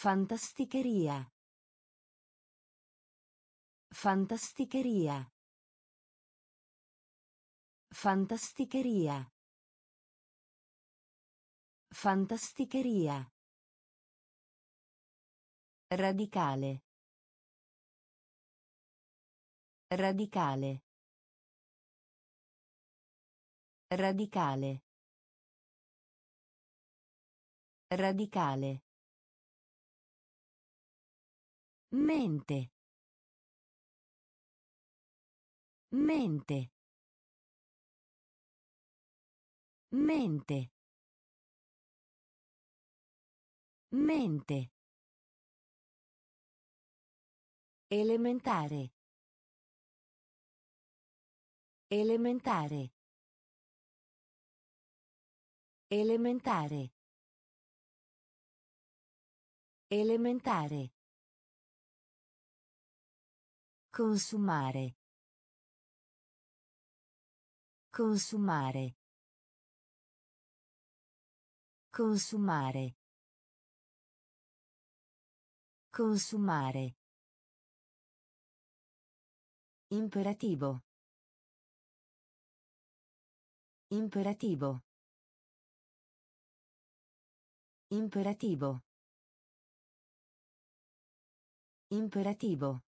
Fantasticheria. Fantasticheria. Fantasticheria. Fantasticheria. Radicale. Radicale. Radicale. Radicale. Mente. Mente. Mente. Mente. Elementare. Elementare. Elementare. Elementare. Consumare. Consumare. Consumare. Consumare. Imperativo. Imperativo. Imperativo. Imperativo.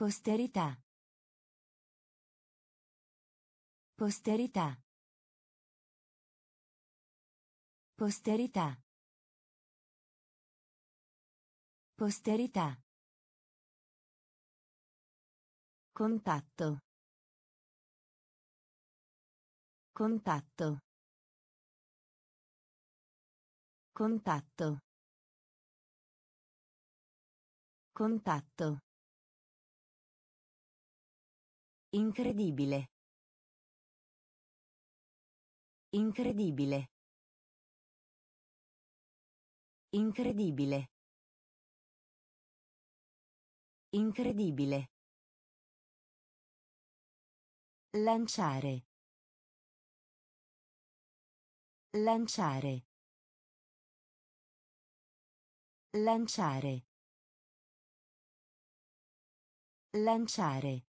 Posterità. Posterità. Posterità. Posterità. Contatto. Contatto. Contatto. Contatto. Incredibile. Incredibile. Incredibile. Incredibile. Lanciare. Lanciare. Lanciare. Lanciare.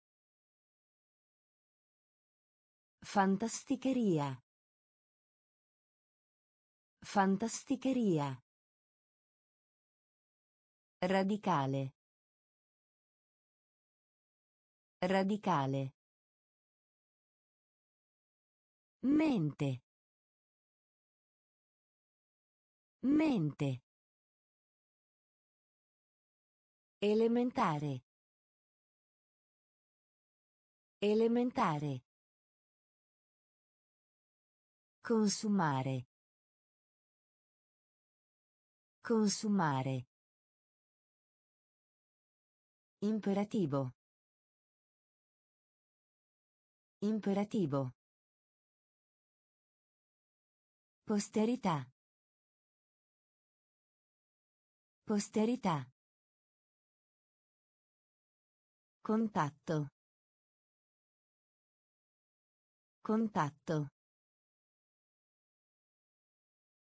Fantasticheria. Fantasticheria. Radicale. Radicale. Mente. Mente. Elementare. Elementare. Consumare. Consumare. Imperativo. Imperativo. Posterità. Posterità. Contatto. Contatto.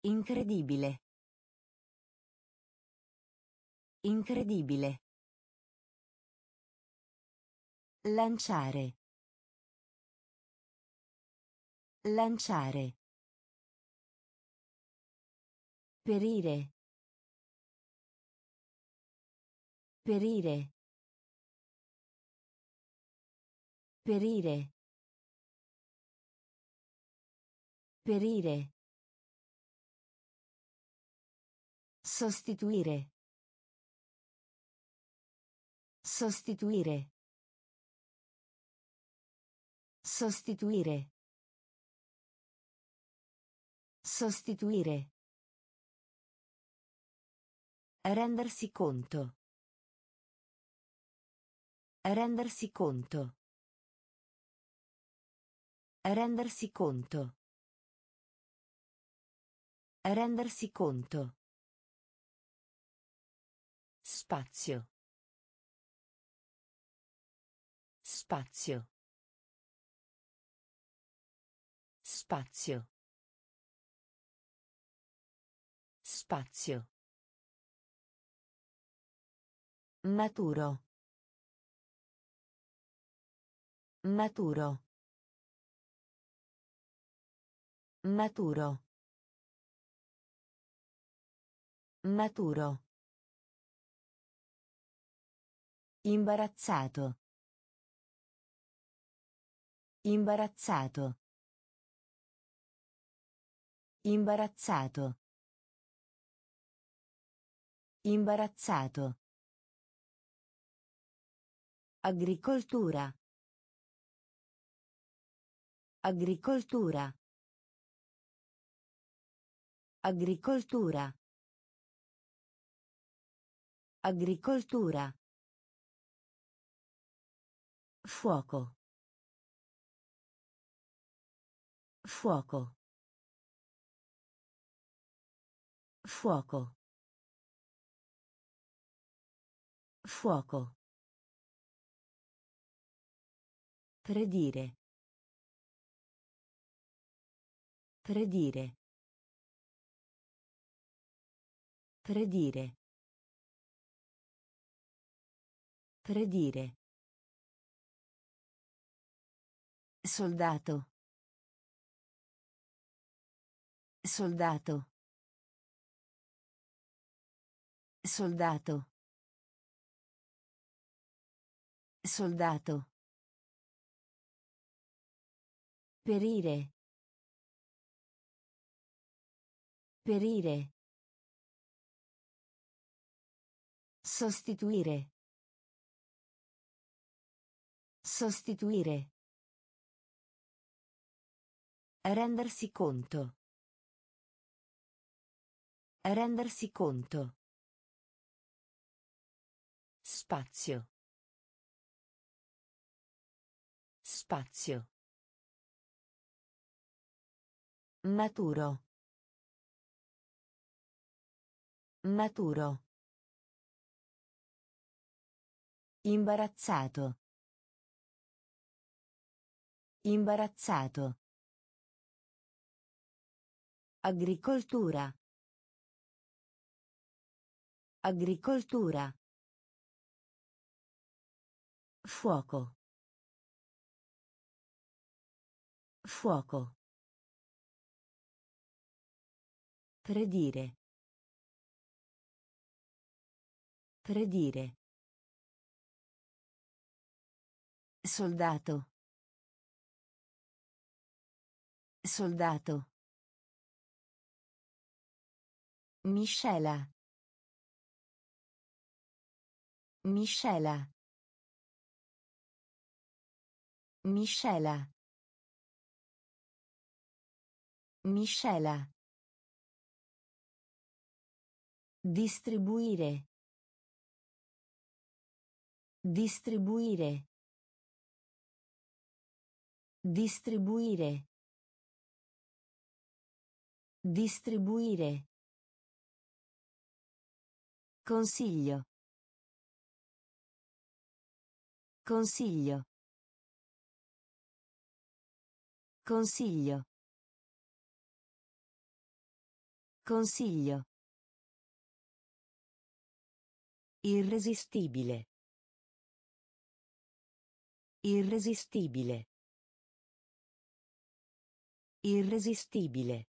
Incredibile. Incredibile. Lanciare. Lanciare. Perire. Perire. Perire. Perire. Sostituire. Sostituire. Sostituire. Sostituire. Rendersi conto. Rendersi conto. Rendersi conto. Rendersi conto. Spazio. Spazio. Spazio. Spazio. Maturo. Maturo. Maturo. Maturo. Imbarazzato. Imbarazzato. Imbarazzato. Imbarazzato. Agricoltura. Agricoltura. Agricoltura. Agricoltura. Fuoco. Fuoco. Fuoco. Fuoco. Predire. Predire. Predire. Predire. Soldato. Soldato. Soldato. Soldato. Perire. Perire. Sostituire. Sostituire. Rendersi conto. Rendersi conto. Spazio. Spazio. Maturo. Maturo. Imbarazzato. Imbarazzato. Agricoltura. Agricoltura. Fuoco. Fuoco. Predire. Predire. Soldato. Soldato. Miscela. Miscela. Miscela. Miscela. Distribuire. Distribuire. Distribuire. Distribuire. Consiglio. Consiglio. Consiglio. Consiglio. Irresistibile. Irresistibile. Irresistibile.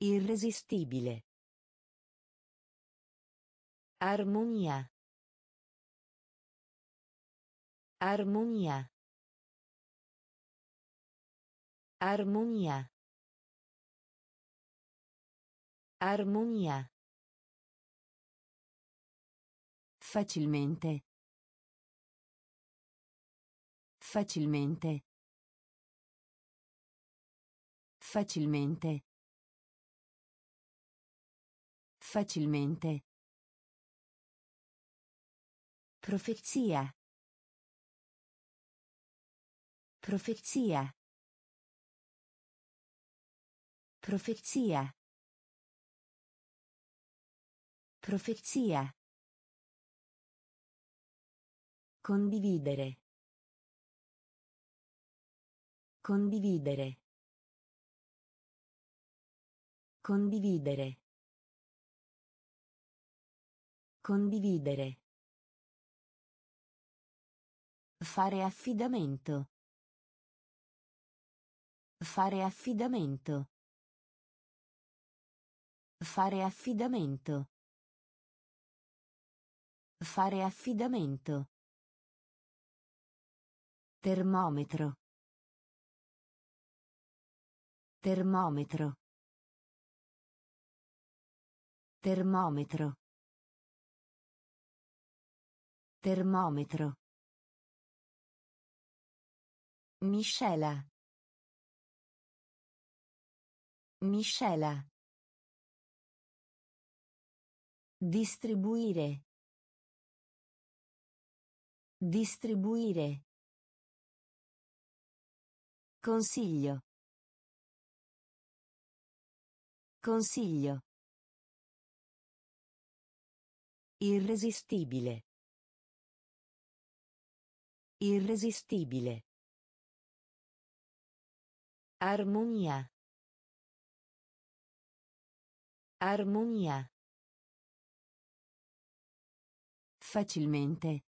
Irresistibile. Armonia. Armonia. Armonia. Armonia. Facilmente. Facilmente. Facilmente. Facilmente. Profezia. Profezia. Profezia. Profezia. Condividere. Condividere. Condividere. Condividere. Fare affidamento. Fare affidamento. Fare affidamento. Fare affidamento. Termometro. Termometro. Termometro. Termometro. Miscela. Miscela. Distribuire. Distribuire. Consiglio. Consiglio. Irresistibile. Irresistibile. Armonia. Armonia. Facilmente.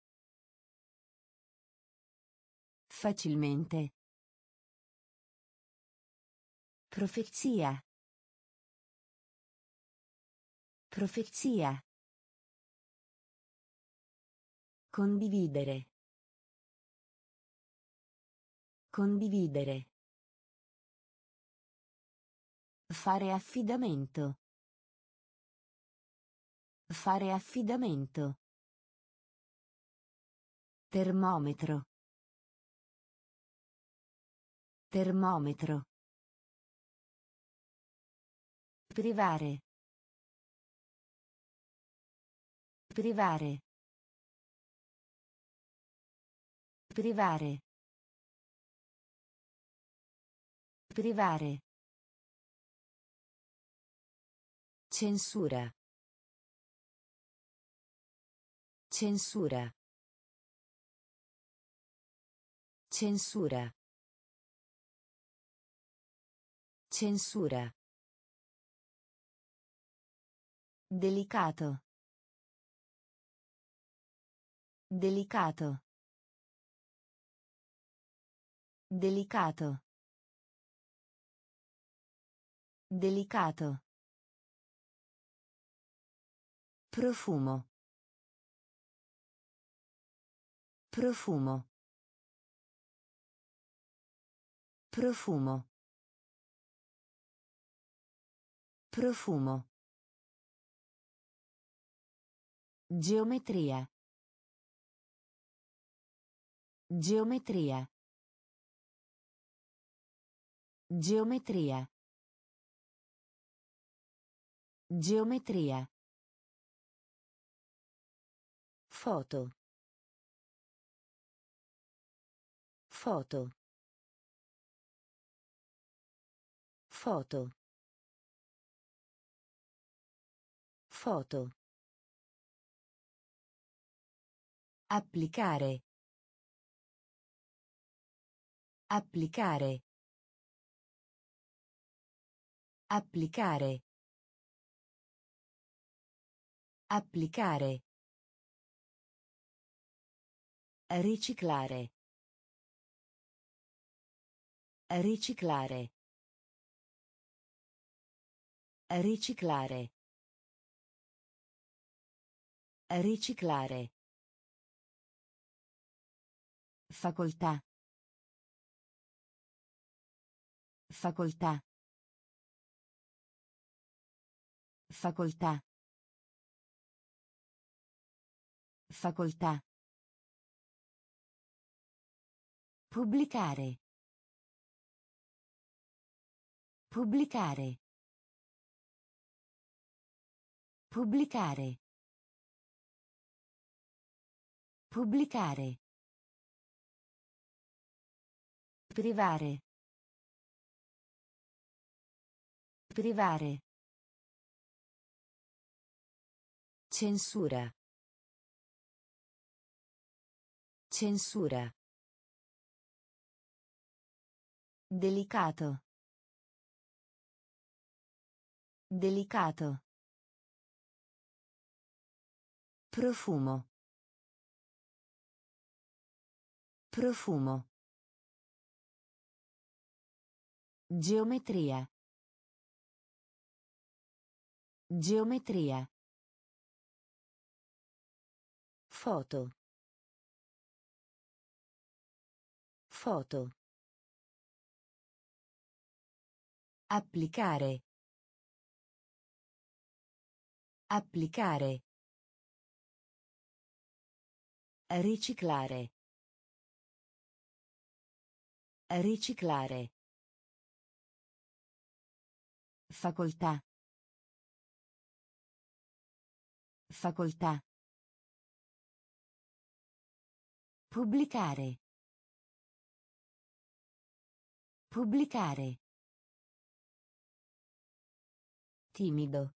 Facilmente. Profezia. Profezia. Condividere. Condividere. Fare affidamento. Fare affidamento. Termometro. Termometro. Privare. Privare. Privare. Privare. Censura. Censura. Censura. Censura. Delicato. Delicato. Delicato. Delicato. Profumo. Profumo. Profumo. Profumo. Geometria. Geometria. Geometria. Geometria. Foto. Foto. Foto. Foto. Applicare. Applicare. Applicare. Applicare. Riciclare. Riciclare. Riciclare. Riciclare. Facoltà. Facoltà. Facoltà. Facoltà. Pubblicare. Pubblicare. Pubblicare. Pubblicare. Privare. Privare. Censura. Censura. Delicato. Delicato. Profumo. Profumo. Geometria. Geometria. Foto. Foto. Applicare. Applicare. Riciclare. Riciclare. Facoltà. Facoltà. Pubblicare. Pubblicare. Timido.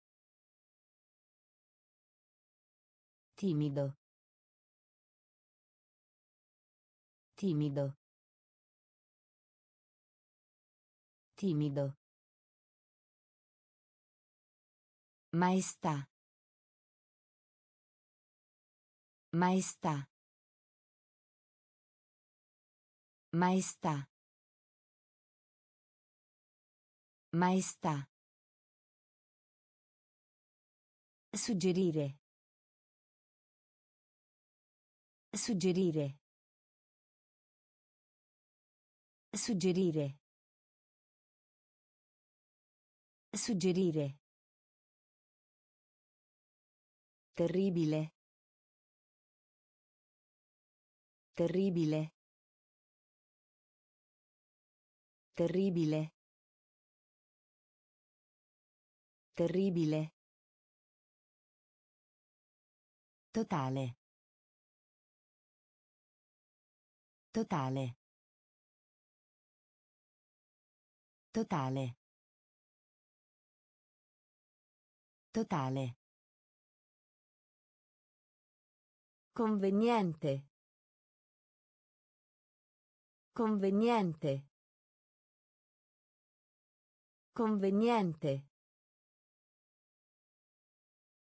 Timido. Timido. Timido. Maestà. Maestà. Maestà. Maestà. Suggerire. Suggerire. Suggerire. Suggerire. Terribile. Terribile. Terribile. Terribile. Totale. Totale. Totale. Totale. Conveniente. Conveniente. Conveniente.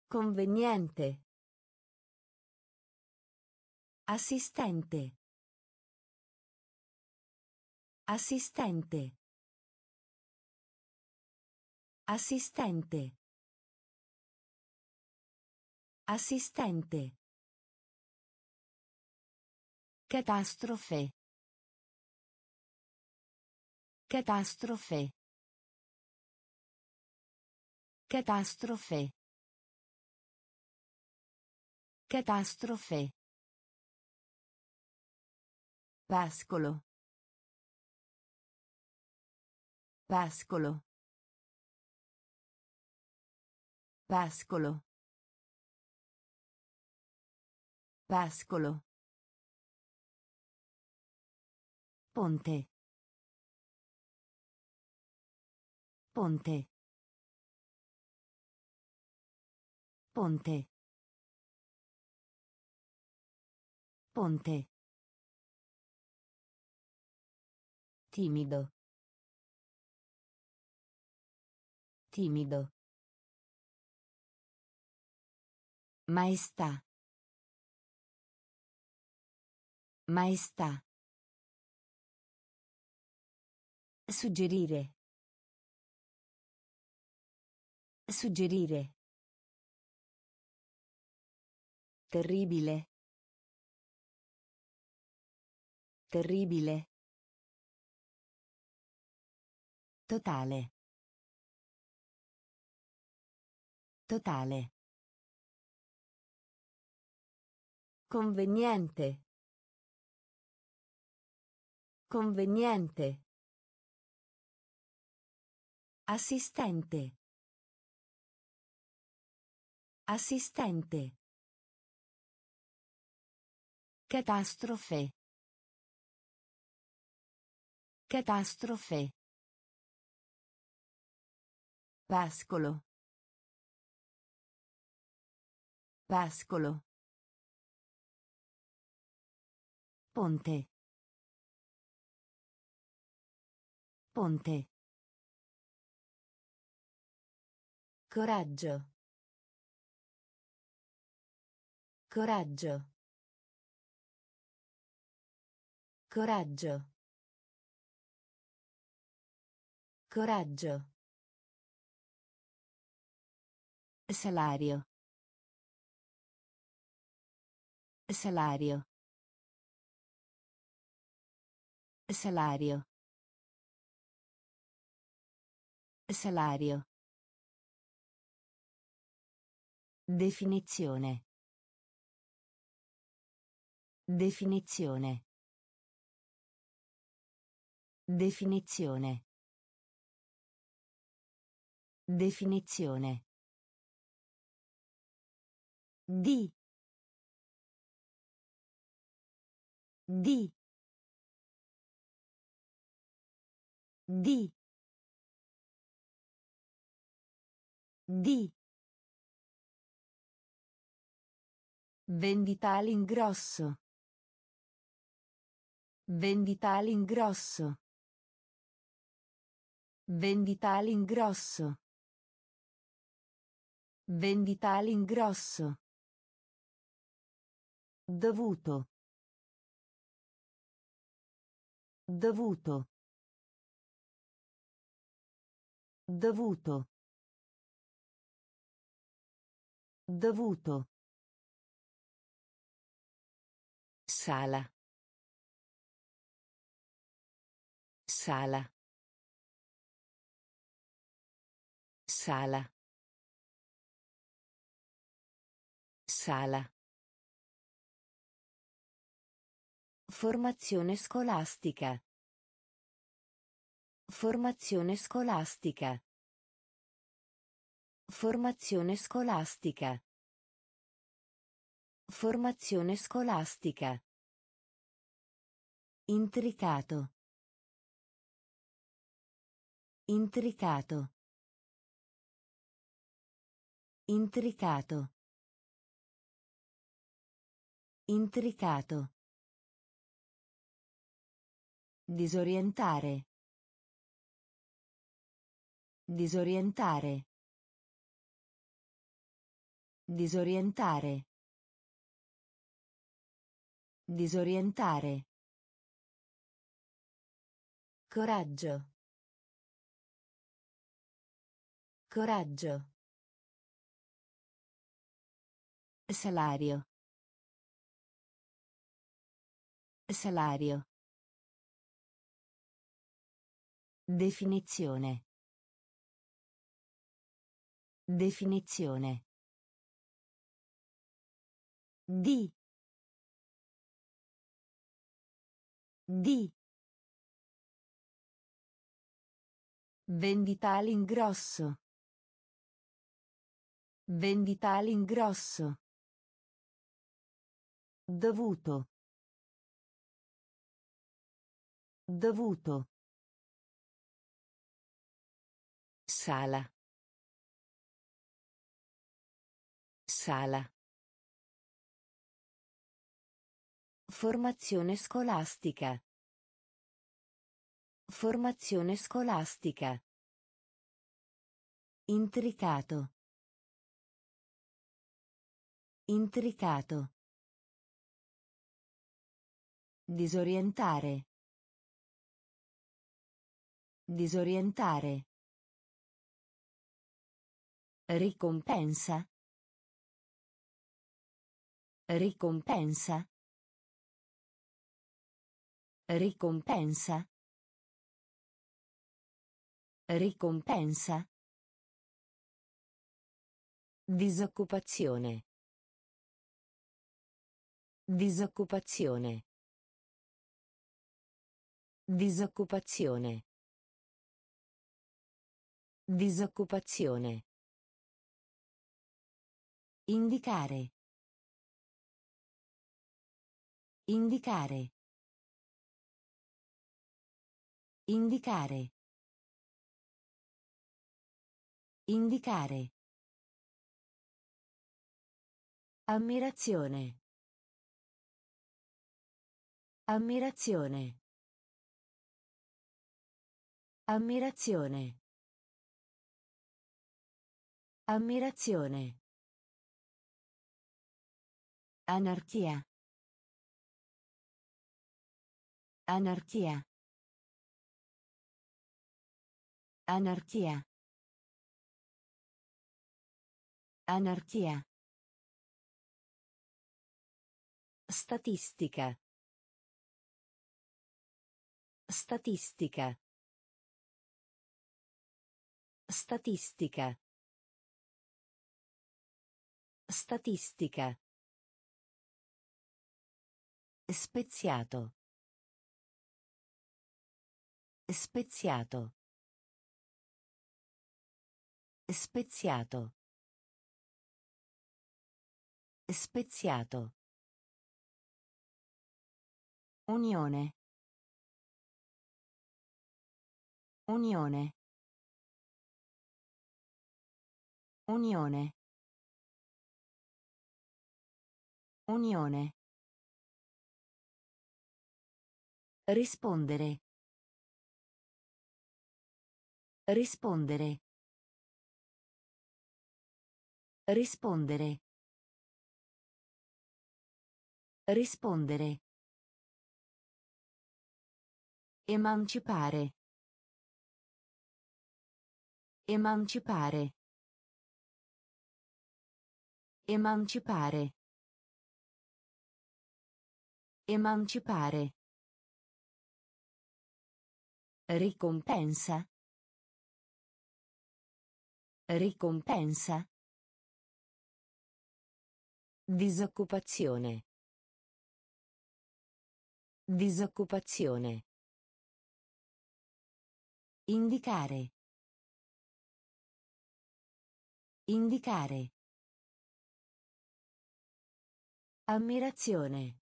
Conveniente. Assistente. Assistente. Assistente. Assistente. Catastrofe. Catastrofe. Catastrofe. Catastrofe. Pascolo. Pascolo. Pascolo. Pascolo. Ponte. Ponte. Ponte. Ponte. Timido. Timido. Maestà. Maestà. Suggerire. Suggerire. Terribile. Terribile. Totale. Totale. Conveniente. Conveniente. Assistente. Assistente. Catastrofe. Catastrofe. Pascolo. Pascolo. Ponte. Ponte. Coraggio. Coraggio. Coraggio. Coraggio. Salario. Salario. Salario. Salario. Definizione. Definizione. Definizione. Definizione. Di. Di. Di. Di. Vendita all'ingrosso. Vendita all'ingrosso. Vendita all'ingrosso. Vendita all'ingrosso. Dovuto. Dovuto. Dovuto. Dovuto. Sala. Sala. Sala. Sala. Formazione scolastica. Formazione scolastica. Formazione scolastica. Formazione scolastica. Intricato. Intricato. Intricato. Intricato. Disorientare. Disorientare. Disorientare. Disorientare. Coraggio. Coraggio. Salario. Salario. Definizione. Definizione. Di. Di. Vendita all'ingrosso. Vendita all'ingrosso. Dovuto. Dovuto. Sala. Sala. Formazione scolastica. Formazione scolastica. Intricato. Intricato. Disorientare. Disorientare. Ricompensa. Ricompensa. Ricompensa. Ricompensa. Disoccupazione. Disoccupazione. Disoccupazione. Disoccupazione. Indicare. Indicare. Indicare. Indicare. Ammirazione. Ammirazione. Ammirazione. Ammirazione. Anarchia. Anarchia. Anarchia. Anarchia. Statistica. Statistica. Statistica. Statistica. Speziato. Speziato. Speziato. Speziato. Unione. Unione. Unione. Unione. Rispondere. Rispondere. Rispondere. Rispondere. Emancipare. Emancipare. Emancipare. Emancipare. Ricompensa. Ricompensa. Disoccupazione. Disoccupazione. Indicare. Indicare. Ammirazione.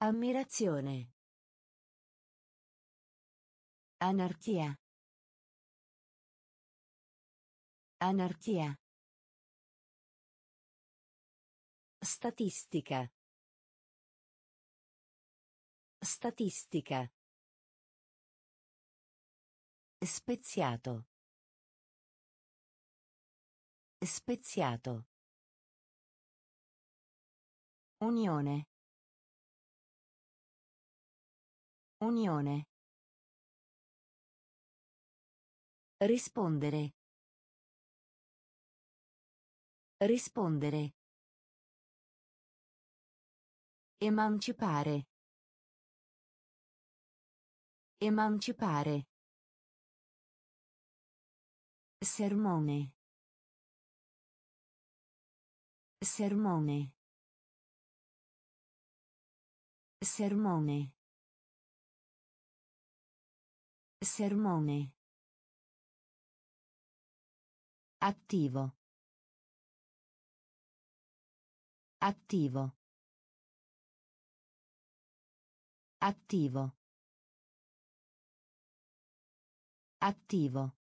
Ammirazione. Anarchia. Anarchia. Statistica. Statistica. Speziato. Speziato. Unione. Unione. Rispondere. Rispondere. Emancipare. Emancipare. Sermone. Sermone. Sermone. Sermone. Attivo. Attivo. Attivo. Attivo.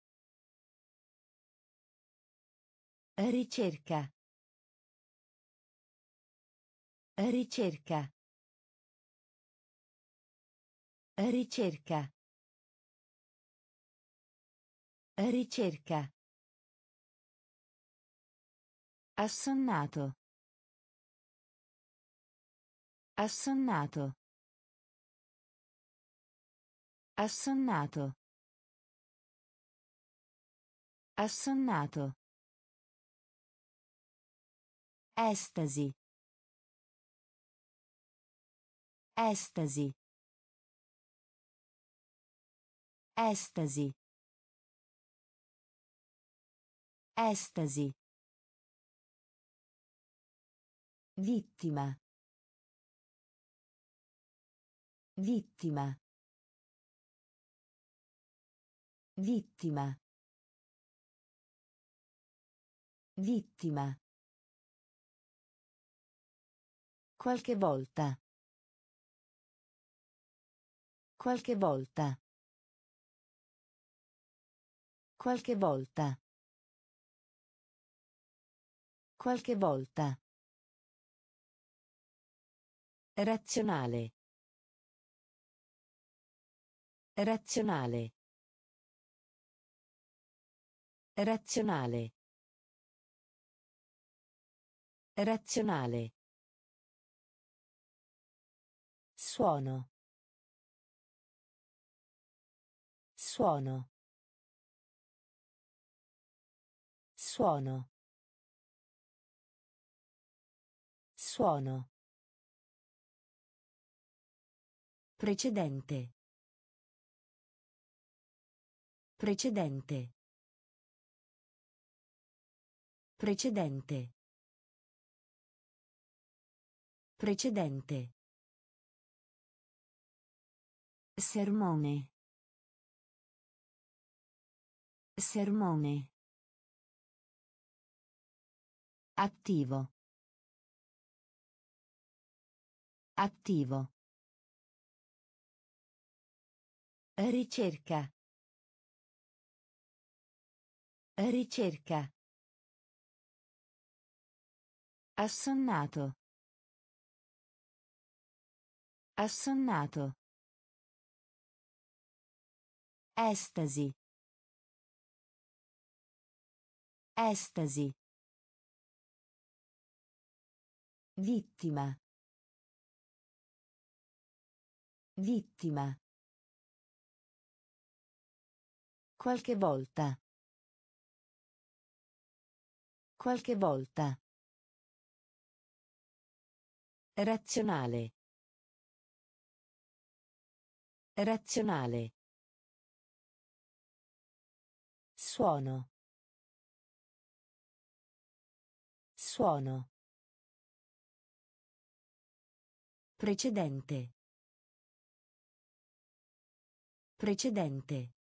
Ricerca. Ricerca. Ricerca. Ricerca. Assonnato. Assonnato. Assonnato. Assonnato. Estasi. Estasi. Estasi. Estasi. Vittima. Vittima. Vittima. Vittima. Qualche volta. Qualche volta. Qualche volta. Qualche volta. Razionale. Razionale. Razionale. Razionale. Suono. Suono. Suono. Suono. Precedente. Precedente. Precedente. Precedente. Sermone. Sermone. Attivo. Attivo. Ricerca. Ricerca. Assonnato. Assonnato. Estasi. Estasi. Vittima. Vittima. Qualche volta. Qualche volta. Razionale. Razionale. Suono. Suono. Precedente. Precedente.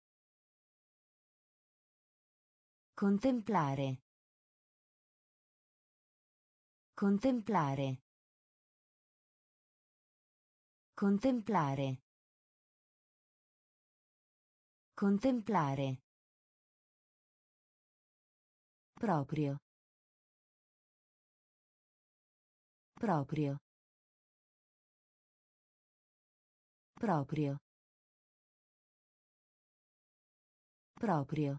Contemplare. Contemplare. Contemplare. Contemplare. Proprio. Proprio. Proprio. Proprio.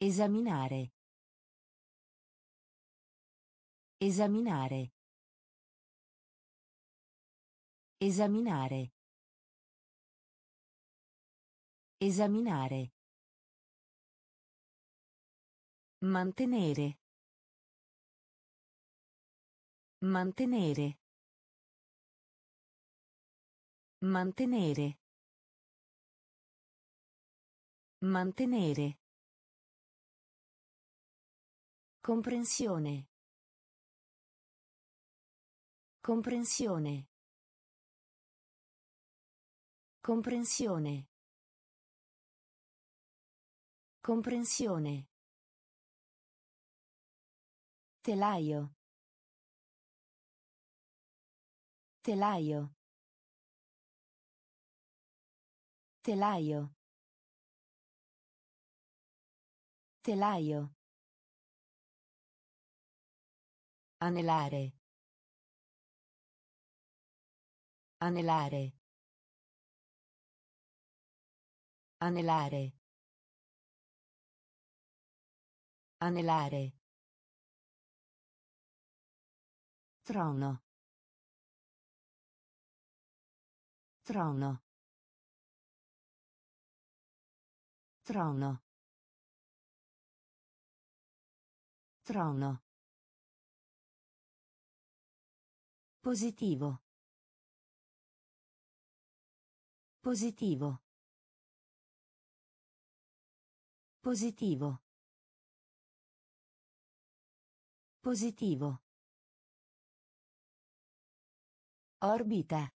Esaminare. Esaminare. Esaminare. Esaminare. Mantenere. Mantenere. Mantenere. Mantenere. Comprensione. Comprensione. Comprensione. Comprensione. Telaio. Telaio. Telaio. Telaio. Anelare. Anelare. Anelare. Anelare. Trono. Trono. Trono. Trono. Positivo. Positivo. Positivo. Positivo. Orbita.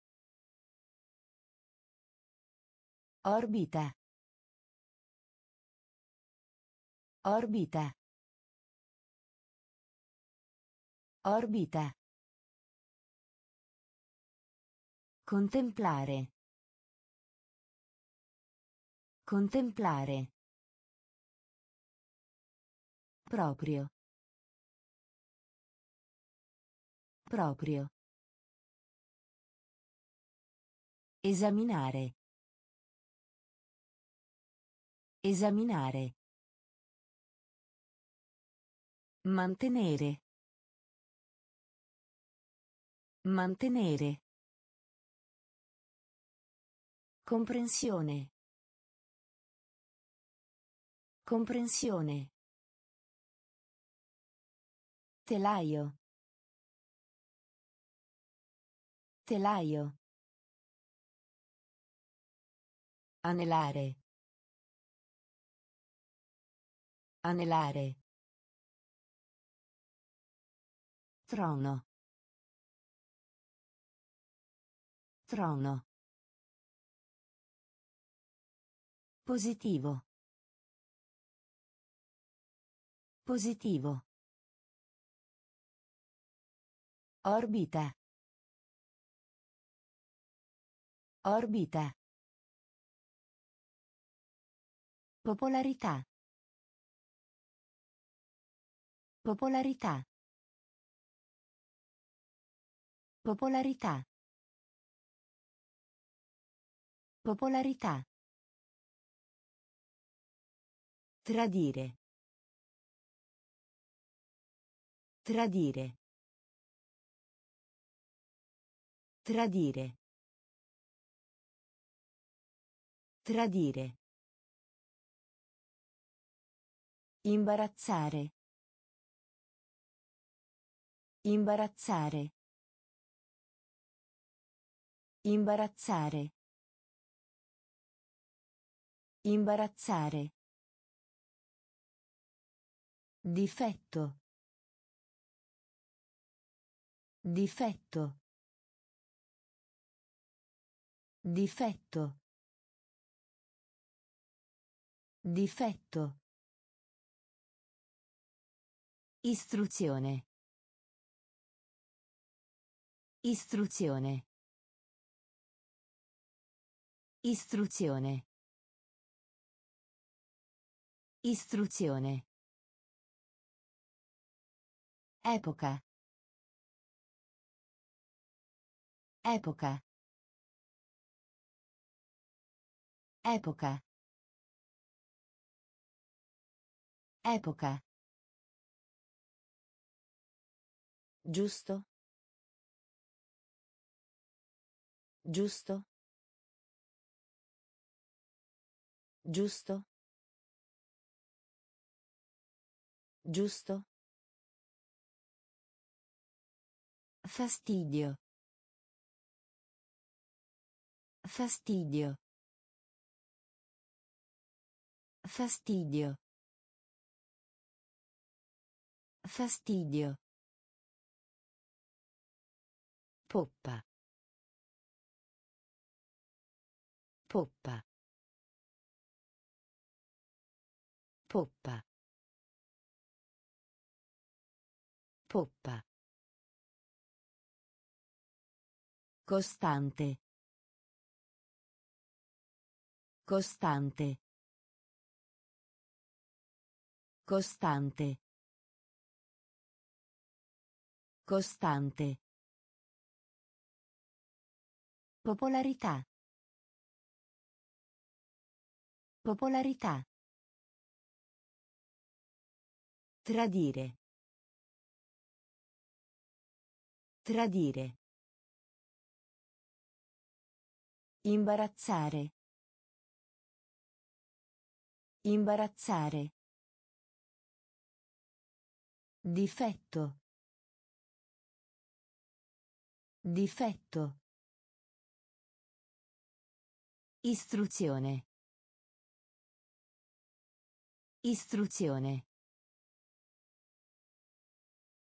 Orbita. Orbita. Orbita. Contemplare. Contemplare. Proprio. Proprio. Esaminare. Esaminare. Mantenere. Mantenere. Comprensione. Comprensione. Telaio. Telaio. Anelare. Anelare. Trono. Trono. Positivo. Positivo. Orbita. Orbita. Popolarità. Popolarità. Popolarità. Popolarità. Tradire. Tradire. Tradire. Tradire. Imbarazzare. Imbarazzare. Imbarazzare. Imbarazzare. Difetto. Difetto. Difetto. Difetto. Istruzione. Istruzione. Istruzione. Istruzione. Epoca. Epoca. Epoca. Epoca. Giusto. Giusto. Giusto. Giusto. Fastidio. Fastidio. Fastidio. Fastidio. Poppa. Poppa. Poppa. Poppa. Costante. Costante. Costante. Costante. Popolarità. Popolarità. Tradire. Tradire. Imbarazzare. Imbarazzare. Difetto. Difetto. Istruzione. Istruzione.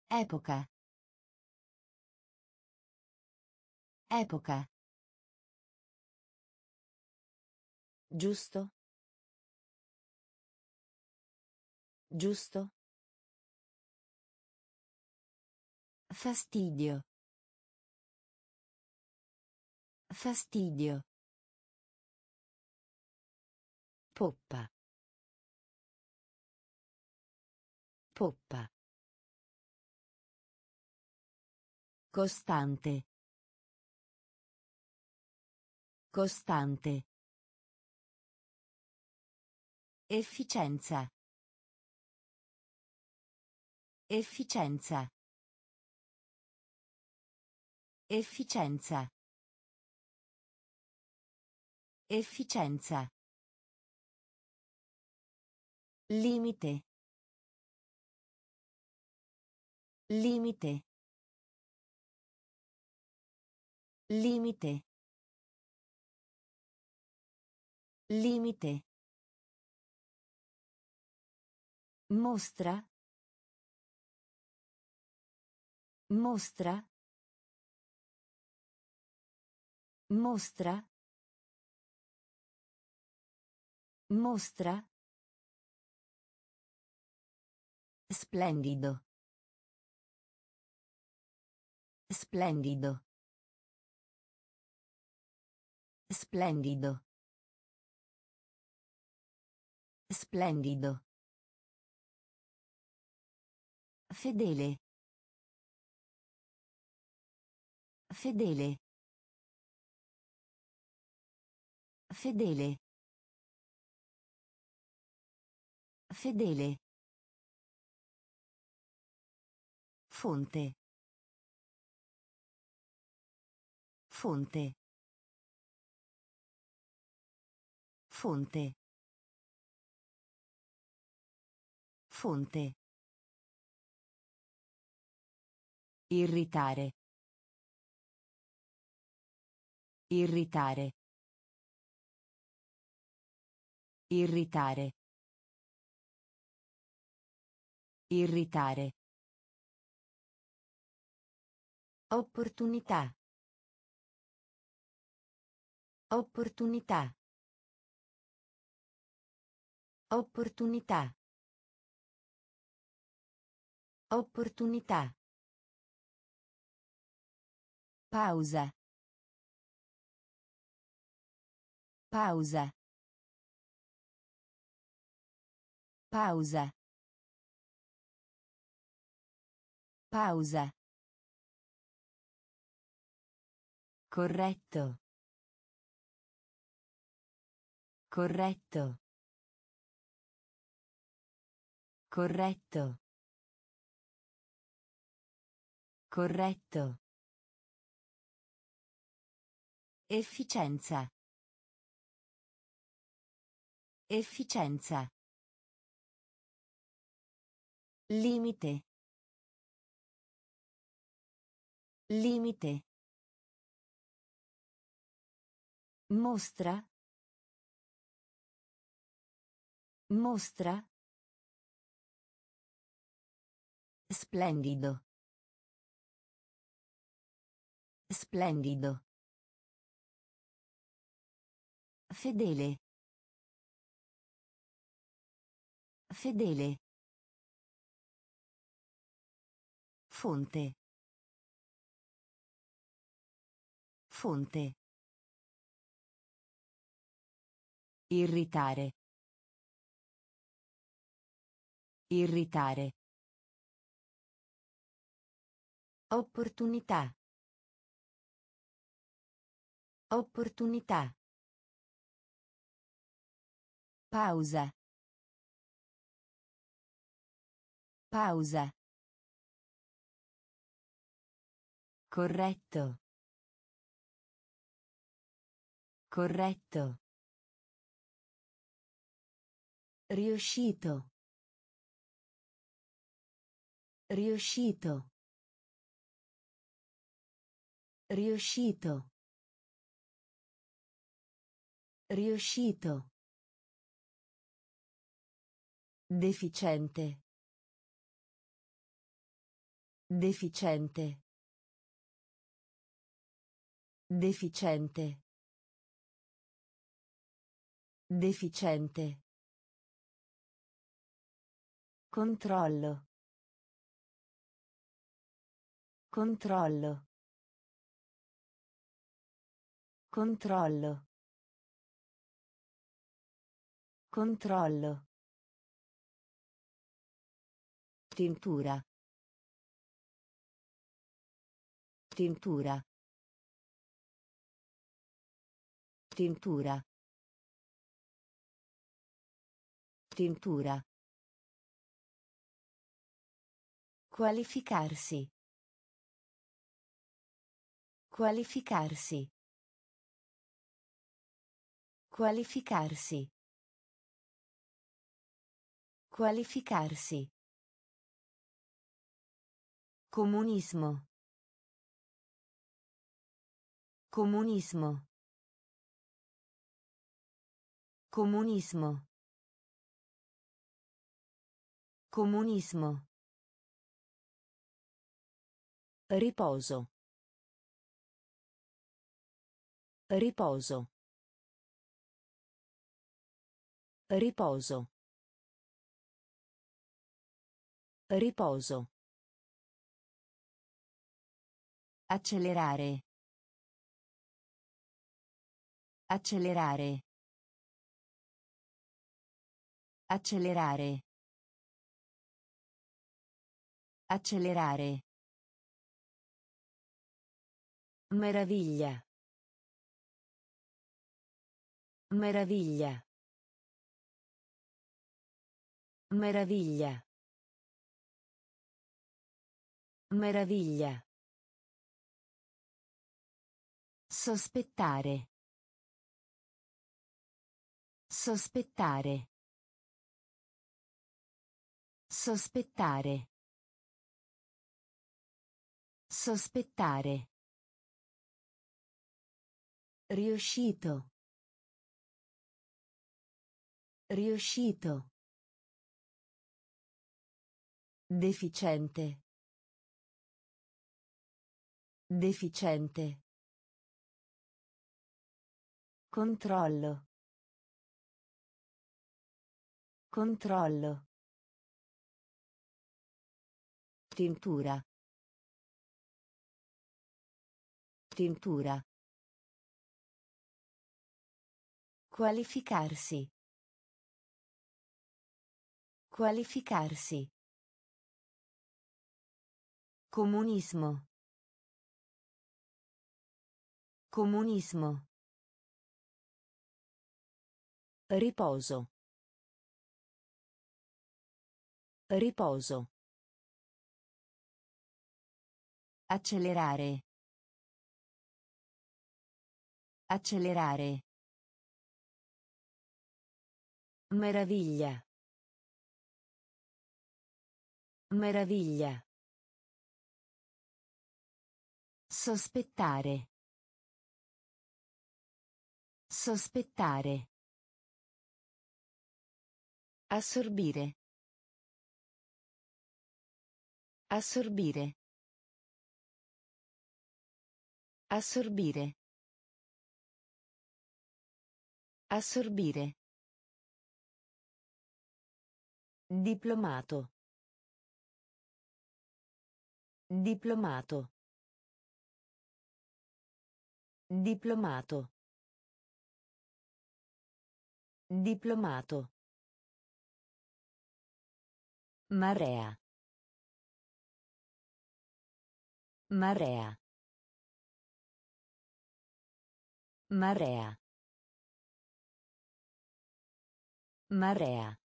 Epoca. Epoca. Giusto. Giusto. Fastidio. Fastidio. Poppa. Poppa. Costante. Costante. Efficienza. Efficienza. Efficienza. Efficienza. Limite. Limite. Limite. Limite. Mostra. Mostra. Mostra. Mostra. Splendido. Splendido. Splendido. Splendido. Fedele. Fedele. Fedele. Fedele. Fonte. Fonte. Fonte. Fonte. Irritare. Irritare. Irritare. Irritare. Opportunità. Opportunità. Opportunità. Opportunità. Pausa. Pausa. Pausa. Pausa. Corretto. Corretto. Corretto. Corretto. Efficienza. Efficienza. Limite. Limite. Mostra. Mostra. Splendido. Splendido. Fedele. Fedele. Fonte. Fonte. Irritare. Irritare. Opportunità. Opportunità. Pausa. Pausa. Corretto. Corretto. Riuscito. Riuscito. Riuscito. Riuscito. Deficiente. Deficiente. Deficiente. Deficiente. Controllo. Controllo. Controllo. Controllo. Tintura. Tintura. Tintura. Tintura. Qualificarsi. Qualificarsi. Qualificarsi. Qualificarsi. Comunismo. Comunismo. Comunismo. Comunismo. Riposo. Riposo. Riposo. Riposo. Accelerare. Accelerare. Accelerare. Accelerare. Meraviglia. Meraviglia. Meraviglia. Meraviglia. Sospettare. Sospettare. Sospettare. Sospettare. Riuscito. Riuscito. Deficiente. Deficiente. Controllo. Controllo. Tintura. Tintura. Qualificarsi. Qualificarsi. Comunismo. Comunismo. Riposo. Riposo. Accelerare. Accelerare. Meraviglia. Meraviglia. Sospettare. Sospettare. Assorbire. Assorbire. Assorbire. Assorbire. Diplomato. Diplomato. Diplomato. Diplomato. Marea. Marea. Marea. Marea.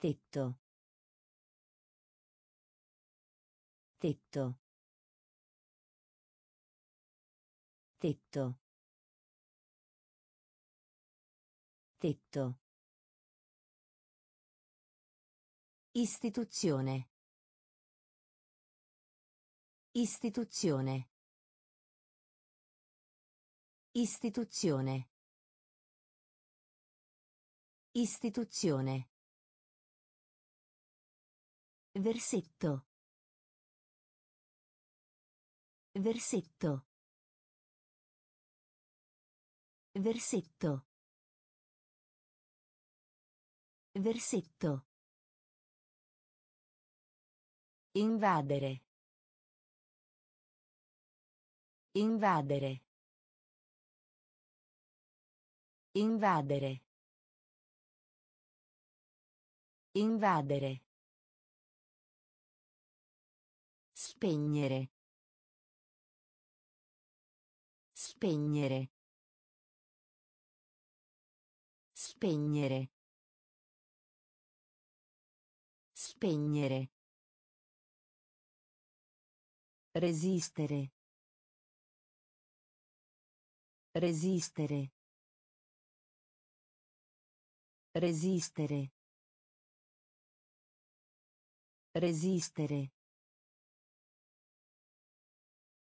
Tetto. Tetto. Tetto. Tetto. Istituzione. Istituzione. Istituzione. Istituzione. Versetto. Versetto. Versetto. Versetto. Invadere. Invadere. Invadere. Invadere. Spegnere. Spegnere. Spegnere. Spegnere. Resistere. Resistere. Resistere. Resistere.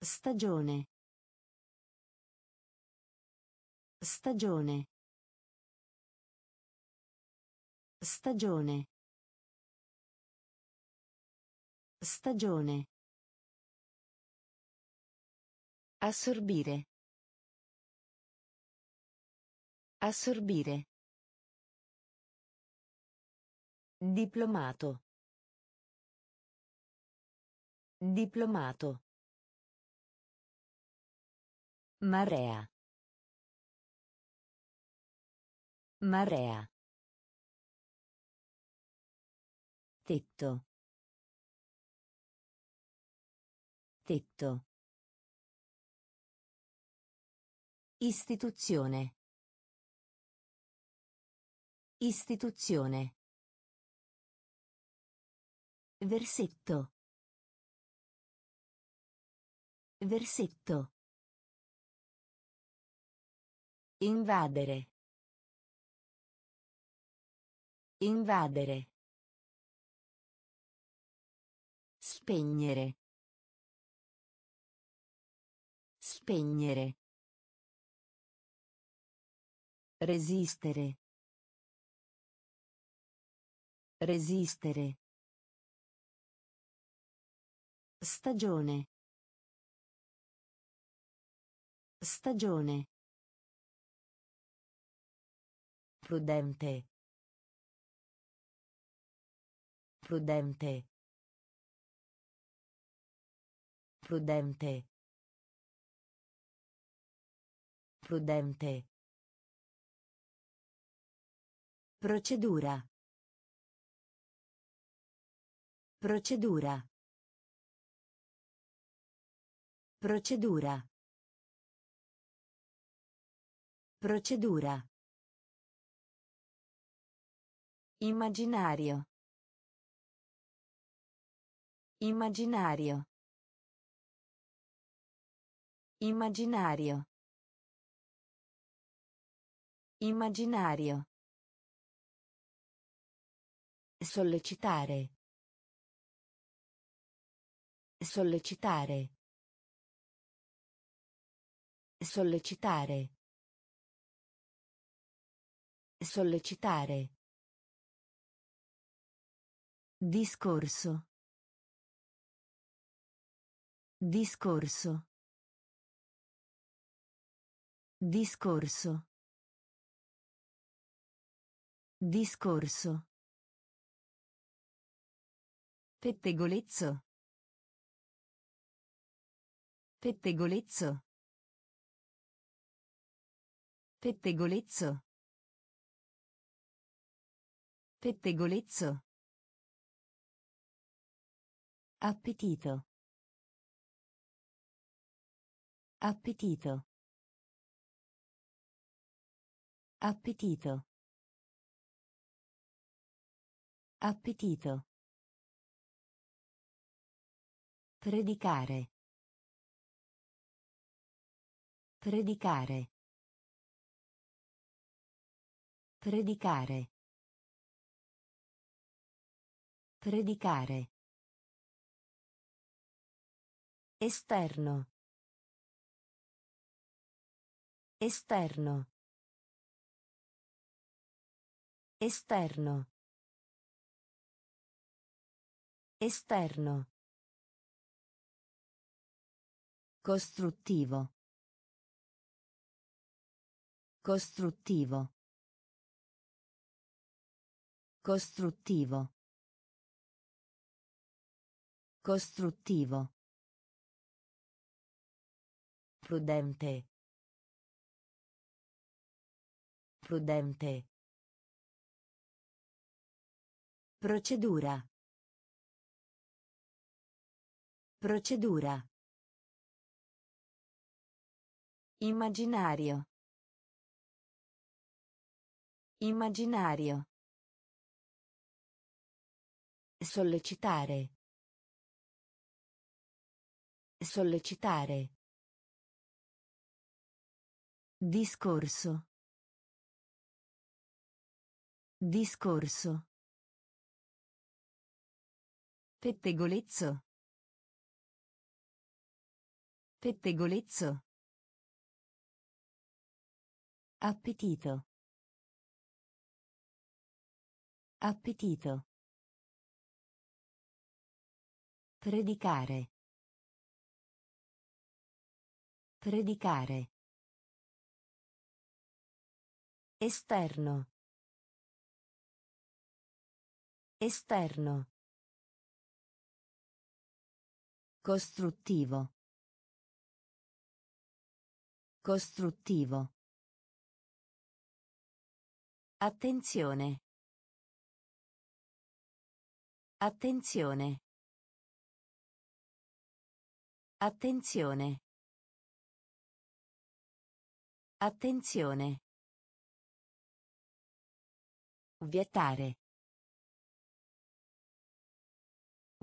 Stagione. Stagione. Stagione. Stagione. Assorbire. Assorbire. Diplomato. Diplomato. Marea. Marea. Tetto. Tetto. Istituzione. Istituzione. Versetto. Versetto. Invadere. Invadere. Spegnere. Spegnere. Resistere. Resistere. Stagione. Stagione. Prudente. Prudente. Prudente. Prudente. Procedura. Procedura. Procedura. Procedura. Immaginario. Immaginario. Immaginario. Immaginario. Sollecitare. Sollecitare. Sollecitare. Sollecitare. Discorso. Discorso. Discorso. Discorso. Pettegolezzo. Pettegolezzo. Pettegolezzo. Pettegolezzo. Appetito. Appetito. Appetito. Appetito. Predicare. Predicare. Predicare. Predicare. Esterno. Esterno. Esterno. Esterno. Costruttivo. Costruttivo. Costruttivo. Costruttivo. Prudente. Prudente. Procedura. Procedura. Immaginario. Immaginario. Sollecitare. Sollecitare. Discorso. Discorso. Pettegolezzo. Pettegolezzo. Appetito. Appetito. Predicare. Predicare. Esterno. Esterno. Costruttivo. Costruttivo. Attenzione. Attenzione. Attenzione. Attenzione. Vietare.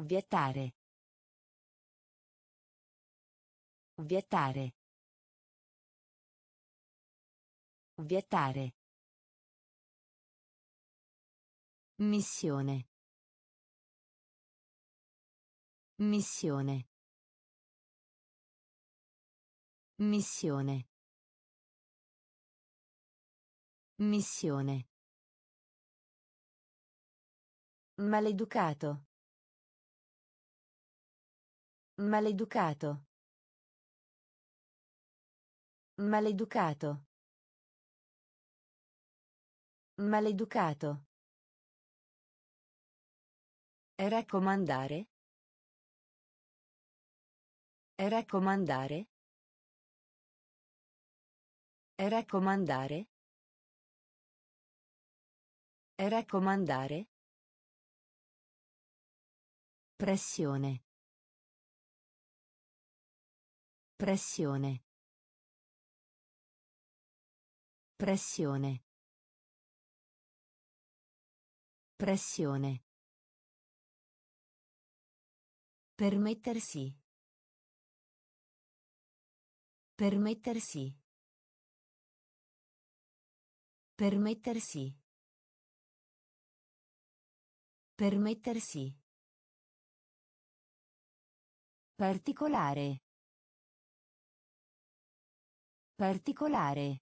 Vietare. Vietare. Vietare. Missione. Missione. Missione. Missione. Maleducato. Maleducato. Maleducato. Maleducato. Raccomandare. Raccomandare. Raccomandare. Raccomandare. Pressione. Pressione. Pressione. Pressione. Permettersi. Permettersi. Permettersi. Permettersi. Particolare. Particolare.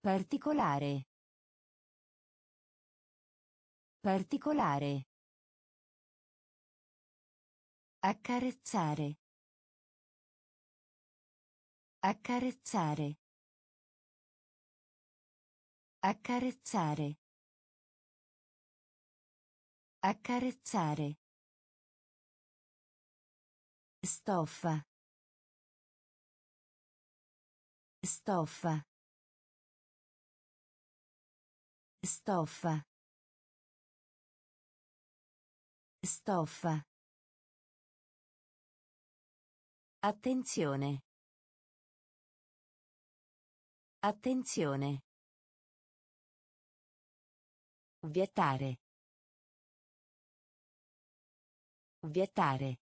Particolare. Particolare. Accarezzare. Accarezzare. Accarezzare. Accarezzare. Stoffa. Stoffa. Stoffa. Stoffa. Attenzione. Attenzione. Vietare. Vietare.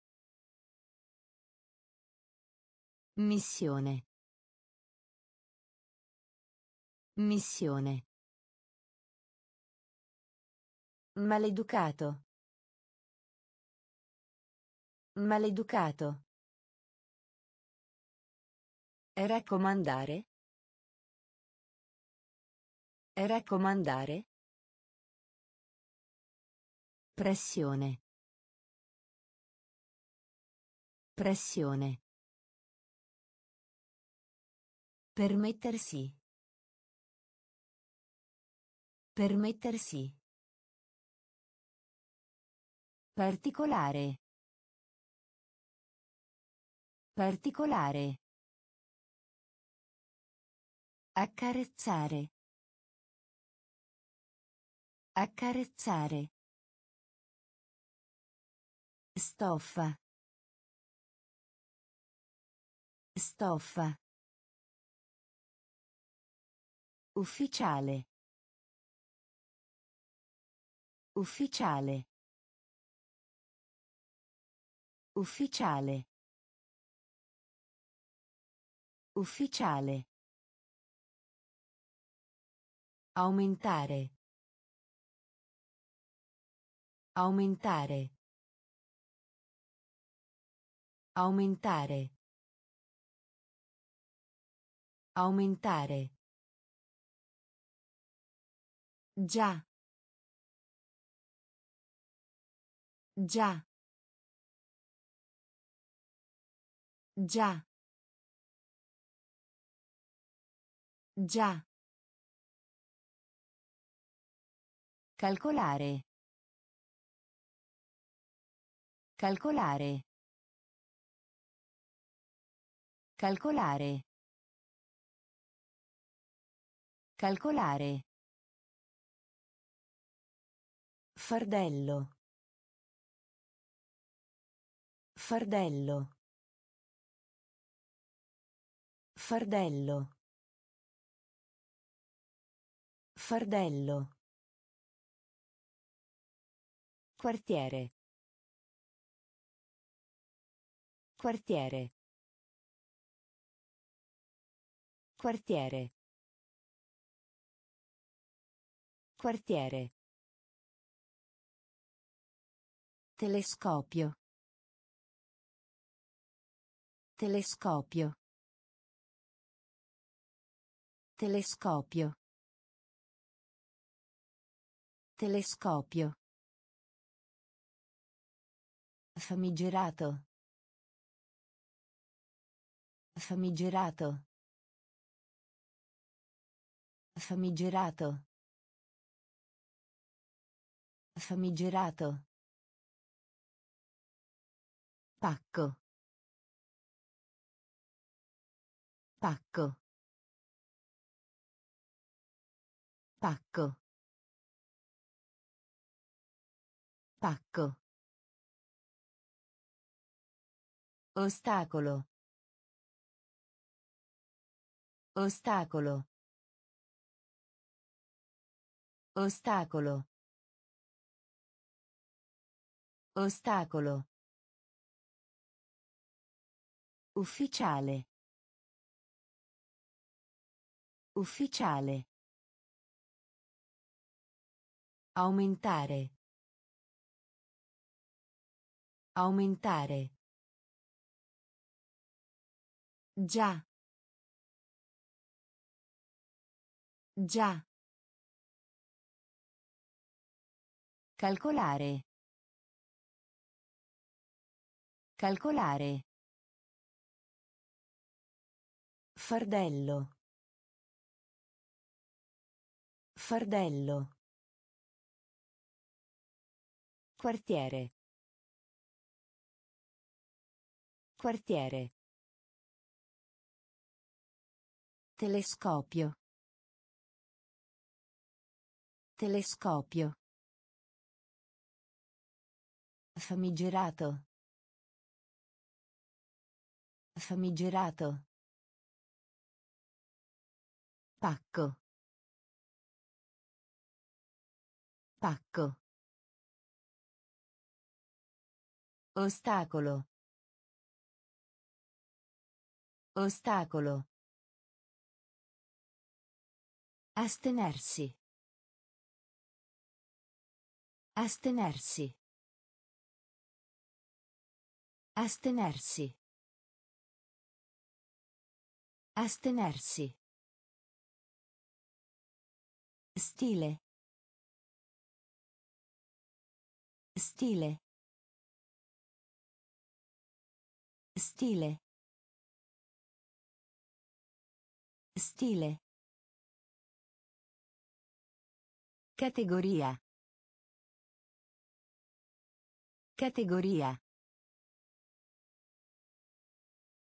Missione. Missione. Maleducato. Maleducato. Raccomandare. Raccomandare. Pressione. Pressione. Permettersi. Permettersi. Particolare. Particolare. Accarezzare. Accarezzare. Stoffa. Stoffa. Ufficiale. Ufficiale. Ufficiale. Ufficiale. Aumentare. Aumentare. Aumentare. Aumentare. Già. Già. Già. Già. Calcolare. Calcolare. Calcolare. Calcolare. Fardello. Fardello. Fardello. Fardello. Quartiere. Quartiere. Quartiere. Quartiere. Telescopio. Telescopio. Telescopio. Telescopio. Famigerato. Famigerato. Famigerato. Famigerato. Pacco. Pacco. Pacco. Pacco. Ostacolo. Ostacolo. Ostacolo. Ostacolo. Ufficiale. Ufficiale. Aumentare. Aumentare. Già. Già. Calcolare. Calcolare. Fardello. Fardello. Quartiere. Quartiere. Telescopio. Telescopio. Famigerato. Famigerato. Pacco. Pacco. Ostacolo. Ostacolo. Astenersi. Astenersi. Astenersi. Astenersi. Stile. Stile. Stile. Stile. Categoria. Categoria.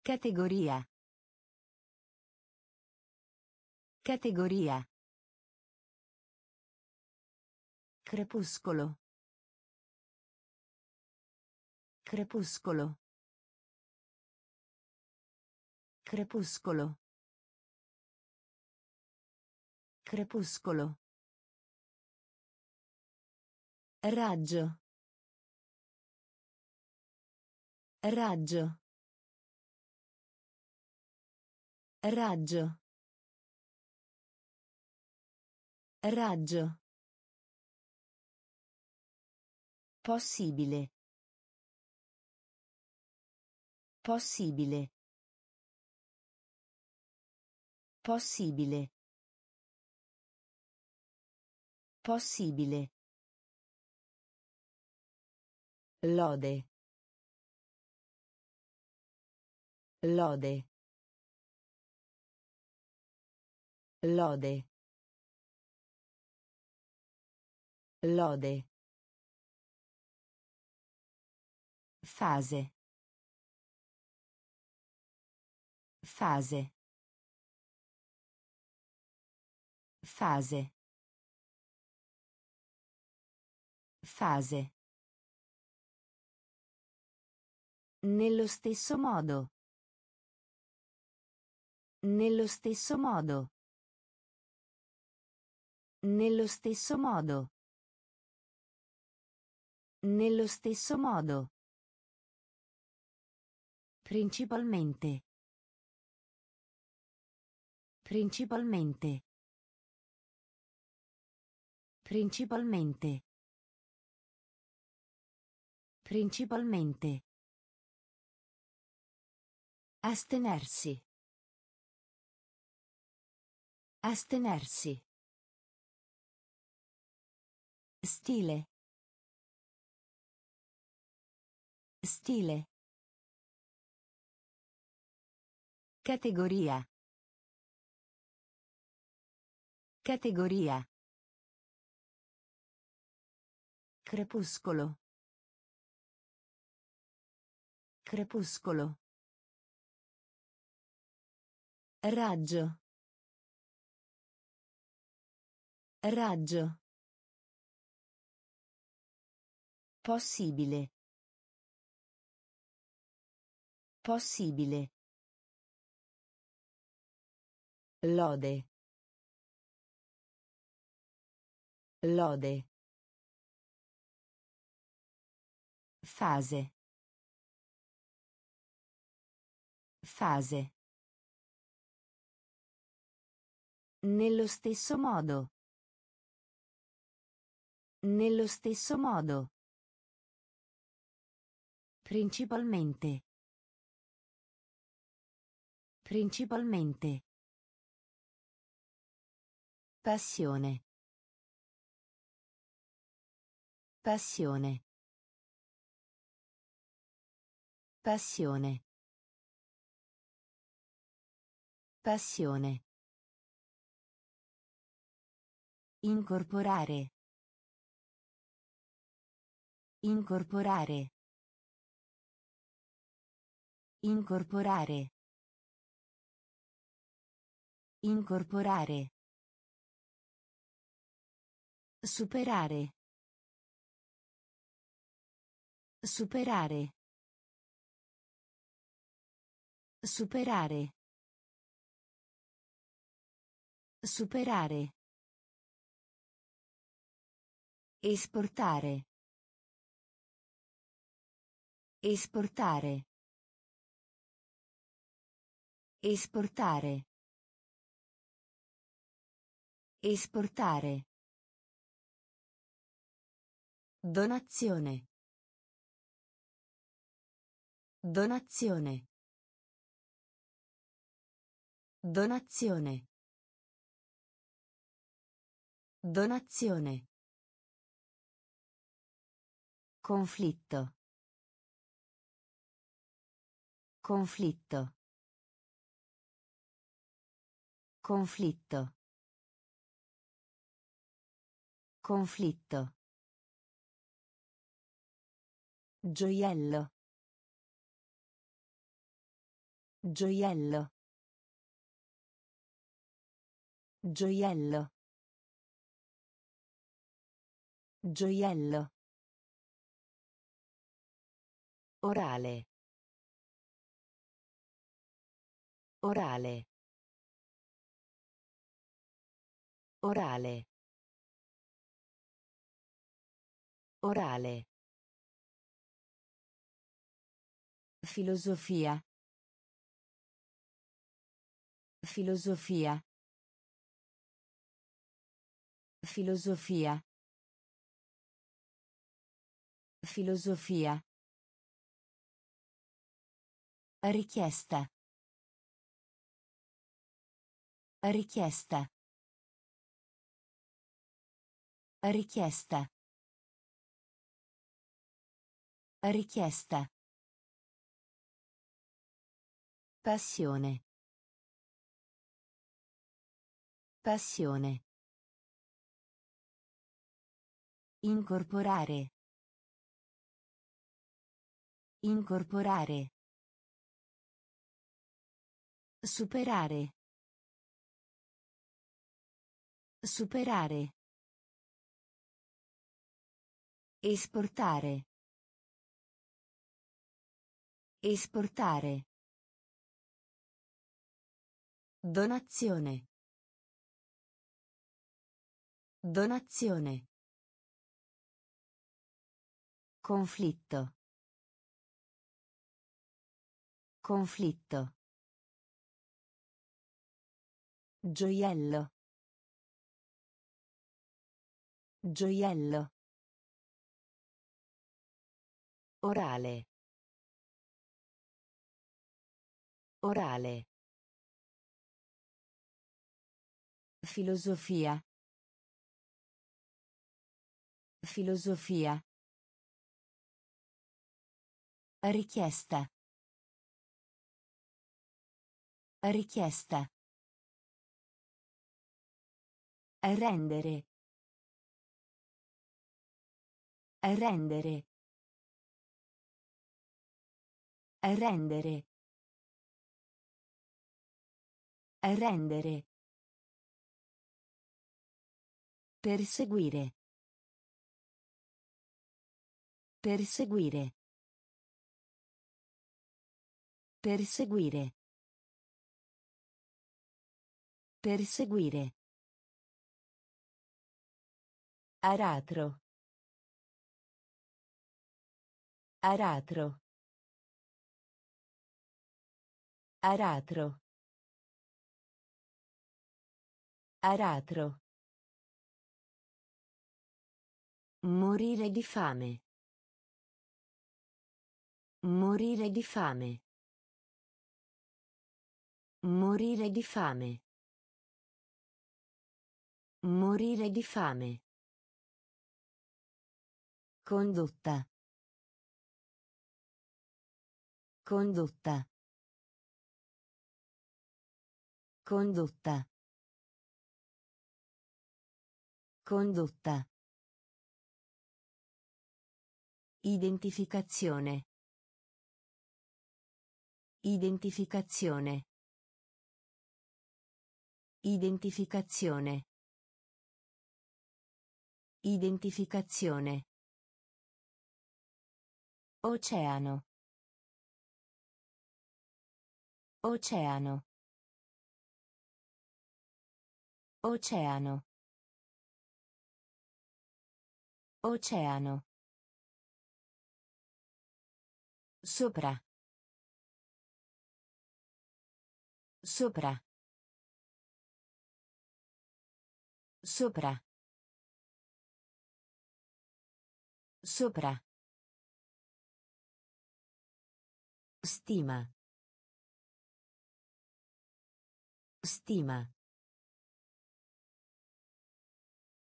Categoria. Categoria. Crepuscolo. Crepuscolo. Crepuscolo. Crepuscolo. Raggio. Raggio. Raggio. Raggio. Possibile. Possibile. Possibile. Possibile. Lode. Lode. Lode. Lode. Fase. Fase. Fase. Fase. Nello stesso modo. Nello stesso modo. Nello stesso modo. Nello stesso modo. Principalmente. Principalmente. Principalmente. Principalmente. Astenersi. Astenersi. Stile. Stile. Categoria. Categoria. Crepuscolo. Crepuscolo. Raggio. Raggio. Possibile. Possibile. Lode. Lode. Fase. Fase. Nello stesso modo. Nello stesso modo. Principalmente. Principalmente. Passione. Passione. Passione. Passione. Incorporare. Incorporare. Incorporare. Incorporare. Superare. Superare. Superare. Superare. Esportare. Esportare. Esportare. Esportare. Donazione. Donazione. Donazione. Donazione. Conflitto. Conflitto. Conflitto. Conflitto. Gioiello. Gioiello. Gioiello. Gioiello. Orale. Orale. Orale. Orale. Filosofia. Filosofia. Filosofia. Filosofia. Richiesta. Richiesta. Richiesta. Richiesta. Passione. Passione. Incorporare. Incorporare. Superare. Superare. Esportare. Esportare. Donazione. Donazione. Conflitto. Conflitto. Gioiello. Gioiello. Orale. Orale. Filosofia. Filosofia. Richiesta. Richiesta. Rendere. Rendere. Rendere. Rendere. Perseguire. Perseguire. Perseguire. Perseguire. Aratro. Aratro. Aratro. Aratro. Morire di fame. Morire di fame. Morire di fame. Morire di fame. Condotta. Condotta. Condotta. Condotta. Identificazione. Identificazione. Identificazione. Identificazione. Oceano. Oceano. Oceano. Oceano. Sopra. Sopra. Sopra. Sopra. Stima. Stima.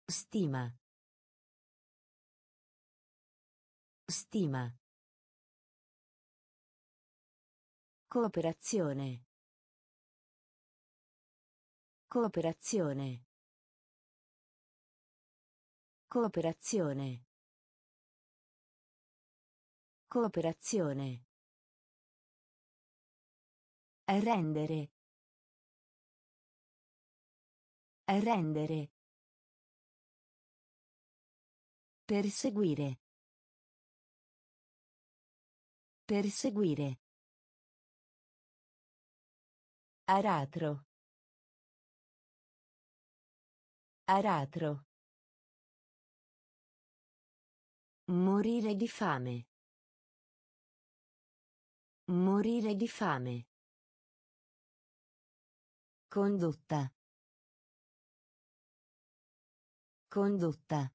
Stima. Stima. Cooperazione. Cooperazione. Cooperazione. Cooperazione. Rendere. Rendere. Perseguire. Perseguire. Aratro. Aratro. Morire di fame. Morire di fame. Condotta. Condotta.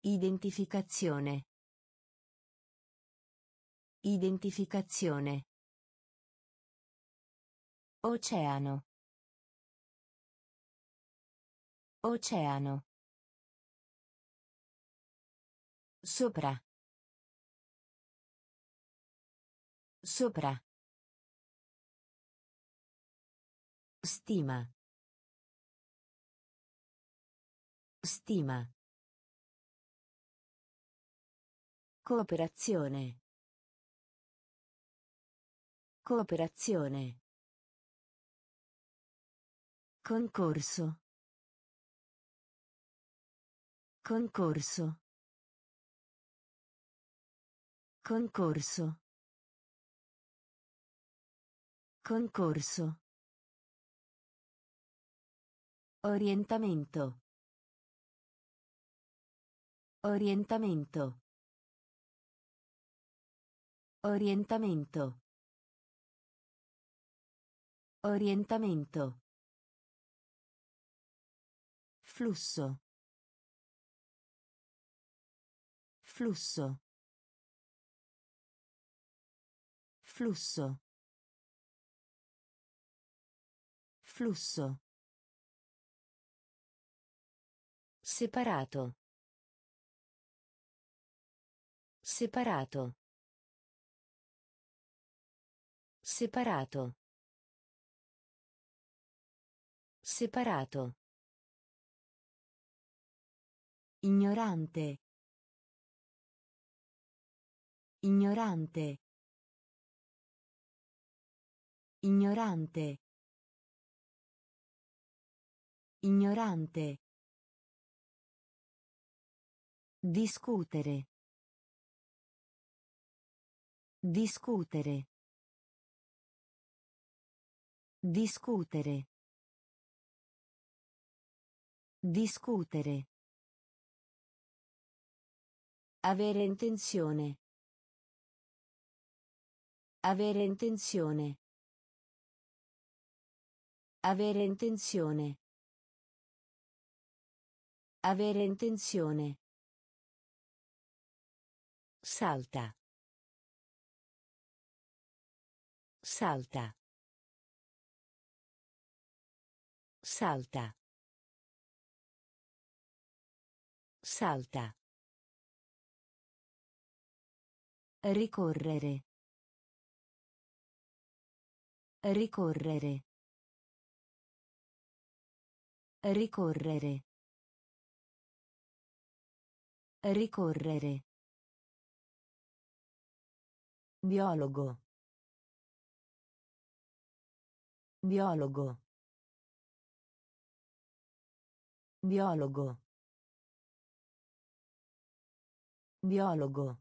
Identificazione. Identificazione. Oceano. Oceano. Sopra. Sopra. Stima. Stima. Cooperazione. Cooperazione. Concorso. Concorso. Concorso. Concorso. Orientamento. Orientamento. Orientamento. Orientamento. Flusso. Flusso. Flusso. Flusso. Separato. Separato. Separato. Separato. Ignorante. Ignorante. Ignorante. Ignorante. Discutere. Discutere. Discutere. Discutere. Avere intenzione. Avere intenzione. Avere intenzione. Avere intenzione. Salta. Salta. Salta. Salta. Ricorrere. Ricorrere. Ricorrere. Ricorrere. Biologo. Biologo. Biologo. Biologo.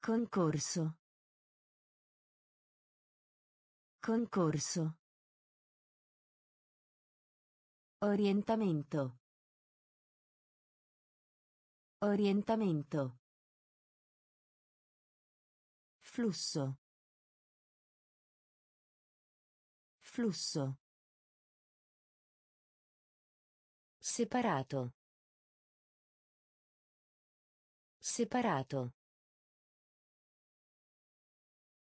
Concorso. Concorso. Orientamento. Orientamento. Flusso. Flusso. Separato. Separato.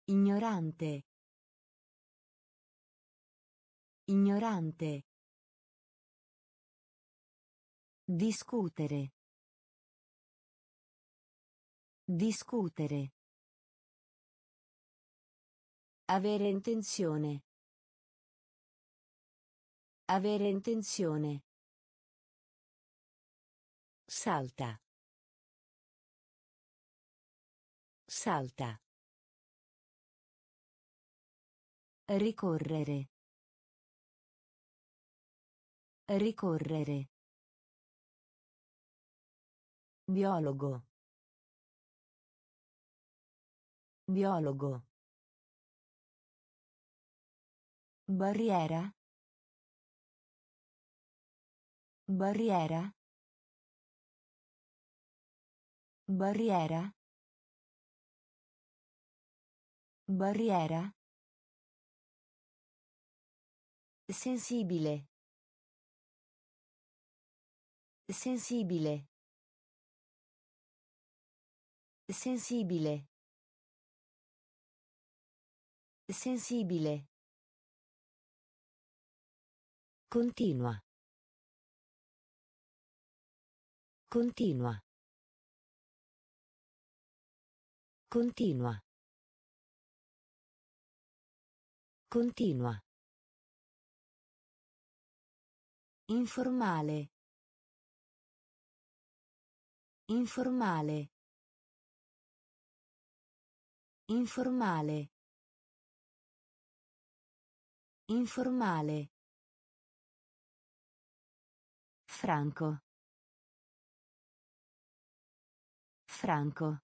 Ignorante. Ignorante. Discutere. Discutere. Avere intenzione. Avere intenzione. Salta. Salta. Ricorrere. Ricorrere. Biologo. Biologo. Barriera. Barriera. Barriera. Barriera. Sensibile. Sensibile. Sensibile. Sensibile. Continua. Continua. Continua. Continua. Informale. Informale. Informale. Informale. Franco. Franco.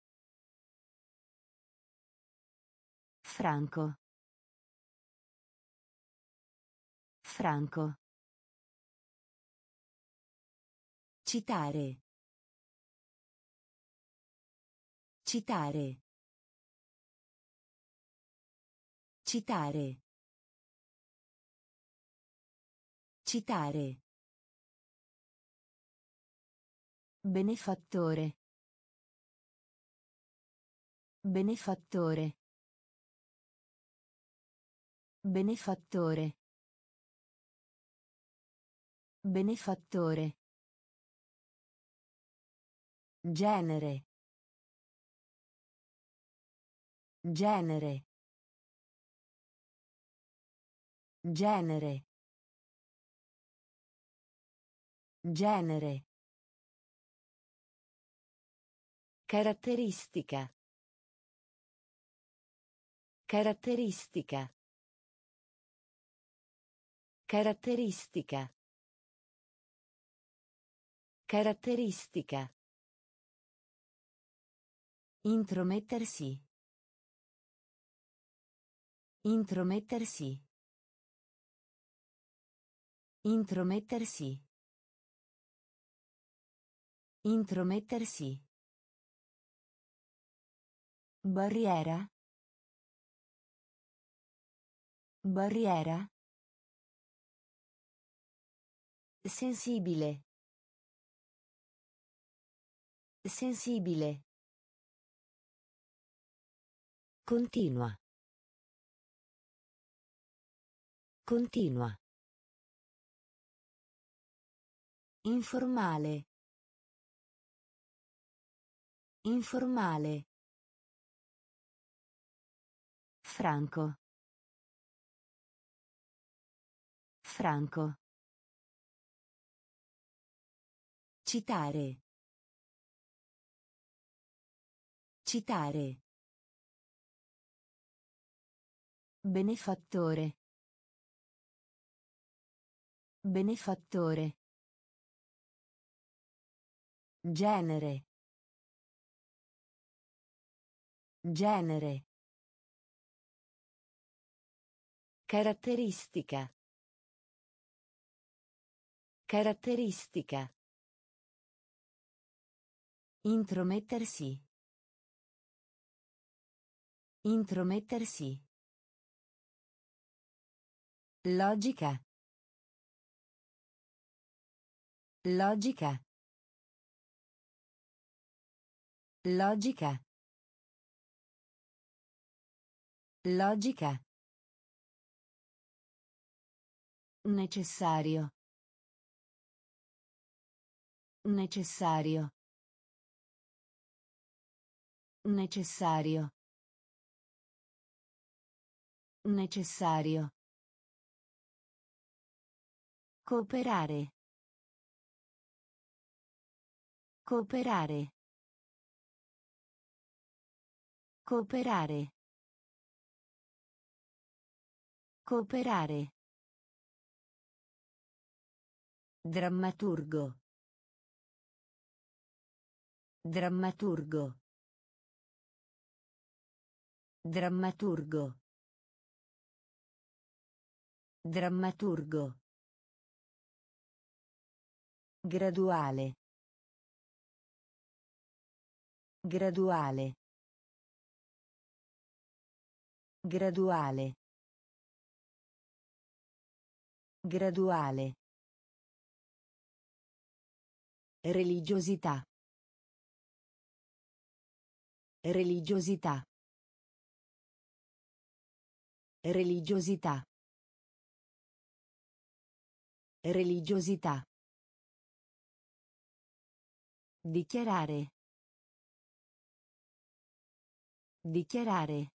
Franco. Franco. Citare. Citare. Citare. Citare. Benefattore. Benefattore. Benefattore. Benefattore. Genere. Genere. Genere. Genere. Caratteristica. Caratteristica. Caratteristica. Caratteristica. Intromettersi. Intromettersi. Intromettersi. Intromettersi. Barriera. Barriera. Sensibile. Sensibile. Continua. Continua. Informale. Informale. Franco. Franco. Citare. Citare. Benefattore. Benefattore. Genere. Genere. Caratteristica. Caratteristica. Intromettersi. Intromettersi. Logica. Logica. Logica. Logica. Necessario. Necessario. Necessario. Necessario. Cooperare. Cooperare. Cooperare. Cooperare. Drammaturgo. Drammaturgo. Drammaturgo. Drammaturgo. Graduale. Graduale. Graduale. Graduale. Religiosità. Religiosità. Religiosità. Religiosità. Dichiarare. Dichiarare.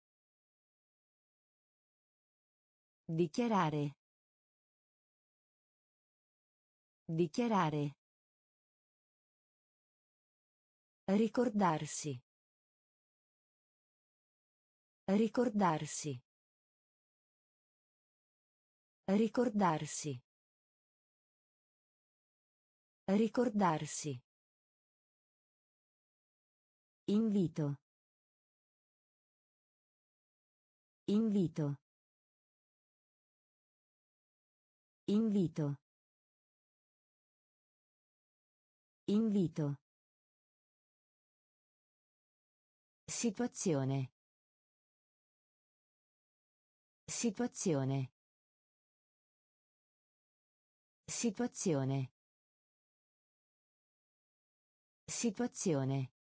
Dichiarare. Dichiarare. Ricordarsi. Ricordarsi. Ricordarsi. Ricordarsi. Invito. Invito. Invito. Invito. Situazione. Situazione. Situazione. Situazione.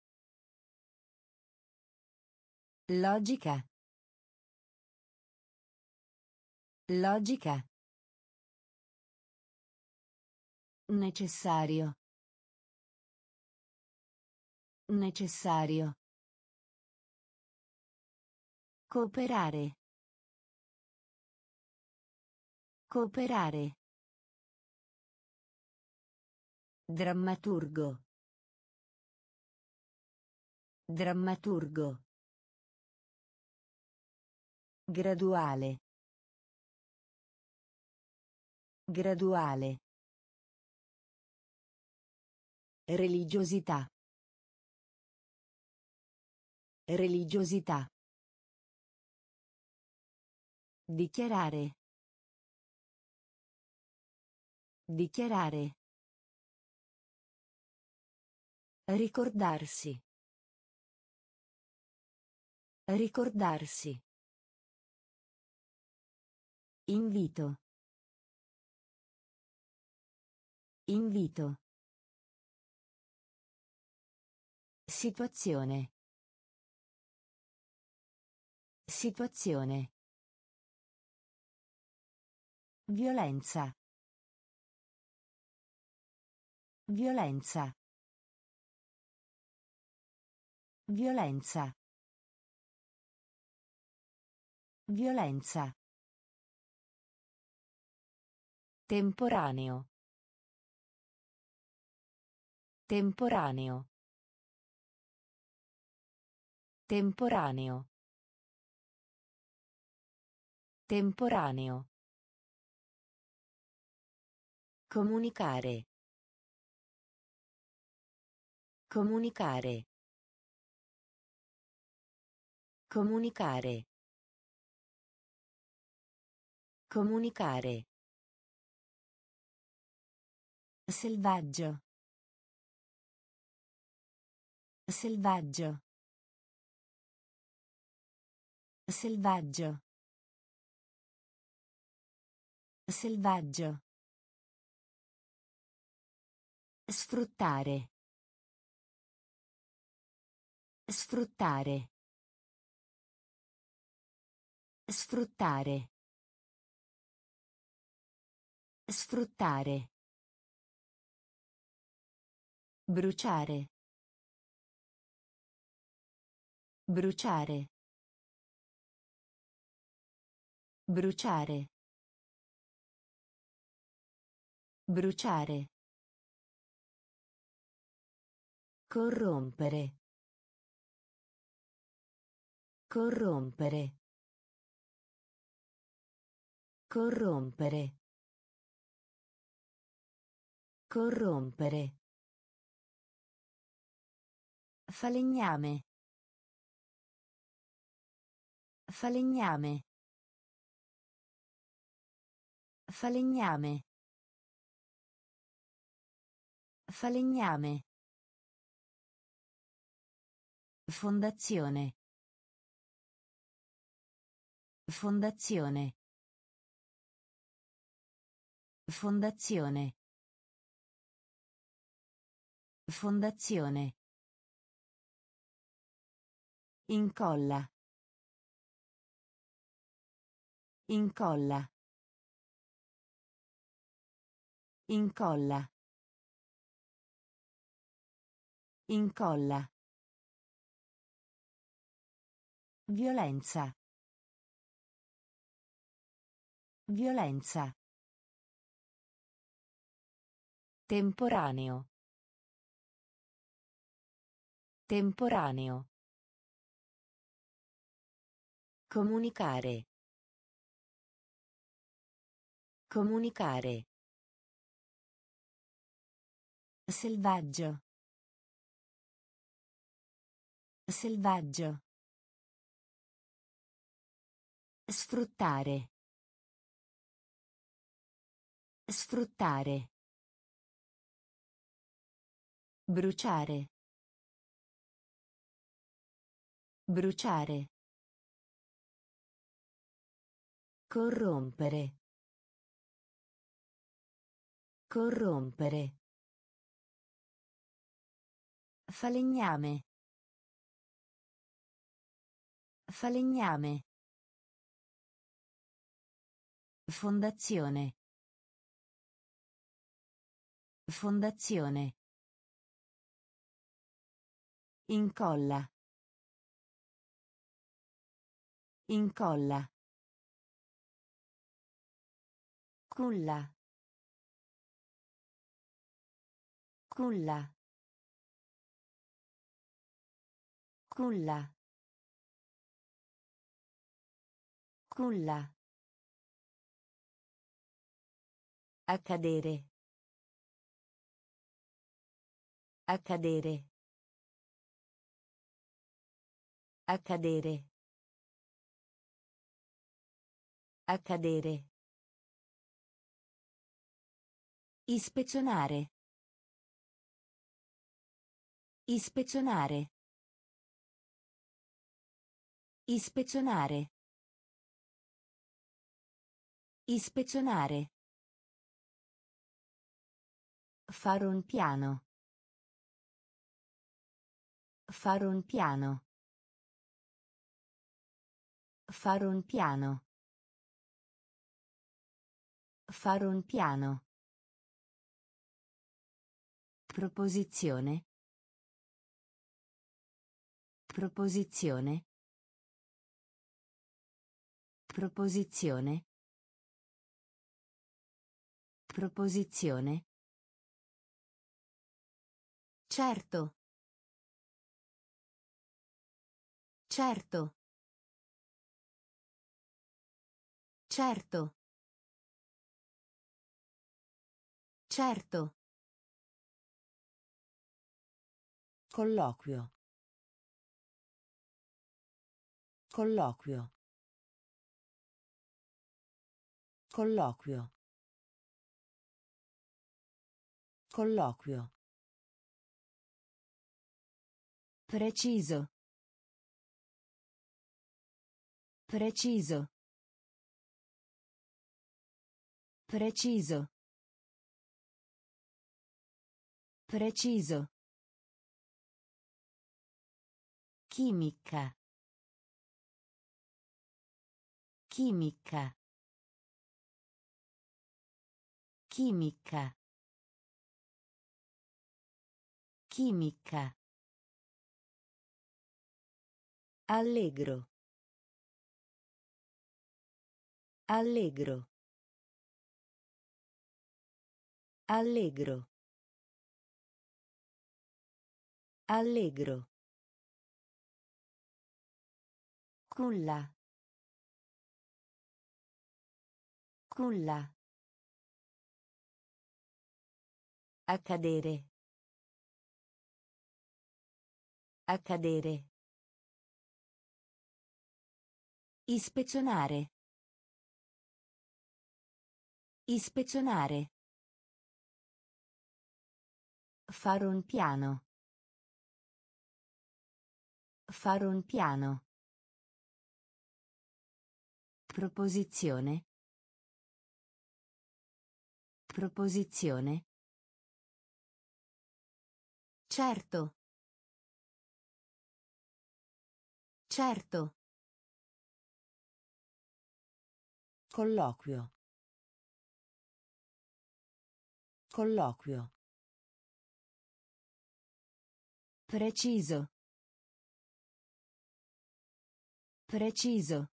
Logica. Logica. Necessario. Necessario. Cooperare. Cooperare. Drammaturgo. Drammaturgo. Graduale. Graduale. Religiosità. Religiosità. Dichiarare. Dichiarare. Ricordarsi. Ricordarsi. Invito. Invito. Situazione. Situazione. Violenza. Violenza. Violenza. Violenza. Temporaneo. Temporaneo. Temporaneo. Temporaneo. Comunicare. Comunicare. Comunicare. Comunicare. Selvaggio. Selvaggio. Selvaggio. Selvaggio. Sfruttare. Sfruttare. Sfruttare. Sfruttare. Bruciare. Bruciare. Bruciare. Bruciare. Corrompere. Corrompere. Corrompere. Corrompere. Falegname. Falegname. Falegname. Falegname. Fondazione. Fondazione. Fondazione. Fondazione. Incolla. Incolla. Incolla. Incolla. Violenza. Violenza. Temporaneo. Temporaneo. Comunicare. Comunicare. Selvaggio. Selvaggio. Sfruttare. Sfruttare. Bruciare. Bruciare. Corrompere. Corrompere. Falegname. Falegname. Fondazione. Fondazione. Incolla. Incolla. Culla. Culla. Culla. Culla. Accadere. Accadere. Accadere. Accadere. Ispezionare. Ispezionare. Ispezionare. Ispezionare. Fare un piano. Fare un piano. Fare un piano. Fare un piano. Proposizione. Proposizione. Proposizione. Proposizione. Certo. Certo. Certo. Certo. Colloquio. Colloquio. Colloquio. Colloquio. Preciso. Preciso. Preciso. Preciso. Chimica. Chimica. Chimica. Chimica. Allegro. Allegro. Allegro. Allegro. Culla. Culla. Accadere. Accadere. Ispezionare. Ispezionare. Fare un piano. Fare un piano. Proposizione. Proposizione. Certo. Certo. Colloquio. Colloquio. Preciso. Preciso.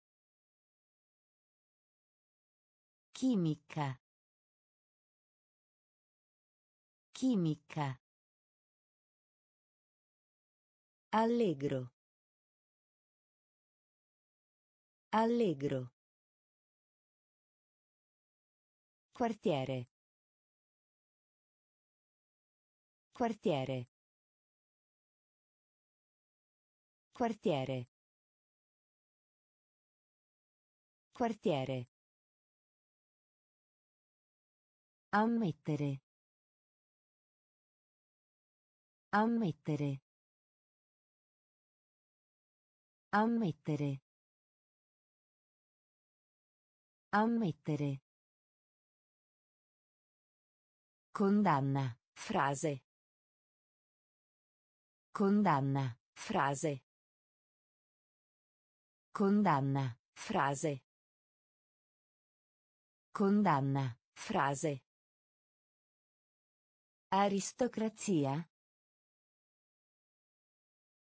Chimica. Chimica. Allegro. Allegro. Quartiere. Quartiere. Quartiere. Quartiere. Ammettere. Ammettere. Ammettere. Ammettere. Condanna. Frase. Condanna. Frase. Condanna. Frase. Condanna. Frase. Aristocrazia.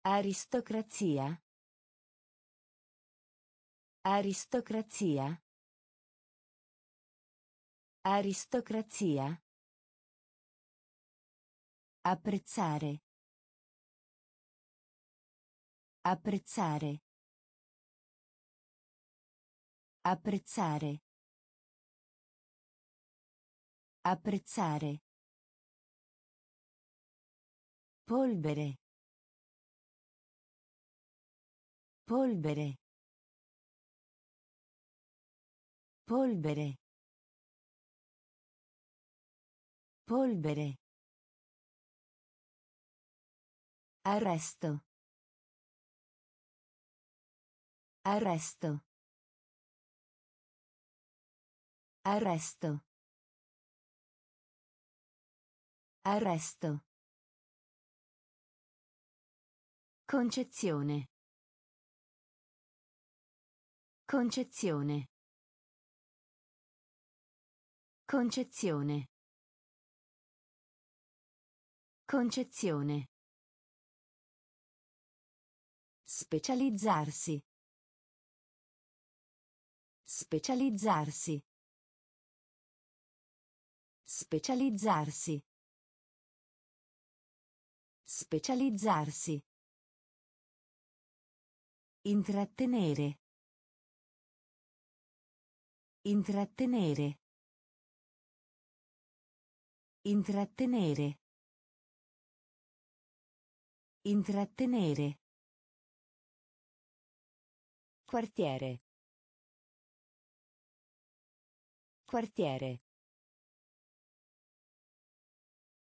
Aristocrazia. Aristocrazia. Aristocrazia. Apprezzare. Apprezzare. Apprezzare. Apprezzare. Polvere. Polvere. Polvere. Polvere. Arresto. Arresto. Arresto. Arresto. Concezione. Concezione. Concezione. Concezione. Specializzarsi. Specializzarsi. Specializzarsi. Specializzarsi. Intrattenere. Intrattenere. Intrattenere. Intrattenere. Quartiere. Quartiere.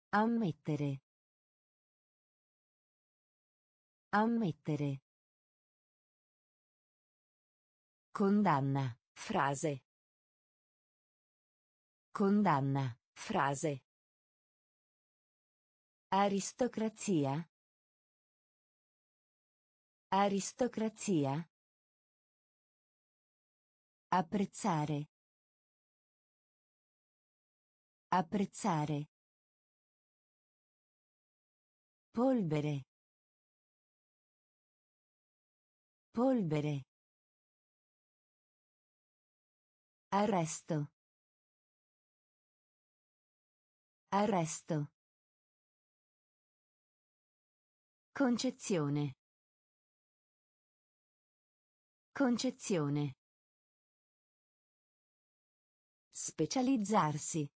Ammettere. Ammettere. Condanna. Frase. Condanna. Frase. Aristocrazia. Aristocrazia. Apprezzare. Apprezzare. Polvere. Polvere. Arresto. Arresto. Concezione. Concezione. Specializzarsi.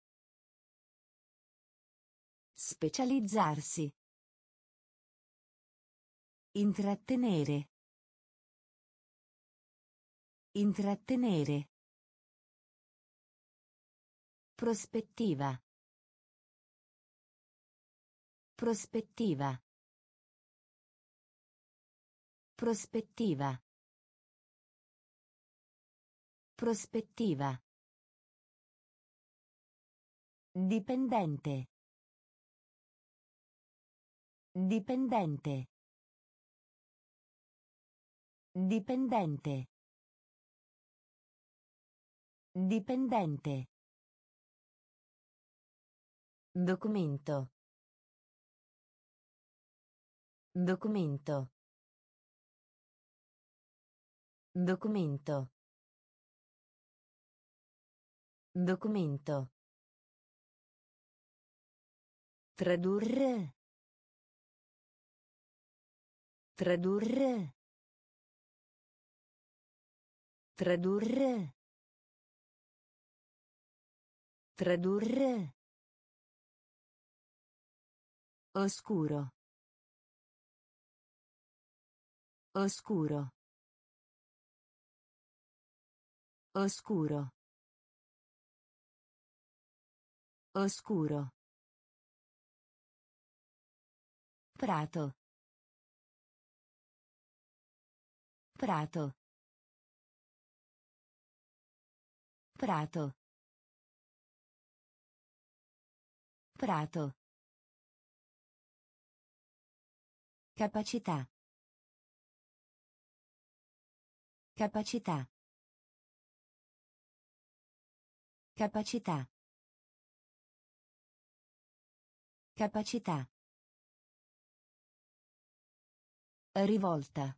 Specializzarsi. Intrattenere. Intrattenere. Prospettiva. Prospettiva. Prospettiva. Prospettiva. Dipendente. Dipendente. Dipendente. Dipendente. Documento. Documento. Documento. Documento. Tradurre. Tradurre. Tradurre. Tradurre. Oscuro. Oscuro. Oscuro. Oscuro. Prato. Prato. Prato. Prato. Capacità. Capacità. Capacità. Capacità. Rivolta.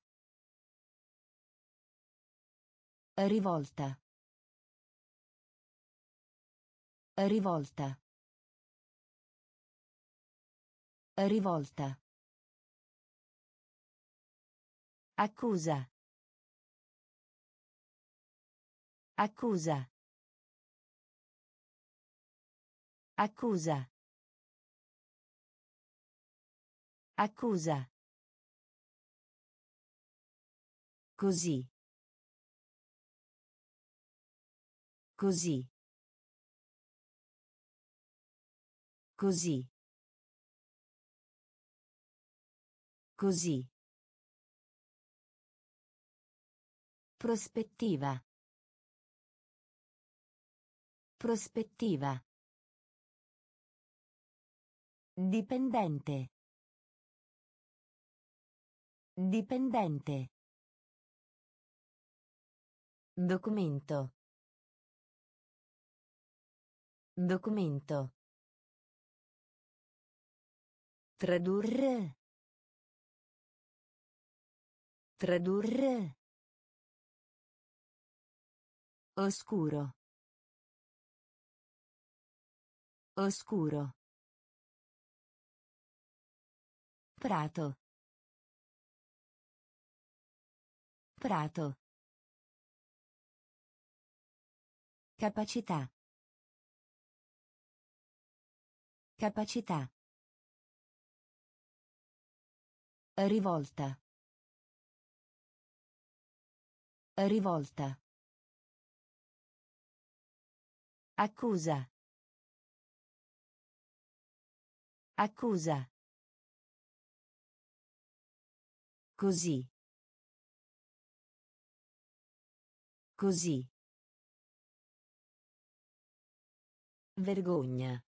Rivolta. Rivolta. Rivolta. Accusa. Accusa. Accusa. Accusa. Così. Così. Così. Così. Prospettiva. Prospettiva. Dipendente. Dipendente. Documento. Documento. Tradurre. Tradurre. Oscuro. Oscuro. Prato. Prato. Capacità. Capacità. Rivolta. Rivolta. Accusa. Accusa. Così. Così. Vergogna.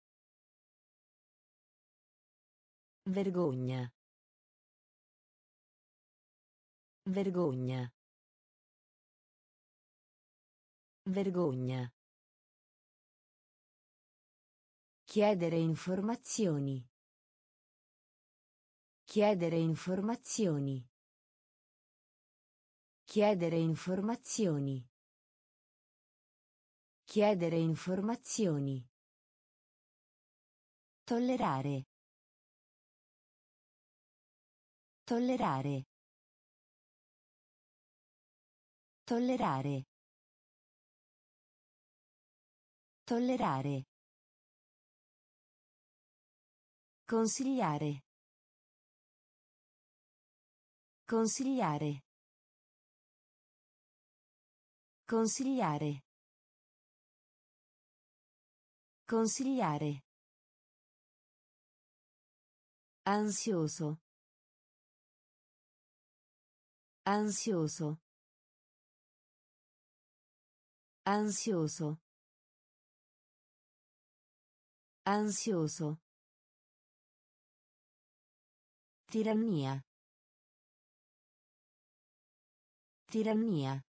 Vergogna. Vergogna. Vergogna. Chiedere informazioni. Chiedere informazioni. Chiedere informazioni. Chiedere informazioni. Tollerare. Tollerare. Tollerare. Tollerare. Consigliare. Consigliare. Consigliare. Consigliare. Ansioso. Ansioso. Ansioso. Ansioso. Tirannia. Tirannia.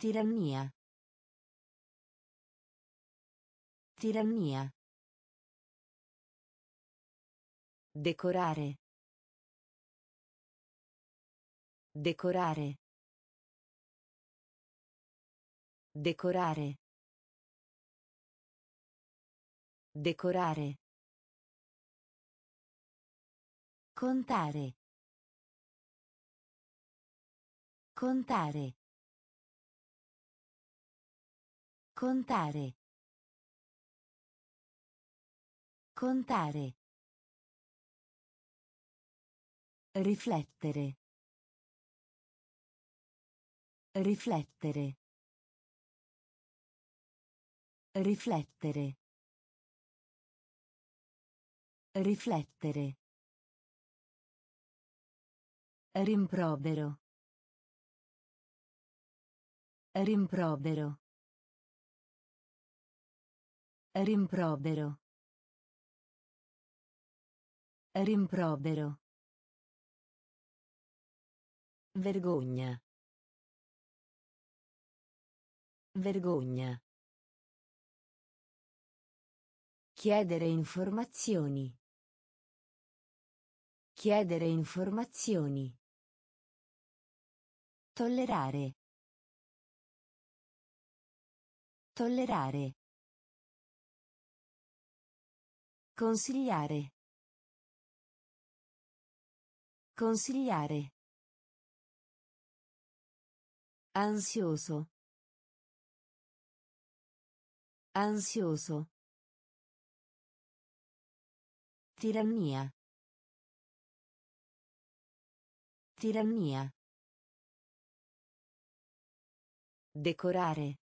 Tirannia. Tirannia. Decorare. Decorare. Decorare. Decorare. Contare. Contare. Contare. Contare. Riflettere. Riflettere. Riflettere. Riflettere. Rimprovero. Rimprovero. Rimprovero. Rimprovero. Vergogna. Vergogna. Chiedere informazioni. Chiedere informazioni. Tollerare. Tollerare. Consigliare. Consigliare. Ansioso. Ansioso. Tirannia. Tirannia. Decorare.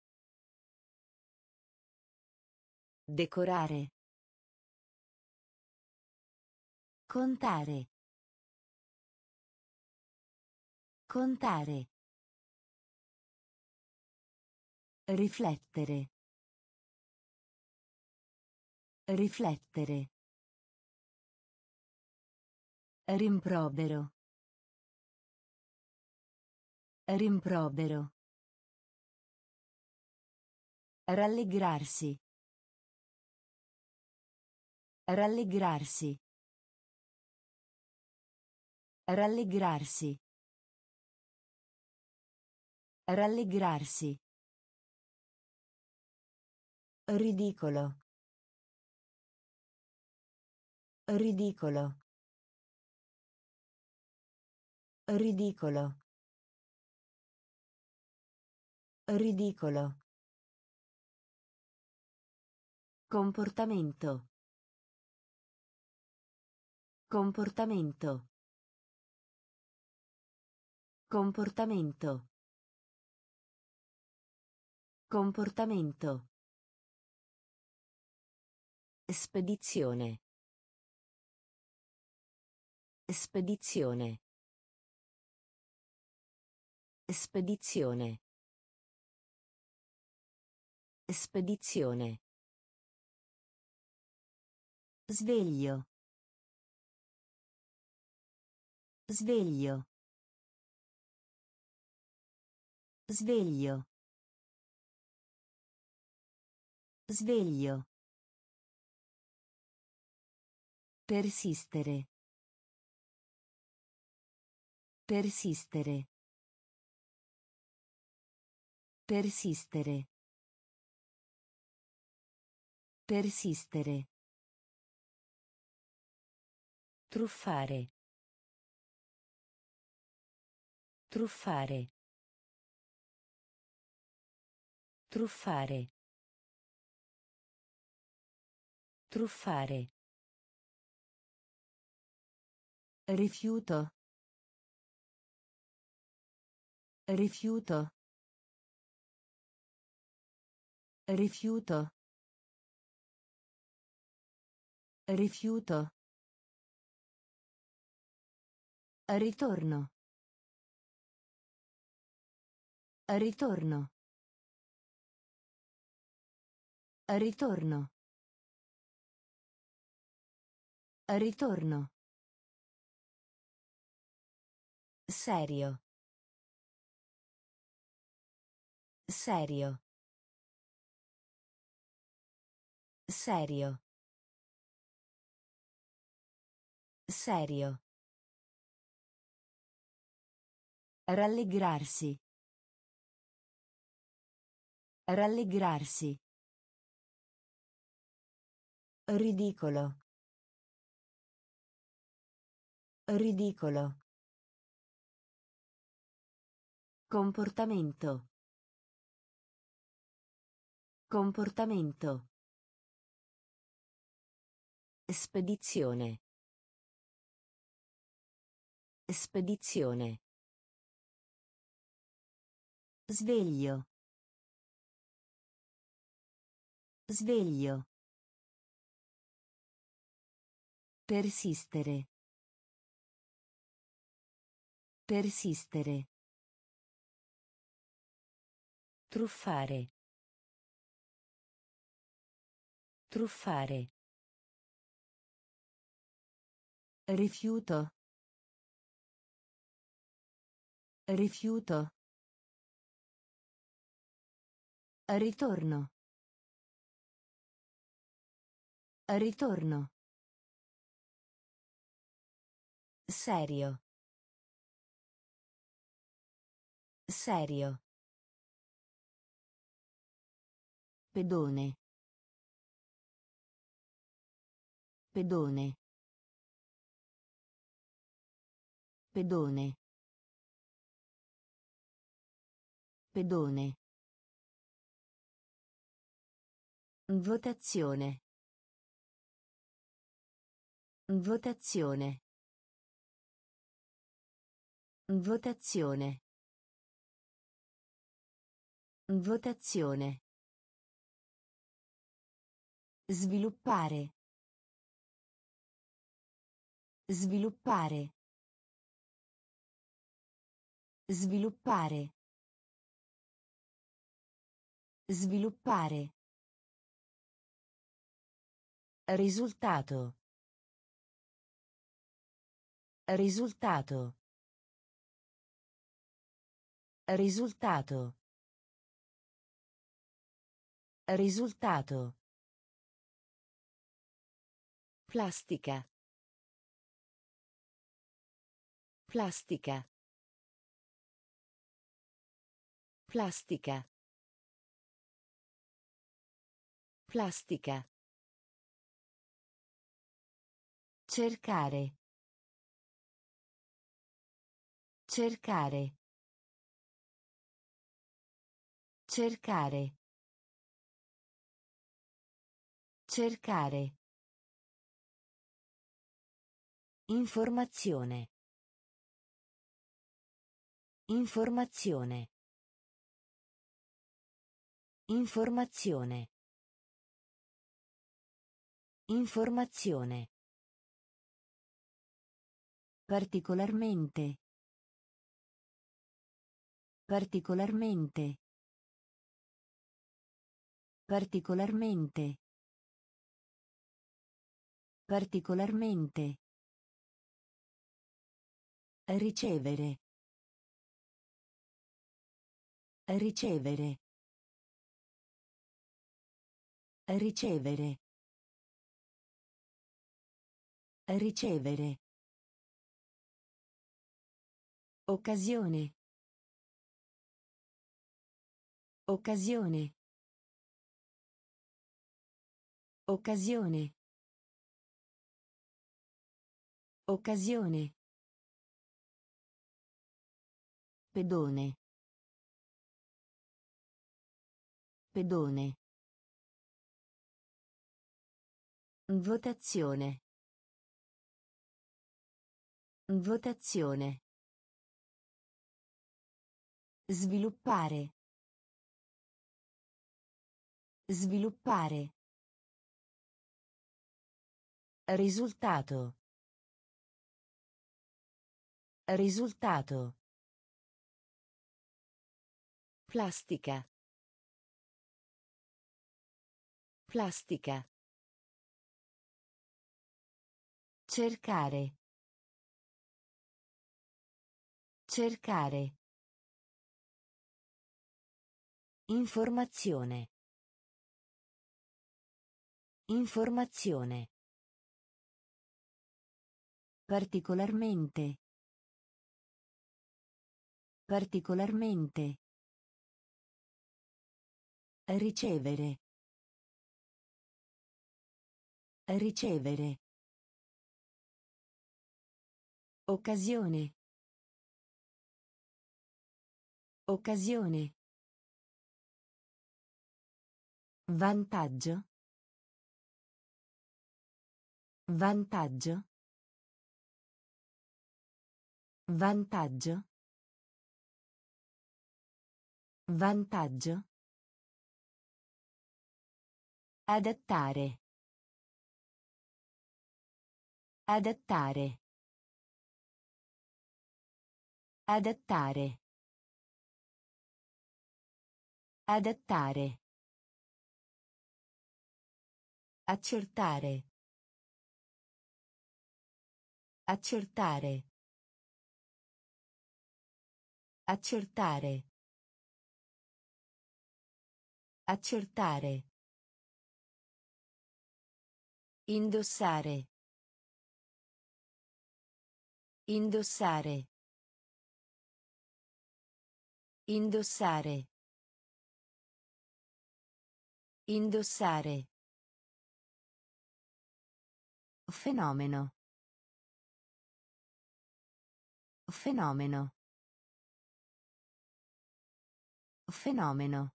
Decorare. Contare. Contare. Riflettere. Riflettere. Rimprovero. Rimprovero. Rallegrarsi. Rallegrarsi. Rallegrarsi. Rallegrarsi. Ridicolo. Ridicolo. Ridicolo. Ridicolo. Comportamento. Comportamento. Comportamento. Comportamento. Spedizione. Spedizione. Spedizione. Spedizione. Sveglio. Sveglio. Sveglio. Sveglio. Persistere. Persistere. Persistere. Persistere. Truffare. Truffare. Truffare. Truffare. Rifiuto. Rifiuto. Rifiuto. Rifiuto. Ritorno. Ritorno. Ritorno. Ritorno. Serio. Serio. Serio. Serio. Rallegrarsi. Rallegrarsi. Ridicolo. Ridicolo. Comportamento. Comportamento. Spedizione. Spedizione. Sveglio. Sveglio. Persistere. Persistere. Truffare. Truffare. Rifiuto. Rifiuto. Ritorno. Ritorno. Serio. Serio. Pedone. Pedone. Pedone. Pedone. Votazione. Votazione. Votazione. Votazione. Sviluppare. Sviluppare. Sviluppare. Sviluppare. Risultato. Risultato. Risultato. Risultato. Plastica. Plastica. Plastica. Plastica. Cercare. Cercare. Cercare. Cercare. Informazione. Informazione. Informazione. Informazione. Particolarmente. Particolarmente. Particolarmente. Particolarmente. Ricevere. Ricevere. Ricevere. Ricevere. Occasione. Occasione. Occasione. Occasione. Pedone. Pedone. Votazione. Votazione. Sviluppare. Sviluppare. Risultato. Risultato. Plastica. Plastica. Cercare. Cercare. Informazione. Informazione. Particolarmente. Particolarmente. Ricevere. Ricevere. Occasione. Occasione. Vantaggio. Vantaggio. Vantaggio. Vantaggio. Adattare. Adattare. Adattare. Adattare. Accertare. Accertare. Accertare. Accertare. Indossare. Indossare. Indossare. Indossare. Fenomeno. Fenomeno. Fenomeno.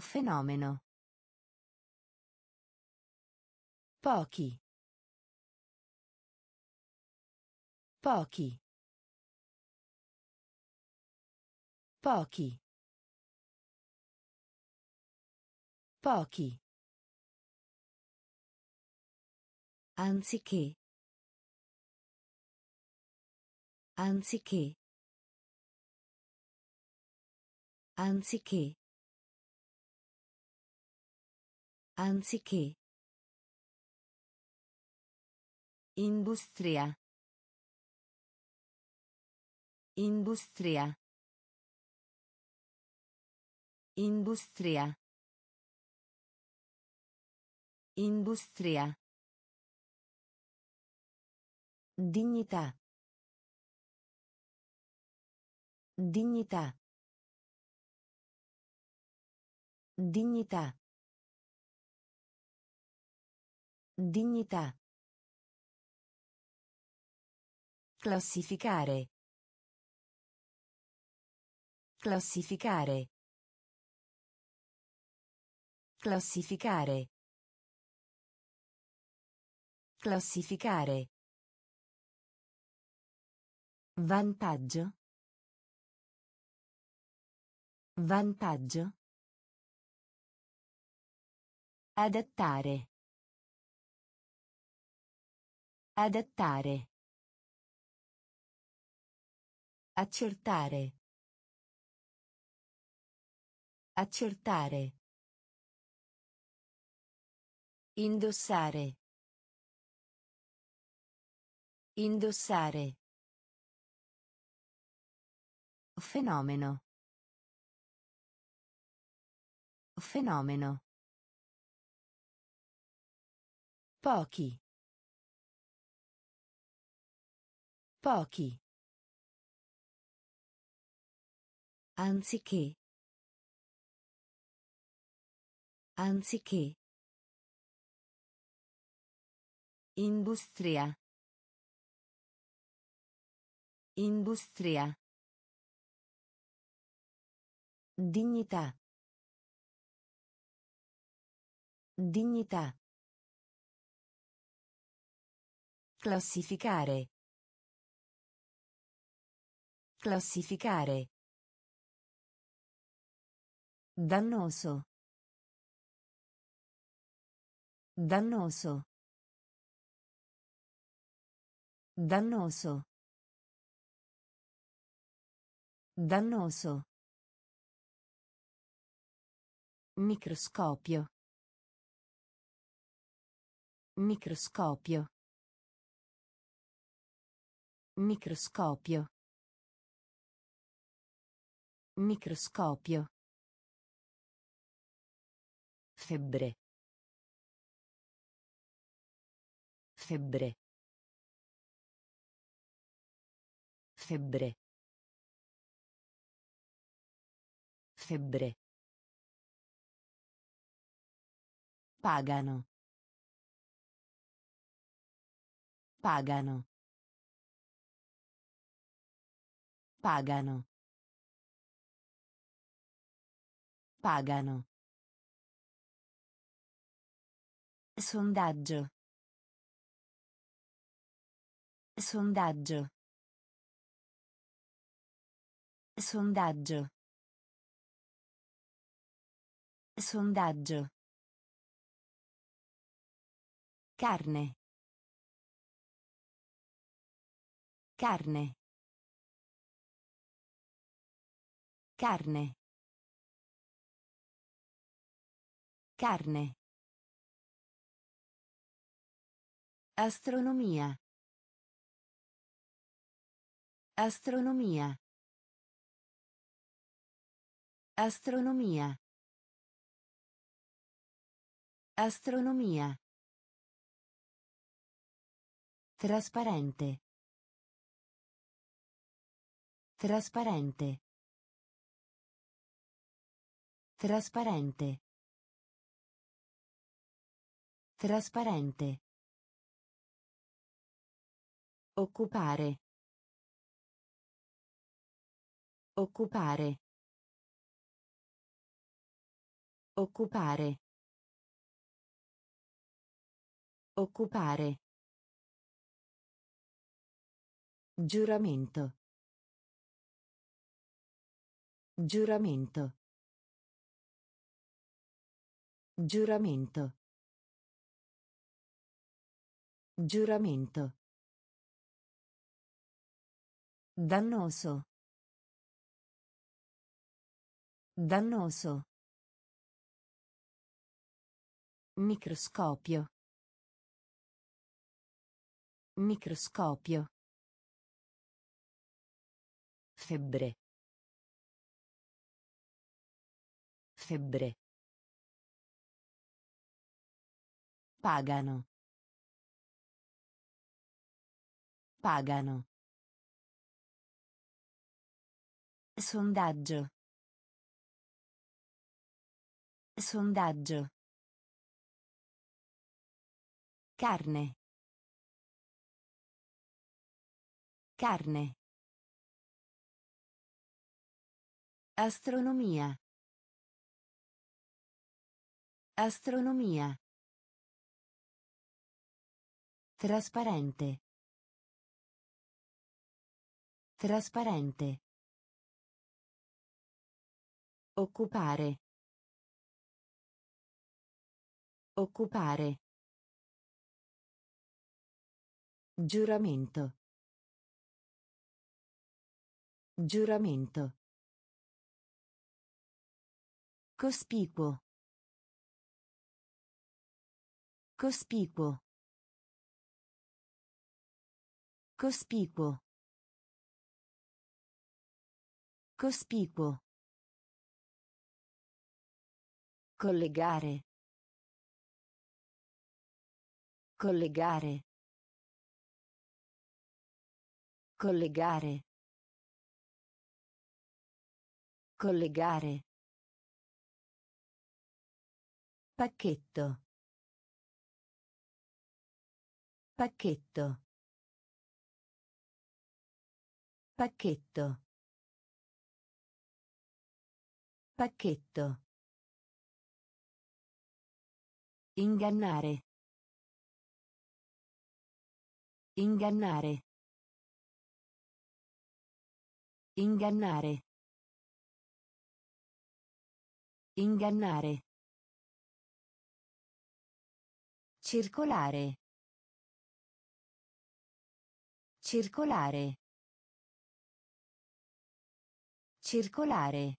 Fenomeno. Pochi. Pochi. Pochi. Pochi. Anziché. Anziché. Anziché. Anziché. Industria. Industria. Industria. Industria. Dignità. Dignità. Dignità. Dignità. Classificare. Classificare. Classificare. Classificare. Vantaggio. Vantaggio. Adattare. Adattare. Accertare. Accertare. Indossare. Indossare. Fenomeno. Fenomeno. Pochi. Pochi. Anziché. Anziché. Industria. Industria. Dignità. Dignità. Classificare. Classificare. Dannoso. Dannoso. Dannoso. Dannoso. Microscopio. Microscopio. Microscopio. Microscopio. Febbre. Febbre. Febbre. Febbre. Pagano. Pagano. Pagano. Pagano. Sondaggio. Sondaggio. Sondaggio. Sondaggio. Carne. Carne. Carne. Carne. Astronomia. Astronomia. Astronomia. Astronomia. Trasparente. Trasparente. Trasparente. Trasparente. Occupare. Occupare. Occupare. Occupare. Giuramento. Giuramento. Giuramento. Giuramento. Dannoso. Dannoso. Microscopio. Microscopio. Febbre. Febbre. Pagano. Pagano. Sondaggio. Sondaggio. Carne. Carne. Astronomia. Astronomia. Trasparente. Trasparente. Occupare. Occupare. Giuramento. Giuramento. Cospicuo. Cospicuo. Cospicuo. Cospicuo. Collegare. Collegare. Collegare. Collegare. Pacchetto. Pacchetto. Pacchetto. Pacchetto. Ingannare. Ingannare. Ingannare. Ingannare. Circolare. Circolare. Circolare.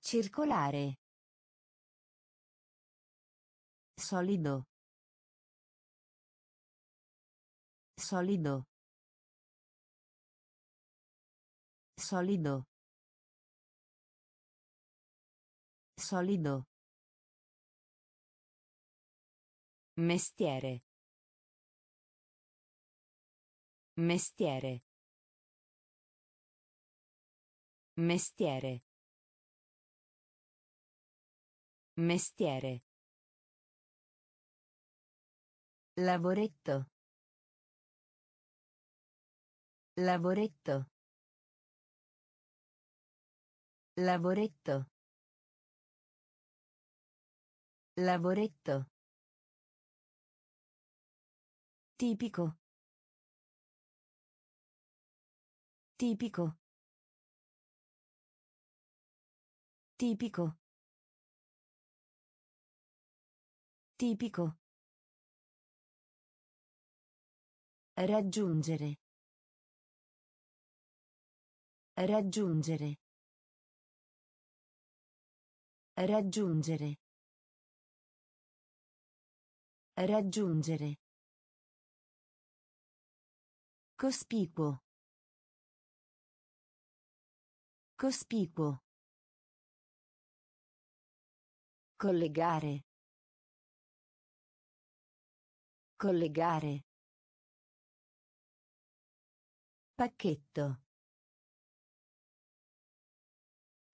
Circolare. Solido. Solido. Solido. Solido. Mestiere. Mestiere. Mestiere. Mestiere. Lavoretto. Lavoretto. Lavoretto. Lavoretto. Tipico. Tipico. Tipico. Tipico. Raggiungere. Raggiungere. Raggiungere. Raggiungere. Cospicuo. Cospicuo. Collegare. Collegare. Pacchetto.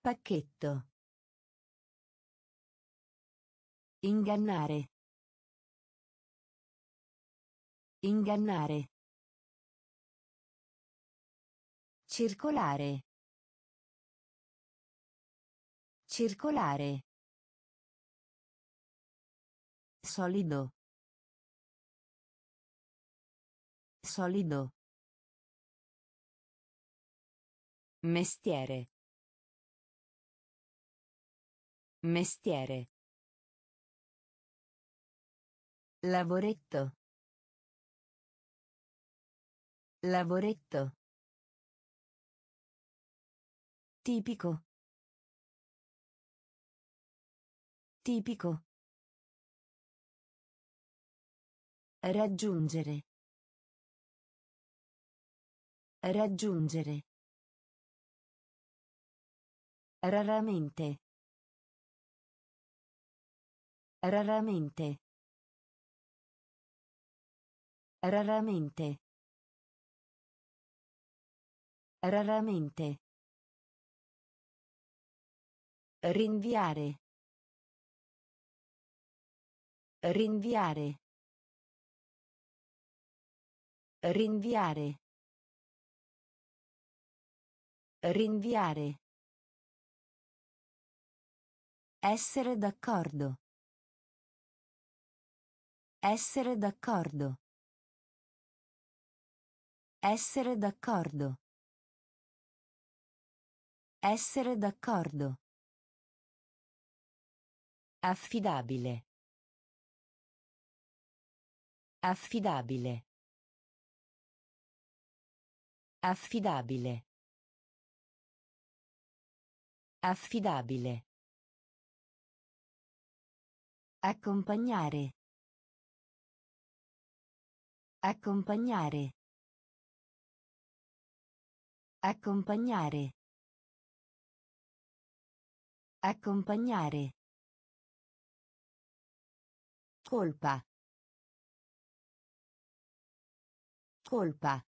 Pacchetto. Ingannare. Ingannare. Circolare. Circolare. Solido. Solido. Mestiere. Mestiere. Lavoretto. Lavoretto. Tipico. Tipico. Raggiungere. Raggiungere. Raramente. Raramente. Raramente. Raramente. Rinviare. Rinviare. Rinviare. Rinviare. Essere d'accordo. Essere d'accordo. Essere d'accordo. Essere d'accordo. Affidabile. Affidabile. Affidabile. Affidabile. Accompagnare. Accompagnare. Accompagnare. Accompagnare. Colpa. Colpa.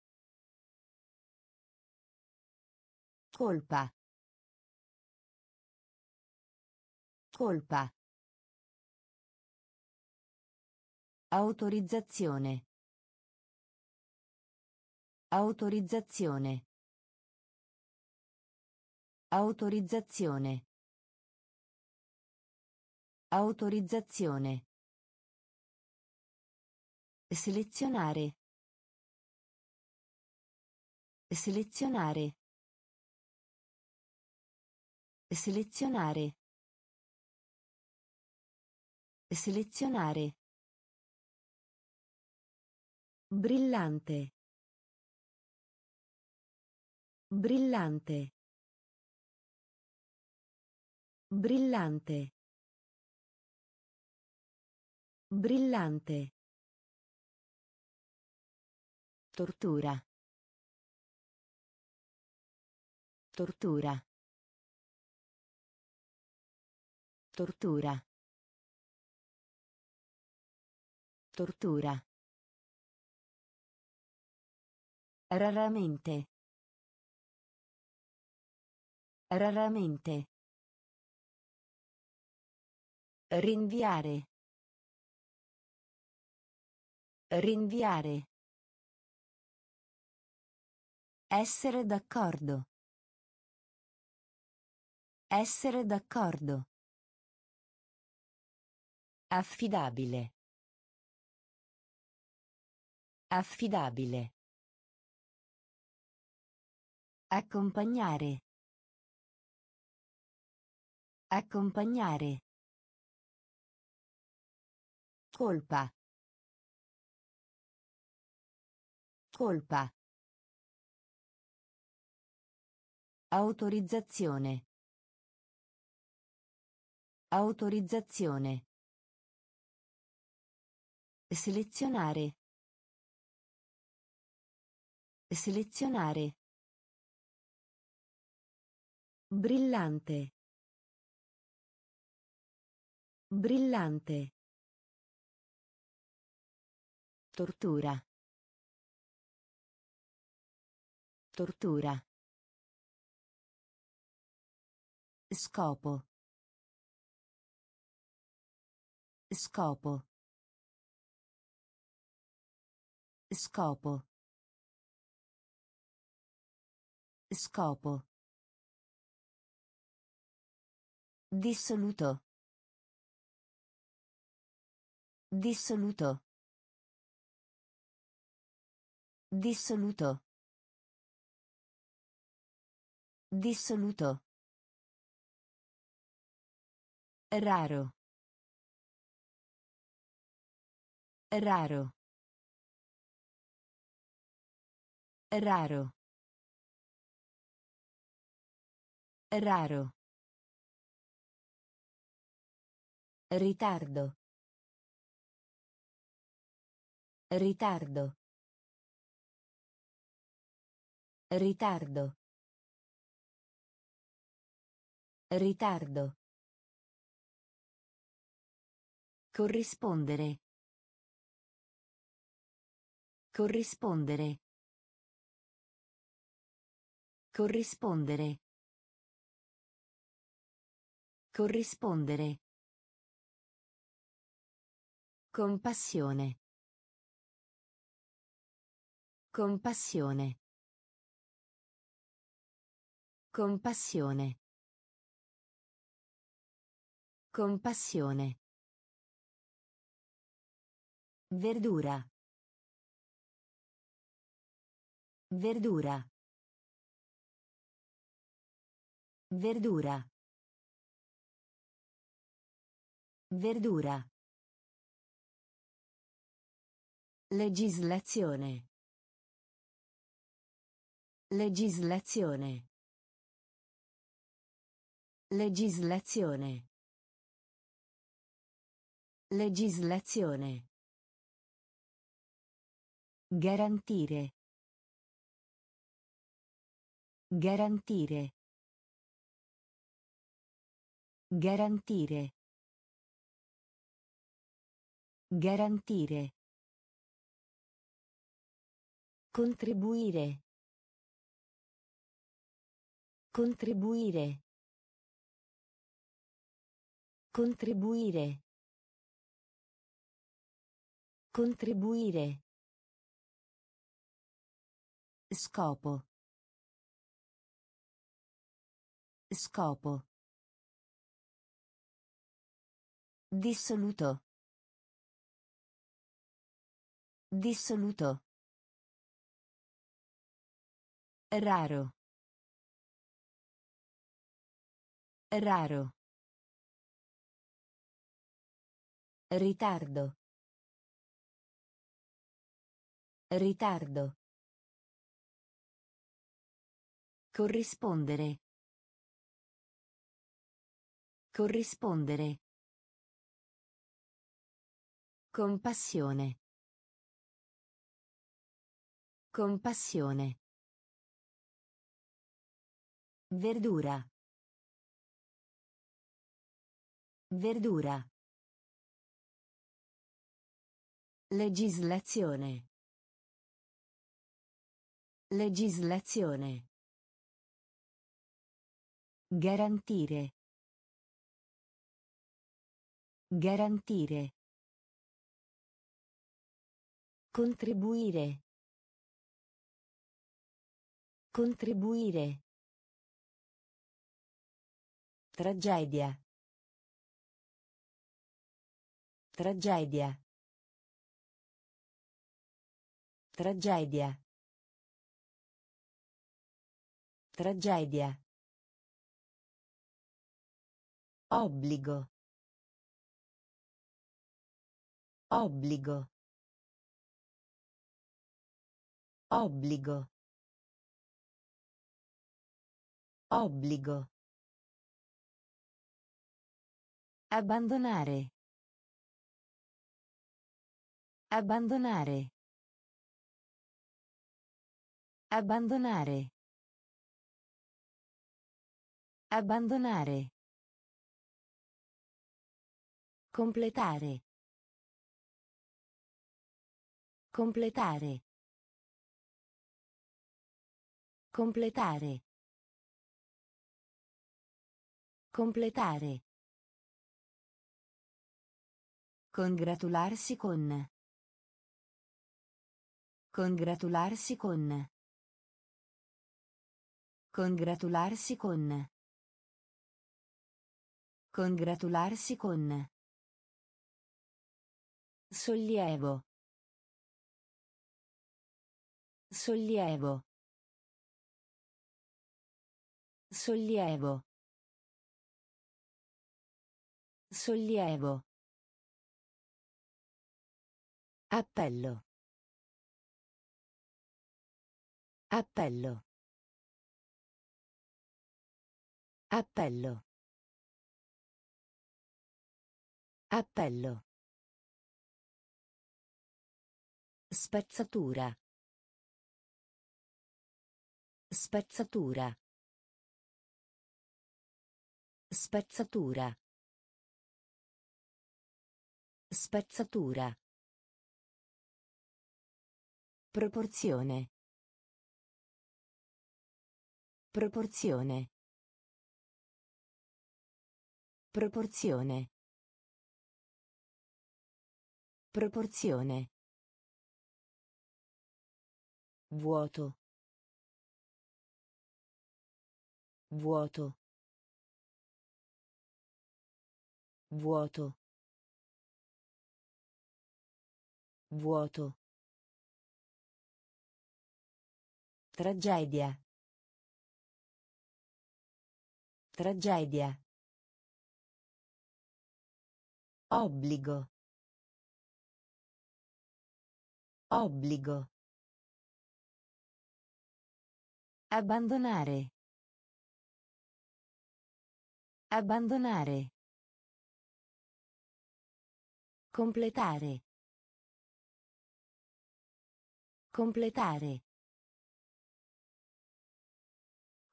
Colpa. Colpa. Autorizzazione. Autorizzazione. Autorizzazione. Autorizzazione. Selezionare. Selezionare. Selezionare. Selezionare. Brillante. Brillante. Brillante. Brillante. Tortura. Tortura. Tortura. Tortura. Raramente. Raramente. Rinviare. Rinviare. Essere d'accordo. Essere d'accordo. Affidabile. Affidabile. Accompagnare. Accompagnare. Colpa. Colpa. Autorizzazione. Autorizzazione. Selezionare. Selezionare. Brillante. Brillante. Tortura. Tortura. Scopo. Scopo. Scopo. Scopo. Dissoluto. Dissoluto. Dissoluto. Dissoluto. Raro. Raro. Raro. Raro. Ritardo. Ritardo. Ritardo. Ritardo. Corrispondere. Corrispondere. Corrispondere. Corrispondere. Compassione. Compassione. Compassione. Compassione. Verdura. Verdura. Verdura. Verdura. Legislazione. Legislazione. Legislazione. Legislazione. Garantire. Garantire. Garantire. Garantire. Contribuire. Contribuire. Contribuire. Contribuire. Scopo. Scopo. Dissoluto. Dissoluto. Raro. Raro. Ritardo. Ritardo. Corrispondere. Corrispondere. Compassione. Compassione. Verdura. Verdura. Legislazione. Legislazione. Garantire. Garantire. Contribuire. Contribuire. Tragedia. Tragedia. Tragedia. Tragedia. Obbligo. Obbligo. Obbligo. Obbligo. Abbandonare. Abbandonare. Abbandonare. Abbandonare. Completare. Completare. Completare. Completare. Congratularsi con. Congratularsi con. Congratularsi con. Congratularsi con. Sollievo. Sollievo. Sollievo. Sollievo. Appello. Appello. Appello. Appello. Spezzatura. Spezzatura. Spezzatura. Spezzatura. Proporzione. Proporzione. Proporzione. Proporzione. Vuoto. Vuoto. Vuoto. Vuoto. Tragedia. Tragedia. Obbligo. Obbligo. Abbandonare. Abbandonare. Completare. Completare.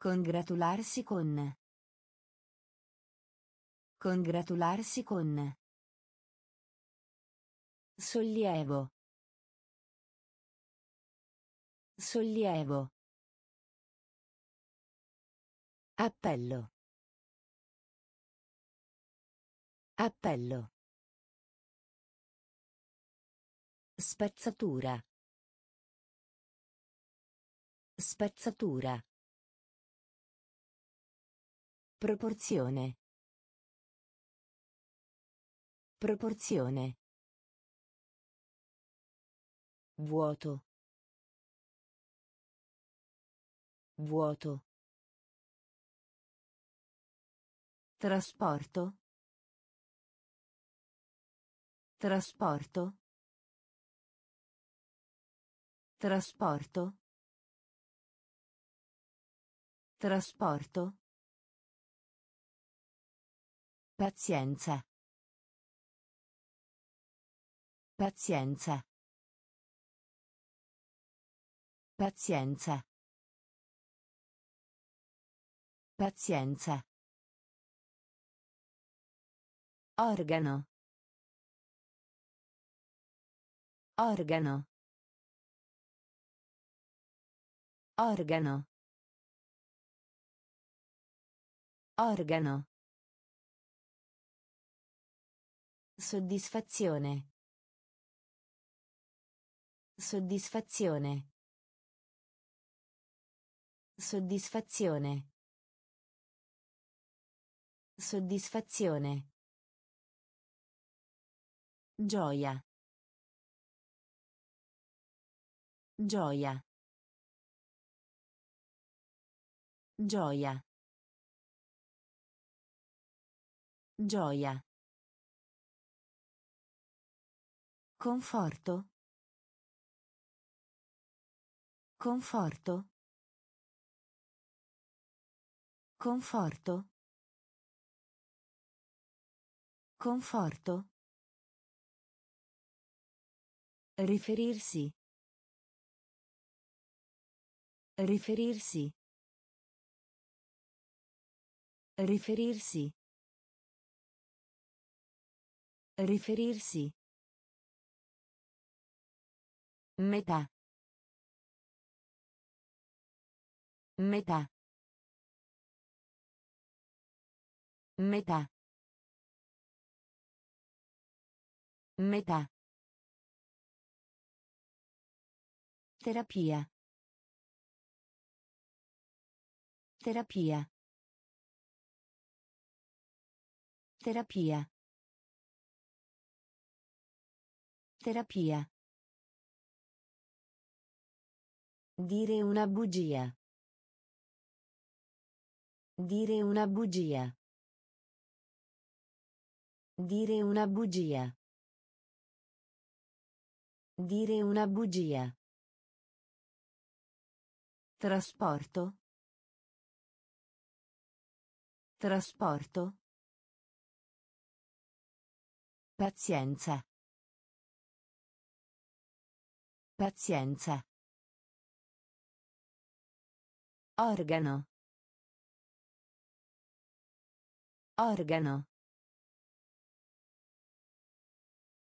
Congratularsi con. Congratularsi con. Sollievo. Sollievo. Appello. Appello. Spezzatura. Spezzatura. Proporzione. Proporzione. Vuoto. Vuoto. Trasporto. Trasporto. Trasporto. Trasporto. Pazienza. Pazienza. Pazienza. Pazienza. Organo. Organo. Organo. Organo. Soddisfazione. Soddisfazione. Soddisfazione. Soddisfazione. Gioia. Gioia. Gioia. Gioia. Conforto. Conforto. Conforto. Conforto. Riferirsi. Riferirsi. Riferirsi. Riferirsi. Metà. Metà. Metà. Metà. Terapia. Terapia. Terapia. Terapia. Dire una bugia. Dire una bugia. Dire una bugia. Dire una bugia. Trasporto. Trasporto. Pazienza. Pazienza. Organo. Organo.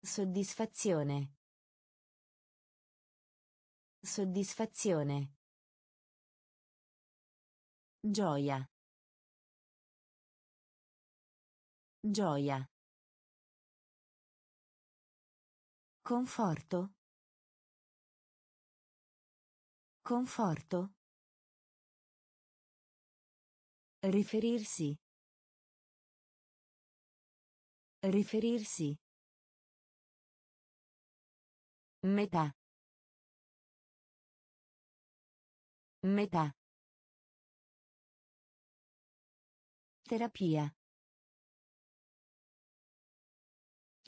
Soddisfazione. Soddisfazione. Gioia. Gioia. Conforto. Conforto. Riferirsi. Riferirsi. Metà. Metà. Terapia.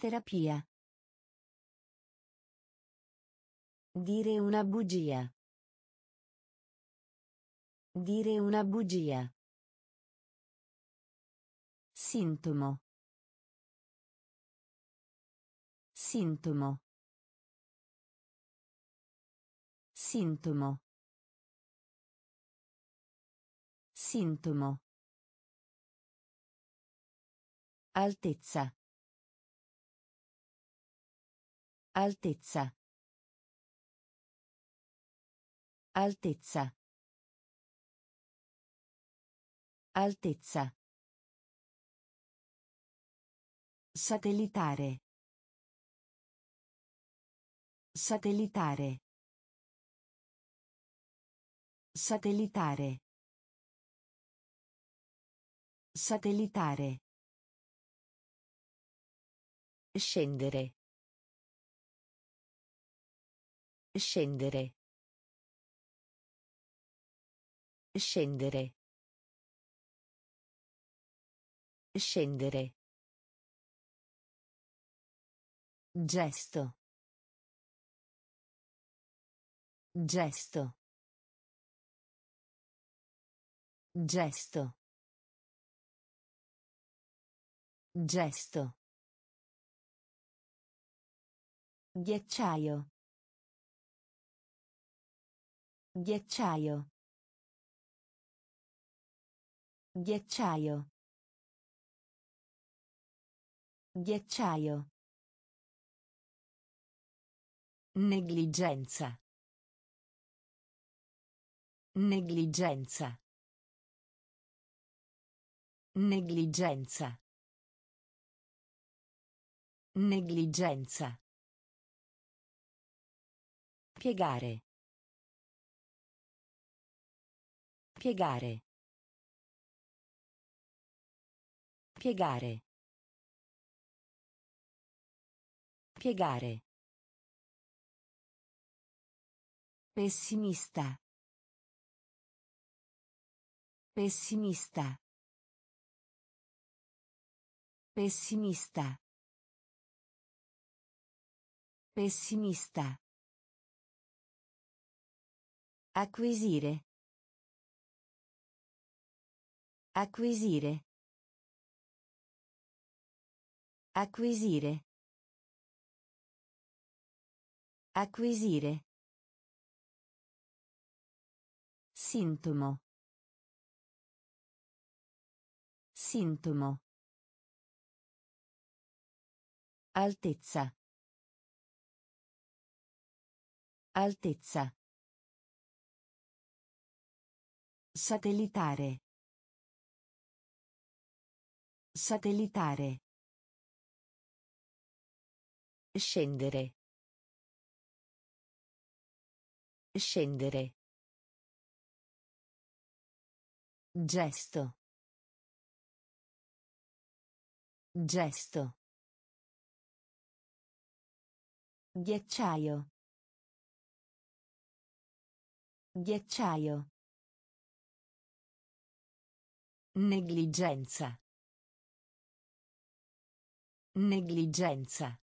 Terapia. Dire una bugia. Dire una bugia. Sintomo. Sintomo. Sintomo. Sintomo. Altezza. Altezza. Altezza. Altezza. Satellitare. Satellitare. Satellitare. Satellitare. Scendere. Scendere. Scendere. Scendere. Gesto. Gesto. Gesto. Gesto. Ghiacciaio. Ghiacciaio. Ghiacciaio. Ghiacciaio. Negligenza. Negligenza. Negligenza. Negligenza. Piegare. Piegare. Piegare. Piegare. Pessimista. Pessimista. Pessimista. Pessimista. Acquisire. Acquisire. Acquisire. Acquisire. Sintomo. Sintomo. Altezza. Altezza. Satellitare. Satellitare. Scendere. Scendere. Gesto. Gesto. Ghiacciaio. Ghiacciaio. Negligenza. Negligenza.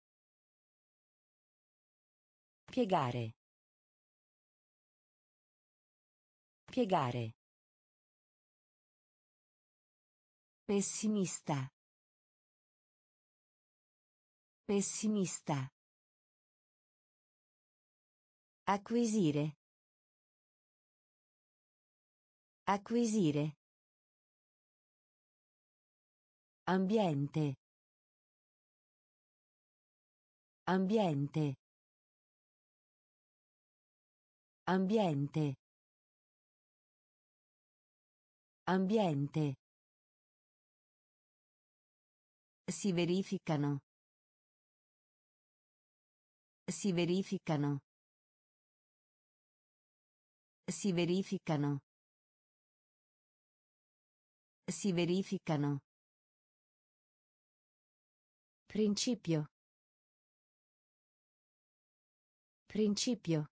Piegare. Piegare. Pessimista. Pessimista. Acquisire. Acquisire. Ambiente. Ambiente. Ambiente. Ambiente. Si verificano. Si verificano. Si verificano. Si verificano. Principio. Principio.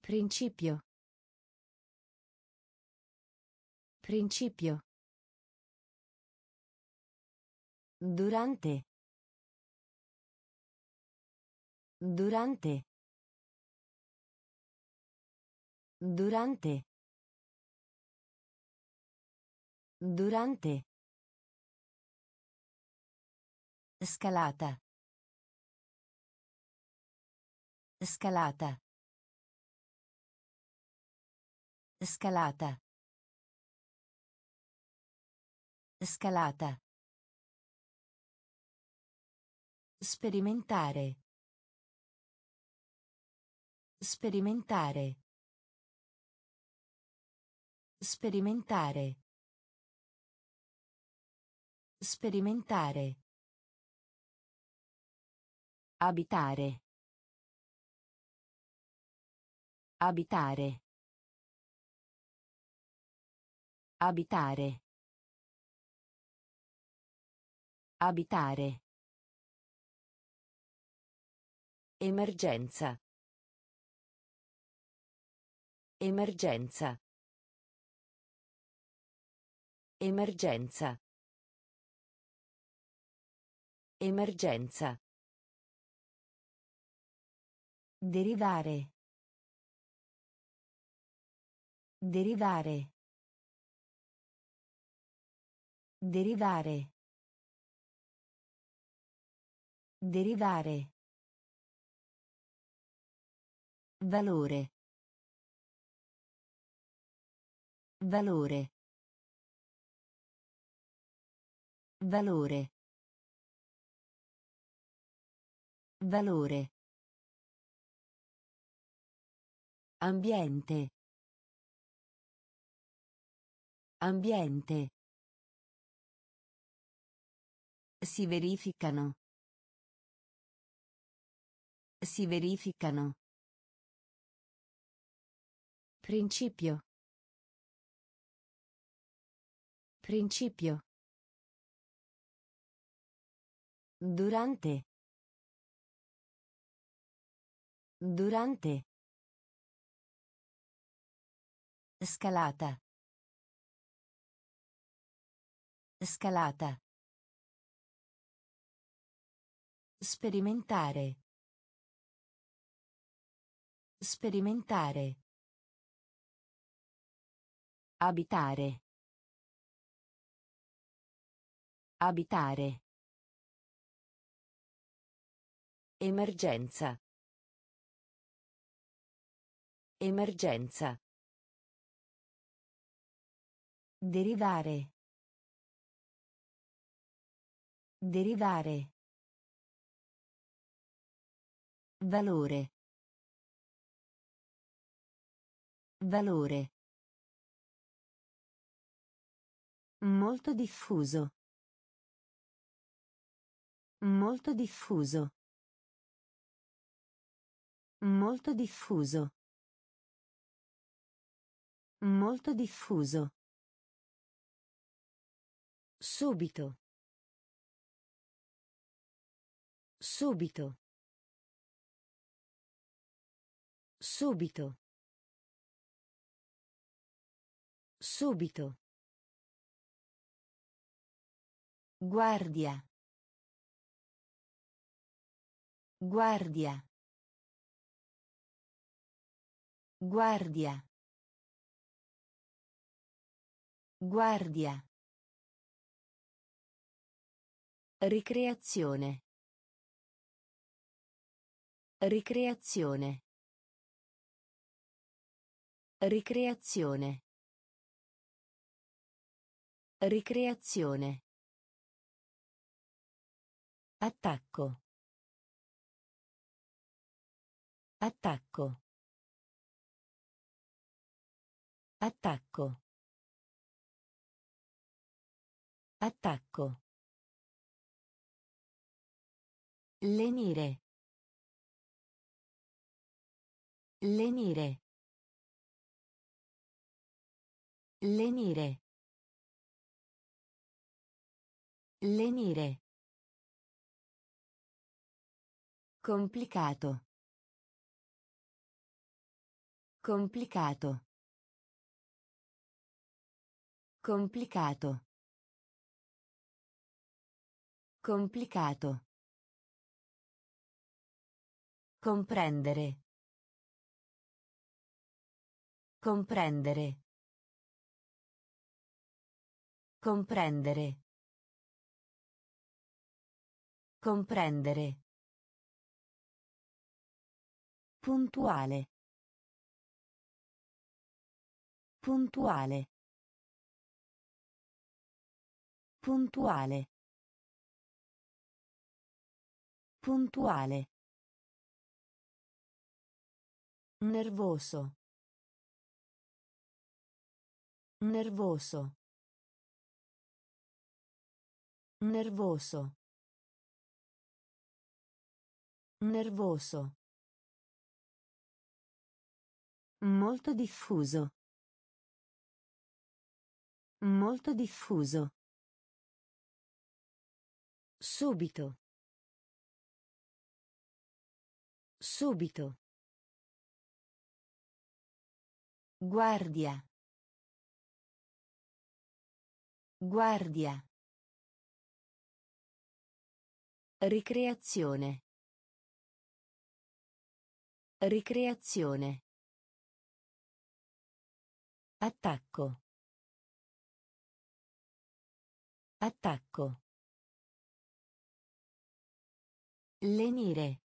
Principio. Principio. Durante. Durante. Durante. Durante. Scalata. Scalata. Scalata. Scalata. Sperimentare. Sperimentare. Sperimentare. Sperimentare. Abitare. Abitare. Abitare. Abitare. Emergenza. Emergenza. Emergenza. Emergenza. Derivare. Derivare. Derivare. Derivare. Valore. Valore. Valore. Valore. Ambiente. Ambiente. Si verificano. Si verificano. Principio. Principio. Durante. Durante. Scalata. Scalata. Sperimentare. Sperimentare. Abitare. Abitare. Emergenza. Emergenza. Derivare. Derivare. Valore. Valore. Molto diffuso. Molto diffuso. Molto diffuso. Molto diffuso. Subito. Subito. Subito. Subito. Guardia. Guardia. Guardia. Guardia. Ricreazione. Ricreazione. Ricreazione. Ricreazione. Attacco. Attacco. Attacco. Attacco. Lenire. Lenire. Lenire. Lenire. Complicato. Complicato. Complicato. Complicato. Comprendere. Comprendere. Comprendere. Comprendere. Puntuale. Puntuale. Puntuale. Puntuale. Nervoso. Nervoso. Nervoso. Nervoso. Molto diffuso. Molto diffuso. Subito. Subito. Guardia. Guardia. Ricreazione. Ricreazione. Attacco. Attacco. Lenire.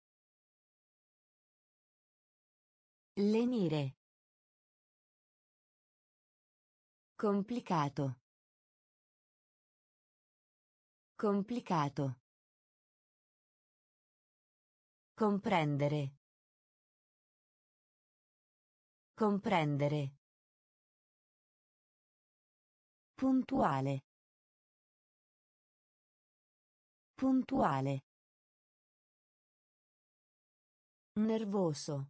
Lenire. Complicato. Complicato. Comprendere. Comprendere. Puntuale. Puntuale. Nervoso.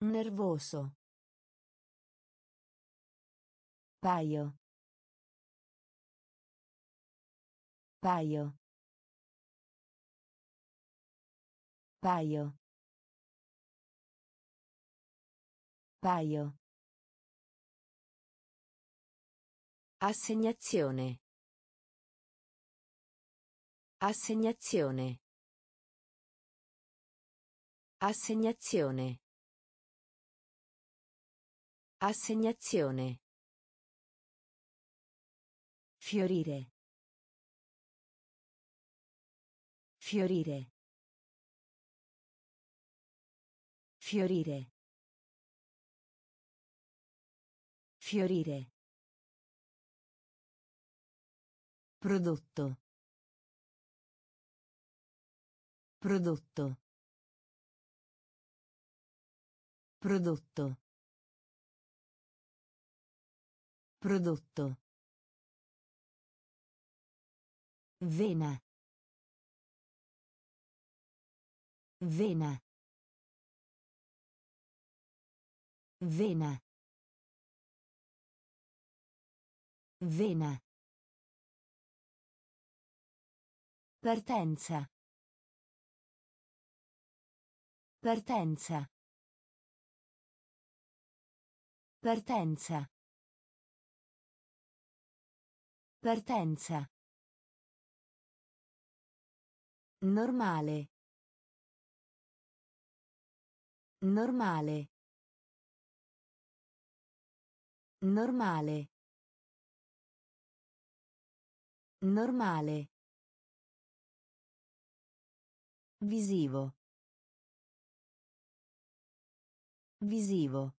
Nervoso. Paio. Paio. Paio. Paio. Assegnazione. Assegnazione. Assegnazione. Assegnazione. Fiorire. Fiorire. Fiorire. Fiorire. Prodotto. Prodotto. Prodotto. Prodotto. Vena. Vena. Vena. Vena. Partenza. Partenza. Partenza. Partenza. Normale. Normale. Normale. Normale. Visivo. Visivo.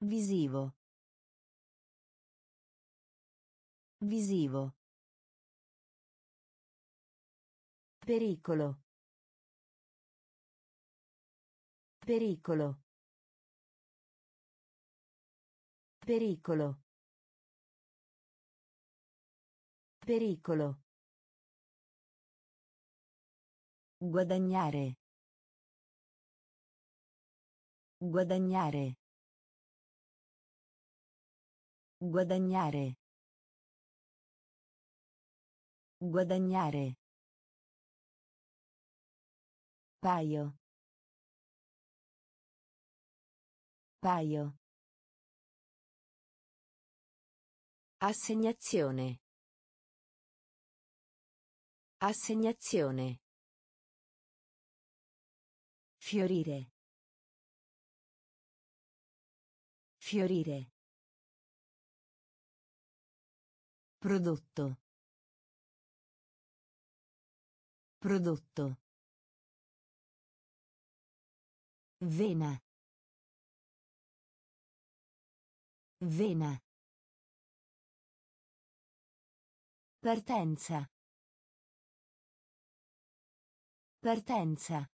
Visivo. Visivo. Pericolo. Pericolo. Pericolo. Pericolo. Guadagnare. Guadagnare. Guadagnare. Guadagnare. Paio. Paio. Assegnazione. Assegnazione. Fiorire. Fiorire. Prodotto. Prodotto. Vena. Vena. Partenza. Partenza.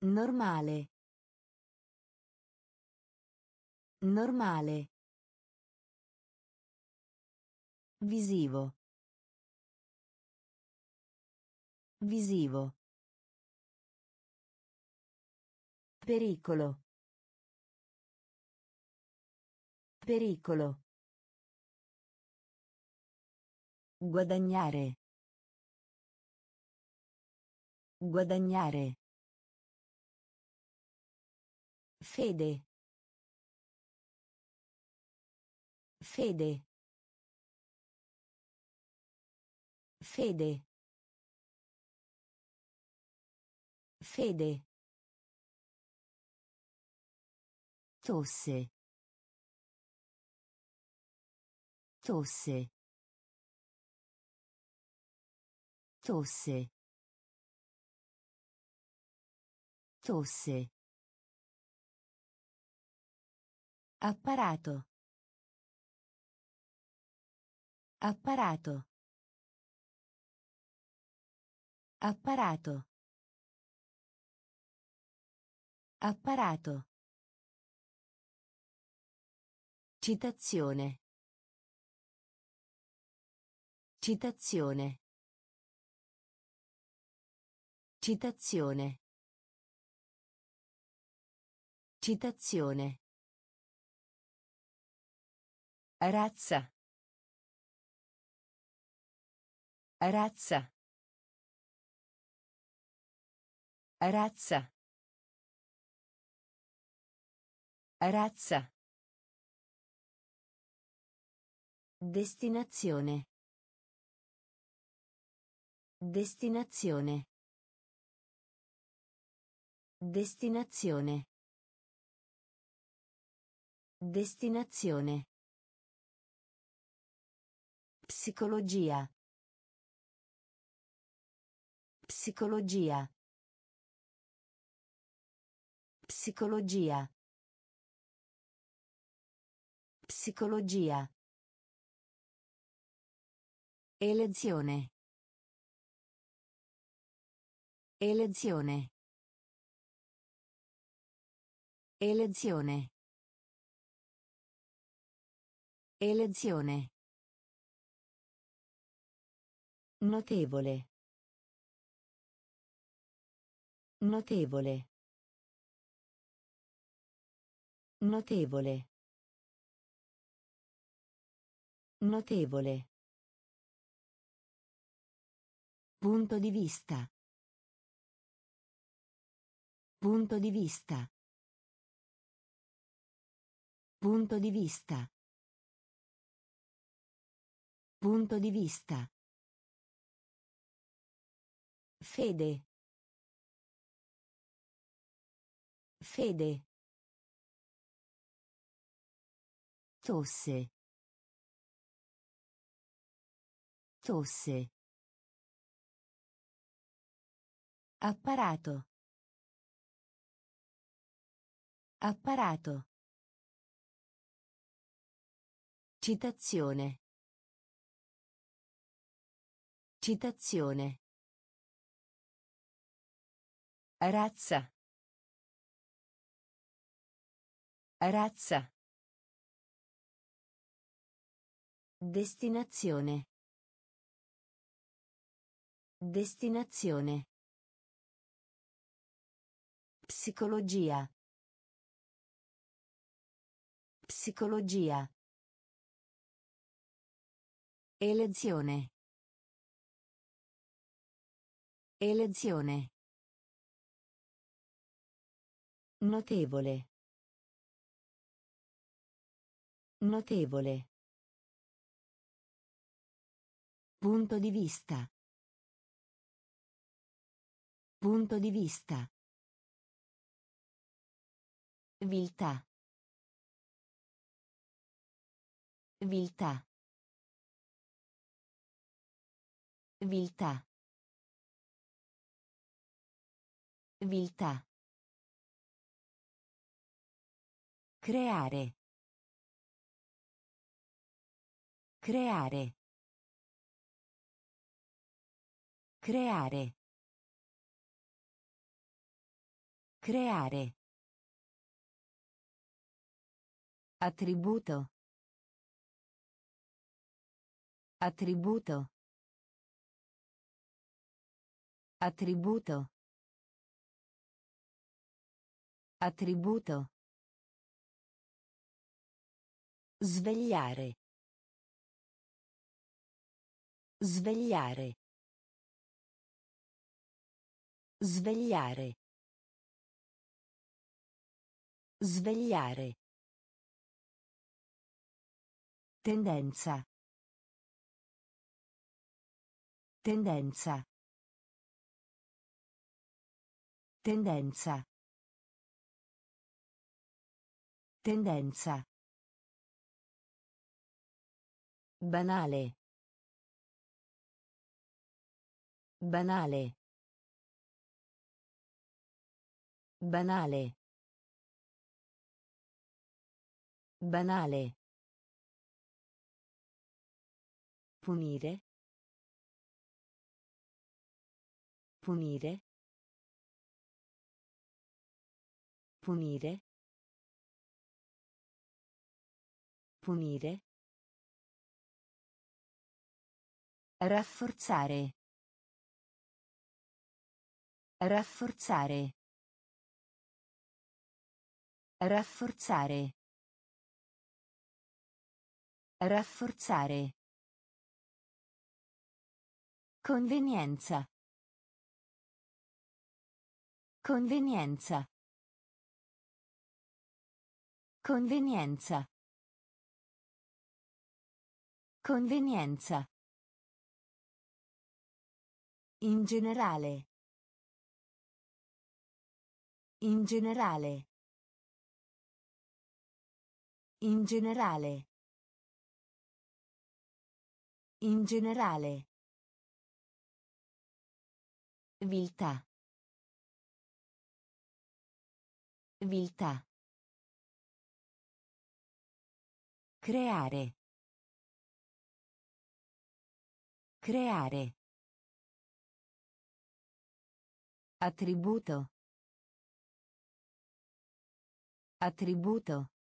Normale. Normale. Visivo. Visivo. Pericolo. Pericolo. Guadagnare. Guadagnare. Fede. Fede. Fede. Fede. Tosse. Tosse. Tosse. Tosse. Apparato. Apparato. Apparato. Apparato. Citazione. Citazione. Citazione. Citazione. Razza. Razza. Razza. Razza. Destinazione. Destinazione. Destinazione. Destinazione. Psicologia. Psicologia. Psicologia. Psicologia. Elezione. Elezione. Elezione. Elezione. Notevole. Notevole. Notevole. Notevole. Punto di vista. Punto di vista. Punto di vista. Punto di vista. Fede. Fede. Tosse. Tosse. Apparato. Apparato. Citazione. Citazione. Razza. Razza. Destinazione. Destinazione. Psicologia. Psicologia. Elezione. Elezione. Notevole. Notevole. Punto di vista. Punto di vista. Viltà. Viltà. Viltà. Viltà. Creare. Creare. Creare. Creare. Attributo. Attributo. Attributo. Attributo. Svegliare. Svegliare. Svegliare. Svegliare. Tendenza. Tendenza. Tendenza. Tendenza. Banale. Banale. Banale. Banale. Punire. Punire. Punire. Punire. Rafforzare. Rafforzare. Rafforzare. Rafforzare. Convenienza. Convenienza. Convenienza. Convenienza. In generale. In generale. In generale. In generale. Viltà. Viltà. Creare. Creare. Attributo. Attributo.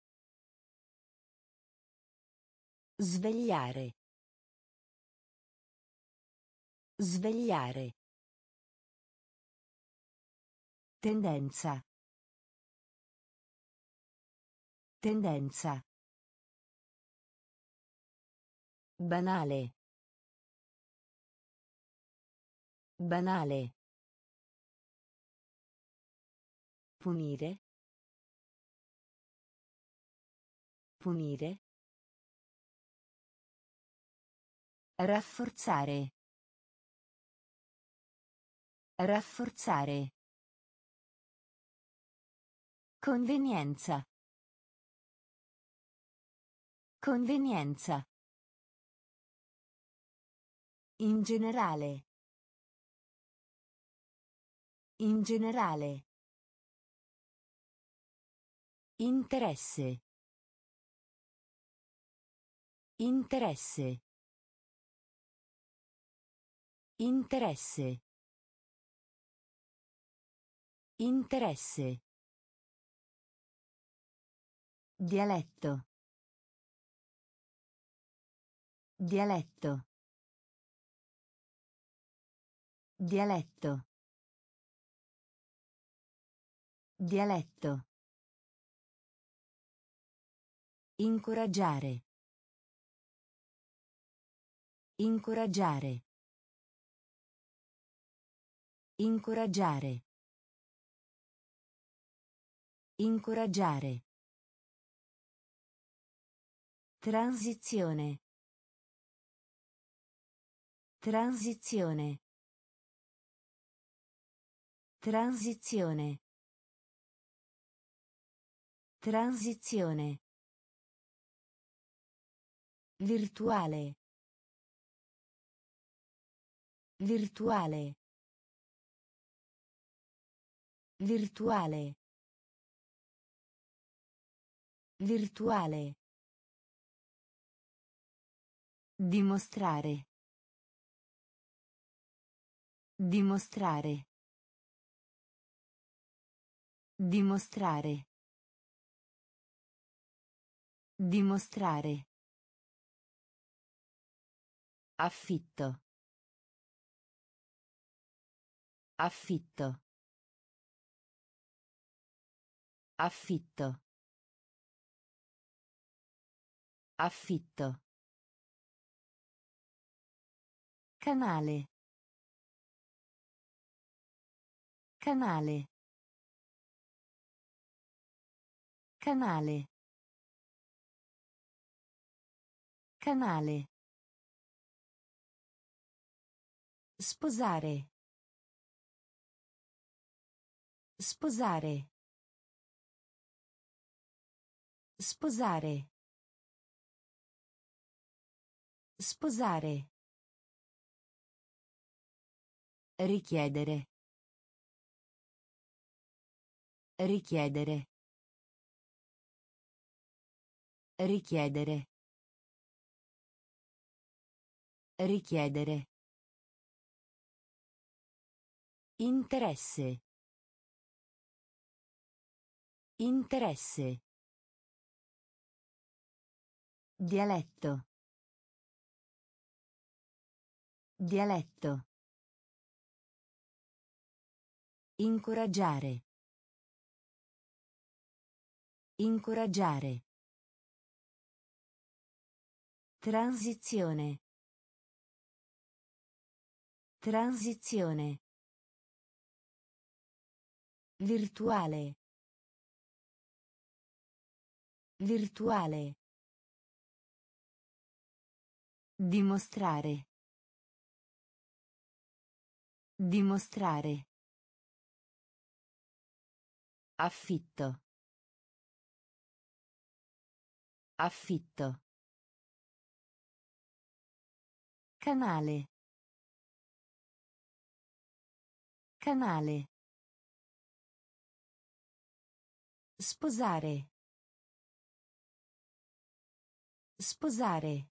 Svegliare. Svegliare. Tendenza. Tendenza. Banale. Banale. Punire. Punire. Rafforzare. Rafforzare. Convenienza. Convenienza. In generale. In generale. Interesse. Interesse. Interesse. Interesse. Dialetto. Dialetto. Dialetto. Dialetto. Incoraggiare. Incoraggiare. Incoraggiare. Incoraggiare. Transizione. Transizione. Transizione. Transizione. Virtuale. Virtuale. Virtuale. Virtuale. Dimostrare. Dimostrare. Dimostrare. Dimostrare. Affitto. Affitto. Affitto. Affitto. Canale. Canale. Canale. Canale. Sposare. Sposare. Sposare. Sposare. Richiedere. Richiedere. Richiedere. Richiedere. Interesse. Interesse. Dialetto. Dialetto. Incoraggiare. Incoraggiare. Transizione. Transizione. Virtuale. Virtuale. Dimostrare. Dimostrare. Affitto. Affitto. Canale. Canale. Sposare. Sposare.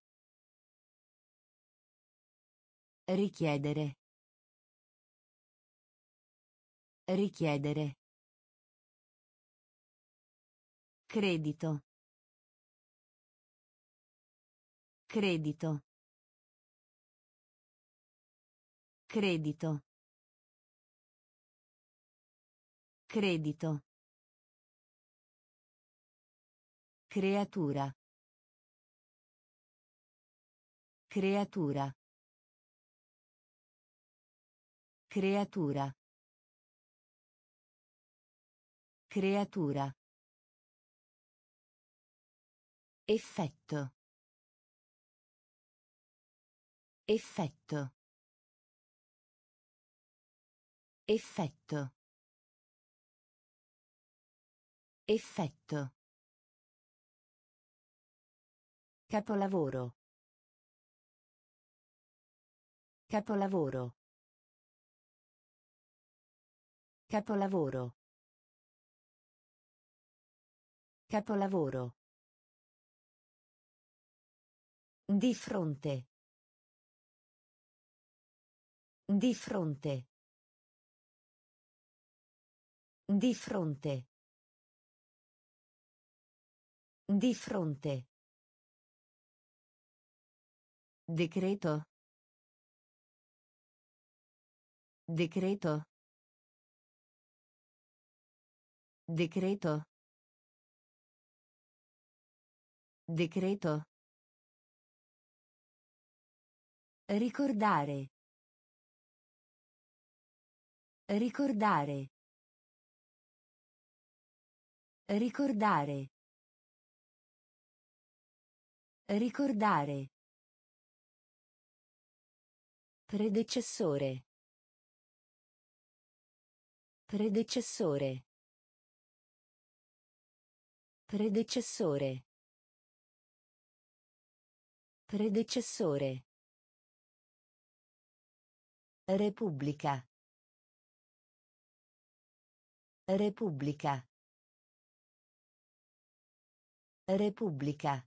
Richiedere. Richiedere. Credito. Credito. Credito. Credito. Creatura. Creatura. Creatura. Creatura. Effetto. Effetto. Effetto. Effetto. Capolavoro. Capolavoro. Capolavoro. Capolavoro. Di fronte. Di fronte. Di fronte. Di fronte. Decreto. Decreto. Decreto. Decreto. Ricordare. Ricordare. Ricordare. Ricordare. Predecessore. Predecessore. Predecessore. Predecessore. Repubblica. Repubblica. Repubblica.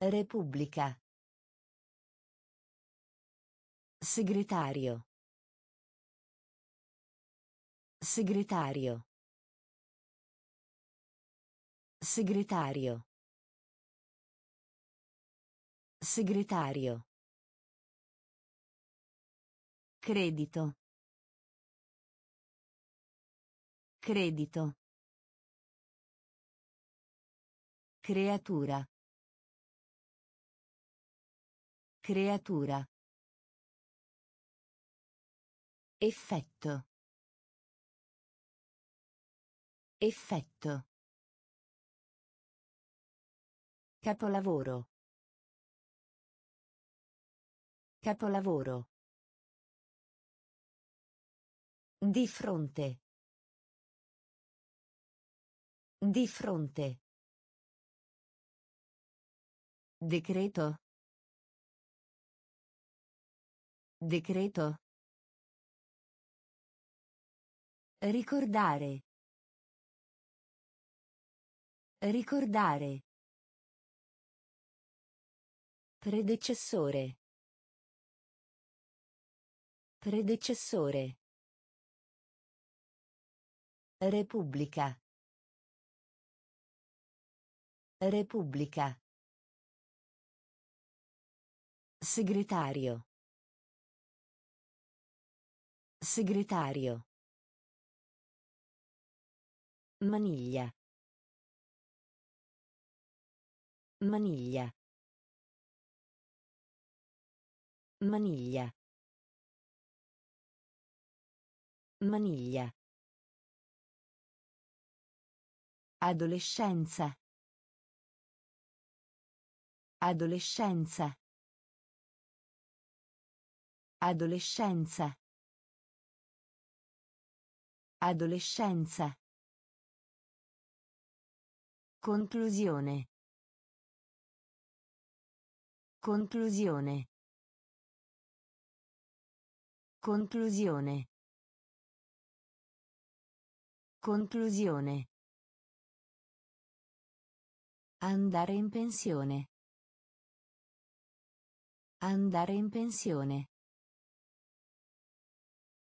Repubblica. Segretario. Segretario. Segretario. Segretario. Credito. Credito. Creatura. Creatura. Effetto. Effetto. Capolavoro. Capolavoro. Di fronte. Di fronte. Decreto. Decreto. Ricordare. Ricordare. Predecessore. Predecessore. Repubblica. Repubblica. Segretario. Segretario. Maniglia. Maniglia. Maniglia. Maniglia. Adolescenza. Adolescenza. Adolescenza. Adolescenza. Conclusione. Conclusione. Conclusione. Conclusione. Andare in pensione. Andare in pensione.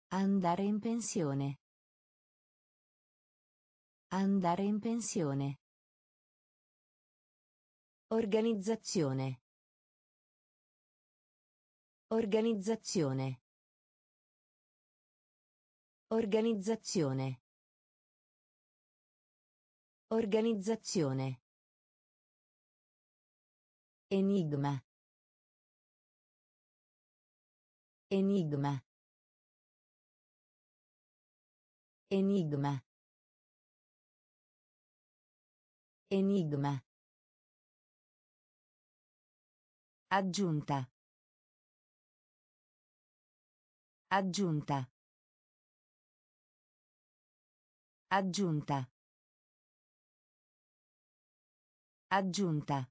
Andare in pensione. Andare in pensione. Organizzazione. Organizzazione. Organizzazione. Organizzazione. Enigma. Enigma. Enigma. Enigma. Aggiunta. Aggiunta. Aggiunta. Aggiunta.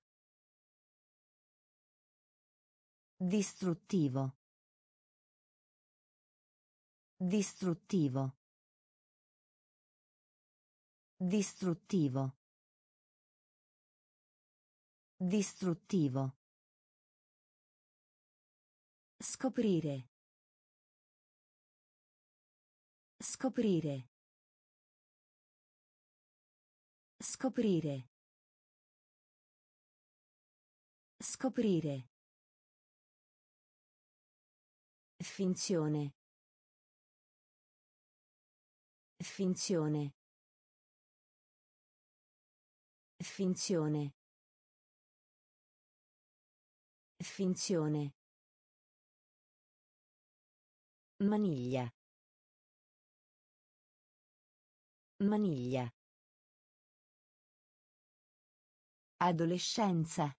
Distruttivo. Distruttivo. Distruttivo. Distruttivo. Scoprire. Scoprire. Scoprire. Scoprire. Finzione. Finzione. Finzione. Finzione. Maniglia. Maniglia. Adolescenza.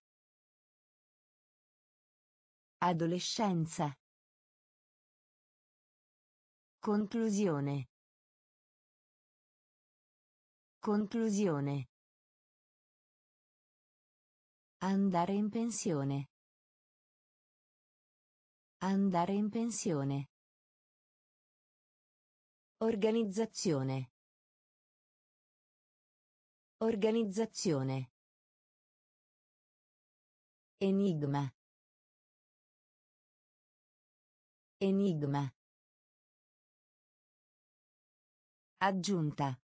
Adolescenza. Conclusione. Conclusione. Andare in pensione. Andare in pensione. Organizzazione. Organizzazione. Enigma. Enigma. Aggiunta.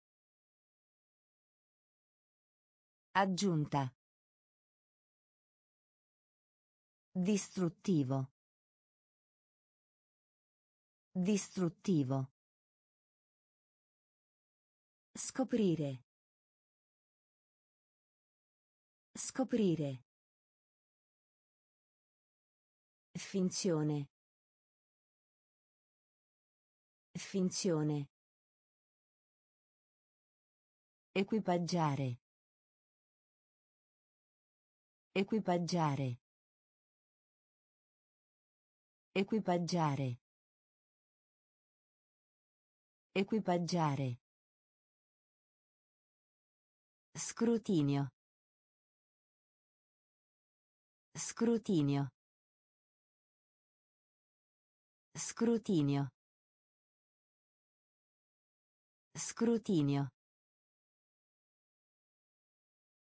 Aggiunta. Distruttivo. Distruttivo. Scoprire. Scoprire. Finzione. Finzione. Equipaggiare. Equipaggiare. Equipaggiare. Equipaggiare. Scrutinio. Scrutinio. Scrutinio. Scrutinio.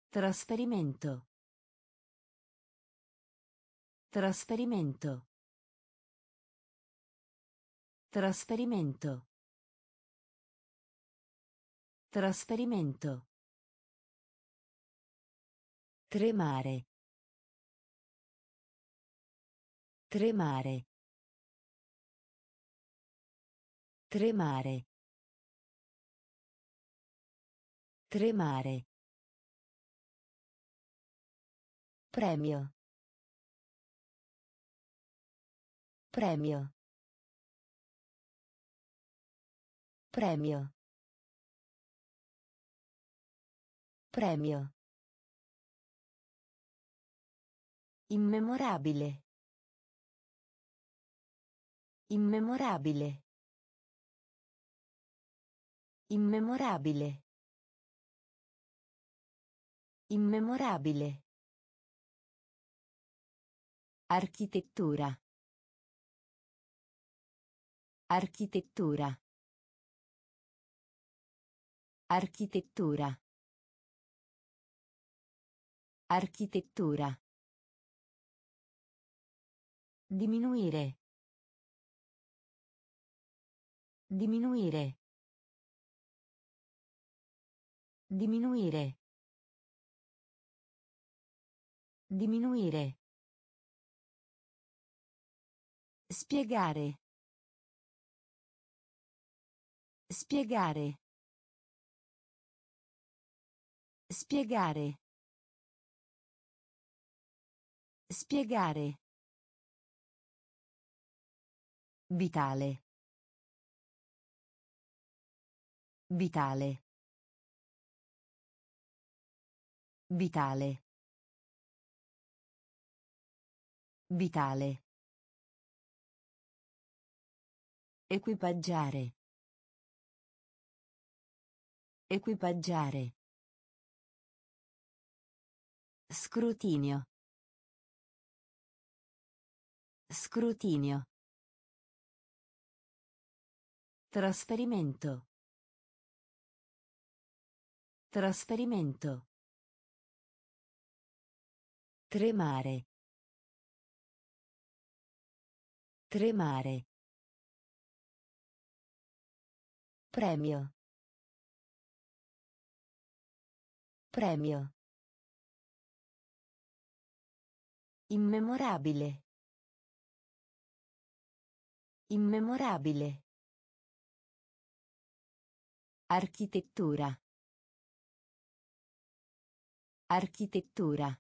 Trasferimento. Trasferimento. Trasferimento. Trasferimento. Tremare. Tremare. Tremare. Tremare. Premio. Premio. Premio. Premio. Immemorabile. Immemorabile. Immemorabile. Immemorabile. Architettura. Architettura. Architettura. Architettura. Diminuire. Diminuire. Diminuire. Diminuire. Spiegare. Spiegare. Spiegare. Spiegare. Vitale. Vitale. Vitale. Vitale. Equipaggiare. Equipaggiare. Scrutinio. Scrutinio. Trasferimento. Trasferimento. Tremare. Tremare. Premio. Premio. Immemorabile. Immemorabile. Architettura. Architettura.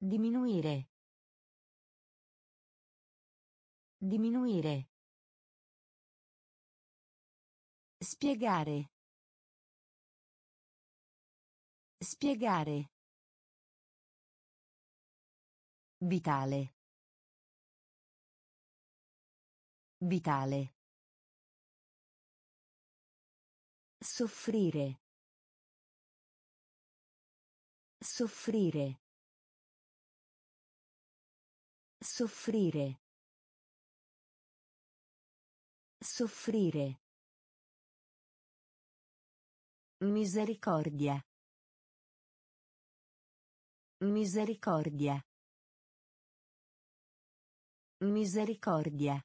Diminuire. Diminuire. Spiegare. Spiegare. Vitale. Vitale. Soffrire. Soffrire. Soffrire. Soffrire. Misericordia. Misericordia. Misericordia.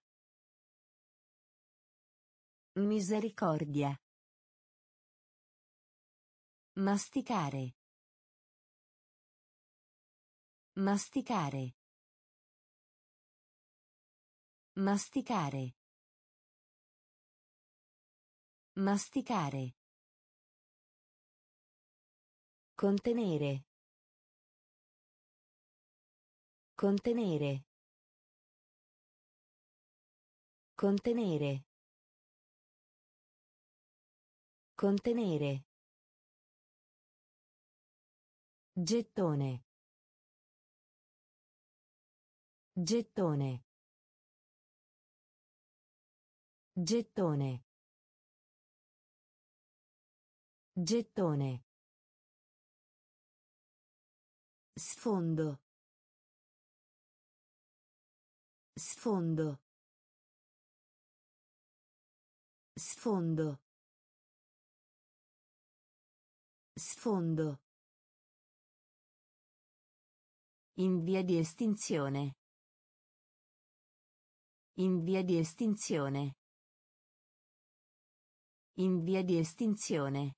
Misericordia. Masticare. Masticare. Masticare. Masticare. Contenere. Contenere. Contenere. Contenere. Gettone. Gettone. Gettone. Gettone. Sfondo. Sfondo. Sfondo. Sfondo. In via di estinzione. In via di estinzione. In via di estinzione.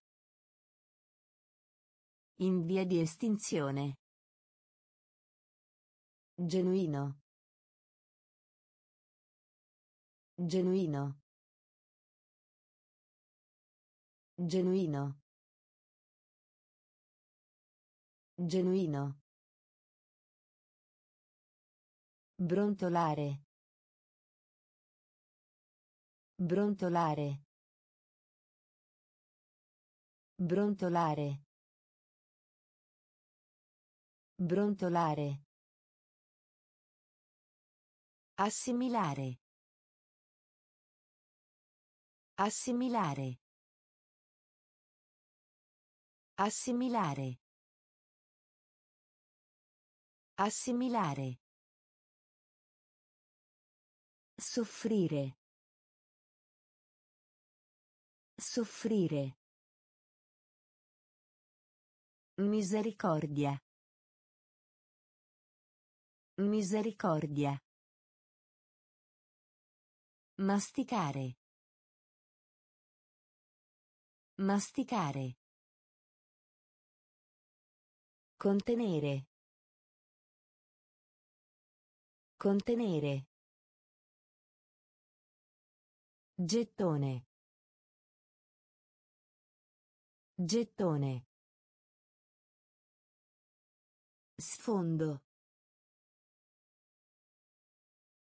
In via di estinzione. Genuino. Genuino. Genuino. Genuino. Brontolare. Brontolare. Brontolare. Brontolare. Assimilare. Assimilare. Assimilare. Assimilare. Soffrire. Soffrire. Misericordia. Misericordia. Masticare. Masticare. Contenere. Contenere. Gettone. Gettone. Sfondo.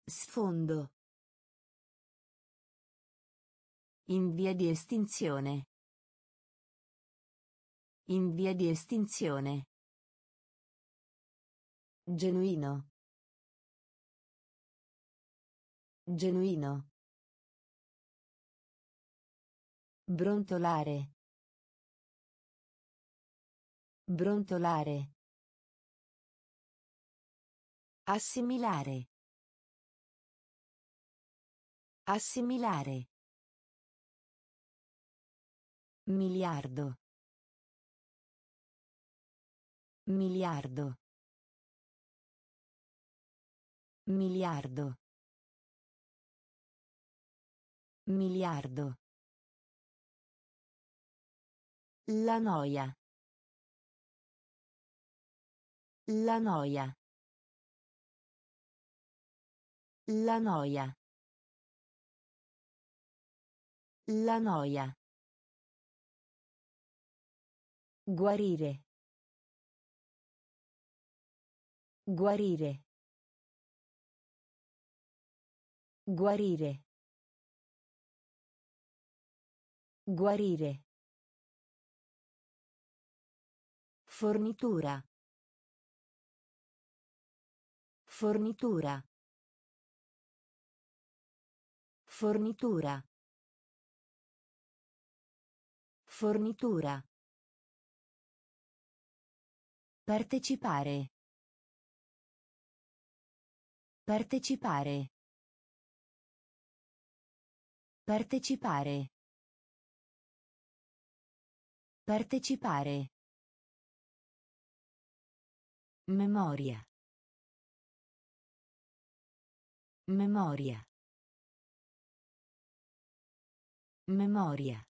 Sfondo. In via di estinzione. In via di estinzione. Genuino. Genuino. Brontolare. Brontolare. Assimilare. Assimilare. Miliardo. Miliardo. Miliardo. Miliardo. La noia. La noia. La noia. La noia. Guarire. Guarire. Guarire. Guarire. Fornitura. Fornitura. Fornitura. Fornitura. Partecipare. Partecipare. Partecipare. Partecipare. Memoria. Memoria. Memoria.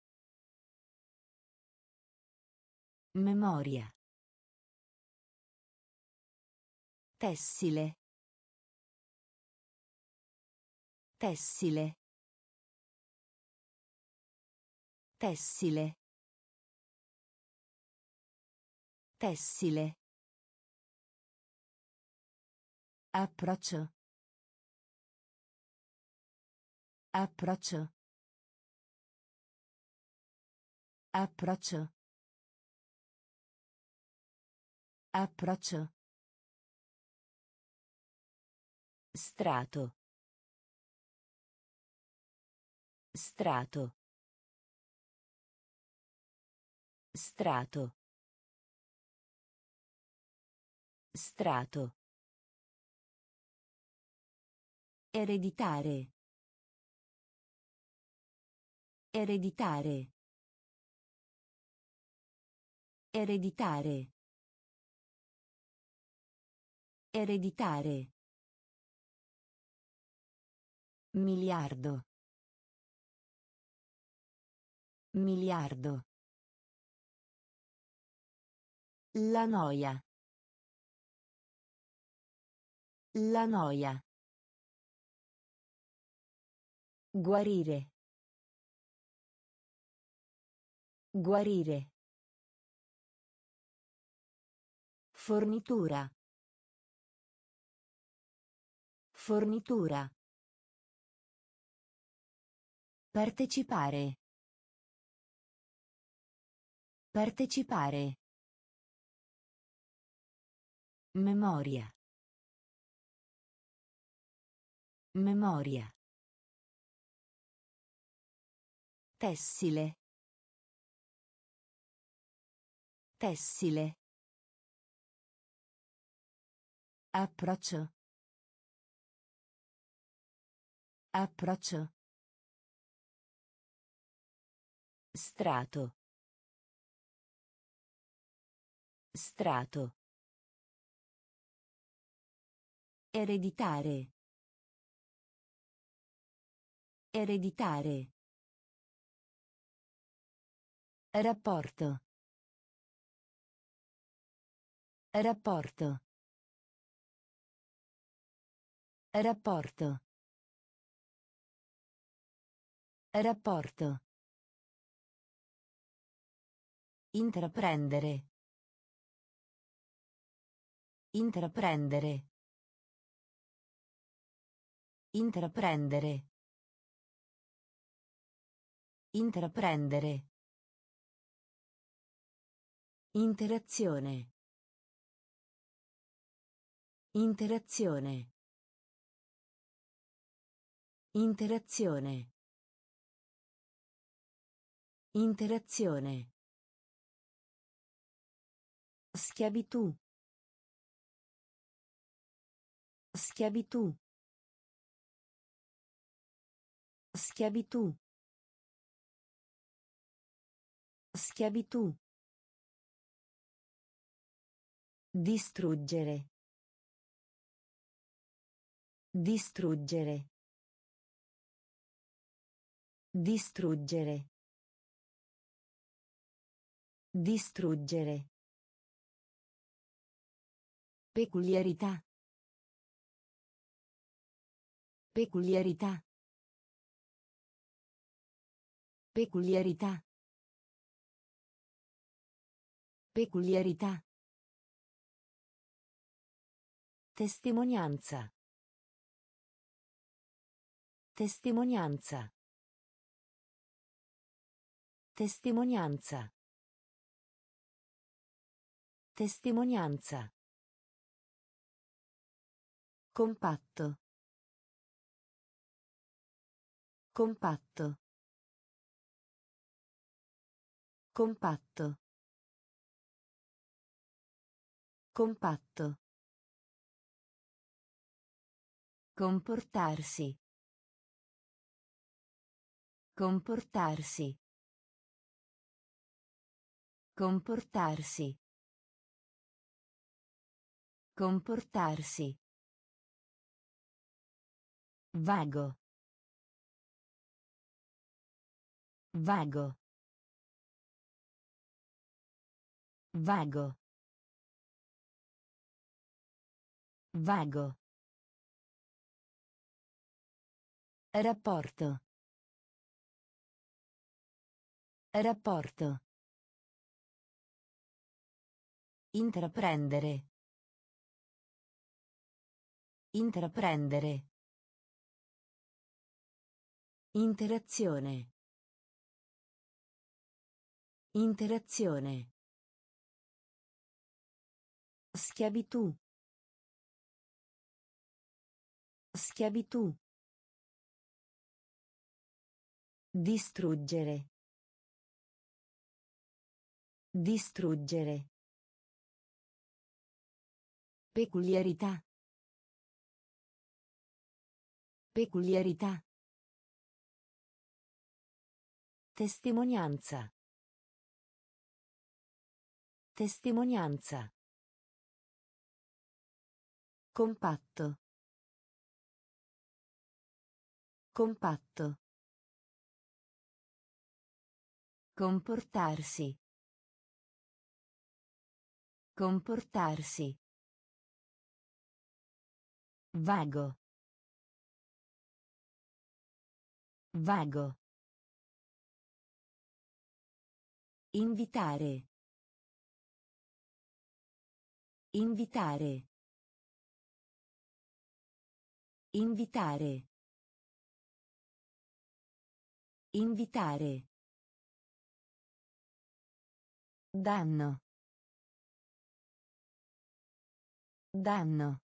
Memoria. Tessile. Tessile. Tessile. Tessile. Approccio. Approccio. Approccio. Approccio. Strato. Strato. Strato. Strato. Ereditare. Ereditare. Ereditare. Ereditare. Miliardo. Miliardo. La noia. La noia. Guarire. Guarire. Fornitura. Fornitura. Partecipare. Partecipare. Memoria. Memoria. Tessile. Tessile. Approccio. Approccio. Strato. Strato. Ereditare. Ereditare. Rapporto. Rapporto. Rapporto. Rapporto. Intraprendere. Intraprendere. Intraprendere. Intraprendere. Interazione. Interazione. Interazione. Interazione. Schiavitù. Schiavitù. Schiavitù. Schiavitù. Distruggere. Distruggere. Distruggere. Distruggere. Peculiarità. Peculiarità. Peculiarità. Peculiarità. Testimonianza. Testimonianza. Testimonianza. Testimonianza. Compatto. Compatto. Compatto. Compatto. Comportarsi. Comportarsi. Comportarsi. Comportarsi. Vago. Vago. Vago. Vago. Rapporto. Rapporto. Intraprendere. Intraprendere. Interazione. Interazione. Schiavitù. Schiavitù. Distruggere. Distruggere. Peculiarità. Peculiarità. Testimonianza. Testimonianza. Compatto. Compatto. Comportarsi. Comportarsi. Vago. Vago. Invitare. Invitare. Invitare. Invitare. Danno. Danno.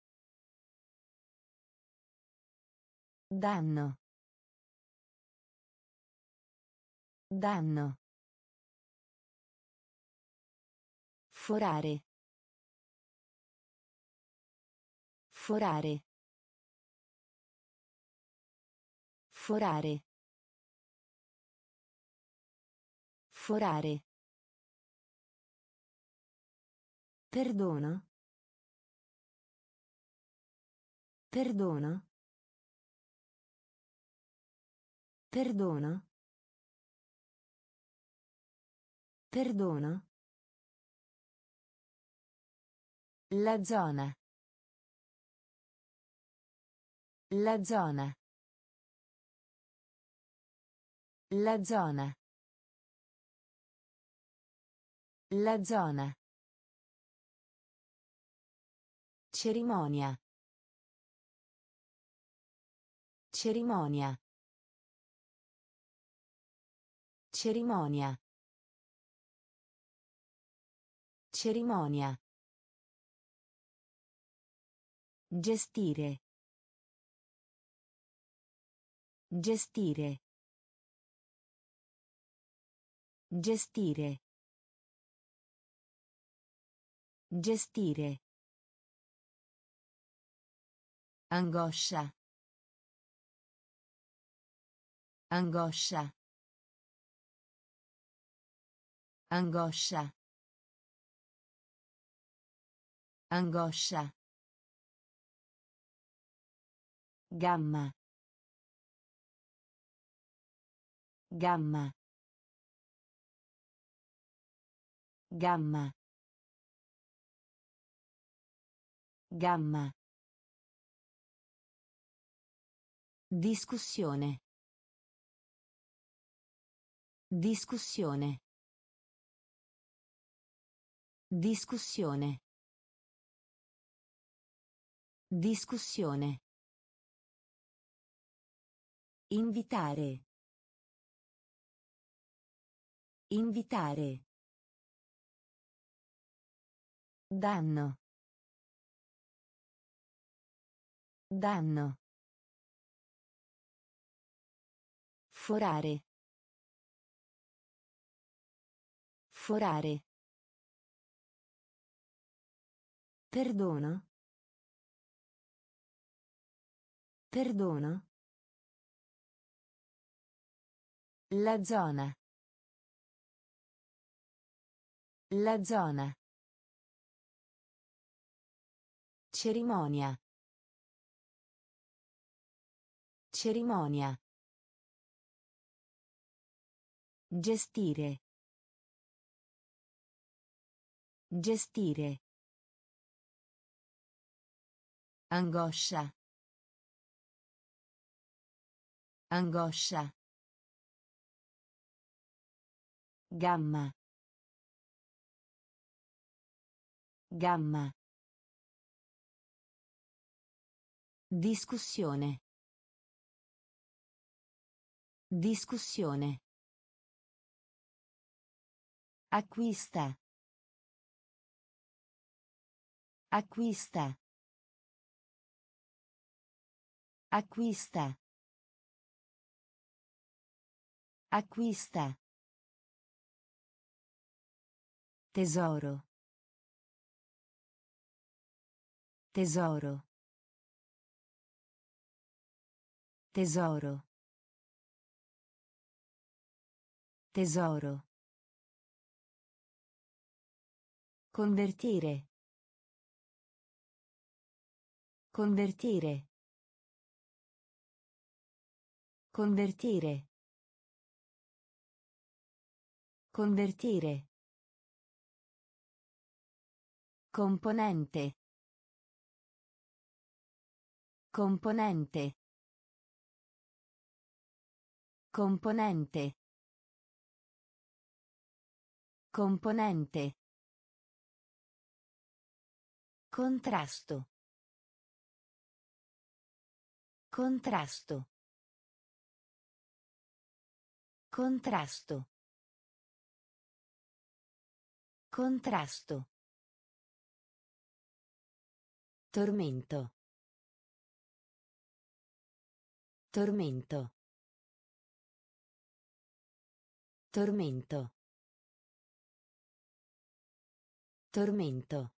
Danno. Danno. Forare. Forare. Forare. Forare. Perdono. Perdono. Perdono. Perdono. La zona. La zona. La zona. La zona. Cerimonia. Cerimonia. Cerimonia. Cerimonia. Gestire. Gestire. Gestire. Gestire. Angoscia. Angoscia. Angoscia. Angoscia. Gamma. Gamma. Gamma. Gamma. Discussione. Discussione. Discussione. Discussione. Invitare. Invitare. Danno. Danno. Forare. Forare. Perdono. Perdono. La zona. La zona. Cerimonia. Cerimonia. Gestire. Gestire. Angoscia. Angoscia. Gamma. Gamma. Discussione. Discussione. Acquista. Acquista. Acquista. Acquista. Tesoro. Tesoro. Tesoro. Tesoro. Convertire. Convertire. Convertire. Convertire. Componente. Componente. Componente. Componente. Contrasto. Contrasto. Contrasto. Contrasto. Tormento. Tormento. Tormento. Tormento.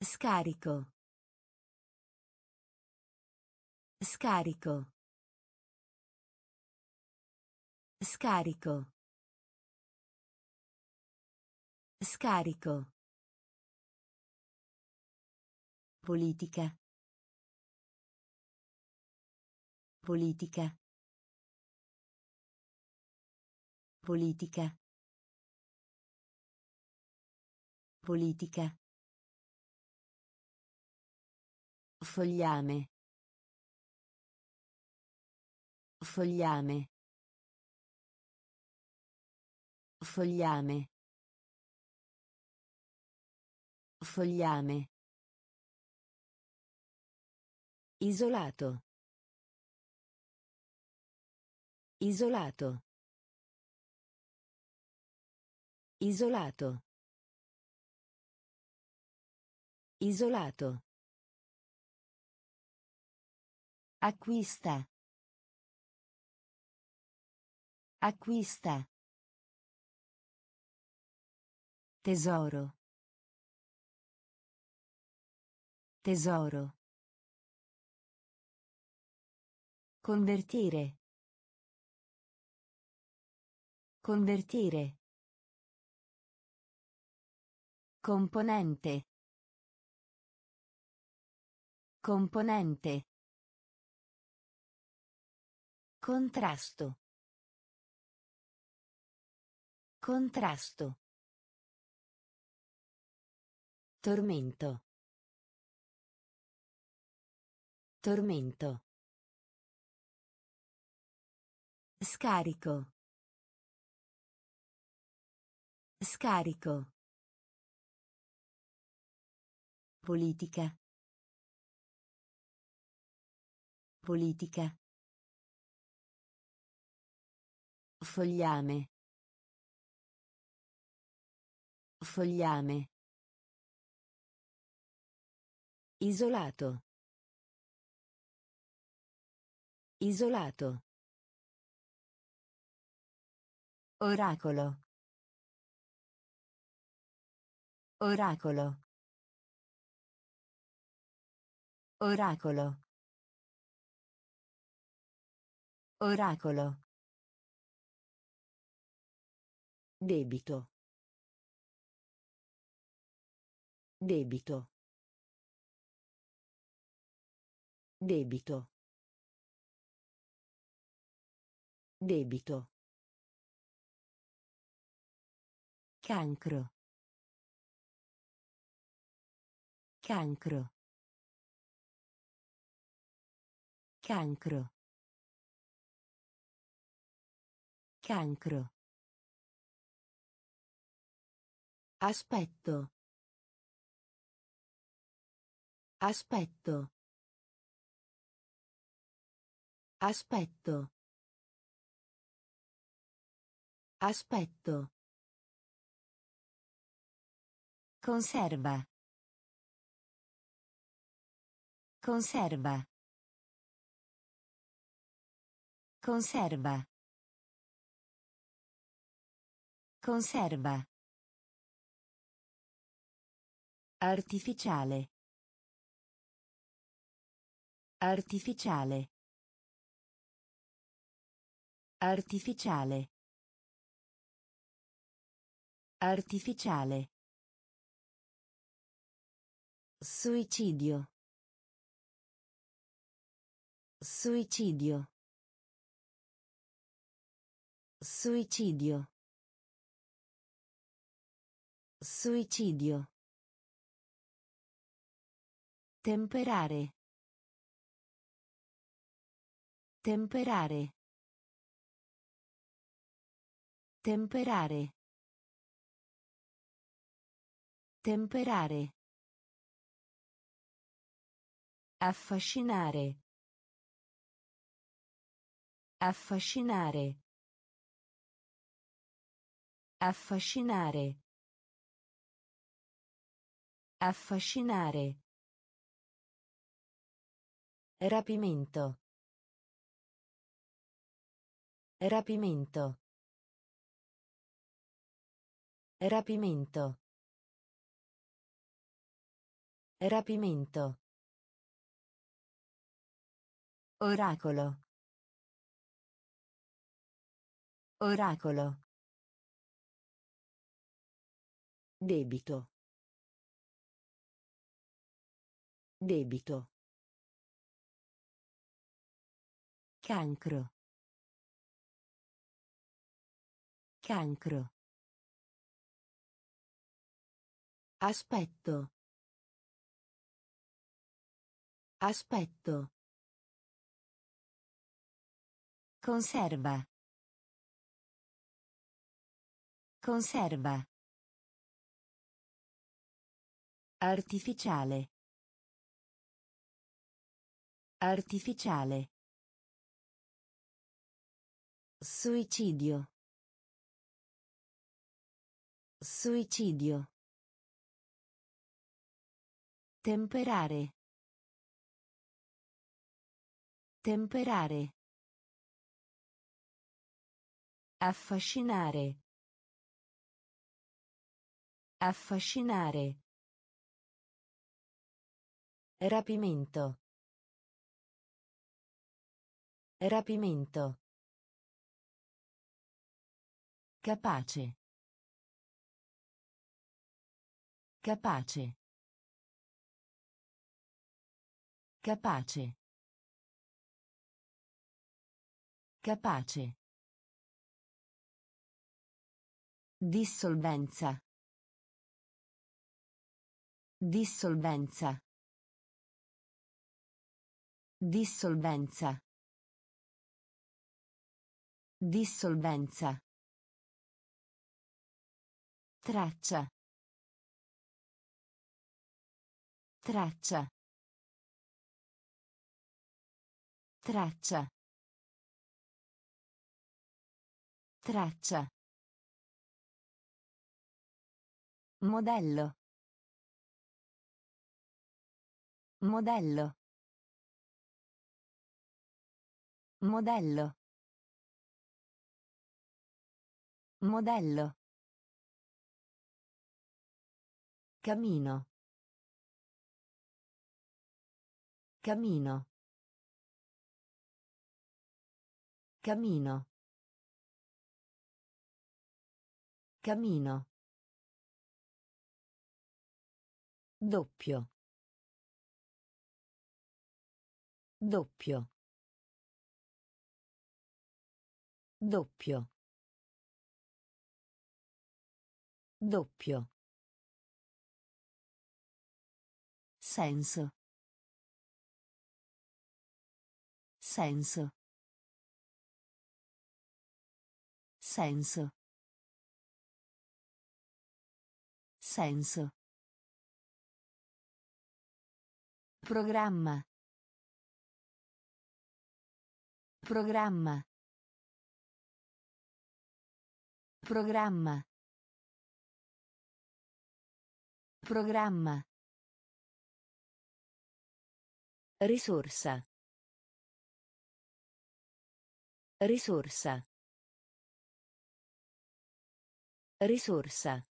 Scarico. Scarico. Scarico. Scarico. Politica. Politica. Politica. Politica. Fogliame. Fogliame. Fogliame. Fogliame. Isolato. Isolato. Isolato. Isolato. Acquista. Acquista. Tesoro. Tesoro. Convertire. Convertire. Componente. Componente. Contrasto. Contrasto. Tormento. Tormento. Scarico. Scarico. Politica. Politica. Fogliame. Fogliame. Isolato. Isolato. Oracolo. Oracolo. Oracolo. Oracolo. Debito. Debito. Debito. Debito. Cancro. Cancro. Cancro. Cancro. Aspetto. Aspetto. Aspetto. Aspetto. Conserva. Conserva. Conserva. Conserva. Artificiale. Artificiale. Artificiale. Artificiale. Suicidio. Suicidio. Suicidio. Suicidio. Temperare. Temperare. Temperare. Temperare. Affascinare. Affascinare. Affascinare. Affascinare. Rapimento. Rapimento. Rapimento. Rapimento. Oracolo. Oracolo. Debito. Debito. Cancro. Cancro. Aspetto. Aspetto. Conserva. Conserva. Artificiale. Artificiale. Suicidio. Suicidio. Temperare. Temperare. Affascinare. Affascinare. Rapimento. Rapimento. Capace. Capace. Capace. Capace. Dissolvenza. Dissolvenza. Dissolvenza. Dissolvenza. Traccia. Traccia. Traccia. Traccia. Modello. Modello. Modello. Modello. Camino. Camino. Camino. Camino. Doppio. Doppio. Doppio. Doppio. Senso. Senso. Senso. Senso. Programma. Programma. Programma. Programma. Risorsa. Risorsa. Risorsa.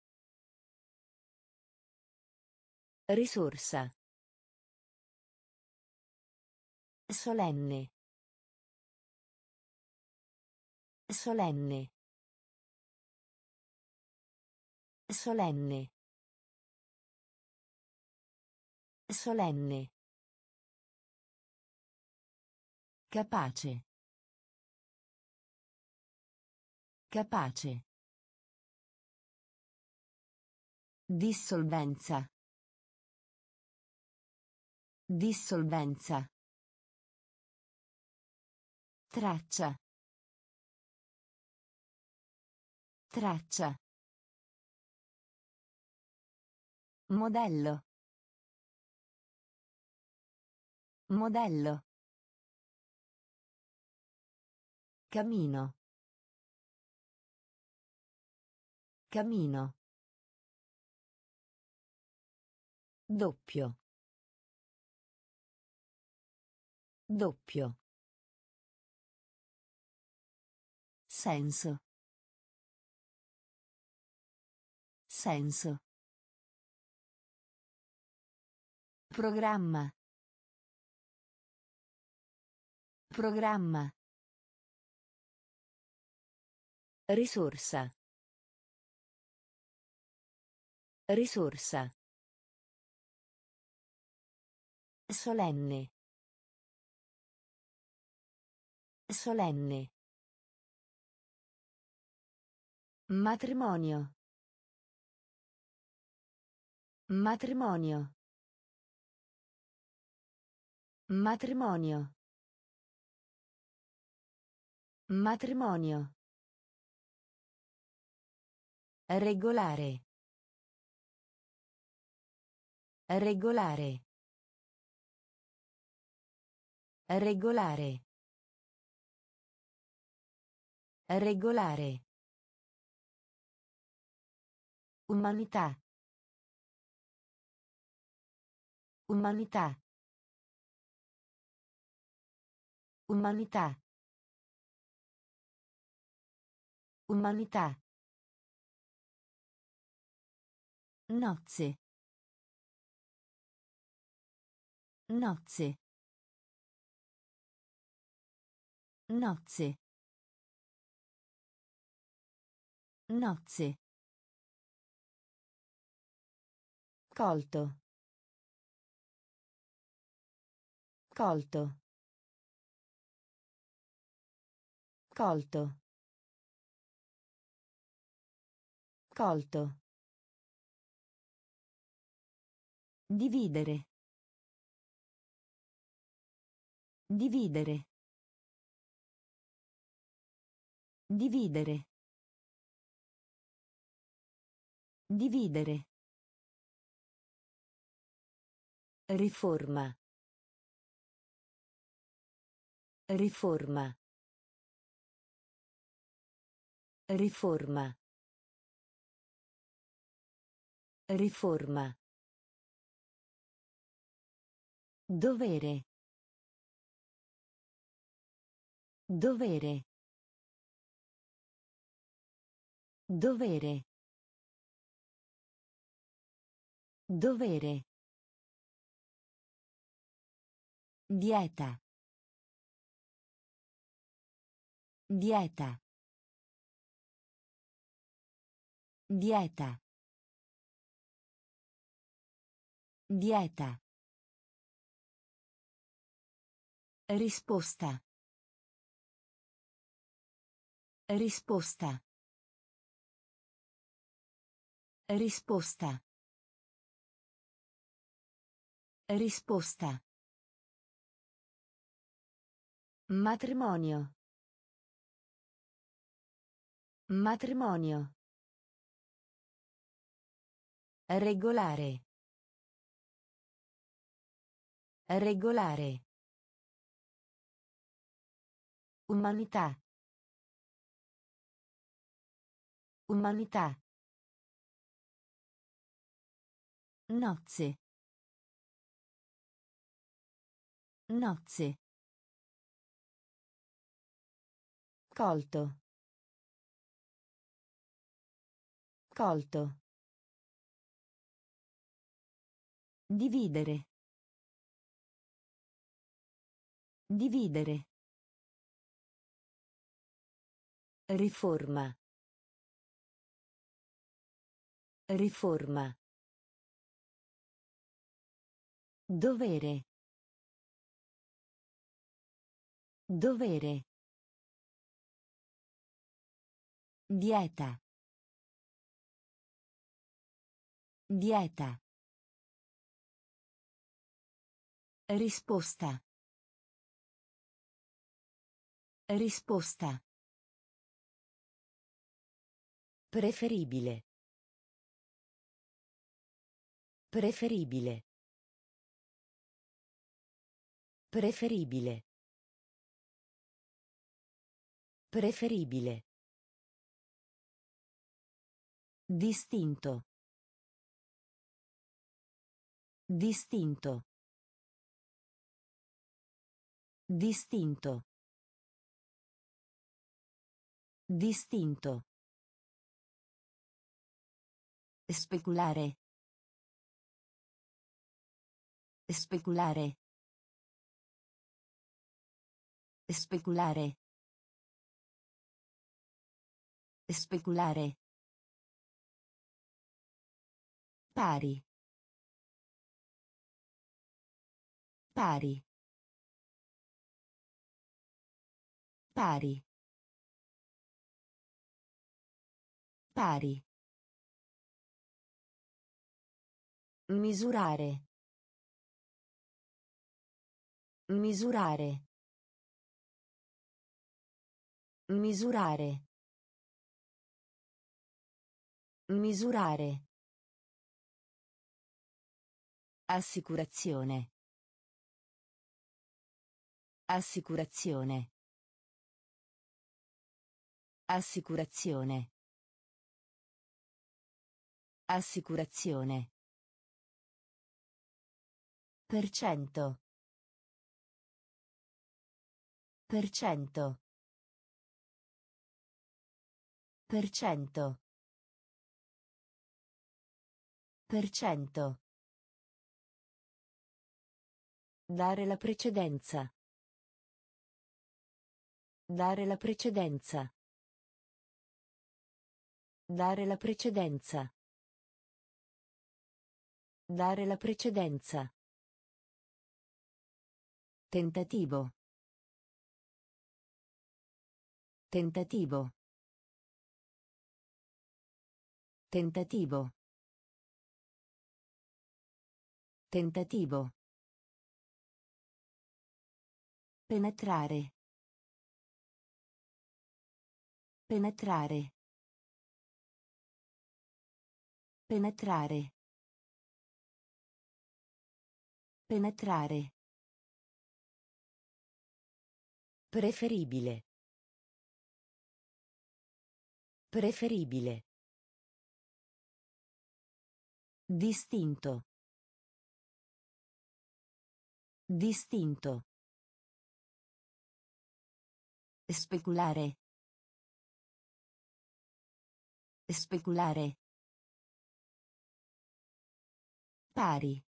Risorsa. Solenne. Solenne. Solenne. Solenne. Capace. Capace. Dissolvenza. Dissolvenza. Traccia. Traccia. Modello. Modello. Camino. Camino. Doppio. Doppio. Senso. Senso. Programma. Programma. Risorsa. Risorsa. Solenne. Solenne. Matrimonio. Matrimonio. Matrimonio. Matrimonio. Regolare. Regolare. Regolare. Regolare. Umanità. Umanità. Umanità. Umanità. Nozze. Nozze. Nozze. Nozze. Colto. Colto. Colto. Colto. Dividere. Dividere. Dividere. Dividere. Riforma. Riforma. Riforma. Riforma. Dovere. Dovere. Dovere. Dovere. Dieta. Dieta. Dieta. Dieta. Risposta. Risposta. Risposta. Risposta. Matrimonio. Matrimonio. Regolare. Regolare. Umanità. Umanità. Nozze. Nozze. Colto. Colto. Dividere. Dividere. Riforma. Riforma. Dovere. Dovere. Dieta. Dieta. Risposta. Risposta. Preferibile. Preferibile. Preferibile. Preferibile. Distinto. Distinto. Distinto. Distinto. Speculare. Speculare. Speculare. Speculare. Pari. Pari. Pari. Pari. Misurare. Misurare. Misurare. Misurare. Assicurazione. Assicurazione. Assicurazione. Assicurazione. Per cento. Per cento. Per cento. Per cento. Dare la precedenza. Dare la precedenza. Dare la precedenza. Dare la precedenza. Tentativo. Tentativo. Tentativo. Tentativo. Penetrare. Penetrare. Penetrare. Penetrare. Preferibile. Preferibile. Distinto. Distinto. Speculare. Speculare. Pari.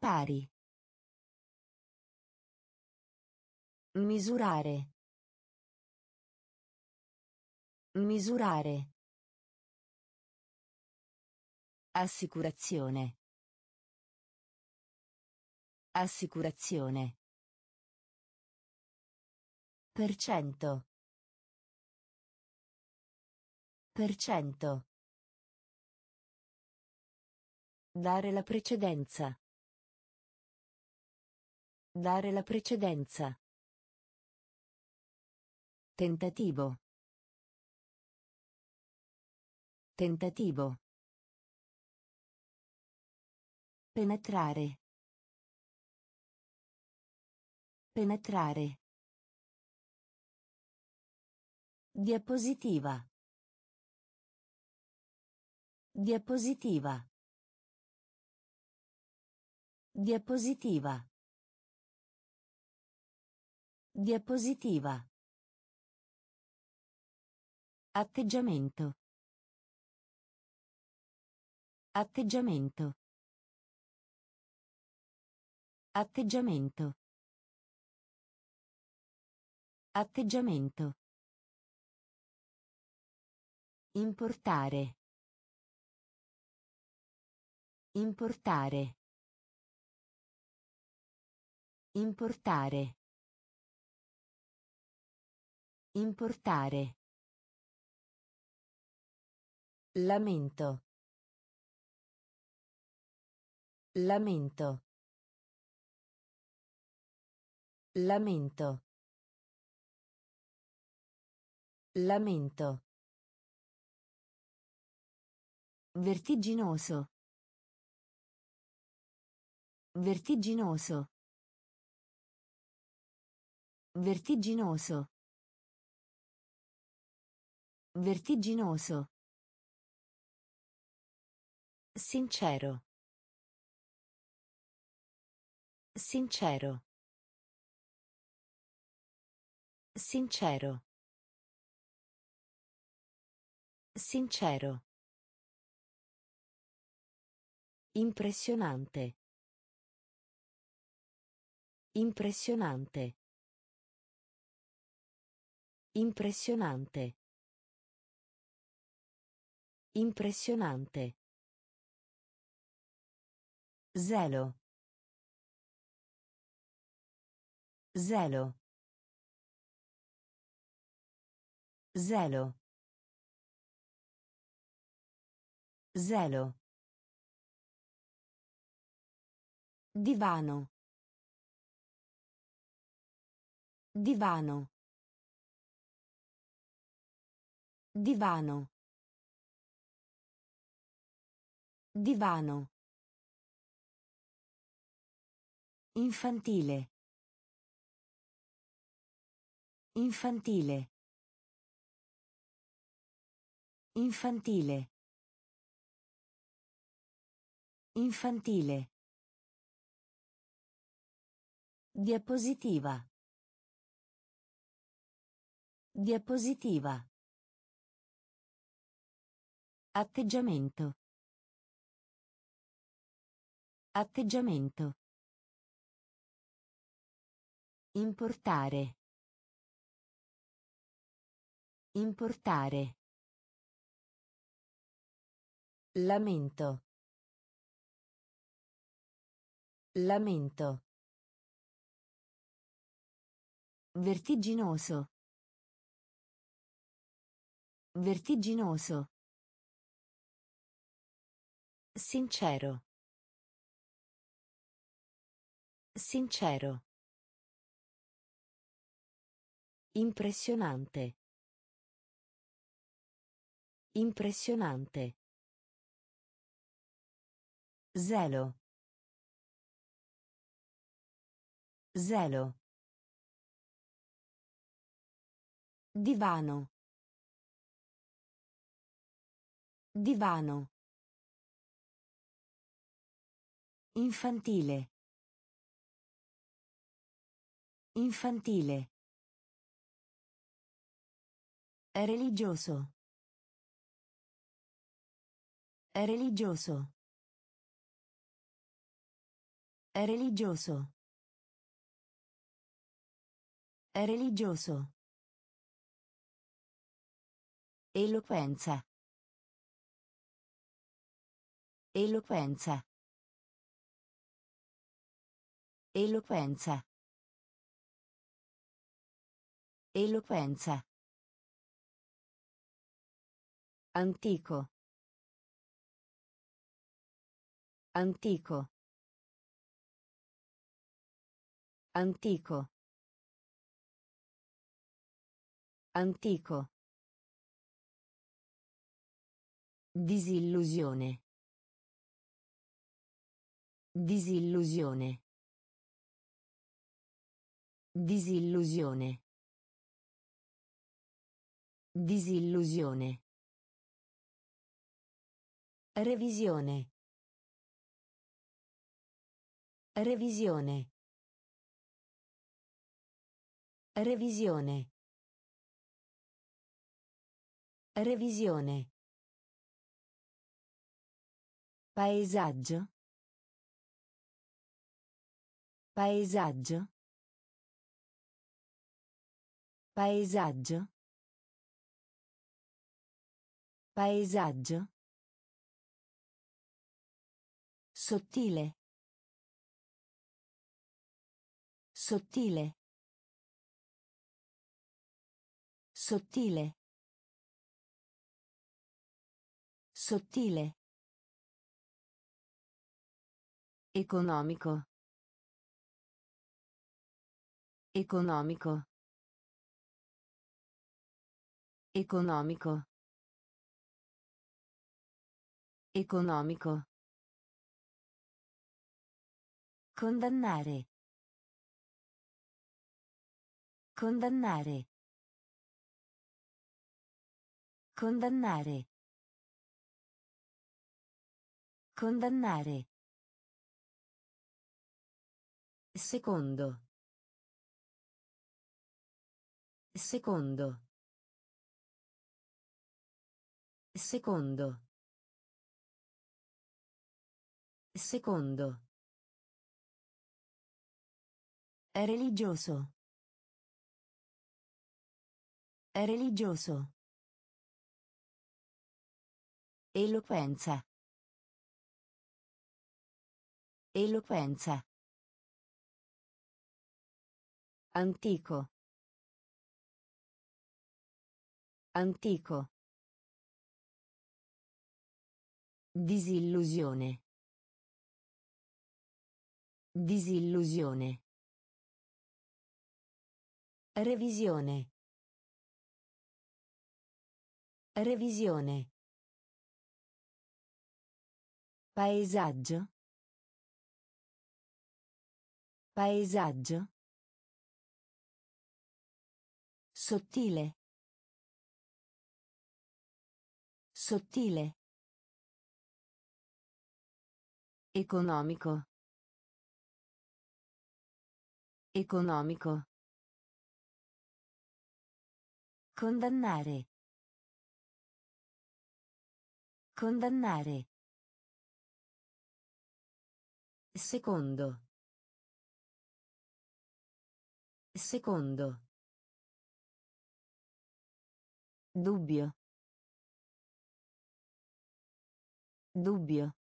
Pari. Misurare. Misurare. Assicurazione. Assicurazione. Per cento. Per cento. Dare la precedenza. Dare la precedenza. Tentativo. Tentativo. Penetrare. Penetrare. Diapositiva. Diapositiva. Diapositiva. Diapositiva. Atteggiamento. Atteggiamento. Atteggiamento. Atteggiamento. Importare. Importare. Importare. Importare. Lamento. Lamento. Lamento. Lamento. Vertiginoso. Vertiginoso. Vertiginoso. Vertiginoso. Sincero. Sincero. Sincero. Sincero. Impressionante. Impressionante. Impressionante. Impressionante. Zelo. Zelo. Zelo. Zelo. Divano. Divano. Divano. Divano. Infantile. Infantile. Infantile. Infantile. Diapositiva. Diapositiva. Atteggiamento. Atteggiamento. Importare. Importare. Lamento. Lamento. Vertiginoso. Vertiginoso. Sincero. Sincero. Impressionante. Impressionante. Zelo. Zelo. Divano. Divano. Infantile. Infantile. È religioso. È religioso. È religioso. È religioso. Eloquenza. Eloquenza. Eloquenza. Eloquenza. Antico. Antico. Antico. Antico. Disillusione. Disillusione. Disillusione. Disillusione. Revisione. Revisione. Revisione. Revisione. Paesaggio. Paesaggio. Paesaggio. Paesaggio. Sottile. Sottile. Sottile. Sottile. Economico. Economico. Economico. Economico. Condannare. Condannare. Condannare. Condannare. Secondo. Secondo. Secondo. Secondo. Religioso. Religioso. Eloquenza. Eloquenza. Antico. Antico. Disillusione. Disillusione. Revisione. Revisione. Paesaggio. Paesaggio. Sottile. Sottile. Economico. Economico. Condannare. Condannare. Secondo. Secondo. Dubbio. Dubbio.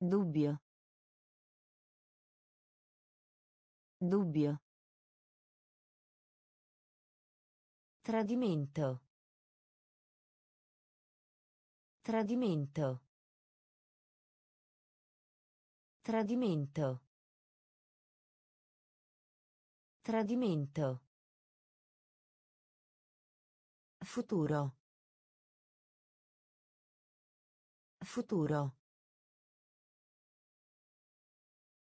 Dubbio. Dubbio. Tradimento. Tradimento. Tradimento. Tradimento. Futuro. Futuro.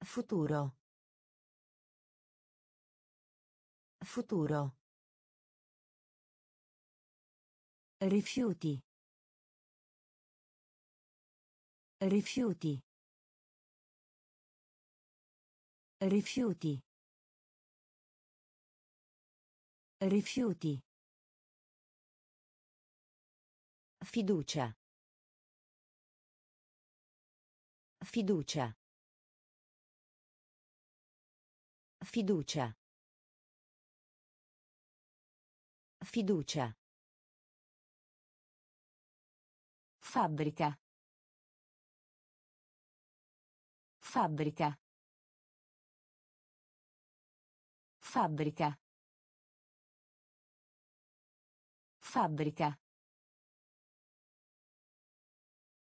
Futuro. Futuro. Rifiuti. Rifiuti. Rifiuti. Rifiuti. Fiducia. Fiducia. Fiducia. Fiducia. Fabbrica. Fabbrica. Fabbrica. Fabbrica.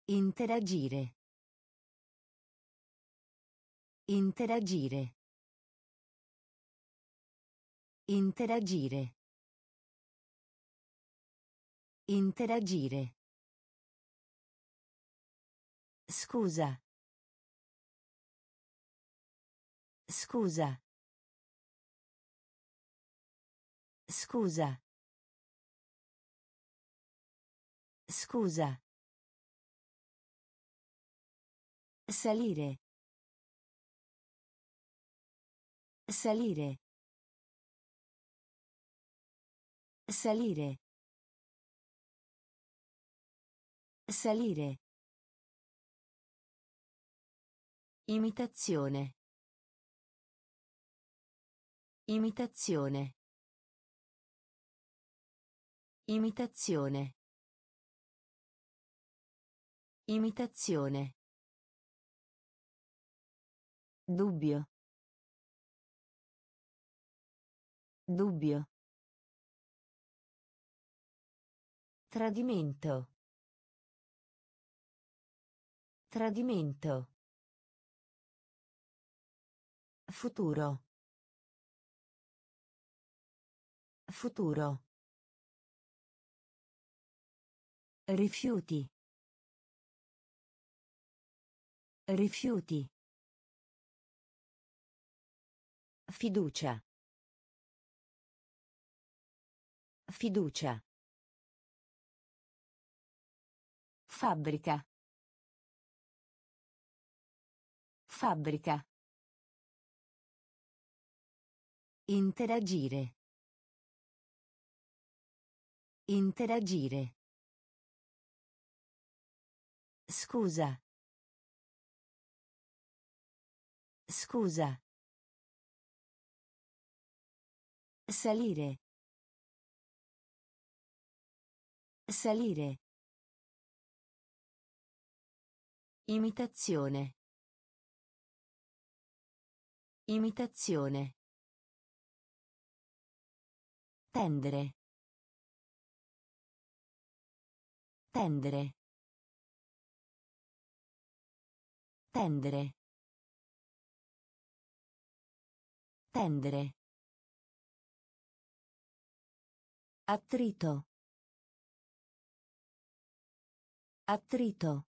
Interagire. Interagire. Interagire. Interagire. Scusa. Scusa. Scusa. Scusa. Salire. Salire. Salire. Salire. Imitazione. Imitazione. Imitazione. Imitazione. Dubbio. Dubbio. Tradimento. Tradimento. Futuro. Futuro. Rifiuti. Rifiuti. Fiducia. Fiducia. Fabbrica. Fabbrica. Interagire. Interagire. Scusa. Scusa. Salire. Salire. Imitazione. Imitazione. Tendere. Tendere. Tendere. Tendere. Attrito. Attrito.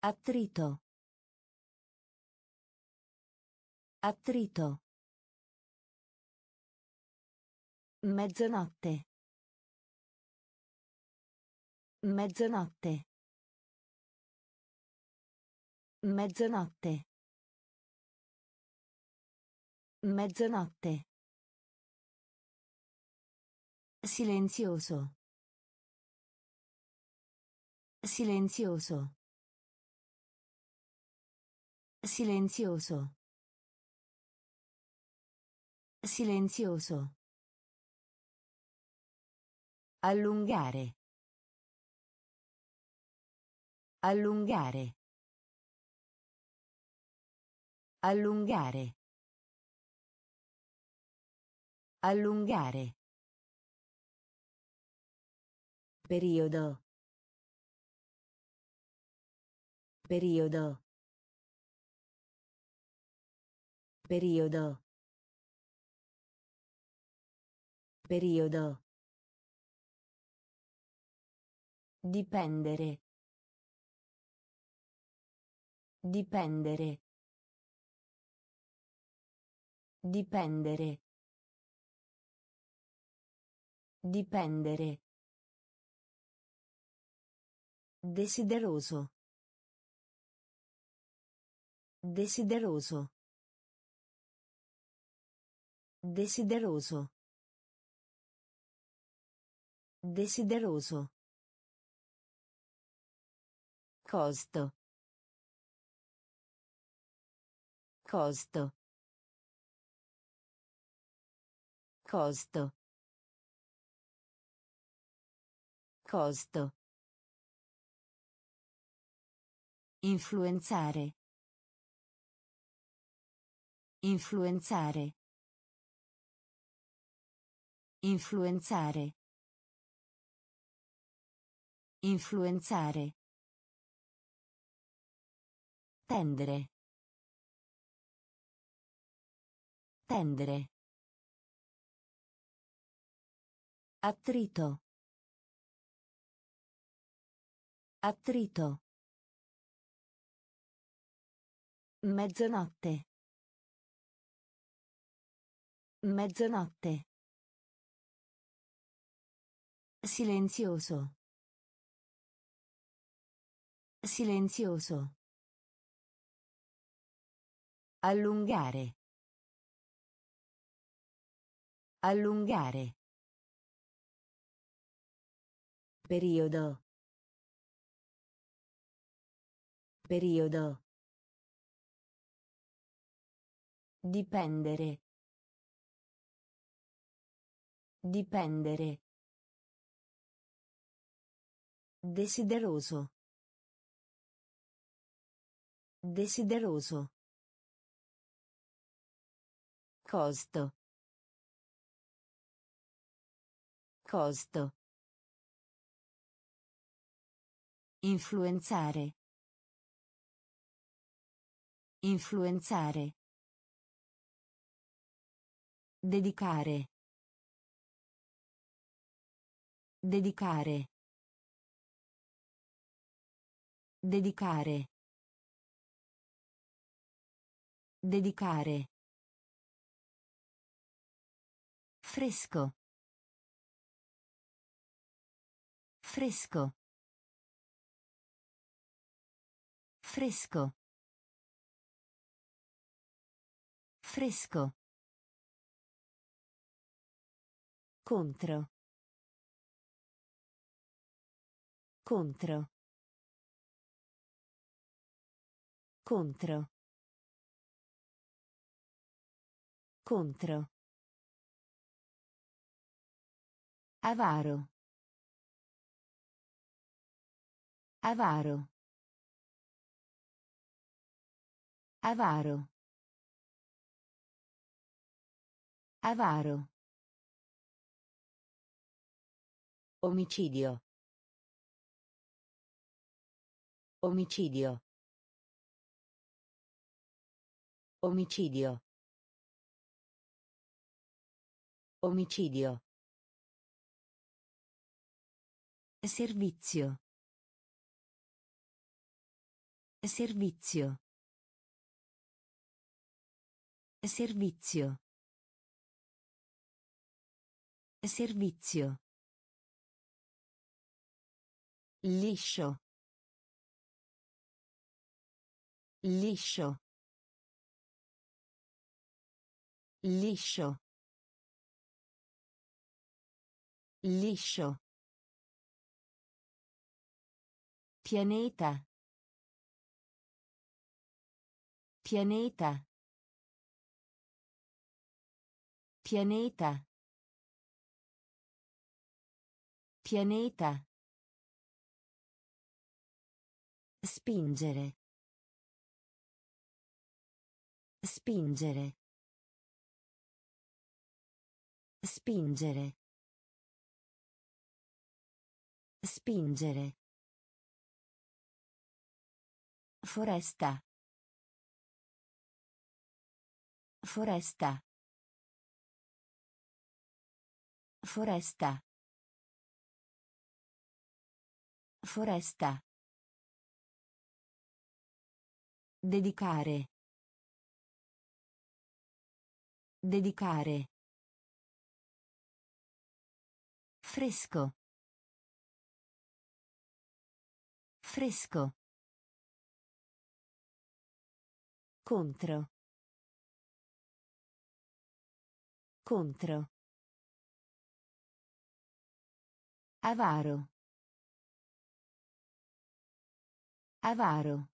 Attrito. Attrito. Mezzanotte. Mezzanotte. Mezzanotte. Mezzanotte. Silenzioso. Silenzioso. Silenzioso. Silenzioso. Allungare. Allungare. Allungare. Allungare. Periodo. Periodo. Periodo. Periodo. Dipendere. Dipendere. Dipendere. Dipendere. Desideroso. Desideroso. Desideroso. Desideroso. Costo. Costo. Costo. Costo. Influenzare. Influenzare. Influenzare. Influenzare. Tendere. Tendere. Attrito. Attrito. Mezzanotte. Mezzanotte. Silenzioso. Silenzioso. Allungare. Allungare. Periodo. Periodo. Dipendere. Dipendere. Desideroso. Desideroso. Costo. Costo. Influenzare. Influenzare. Dedicare. Dedicare. Dedicare. Dedicare. Fresco. Fresco. Fresco. Fresco. Contro. Contro. Contro. Contro. Avaro. Avaro. Avaro. Avaro. Omicidio. Omicidio. Omicidio. Omicidio. Servizio. Servizio. Servizio. Servizio. Liscio. Liscio. Liscio. Liscio. Pianeta. Pianeta. Pianeta. Pianeta. Spingere. Spingere. Spingere. Spingere. Foresta. Foresta. Foresta. Foresta. Dedicare. Dedicare. Fresco. Fresco. Contro. Contro. Avaro. Avaro.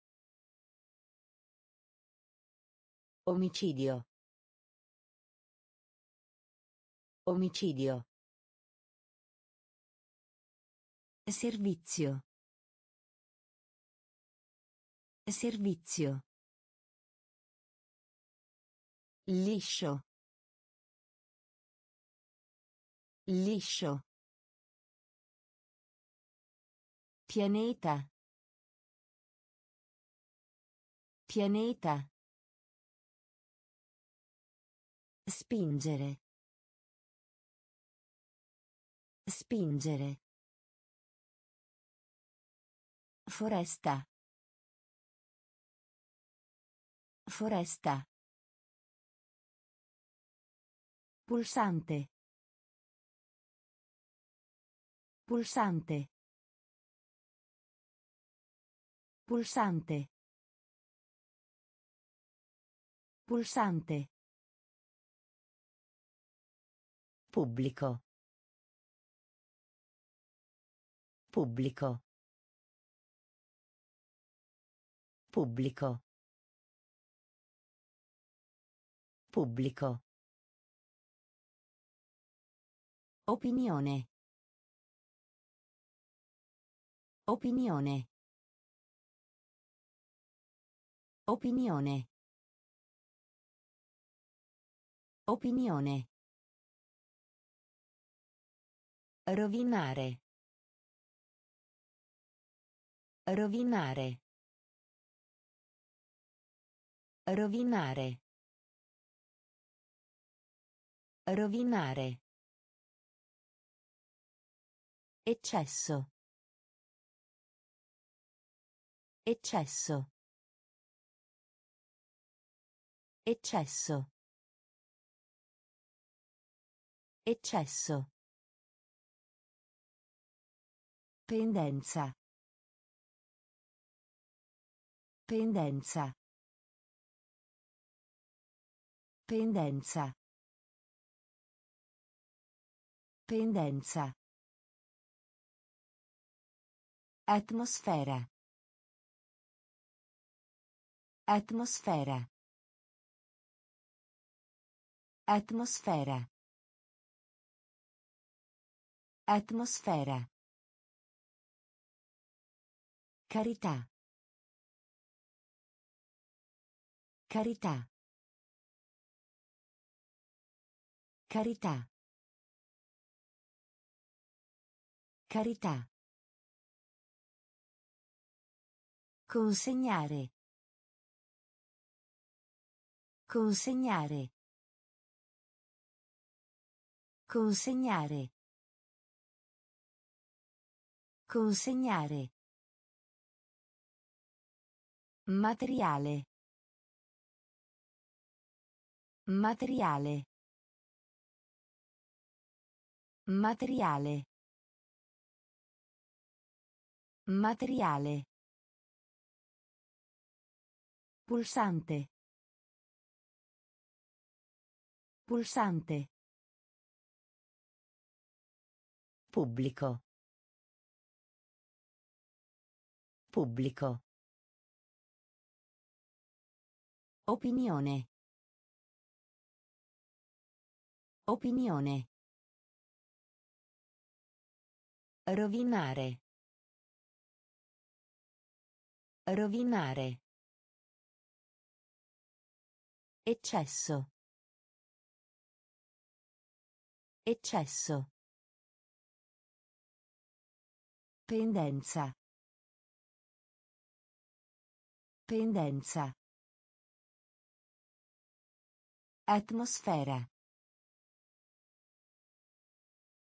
Omicidio. Omicidio. Servizio. Servizio. Liscio. Liscio. Pianeta. Pianeta. Spingere. Spingere. Foresta. Foresta. Pulsante. Pulsante. Pulsante. Pulsante. Pubblico. Pubblico. Pubblico. Pubblico. Opinione. Opinione. Opinione. Opinione. Rovinare. Rovinare. Rovinare. Rovinare. Eccesso. Eccesso. Eccesso. Eccesso. Pendenza. Pendenza. Pendenza. Pendenza. Atmosfera. Atmosfera. Atmosfera. Atmosfera. Carità. Carità. Carità. Carità. Consegnare. Consegnare. Consegnare. Consegnare. Materiale. Materiale. Materiale. Materiale. Pulsante. Pulsante. Pubblico. Pubblico. Opinione. Opinione. Rovinare. Rovinare. Eccesso. Eccesso. Pendenza. Pendenza. Atmosfera.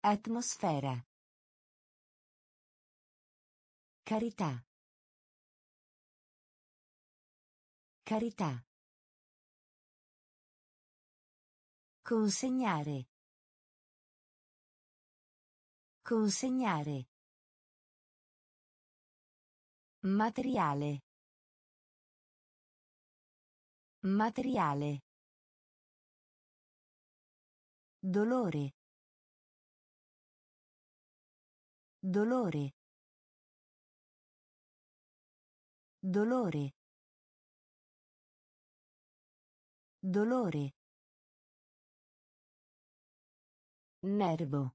Atmosfera. Carità. Carità. Consegnare. Consegnare. Materiale. Materiale. Dolore. Dolore. Dolore. Dolore. Nervo.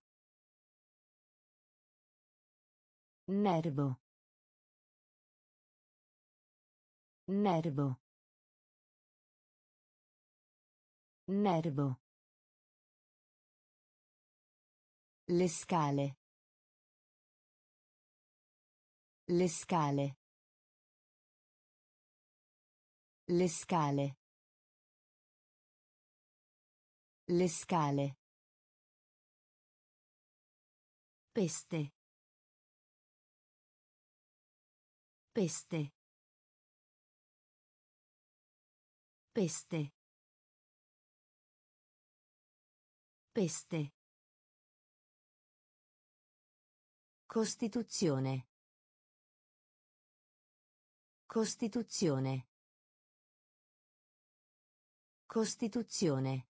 Nervo. Nervo. Nervo. Le scale. Le scale. Le scale. Le scale. Peste. Peste. Peste. Peste. Costituzione. Costituzione. Costituzione.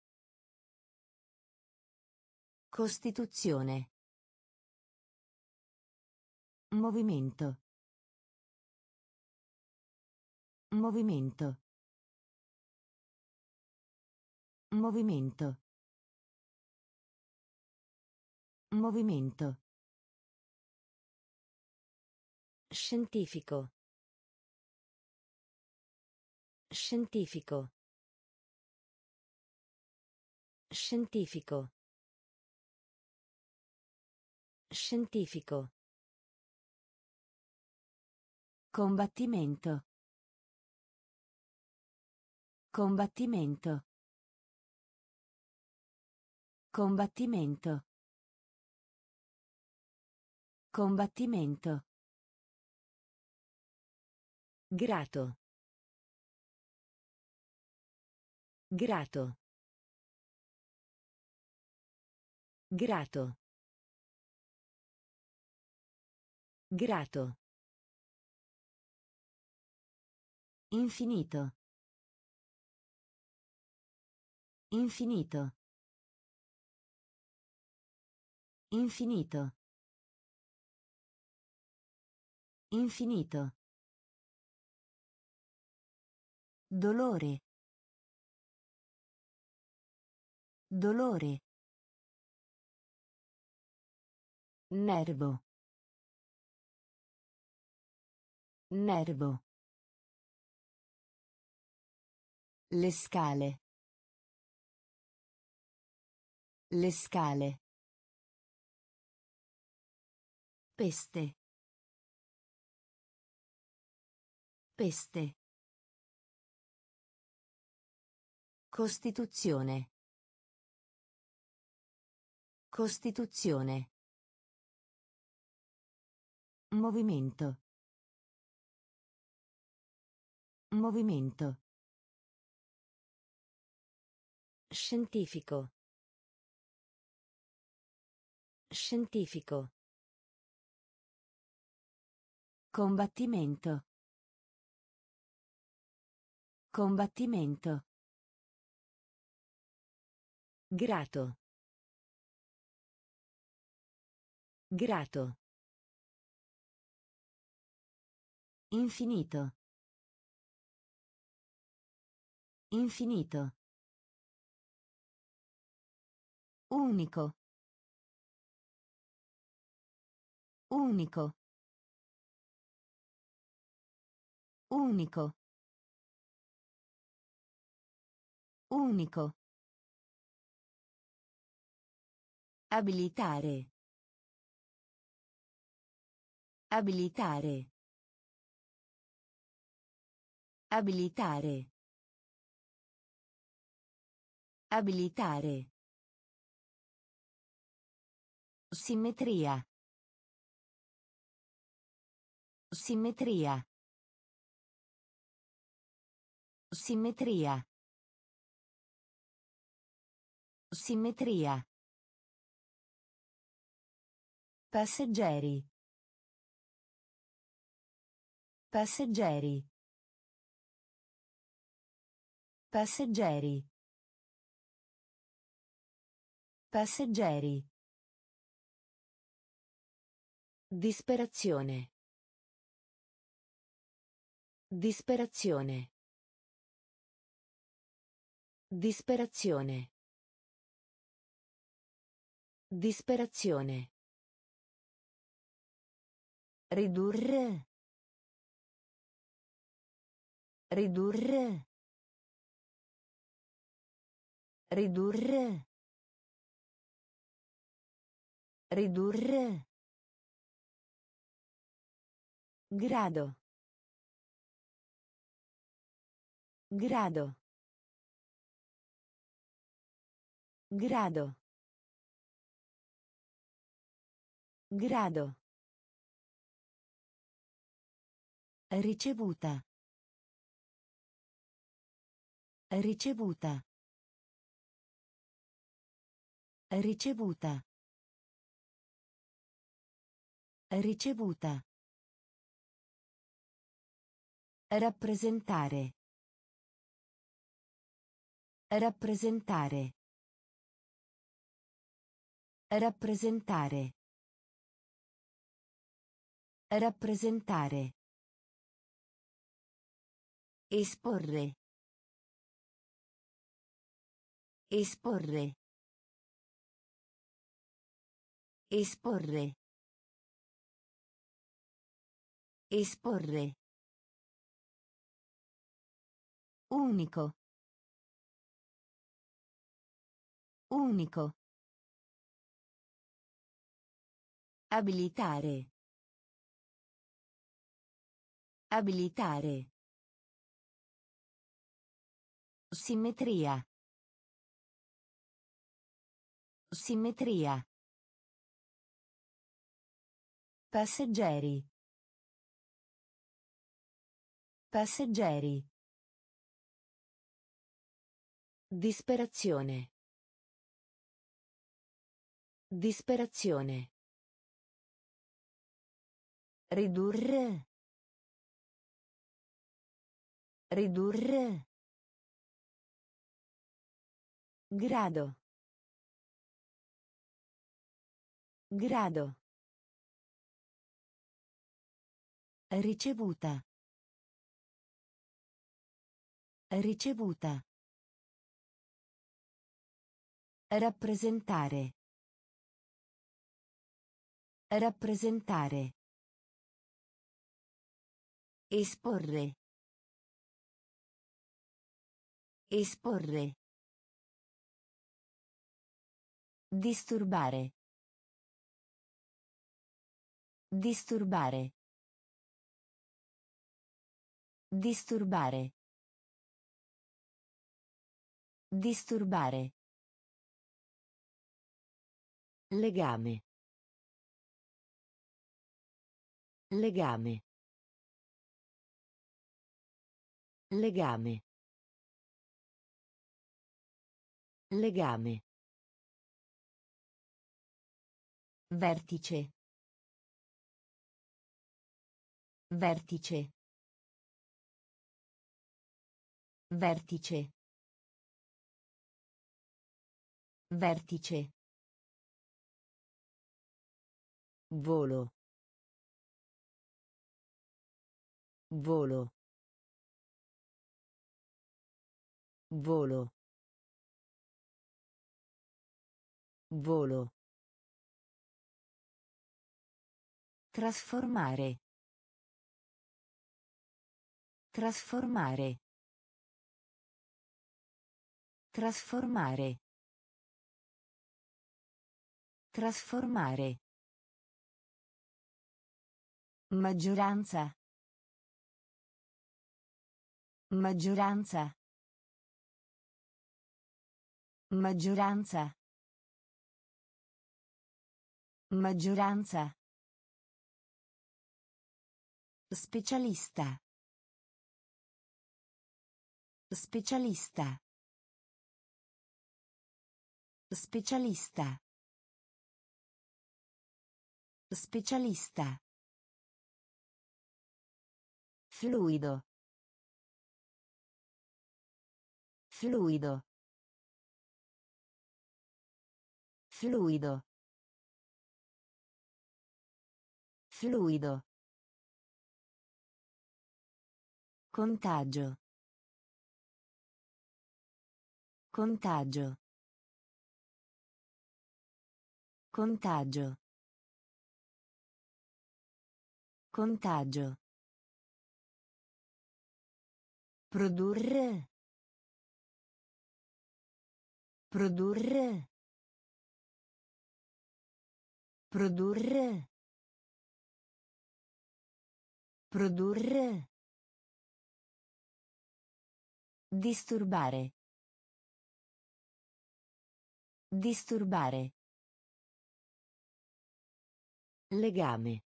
Costituzione. Movimento. Movimento. Movimento. Movimento. Scientifico. Scientifico. Scientifico. Scientifico. Combattimento. Combattimento. Combattimento. Combattimento. Grato. Grato. Grato. Grato. Infinito. Infinito. Infinito. Infinito. Dolore. Dolore. Nervo. Nervo. Le scale. Le scale. Peste. Peste. Costituzione. Costituzione. Movimento. Movimento. Scientifico. Scientifico. Combattimento. Combattimento. Grato. Grato. Infinito. Infinito. Unico. Unico. Unico. Unico. Abilitare. Abilitare. Abilitare. Abilitare. Simmetria. Simmetria. Simmetria. Simmetria. Passeggeri. Passeggeri. Passeggeri. Passeggeri. Disperazione. Disperazione. Disperazione. Disperazione. Ridurre. Ridurre. Ridurre. Ridurre. Grado. Grado. Grado. Grado. Ricevuta. Ricevuta. Ricevuta. Ricevuta. Rappresentare. Rappresentare. Rappresentare. Rappresentare. Esporre. Esporre. Esporre. Esporre. Unico. Unico. Abilitare. Abilitare. Simmetria. Simmetria. Passeggeri. Passeggeri. Disperazione. Disperazione. Ridurre. Ridurre. Grado. Grado. Ricevuta. Ricevuta. Rappresentare. Rappresentare. Esporre. Esporre. Disturbare. Disturbare. Disturbare. Disturbare. Legame. Legame. Legame. Legame. Vertice. Vertice. Vertice. Vertice. Volo. Volo. Volo. Volo. Trasformare. Trasformare. Trasformare. Trasformare. Maggioranza. Maggioranza. Maggioranza. Maggioranza. Specialista. Specialista. Specialista. Specialista. Fluido. Fluido. Fluido. Fluido. Contagio. Contagio. Contagio. Contagio. Produrre. Produrre. Produrre. Produrre. Disturbare. Disturbare. Legame.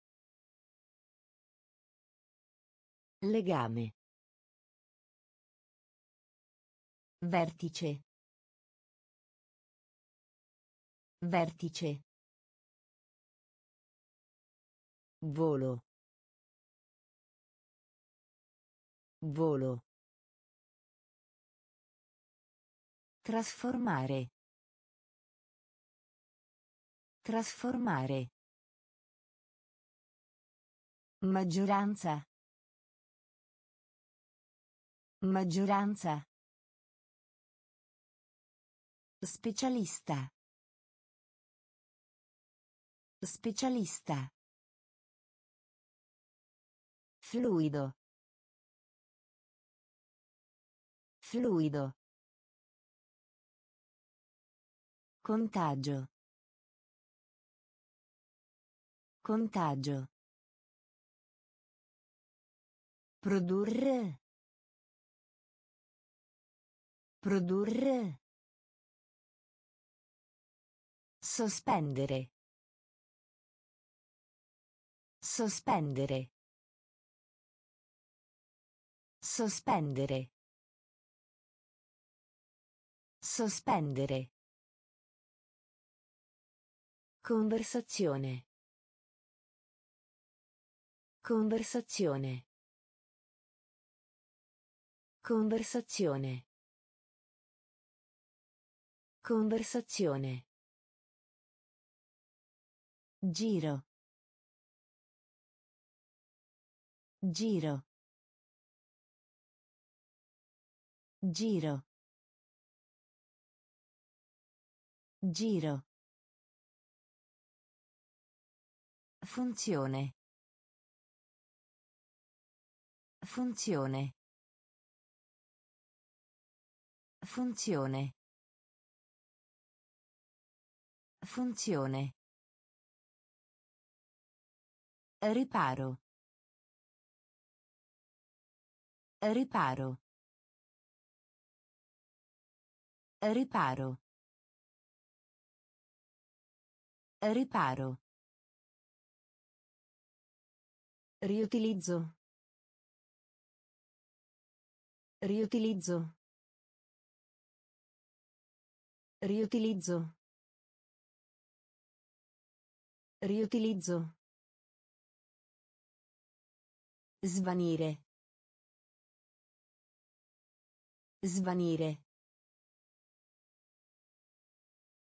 Legame. Vertice. Vertice. Volo. Volo. Trasformare. Trasformare. Maggioranza. Maggioranza. Specialista. Specialista. Fluido. Fluido. Contagio. Contagio. Produrre. Produrre. Sospendere. Sospendere. Sospendere. Sospendere. Conversazione. Conversazione. Conversazione. Conversazione. Giro. Giro. Giro. Giro. Funzione. Funzione. Funzione. Funzione. Riparo. Riparo. Riparo. Riparo. Riutilizzo. Riutilizzo. Riutilizzo. Riutilizzo. Svanire. Svanire.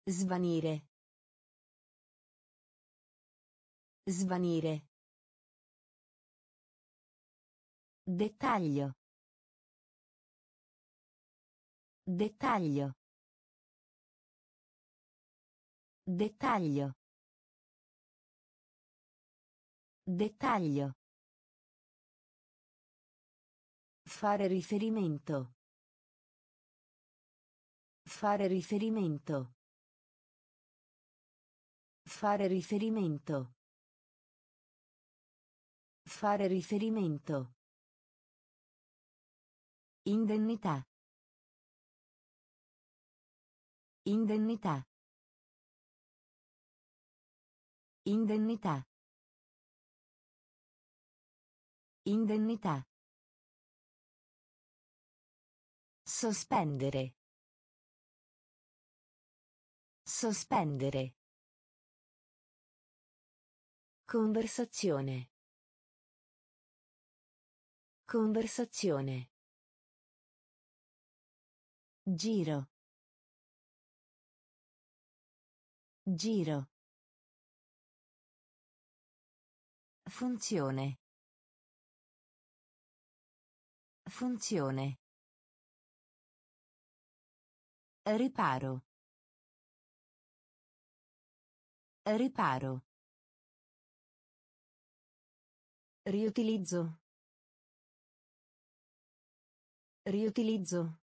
Svanire. Svanire. Dettaglio. Dettaglio. Dettaglio. Dettaglio. Fare riferimento. Fare riferimento. Fare riferimento. Fare riferimento. Indennità. Indennità. Indennità. Indennità. Sospendere. Sospendere. Conversazione. Conversazione. Giro. Giro. Funzione. Funzione. Riparo. Riparo. Riutilizzo. Riutilizzo.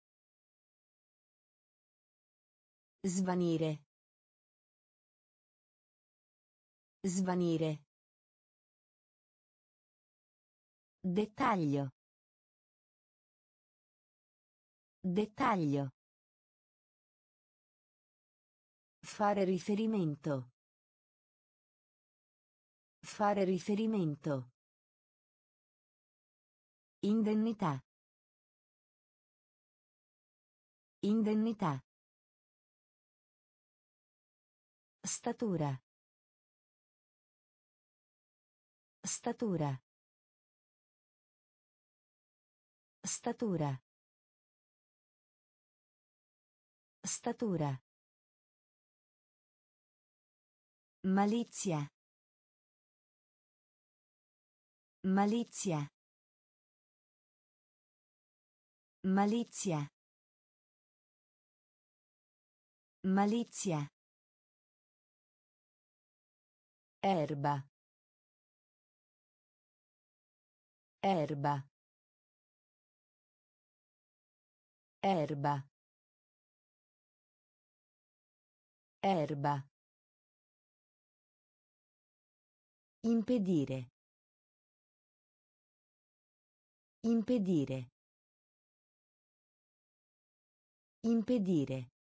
Svanire. Svanire. Dettaglio. Dettaglio. Fare riferimento. Fare riferimento. Indennità. Indennità. Statura. Statura. Statura. Statura. Malizia. Malizia. Malizia. Malizia. Erba. Erba. Erba. Erba. Impedire. Impedire. Impedire.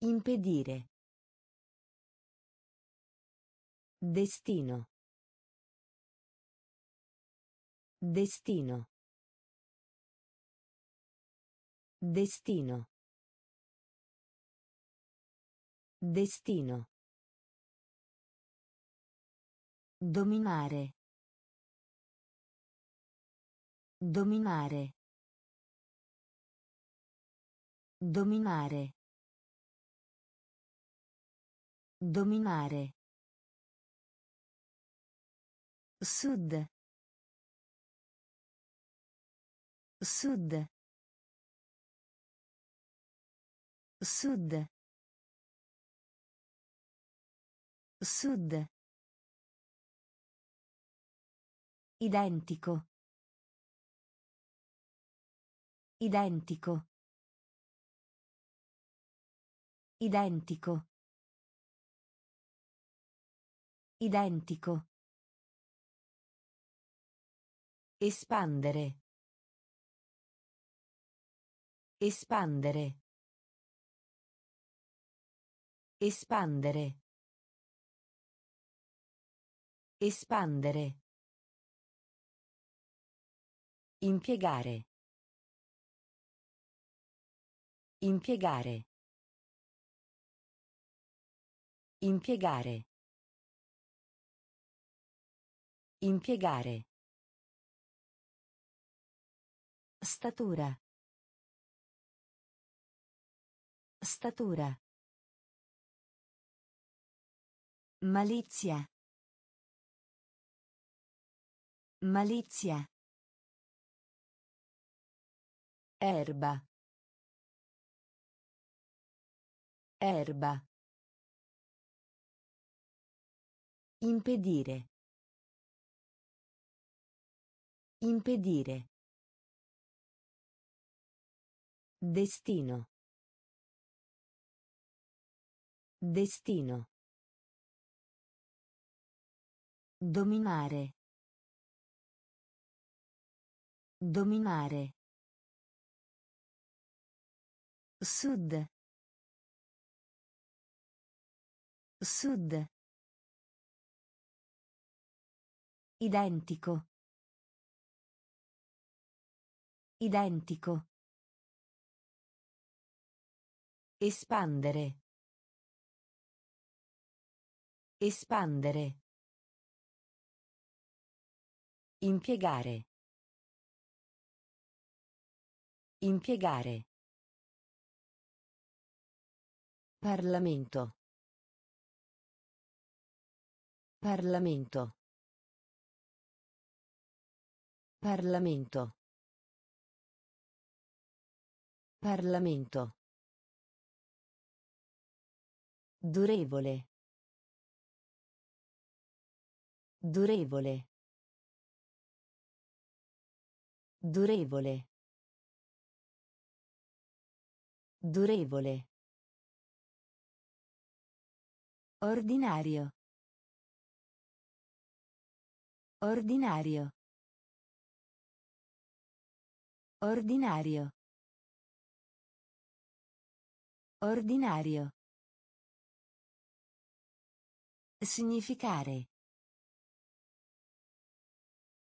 Impedire. Destino. Destino. Destino. Destino. Dominare. Dominare. Dominare. Dominare. Sud. Sud. Sud. Sud. Identico. Identico. Identico. Identico. Espandere. Espandere. Espandere. Espandere. Impiegare. Impiegare. Impiegare. Impiegare. Statura. Statura. Malizia. Malizia. Erba. Erba. Impedire. Impedire. Destino. Destino. Dominare. Dominare. Sud. Sud. Identico. Identico. Espandere. Espandere. Impiegare. Impiegare. Parlamento. Parlamento. Parlamento. Parlamento. Durevole. Durevole. Durevole. Durevole. Ordinario. Ordinario. Ordinario. Ordinario. Significare.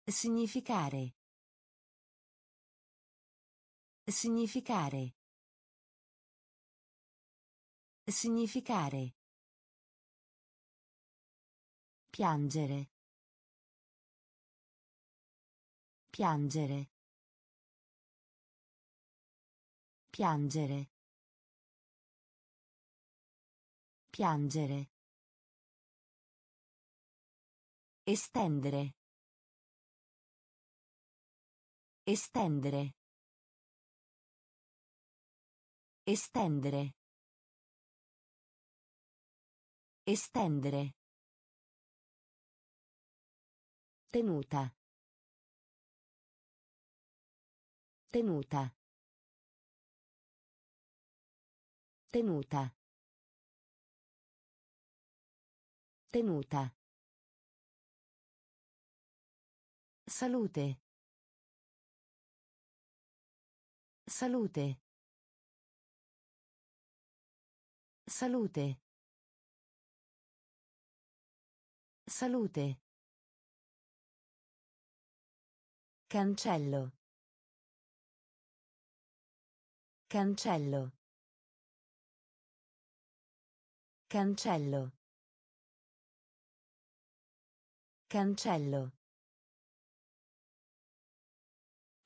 Significare. Significare. Significare. Piangere. Piangere. Piangere. Piangere. Estendere. Estendere. Estendere. Estendere. Tenuta. Tenuta. Tenuta. Tenuta. Salute. Salute. Salute. Salute. Cancello. Cancello. Cancello. Cancello.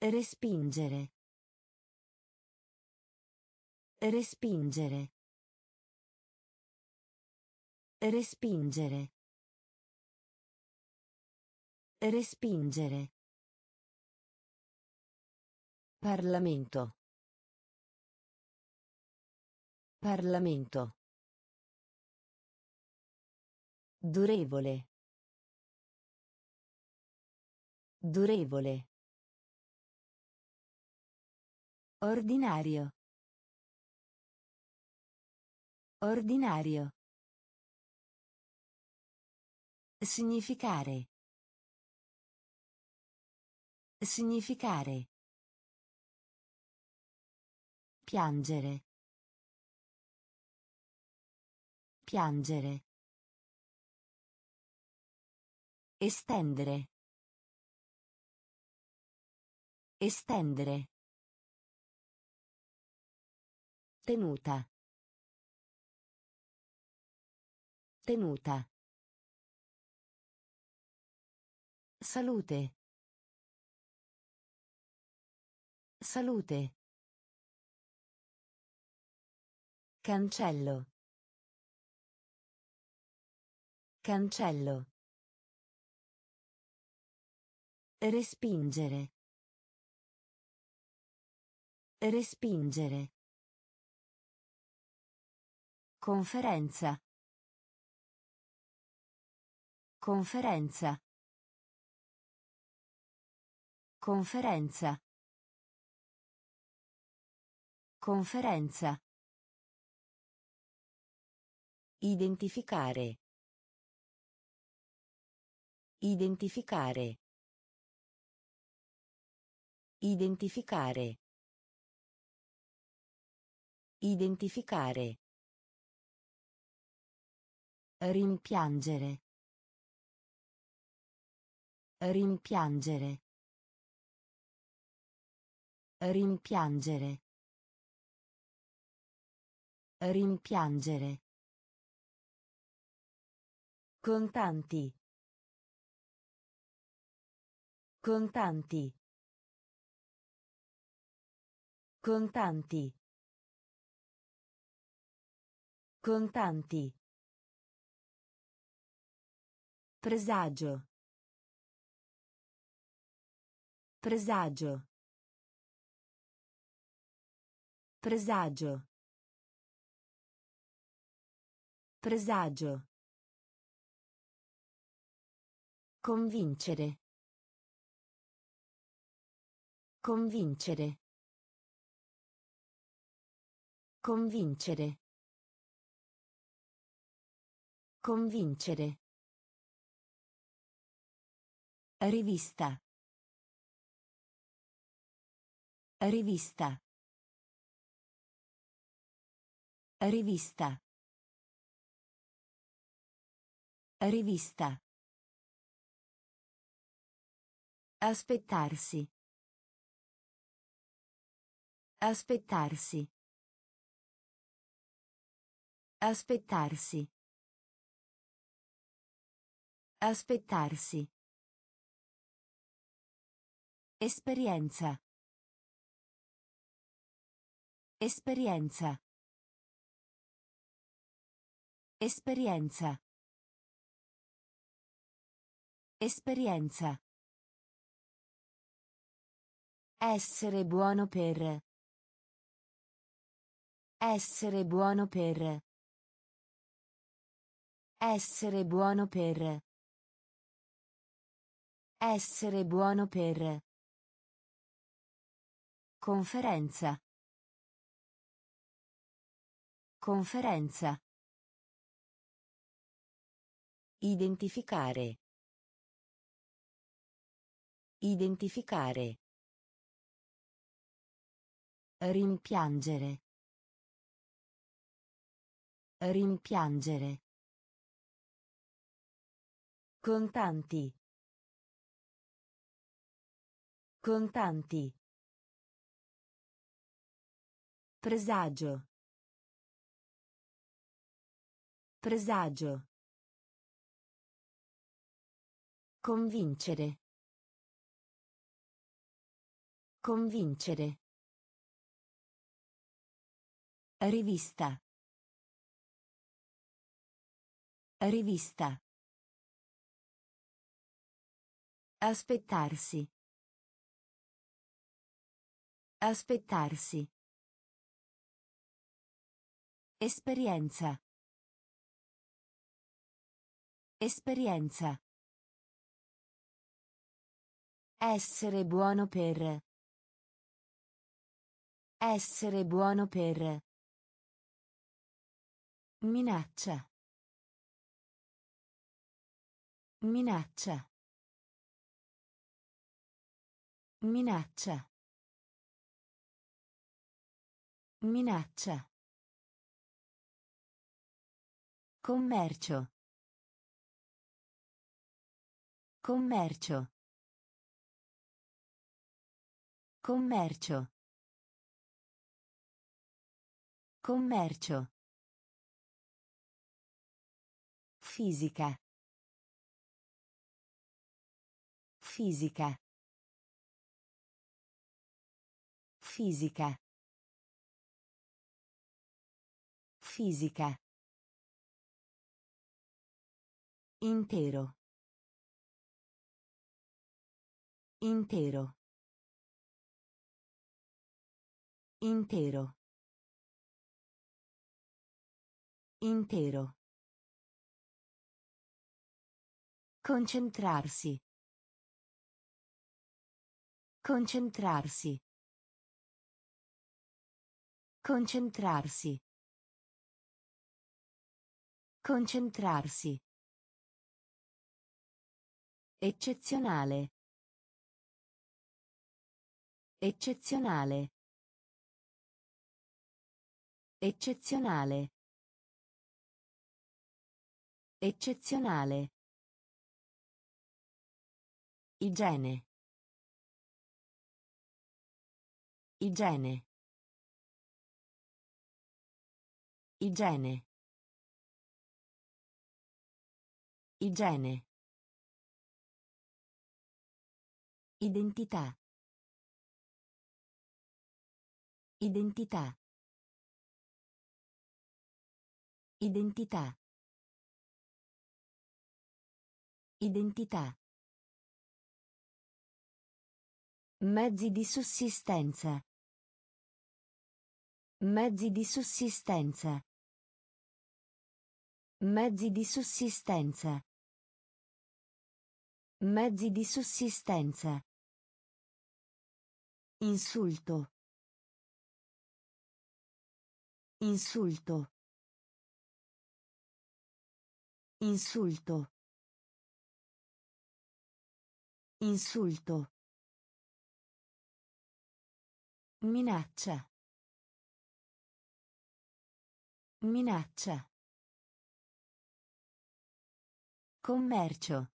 Respingere. Respingere. Respingere. Respingere. Parlamento. Parlamento. Durevole. Durevole. Ordinario. Ordinario. Significare. Significare. Piangere. Piangere. Estendere. Estendere. Tenuta. Tenuta. Salute. Salute. Cancello. Cancello. Respingere. Respingere. Conferenza. Conferenza. Conferenza. Conferenza. Identificare. Identificare. Identificare. Identificare. Rimpiangere. Rimpiangere. Rimpiangere. Rimpiangere. Contanti. Contanti. Contanti. Contanti. Presagio. Presagio. Presagio. Presagio. Convincere. Convincere. Convincere. Convincere. Rivista. Rivista. Rivista. Rivista. Aspettarsi. Aspettarsi. Aspettarsi. Aspettarsi. Esperienza. Esperienza. Esperienza. Esperienza. Essere buono per. Essere buono per. Essere buono per. Essere buono per. Conferenza. Conferenza. Identificare. Identificare. Rimpiangere. Rimpiangere. Contanti. Contanti. Presagio. Presagio. Convincere. Convincere. Rivista. Rivista. Aspettarsi. Aspettarsi. Esperienza. Esperienza. Essere buono per. Essere buono per. Minaccia. Minaccia. Minaccia. Minaccia. Commercio. Commercio. Commercio. Commercio. Fisica. Fisica. Fisica. Fisica. Intero. Intero. Intero. Intero. Concentrarsi. Concentrarsi. Concentrarsi. Concentrarsi. Eccezionale. Eccezionale. Eccezionale. Eccezionale. Igiene. Igiene. Igiene. Igiene. Identità. Identità. Identità. Identità. Mezzi di sussistenza. Mezzi di sussistenza. Mezzi di sussistenza. Mezzi di sussistenza. Insulto. Insulto. Insulto. Insulto. Minaccia. Minaccia. Commercio.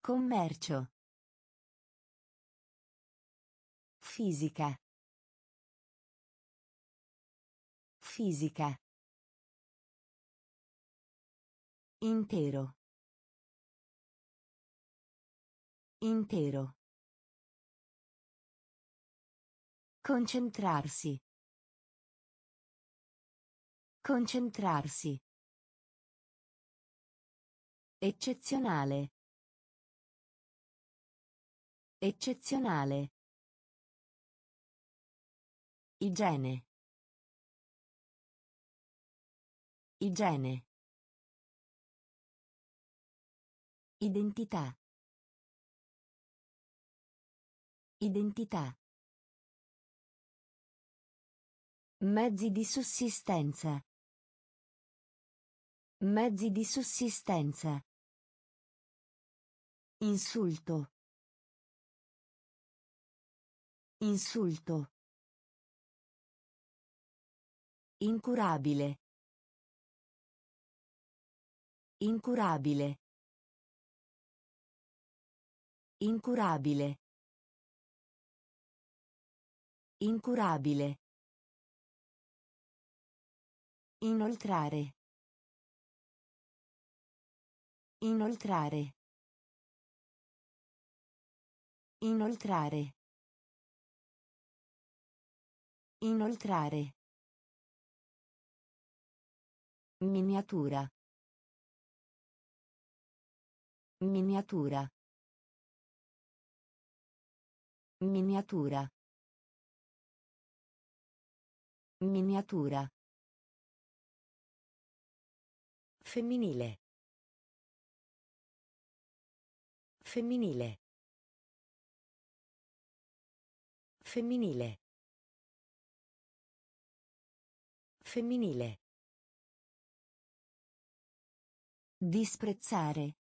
Commercio. Fisica. Fisica. Intero. Intero. Concentrarsi. Concentrarsi. Eccezionale. Eccezionale. Igiene. Igiene. Identità. Identità. Mezzi di sussistenza. Mezzi di sussistenza. Insulto. Insulto. Incurabile. Incurabile. Incurabile. Incurabile. Inoltrare. Inoltrare. Inoltrare. Inoltrare. Miniatura. Miniatura. Miniatura. Miniatura. Femminile. Femminile. Femminile. Femminile. Disprezzare.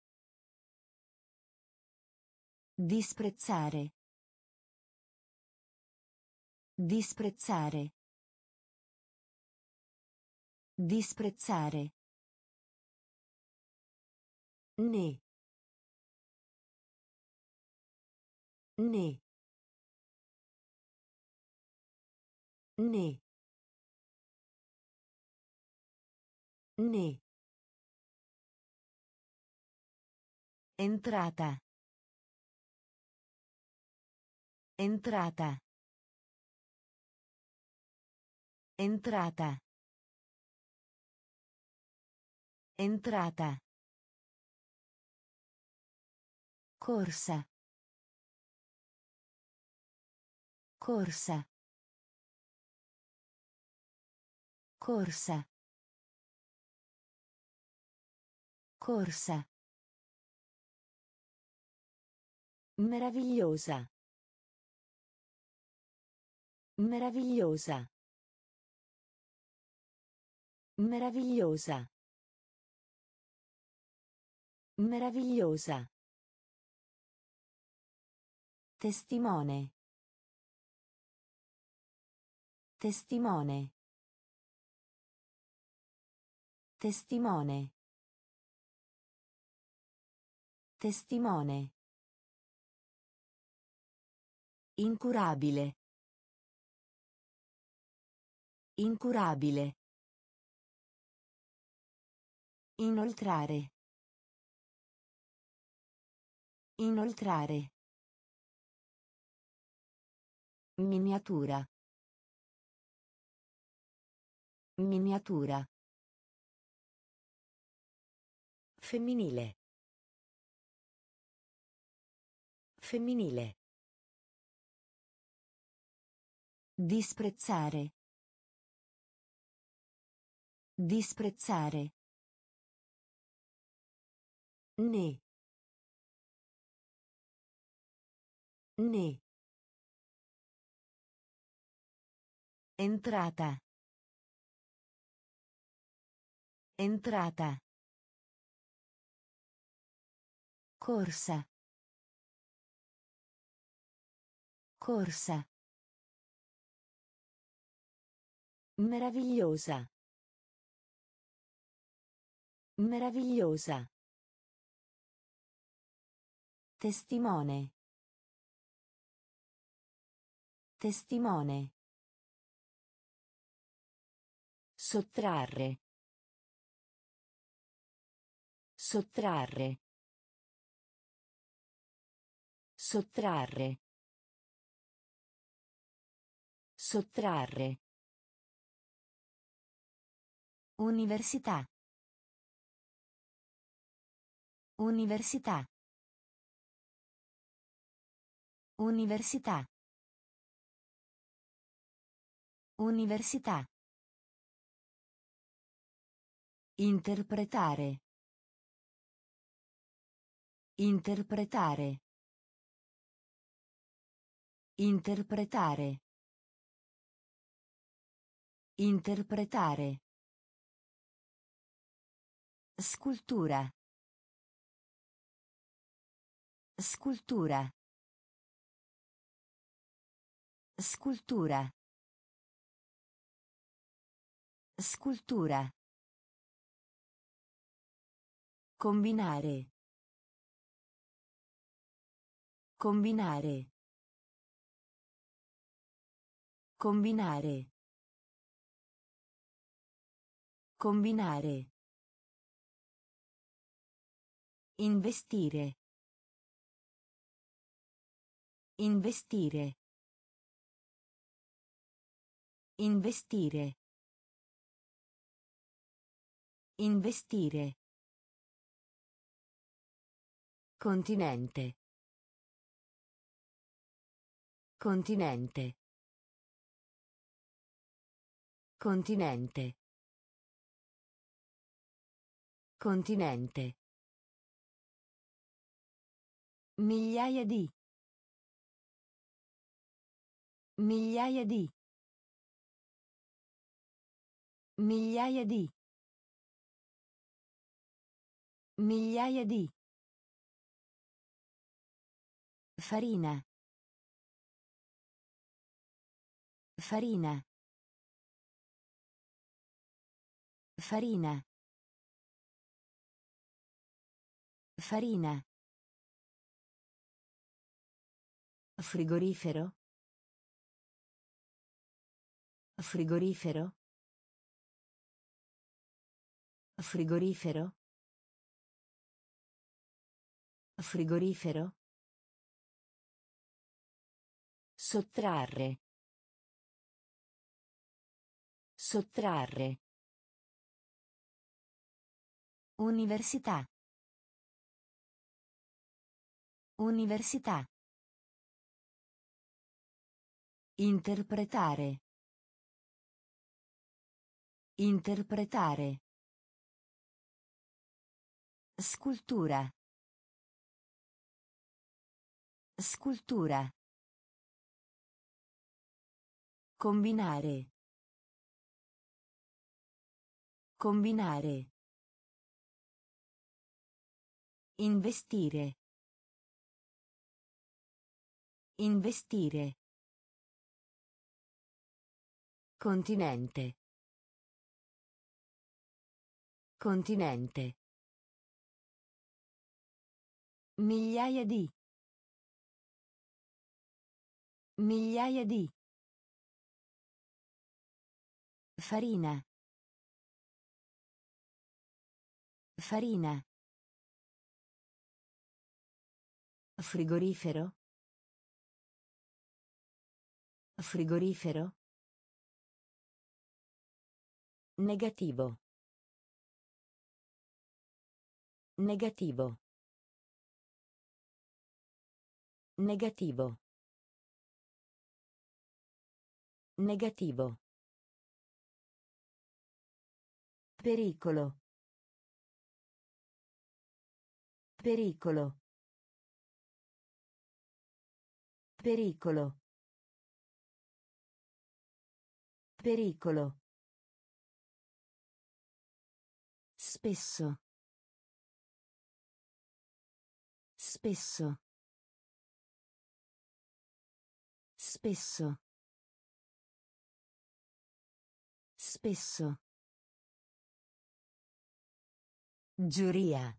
Disprezzare. Disprezzare. Disprezzare. Ne. Ne. Ne. Ne. Entrata. Entrata. Entrata. Entrata. Corsa. Corsa. Corsa. Corsa. Meravigliosa. Meravigliosa. Meravigliosa. Meravigliosa. Testimone. Testimone. Testimone. Testimone. Incurabile. Incurabile. Inoltrare. Inoltrare. Miniatura. Miniatura. Femminile. Femminile. Disprezzare. Disprezzare. Ne. Ne. Entrata. Entrata. Corsa. Corsa. Meravigliosa. Meravigliosa. Testimone. Testimone. Sottrarre. Sottrarre. Sottrarre. Sottrarre. Università. Università. Università. Università. Interpretare. Interpretare. Interpretare. Interpretare. Scultura. Scultura. Scultura. Scultura. Combinare. Combinare. Combinare. Combinare. Investire. Investire. Investire. Investire. Continente. Continente. Continente. Continente. Migliaia di. Migliaia di. Migliaia di. Migliaia di. Farina. Farina. Farina. Farina. Frigorifero. Frigorifero. Frigorifero. Frigorifero. Sottrarre. Sottrarre. Università. Università. Interpretare. Interpretare. Scultura. Scultura. Combinare. Combinare. Investire. Investire. Continente. Continente. Migliaia di. Migliaia di. Farina. Farina. Frigorifero. Frigorifero. Negativo. Negativo. Negativo. Negativo. Pericolo. Pericolo. Pericolo. Pericolo. Spesso. Spesso. Spesso. Spesso. Giuria.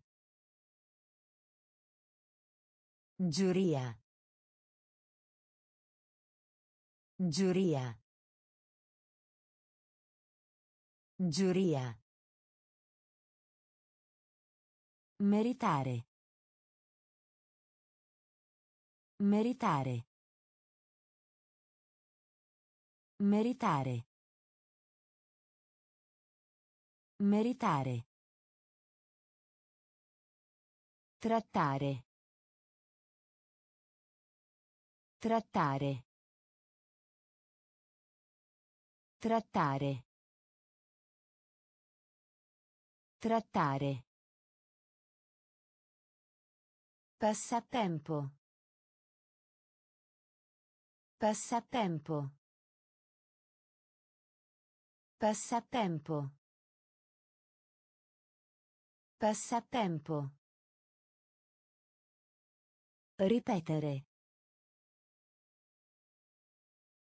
Giuria. Giuria. Giuria. Meritare. Meritare. Meritare. Meritare. Trattare. Trattare. Trattare. Trattare. Passatempo. Passatempo. Passatempo. Passatempo. Ripetere.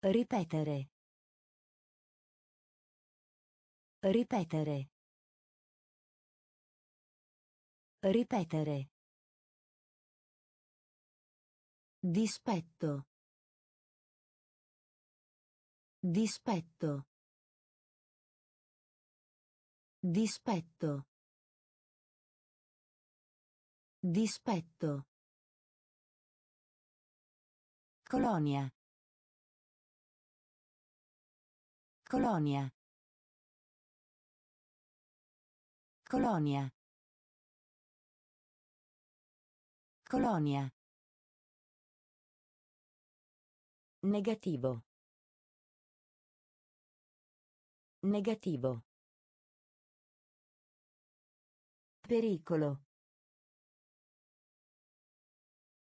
Ripetere. Ripetere. Ripetere. Dispetto. Dispetto. Dispetto. Dispetto. Colonia. Colonia. Colonia. Colonia. Negativo. Negativo. Pericolo.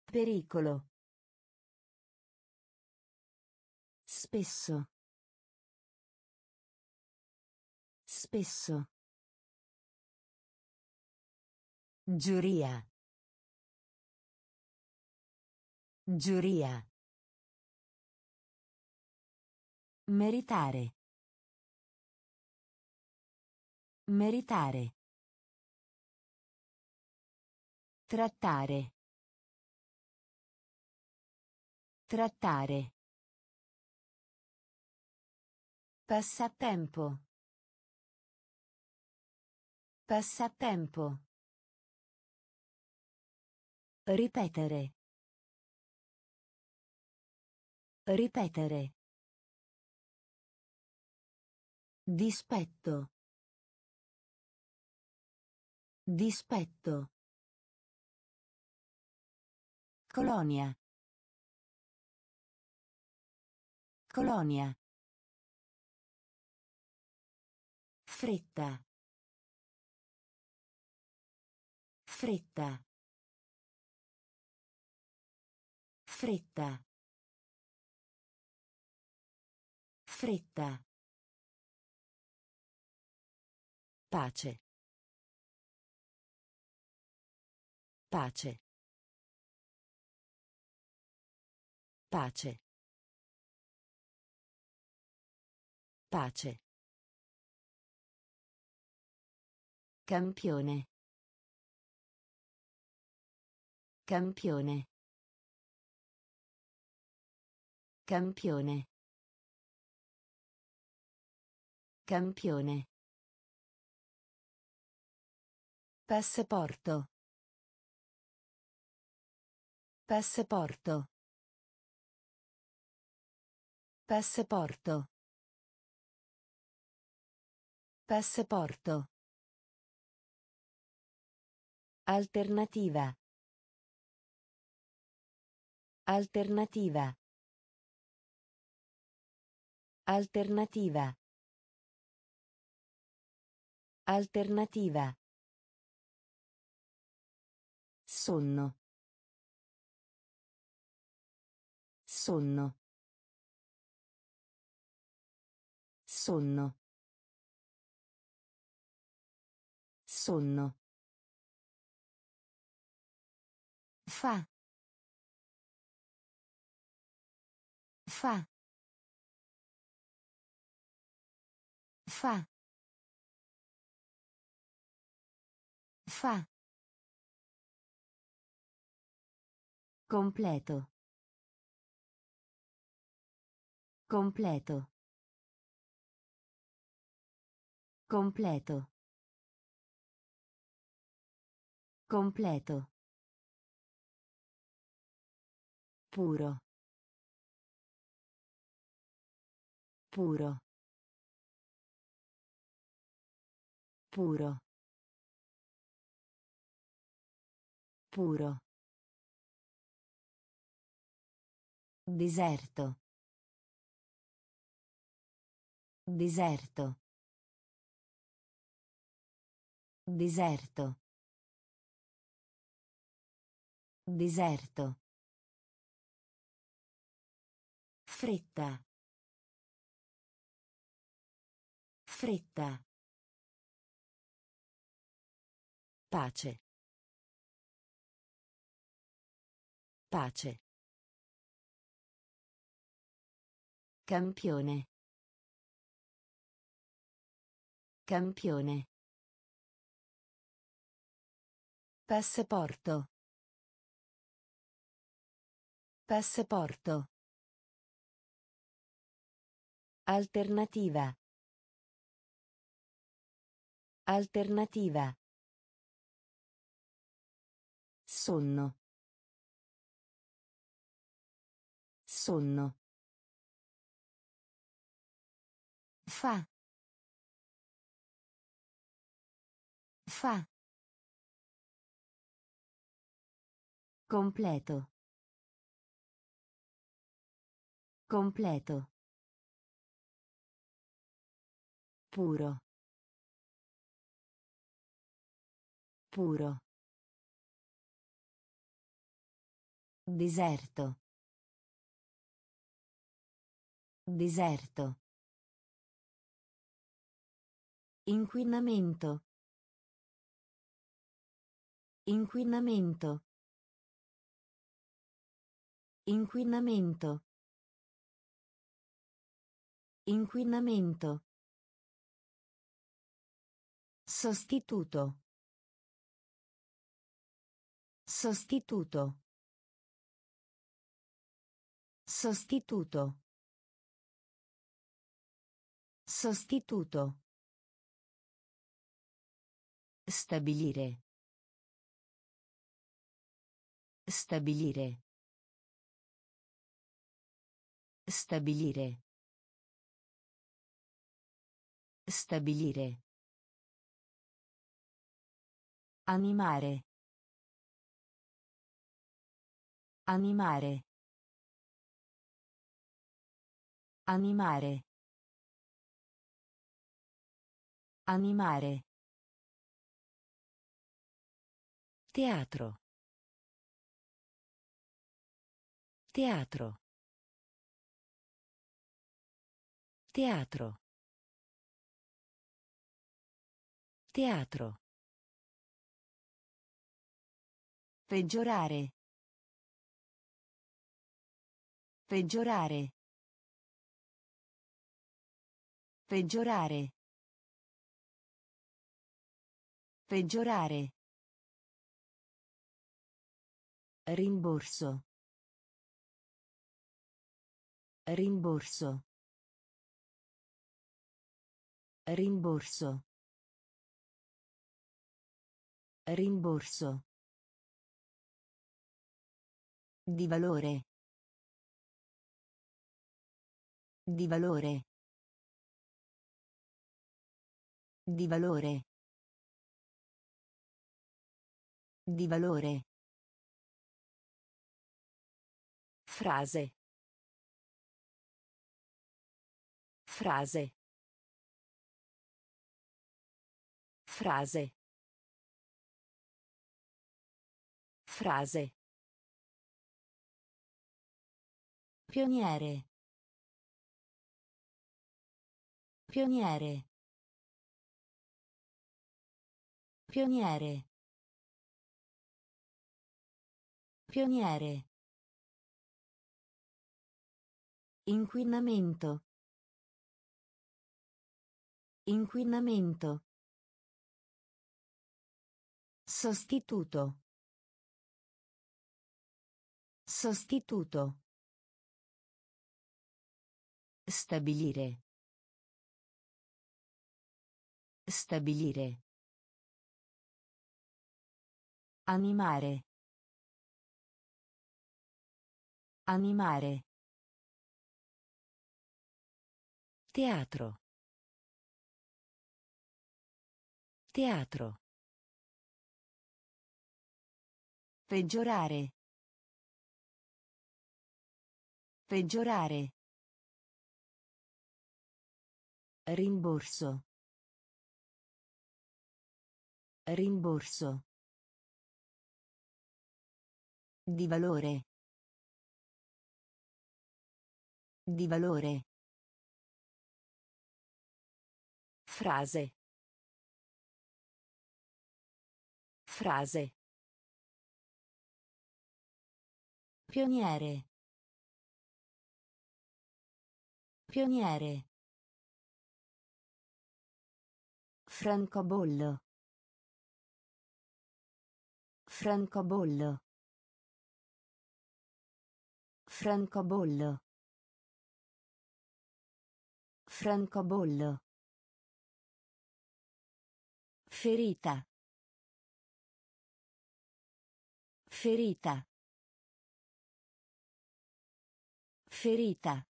Pericolo. Spesso. Spesso. Giuria. Giuria. Meritare. Meritare. Trattare. Trattare. Passatempo. Passatempo. Ripetere. Ripetere. Dispetto. Dispetto. Colonia. Colonia. Fretta. Fretta. Fretta. Fretta. Pace. Pace. Pace. Pace. Campione. Campione. Campione. Campione. Passaporto. Passaporto. Passaporto. Passaporto. Alternativa. Alternativa. Alternativa. Alternativa. Sonno. Sonno. Sonno. Sonno. Fa. Fa. Fa. Fa. Completo. Completo. Completo. Completo. Puro. Puro. Puro. Puro. Deserto. Deserto. Deserto. Deserto. Fretta. Fretta. Pace. Pace. Campione. Campione. Passaporto. Passaporto. Alternativa. Alternativa. Sonno. Sonno. Fa. Fa. Completo. Completo. Puro. Puro. Deserto. Deserto. Inquinamento. Inquinamento. Inquinamento. Inquinamento. Sostituto. Sostituto. Sostituto. Sostituto. Stabilire. Stabilire. Stabilire. Stabilire. Animare. Animare. Animare. Animare. Teatro. Teatro. Teatro. Teatro. Peggiorare. Peggiorare. Peggiorare. Peggiorare. Rimborso. Rimborso. Rimborso. Rimborso. Di valore. Di valore. Di valore. Di valore. Frase. Frase. Frase. Frase. Pioniere. Pioniere. Pioniere. Pioniere. Inquinamento. Inquinamento. Sostituto. Sostituto. Stabilire. Stabilire. Animare. Animare. Teatro. Teatro. Peggiorare. Peggiorare. Rimborso. Rimborso. Di valore. Di valore. Frase. Frase. Pioniere. Pioniere. Francobollo. Francobollo. Francobollo. Francobollo. Ferita. Ferita. Ferita.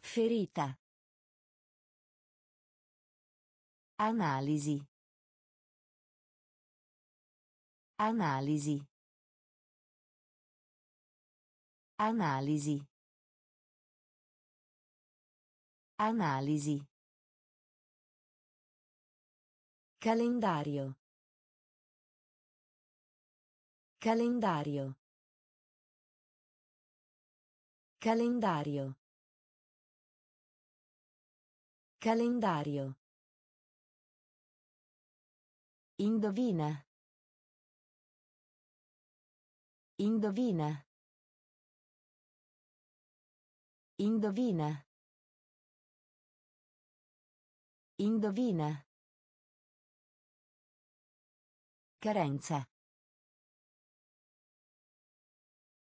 Ferita. Analisi. Analisi. Analisi. Analisi. Calendario. Calendario. Calendario. Calendario. Indovina. Indovina. Indovina. Indovina. Carenza.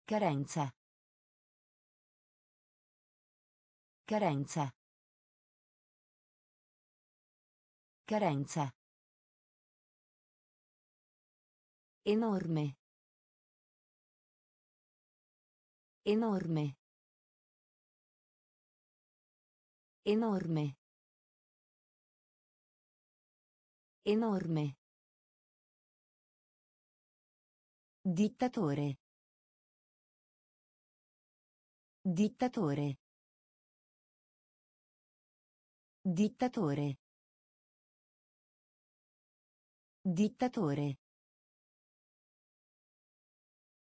Carenza. Carenza. Carenza. Enorme. Enorme. Enorme. Enorme. Dittatore. Dittatore. Dittatore. Dittatore.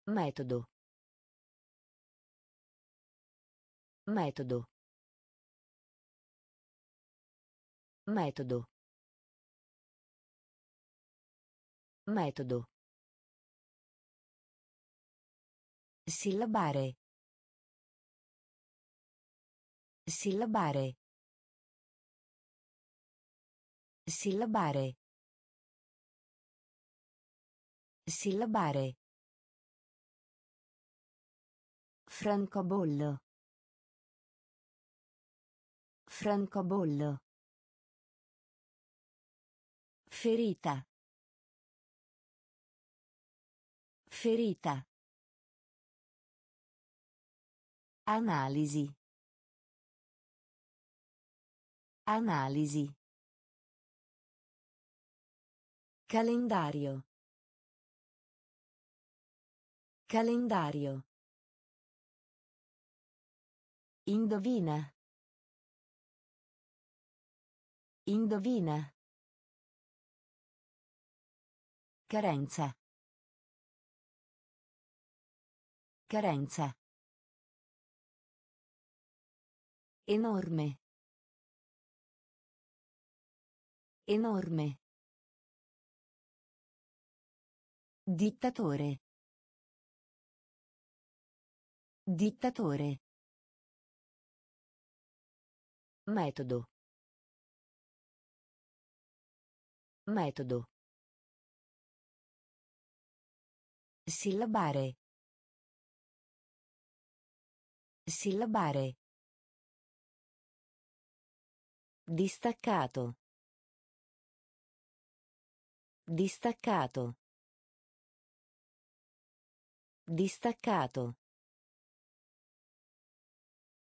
Metodo. Metodo. Metodo. Metodo. Sillabare. Sillabare. Sillabare. Sillabare. Francobollo. Francobollo. Ferita. Ferita. Analisi. Analisi. Calendario. Calendario. Indovina. Indovina. Carenza. Carenza. Enorme. Enorme. Dittatore. Dittatore. Metodo. Metodo. Sillabare. Sillabare. Distaccato. Distaccato. Distaccato.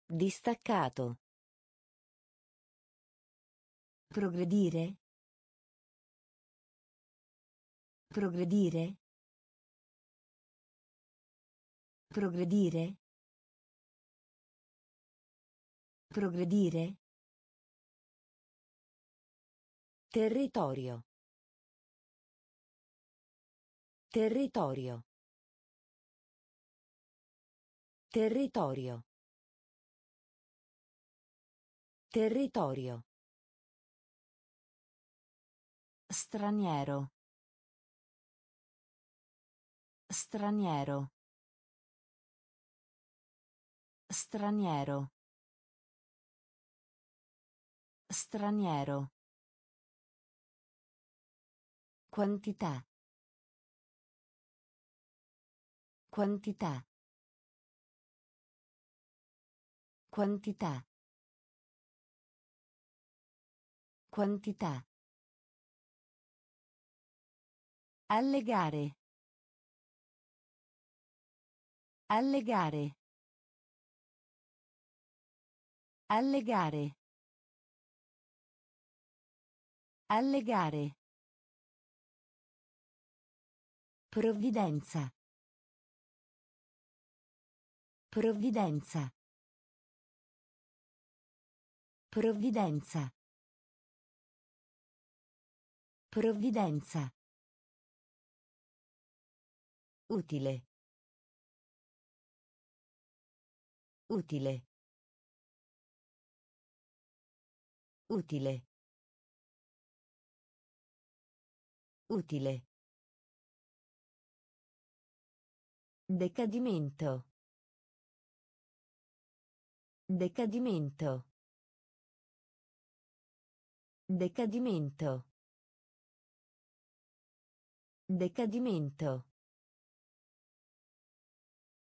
Distaccato. Progredire. Progredire. Progredire. Progredire. Territorio. Territorio. Territorio. Territorio. Straniero. Straniero. Straniero. Straniero. Quantità. Quantità. Quantità. Quantità. Allegare. Allegare. Allegare. Allegare. Provvidenza. Provvidenza. Provvidenza. Provvidenza. Utile. Utile. Utile. Utile. Decadimento. Decadimento. Decadimento. Decadimento.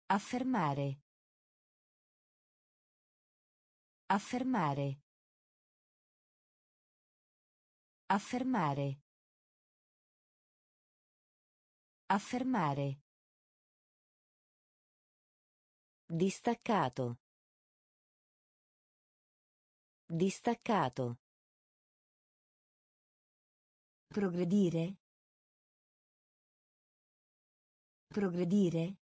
Affermare. Affermare. Affermare. Affermare. Distaccato. Distaccato. Progredire. Progredire.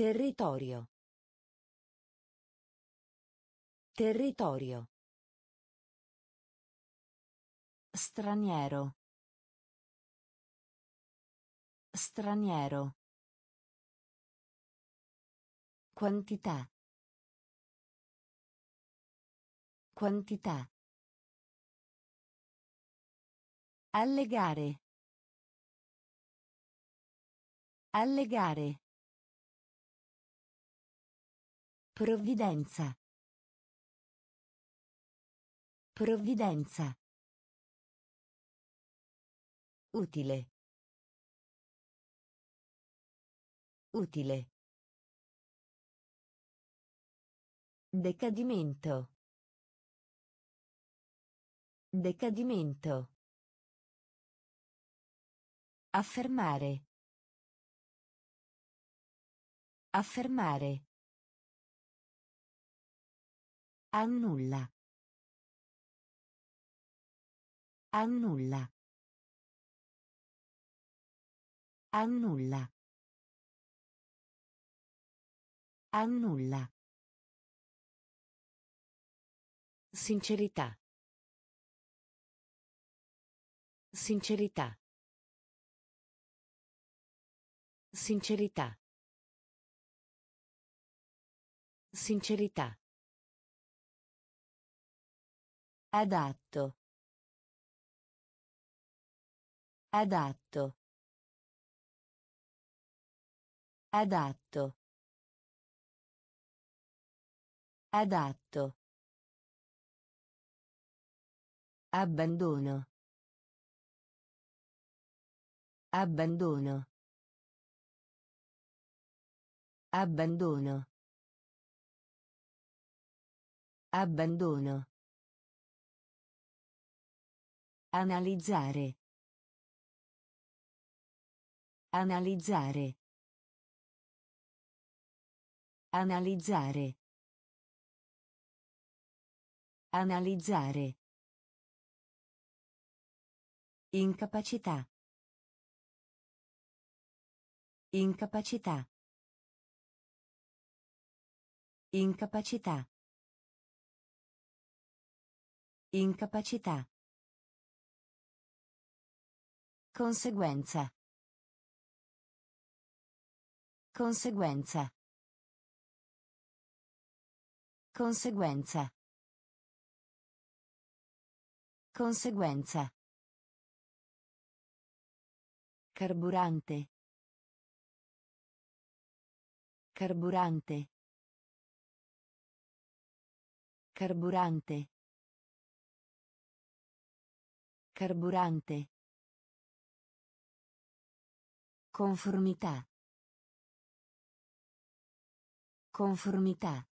Territorio. Territorio. Straniero. Straniero. Quantità. Quantità. Allegare. Allegare. Provvidenza. Provvidenza. Utile. Utile. Decadimento. Decadimento. Affermare. Affermare. Annulla. Annulla. Annulla. Annulla. Sincerità. Sincerità. Sincerità. Sincerità. Adatto. Adatto. Adatto. Adatto. Abbandono. Abbandono. Abbandono. Abbandono. Analizzare. Analizzare. Analizzare. Analizzare. Incapacità. Incapacità. Incapacità. Incapacità. Conseguenza. Conseguenza. Conseguenza. Conseguenza. Carburante. Carburante. Carburante. Carburante. Conformità. Conformità.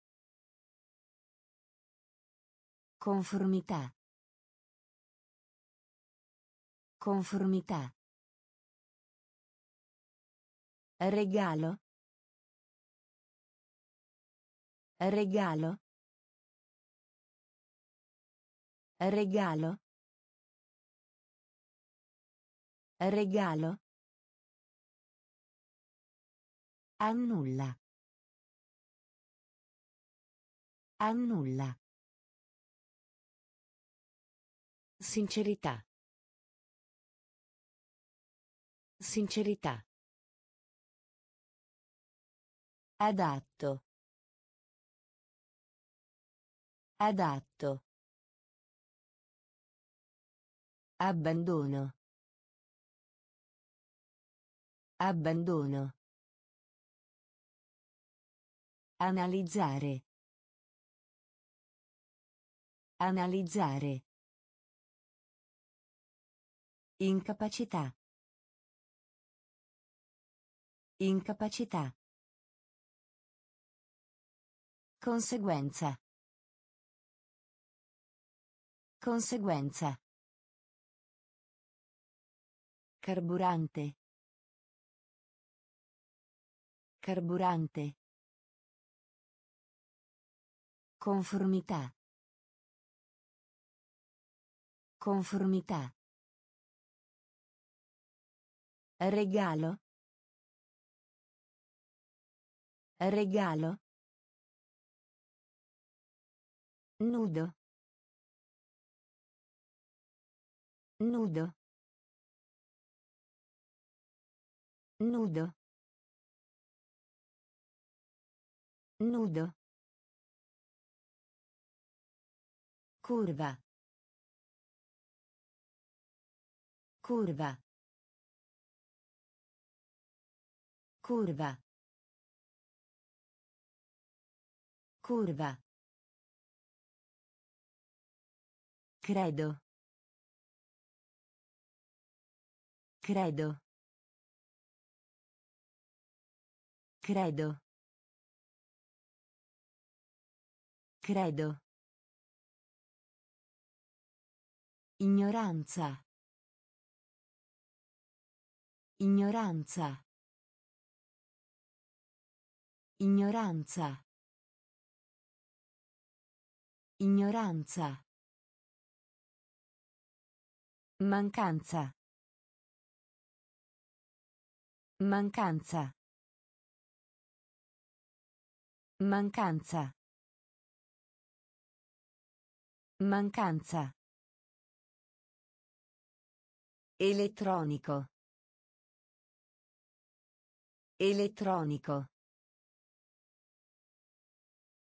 Conformità. Conformità. Regalo. Regalo. Regalo. Regalo. Annulla. Annulla. Sincerità. Sincerità. Adatto. Adatto. Abbandono. Abbandono. Analizzare. Analizzare. Incapacità. Incapacità. Conseguenza. Conseguenza. Carburante. Carburante. Conformità. Conformità. Regalo. Regalo. Nudo. Nudo. Nudo. Nudo. Curva. Curva. Curva. Curva. Credo. Credo. Credo. Credo. Ignoranza. Ignoranza. Ignoranza. Ignoranza. Mancanza. Mancanza. Mancanza. Mancanza. Elettronico. Elettronico.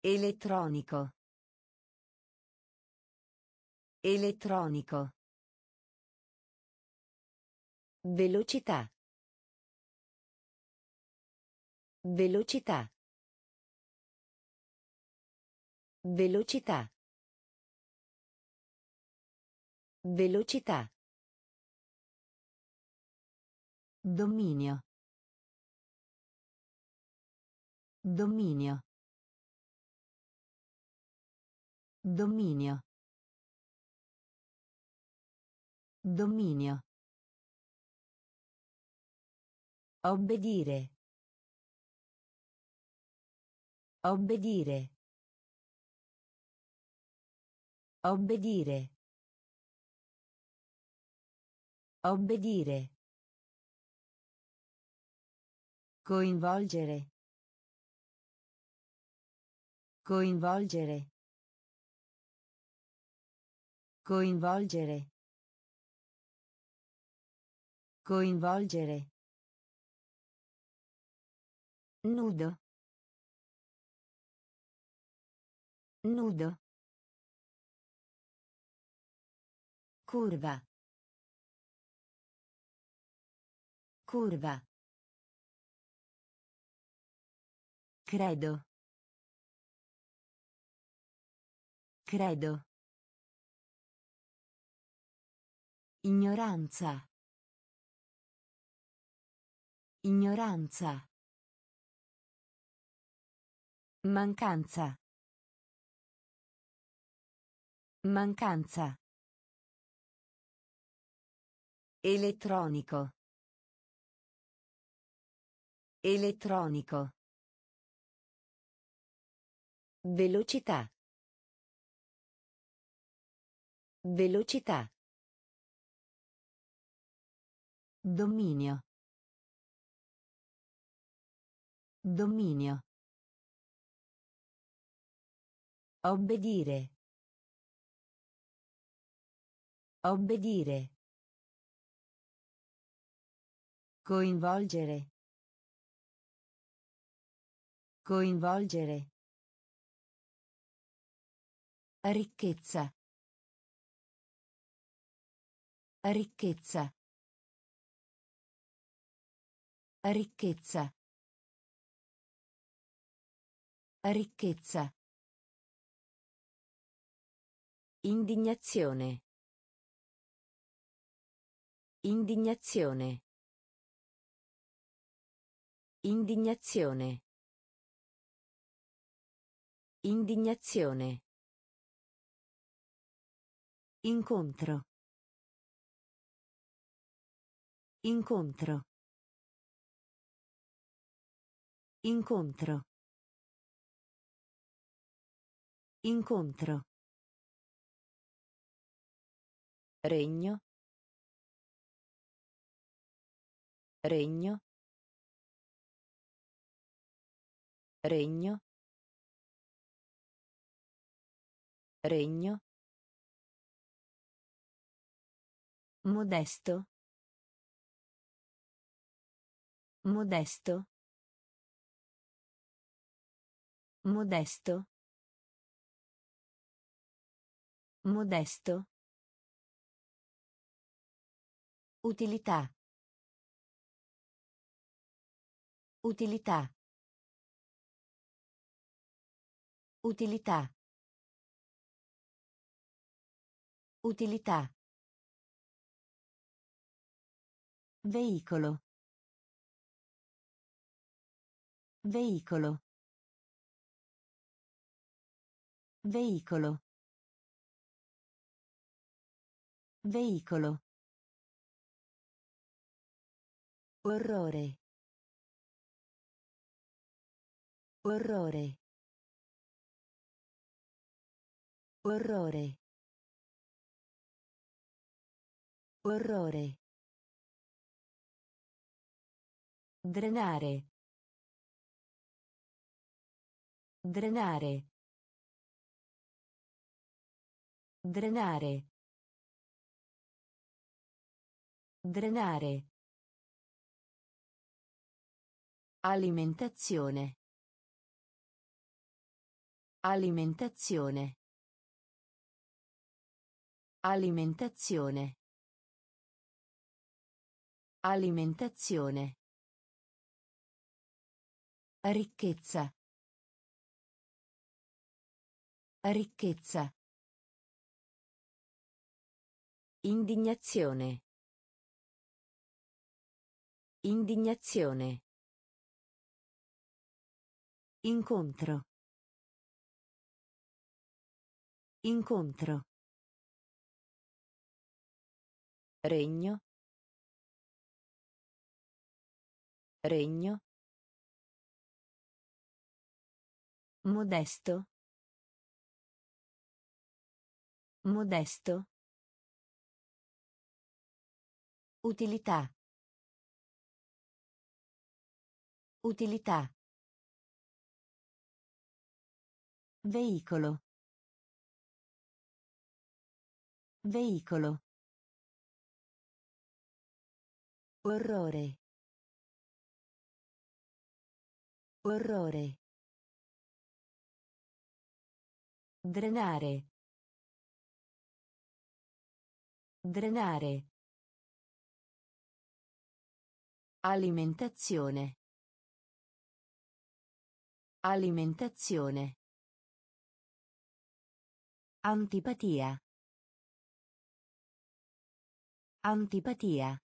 Elettronico. Elettronico. Velocità. Velocità. Velocità. Velocità. Dominio. Dominio. Dominio. Dominio. Obbedire. Obbedire. Obbedire. Obbedire. Coinvolgere. Coinvolgere. Coinvolgere. Coinvolgere. Nudo. Nudo. Curva. Curva. Credo. Credo. Ignoranza. Ignoranza. Mancanza. Mancanza. Elettronico. Elettronico. Velocità. Velocità. Dominio. Dominio. Obbedire. Obbedire. Coinvolgere. Coinvolgere. Ricchezza. Ricchezza. Ricchezza. Ricchezza. Indignazione. Indignazione. Indignazione. Indignazione. Incontro. Incontro. Incontro. Incontro. Regno. Regno. Regno. Regno. Modesto. Modesto. Modesto. Modesto. Utilità. Utilità. Utilità. Utilità. Veicolo. Veicolo. Veicolo. Veicolo. Orrore. Orrore. Orrore. Orrore. Drenare. Drenare. Drenare. Drenare. Alimentazione. Alimentazione. Alimentazione. Alimentazione. Ricchezza. Ricchezza. Indignazione. Indignazione. Incontro. Incontro. Regno. Regno. Modesto. Modesto. Utilità. Utilità. Veicolo. Veicolo. Orrore. Orrore. Drenare. Drenare. Alimentazione. Alimentazione. Antipatia. Antipatia.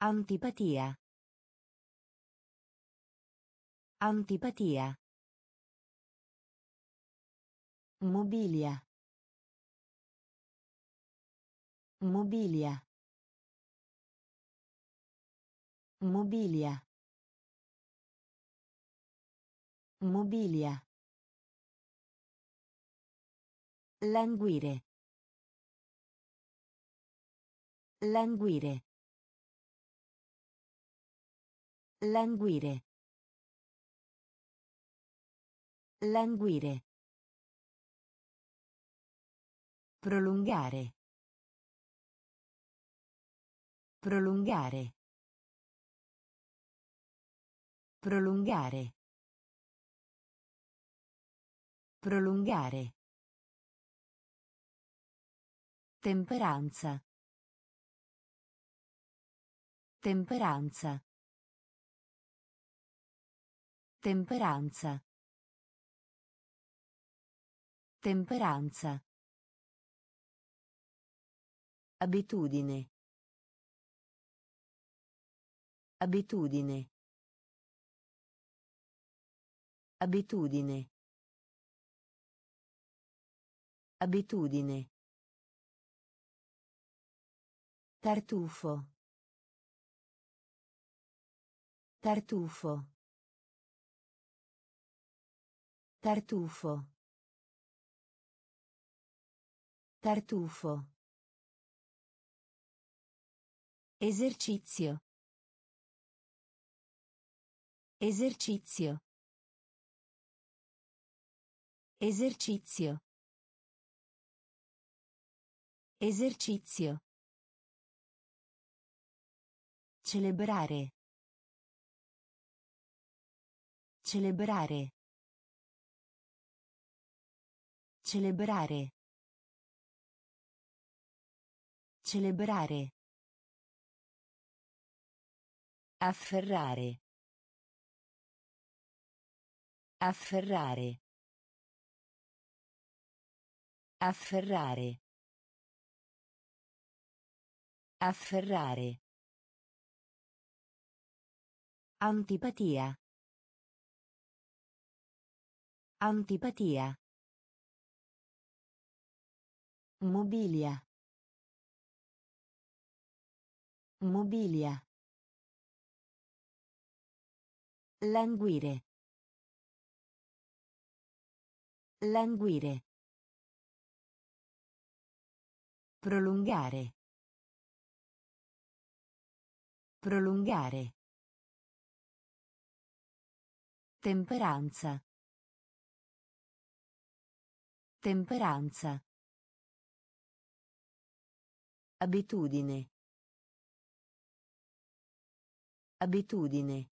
Antipatia. Antipatia. Mobilia. Mobilia. Mobilia. Mobilia. Languire. Languire. Languire. Languire. Prolungare. Prolungare. Prolungare. Prolungare. Temperanza. Temperanza. Temperanza. Temperanza. Abitudine. Abitudine. Abitudine. Abitudine. Tartufo. Tartufo. Tartufo. Tartufo. Esercizio. Esercizio. Esercizio. Esercizio. Celebrare. Celebrare. Celebrare. Celebrare. Afferrare. Afferrare. Afferrare. Afferrare. Antipatia. Antipatia. Mobilia. Mobilia. Languire. Languire. Prolungare. Prolungare. Temperanza. Temperanza. Abitudine. Abitudine.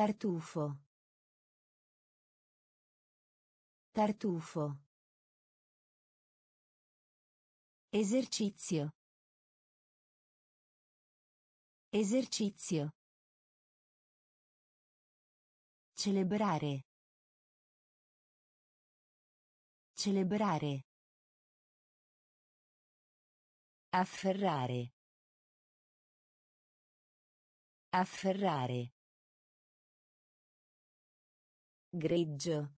Tartufo. Tartufo. Esercizio. Esercizio. Celebrare. Celebrare. Afferrare. Afferrare. Greggio.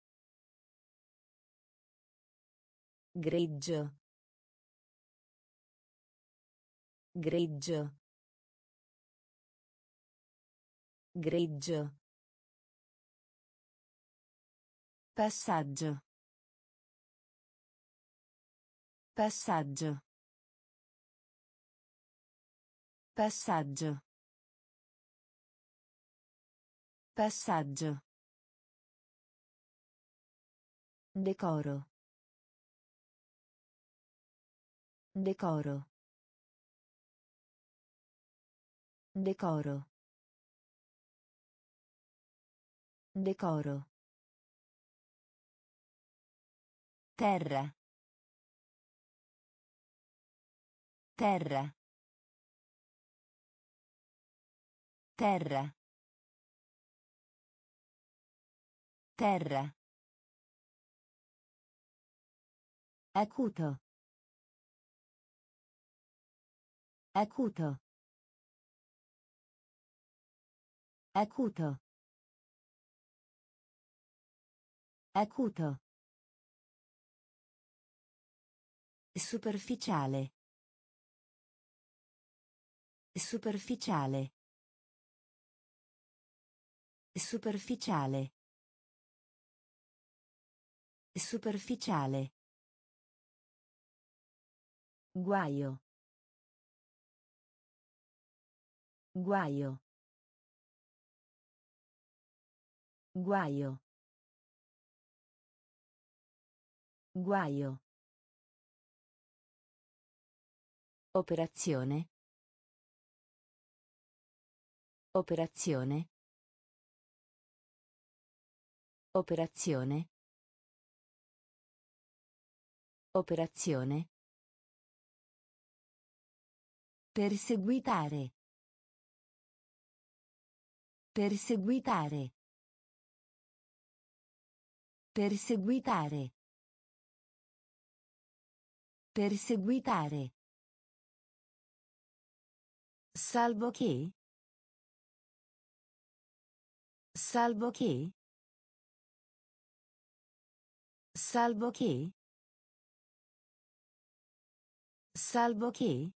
Greggio. Greggio. Greggio. Passaggio. Passaggio. Passaggio. Passaggio. Decoro. Decoro. Decoro. Decoro. Terra. Terra. Terra. Terra. Acuto. Acuto. Acuto. Acuto. Superficiale. Superficiale. Superficiale. Superficiale. Guaio. Guaio. Guaio. Guaio. Operazione. Operazione. Operazione. Operazione. Perseguitare. Perseguitare. Perseguitare. Perseguitare. Salvo che. Salvo che. Salvo che. Salvo che.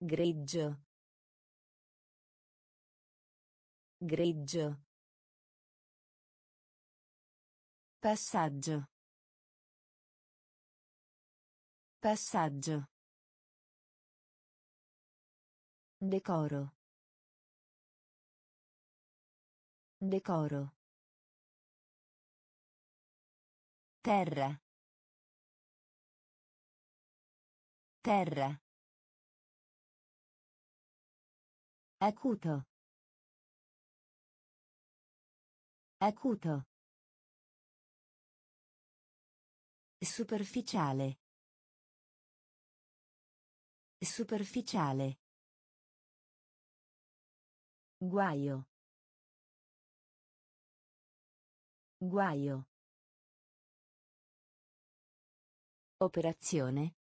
Greggio. Greggio. Passaggio. Passaggio. Decoro. Decoro. Terra. Terra. Acuto. Acuto. Superficiale. Superficiale. Guaio. Guaio. Operazione.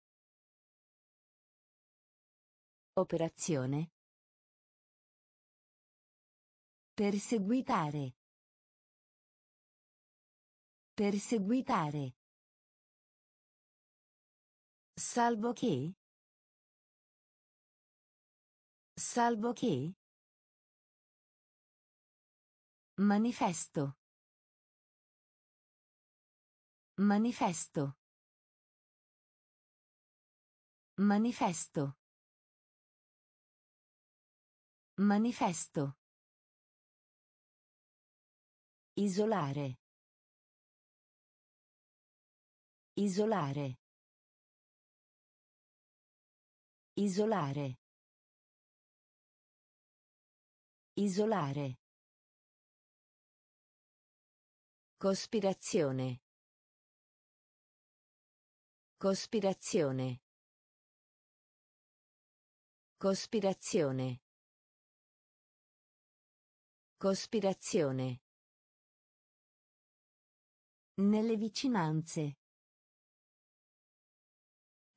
Operazione. Perseguitare. Perseguitare. Salvo che. Salvo che. Manifesto. Manifesto. Manifesto. Manifesto. Isolare. Isolare. Isolare. Isolare. Cospirazione. Cospirazione. Cospirazione. Cospirazione. Nelle vicinanze.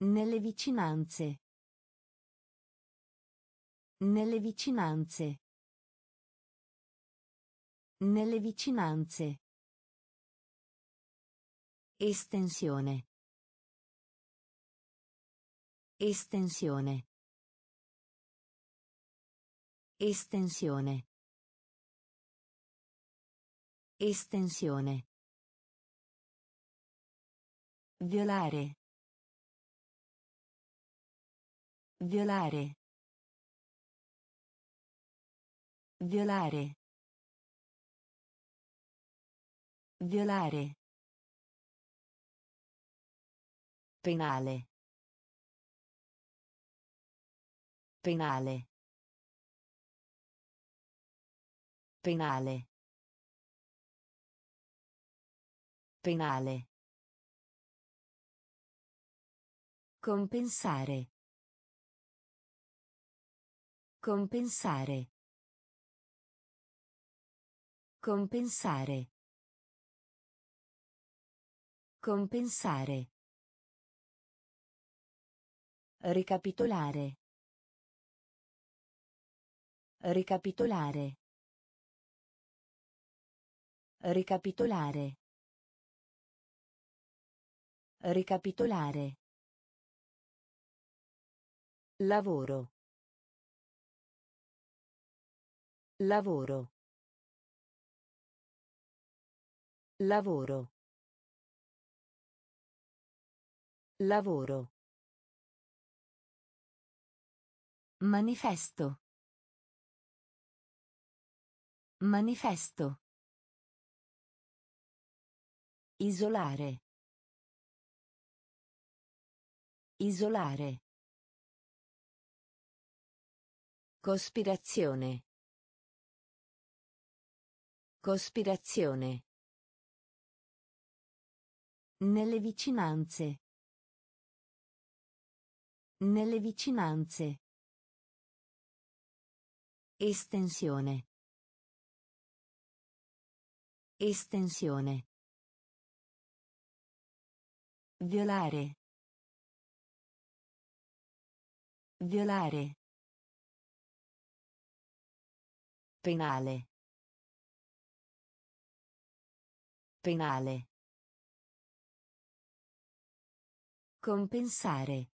Nelle vicinanze. Nelle vicinanze. Nelle vicinanze. Estensione. Estensione. Estensione. Estensione. Violare. Violare. Violare. Violare. Penale. Penale. Penale. Penale. Compensare. Compensare. Compensare. Compensare. Ricapitolare. Ricapitolare. Ricapitolare. Ricapitolare. Lavoro. Lavoro. Lavoro. Lavoro. Manifesto. Manifesto. Isolare. Isolare. Cospirazione. Cospirazione. Nelle vicinanze. Nelle vicinanze. Estensione. Estensione. Violare. Violare. Penale. Penale. Compensare.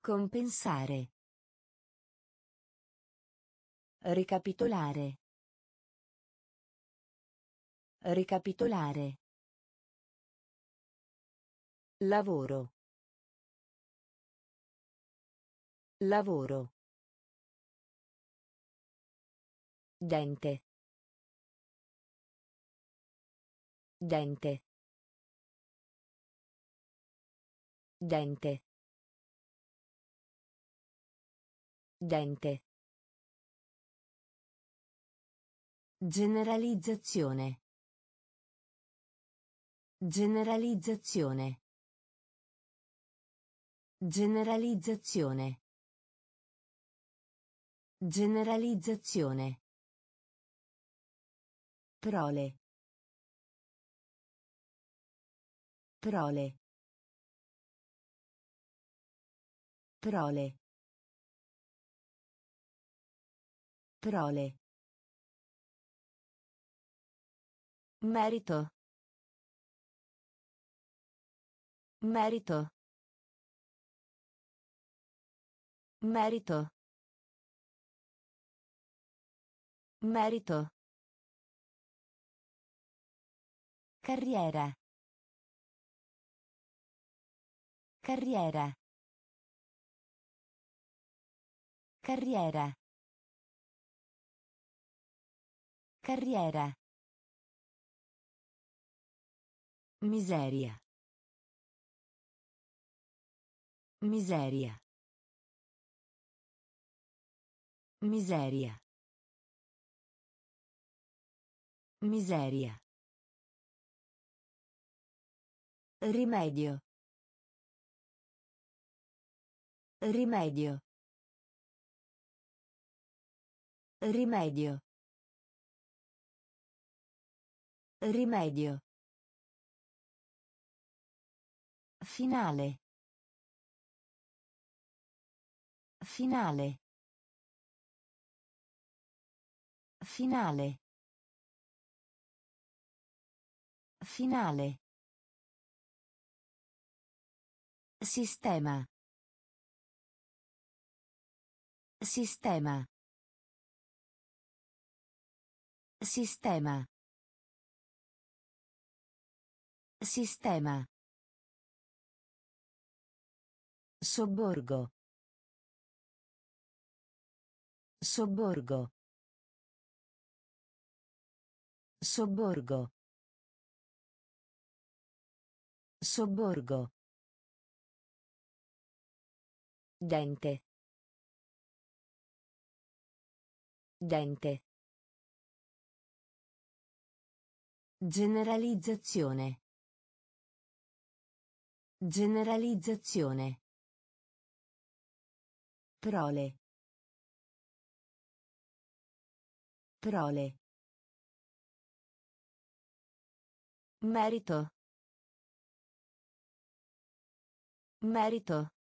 Compensare. Ricapitolare. Ricapitolare. Lavoro. Lavoro. Dente. Dente. Dente. Dente. Generalizzazione. Generalizzazione. Generalizzazione. Generalizzazione. Prole. Prole. Prole. Prole. Merito. Merito. Merito. Merito. Carriera. Carriera. Carriera. Carriera. Miseria. Miseria. Miseria. Miseria. Rimedio. Rimedio. Rimedio. Rimedio. Finale. Finale. Finale. Finale. Sistema. Sistema. Sistema. Sistema. Sobborgo. Sobborgo. Sobborgo. Sobborgo. Dente. Dente. Generalizzazione. Generalizzazione. Prole. Prole. Merito. Merito.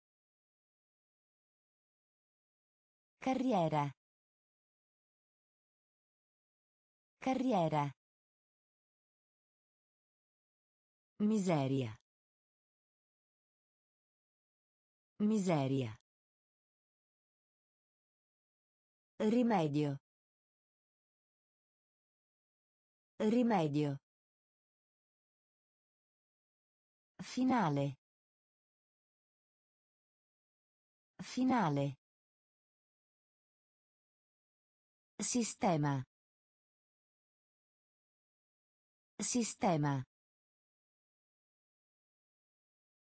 Carriera. Carriera. Miseria. Miseria. Rimedio. Rimedio. Finale. Finale. Sistema. Sistema.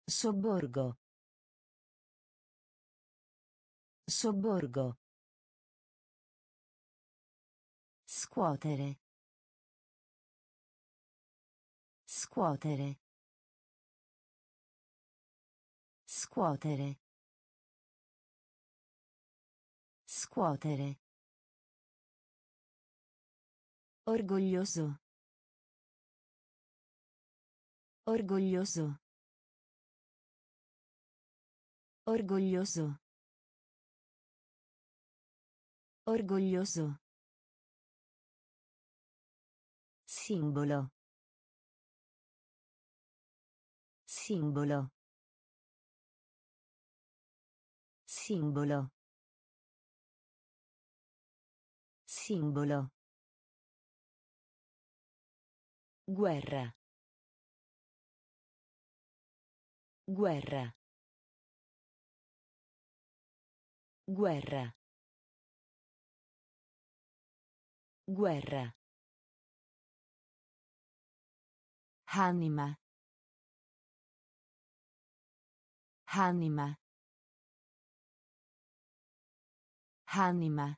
Sobborgo. Sobborgo. Scuotere. Scuotere. Scuotere. Scuotere. Orgoglioso. Orgoglioso. Orgoglioso. Orgoglioso. Simbolo. Simbolo. Simbolo. Simbolo. Guerra. Guerra. Guerra. Guerra. Anima. Anima. Anima.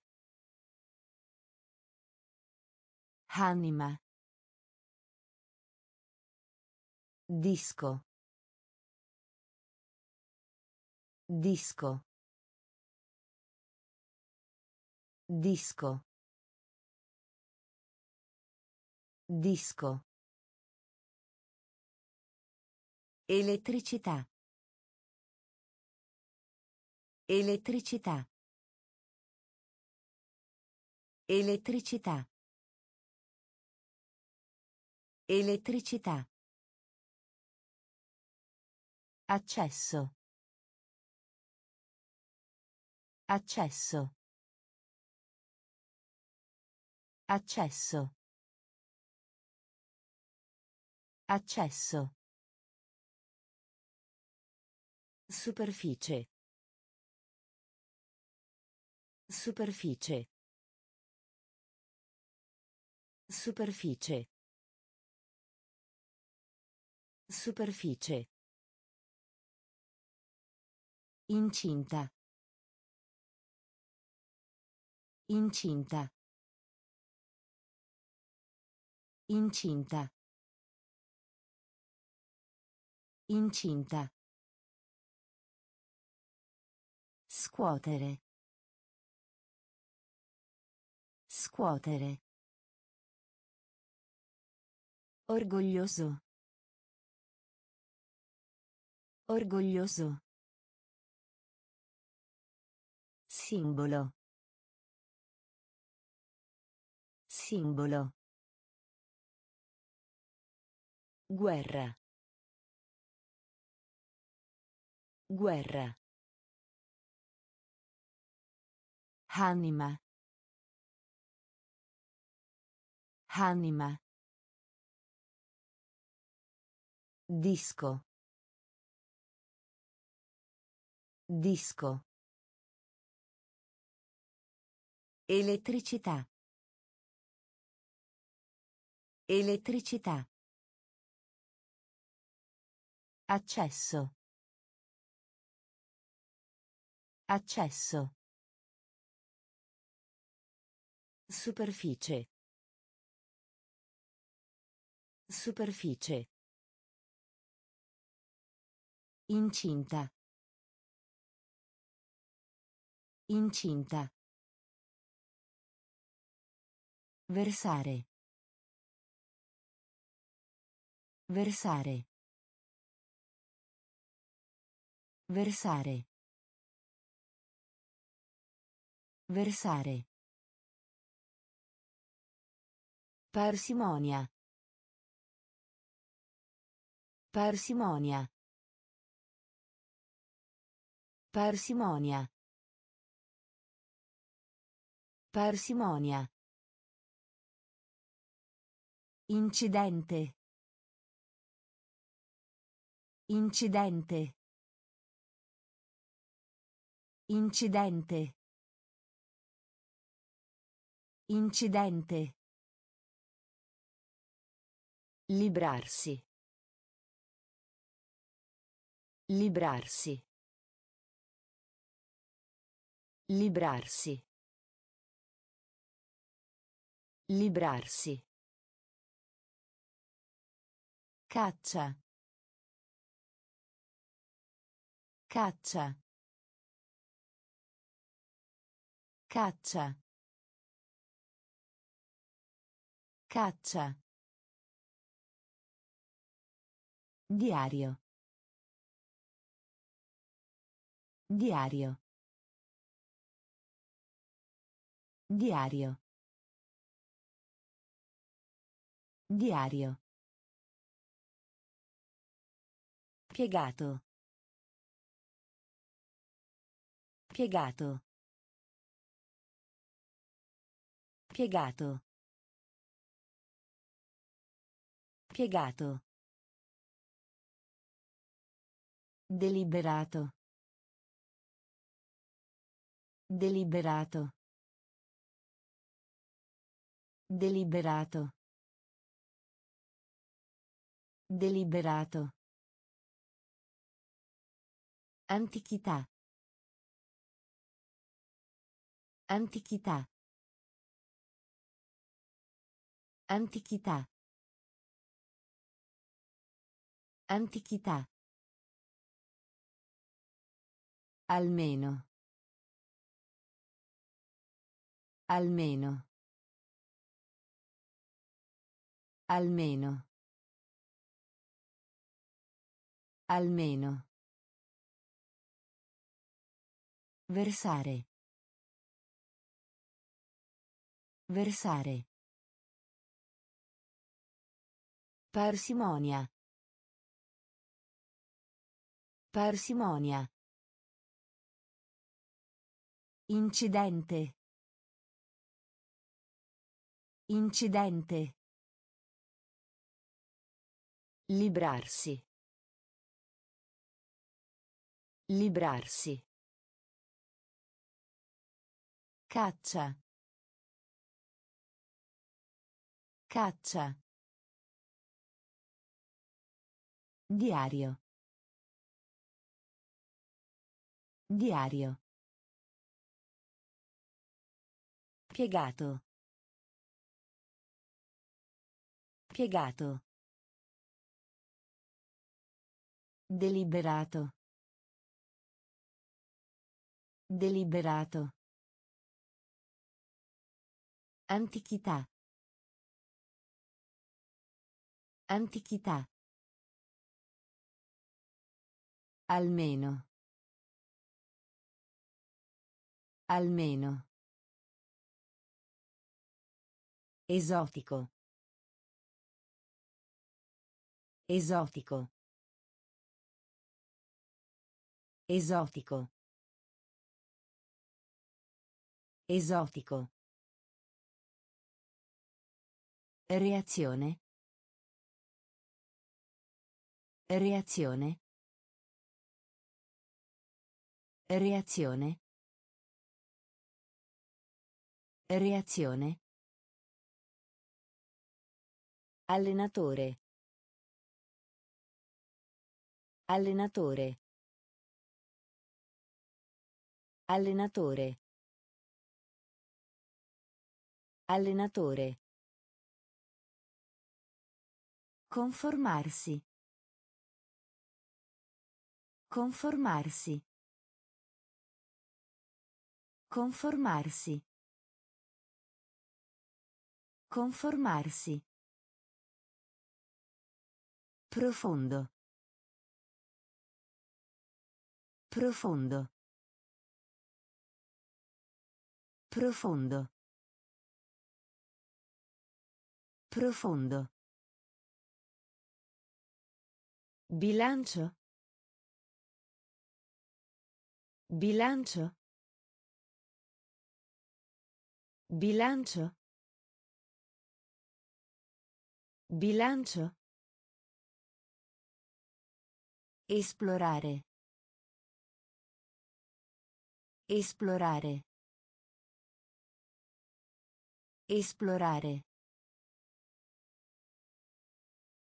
Anima. Disco. Disco. Disco. Disco. Elettricità. Elettricità. Elettricità. Elettricità. Accesso. Accesso. Accesso. Accesso. Superficie. Superficie. Superficie. Superficie. Incinta. Incinta. Incinta. Incinta. Scuotere. Scuotere. Orgoglioso. Orgoglioso. Simbolo. Simbolo. Guerra. Guerra. Anima. Anima. Disco. Disco. Elettricità. Elettricità. Accesso. Accesso. Superficie. Superficie. Incinta. Incinta. Versare. Versare. Versare. Versare. Parsimonia. Parsimonia. Parsimonia. Parsimonia. Incidente. Incidente. Incidente. Incidente. Librarsi. Librarsi. Librarsi. Librarsi. Caccia. Caccia. Caccia. Caccia. Diario. Diario. Diario. Diario. Piegato. Piegato. Piegato. Piegato. Deliberato. Deliberato. Deliberato. Deliberato. Antichità. Antichità. Antichità. Antichità. Almeno. Almeno. Almeno. Almeno. Versare. Versare. Parsimonia. Parsimonia. Incidente. Incidente. Librarsi. Librarsi. Caccia. Caccia. Diario. Diario. Piegato. Piegato. Deliberato. Deliberato. Antichità. Antichità. Almeno. Almeno. Esotico. Esotico. Esotico. Esotico. Reazione. Reazione. Reazione. Reazione. Allenatore. Allenatore. Allenatore. Allenatore. Conformarsi. Conformarsi. Conformarsi. Conformarsi. Profondo. Profondo. Profondo. Profondo. Bilancio. Bilancio. Bilancio. Bilancio. Esplorare. Esplorare. Esplorare.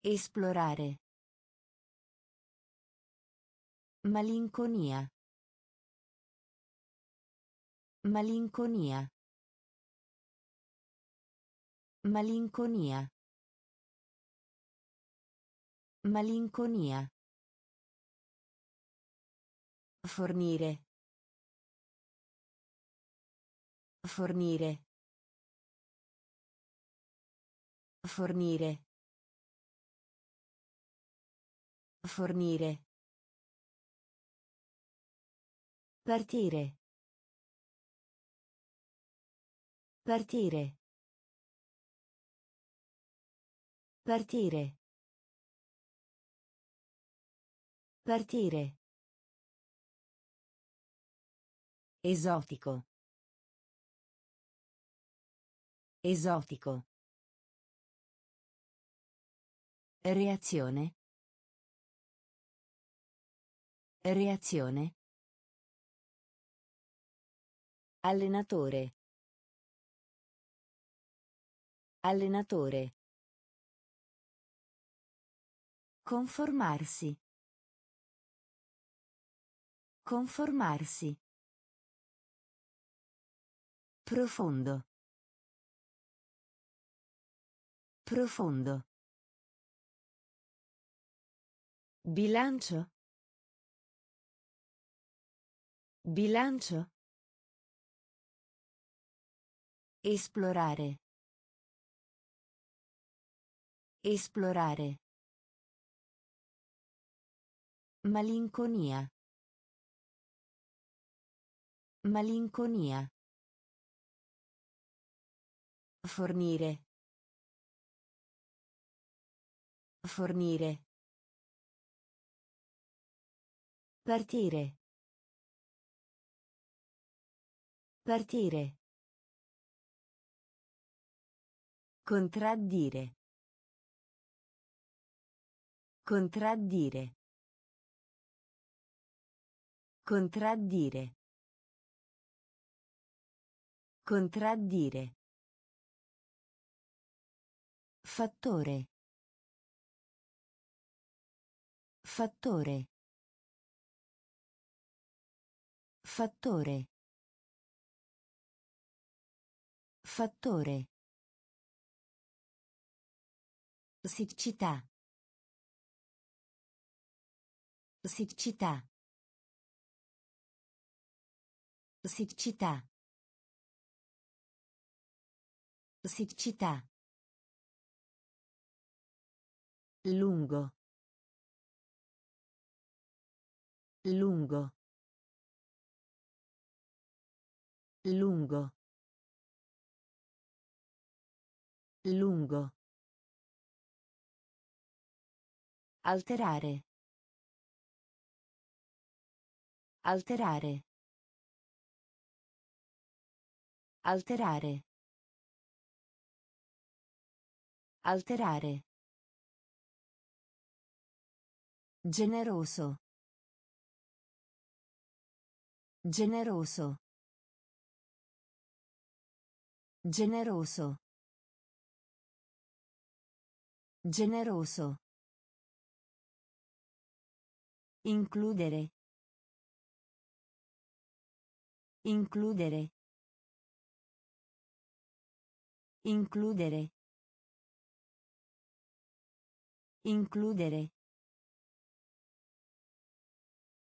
Esplorare. Malinconia. Malinconia. Malinconia. Malinconia. Fornire. Fornire. Fornire. Fornire. Partire. Partire. Partire. Partire. Esotico. Esotico. Reazione. Reazione. Allenatore. Allenatore. Conformarsi. Conformarsi. Profondo. Profondo. Bilancio. Bilancio. Esplorare. Esplorare. Malinconia. Malinconia. Fornire. Fornire. Partire. Partire. Contraddire. Contraddire. Contraddire. Contraddire. Fattore. Fattore. Fattore. Fattore. Siccità. Siccità. Siccità. Siccità. Lungo. Lungo. Lungo. Lungo. Alterare. Alterare. Alterare. Alterare. Generoso. Generoso. Generoso. Generoso. Includere. Includere. Includere. Includere.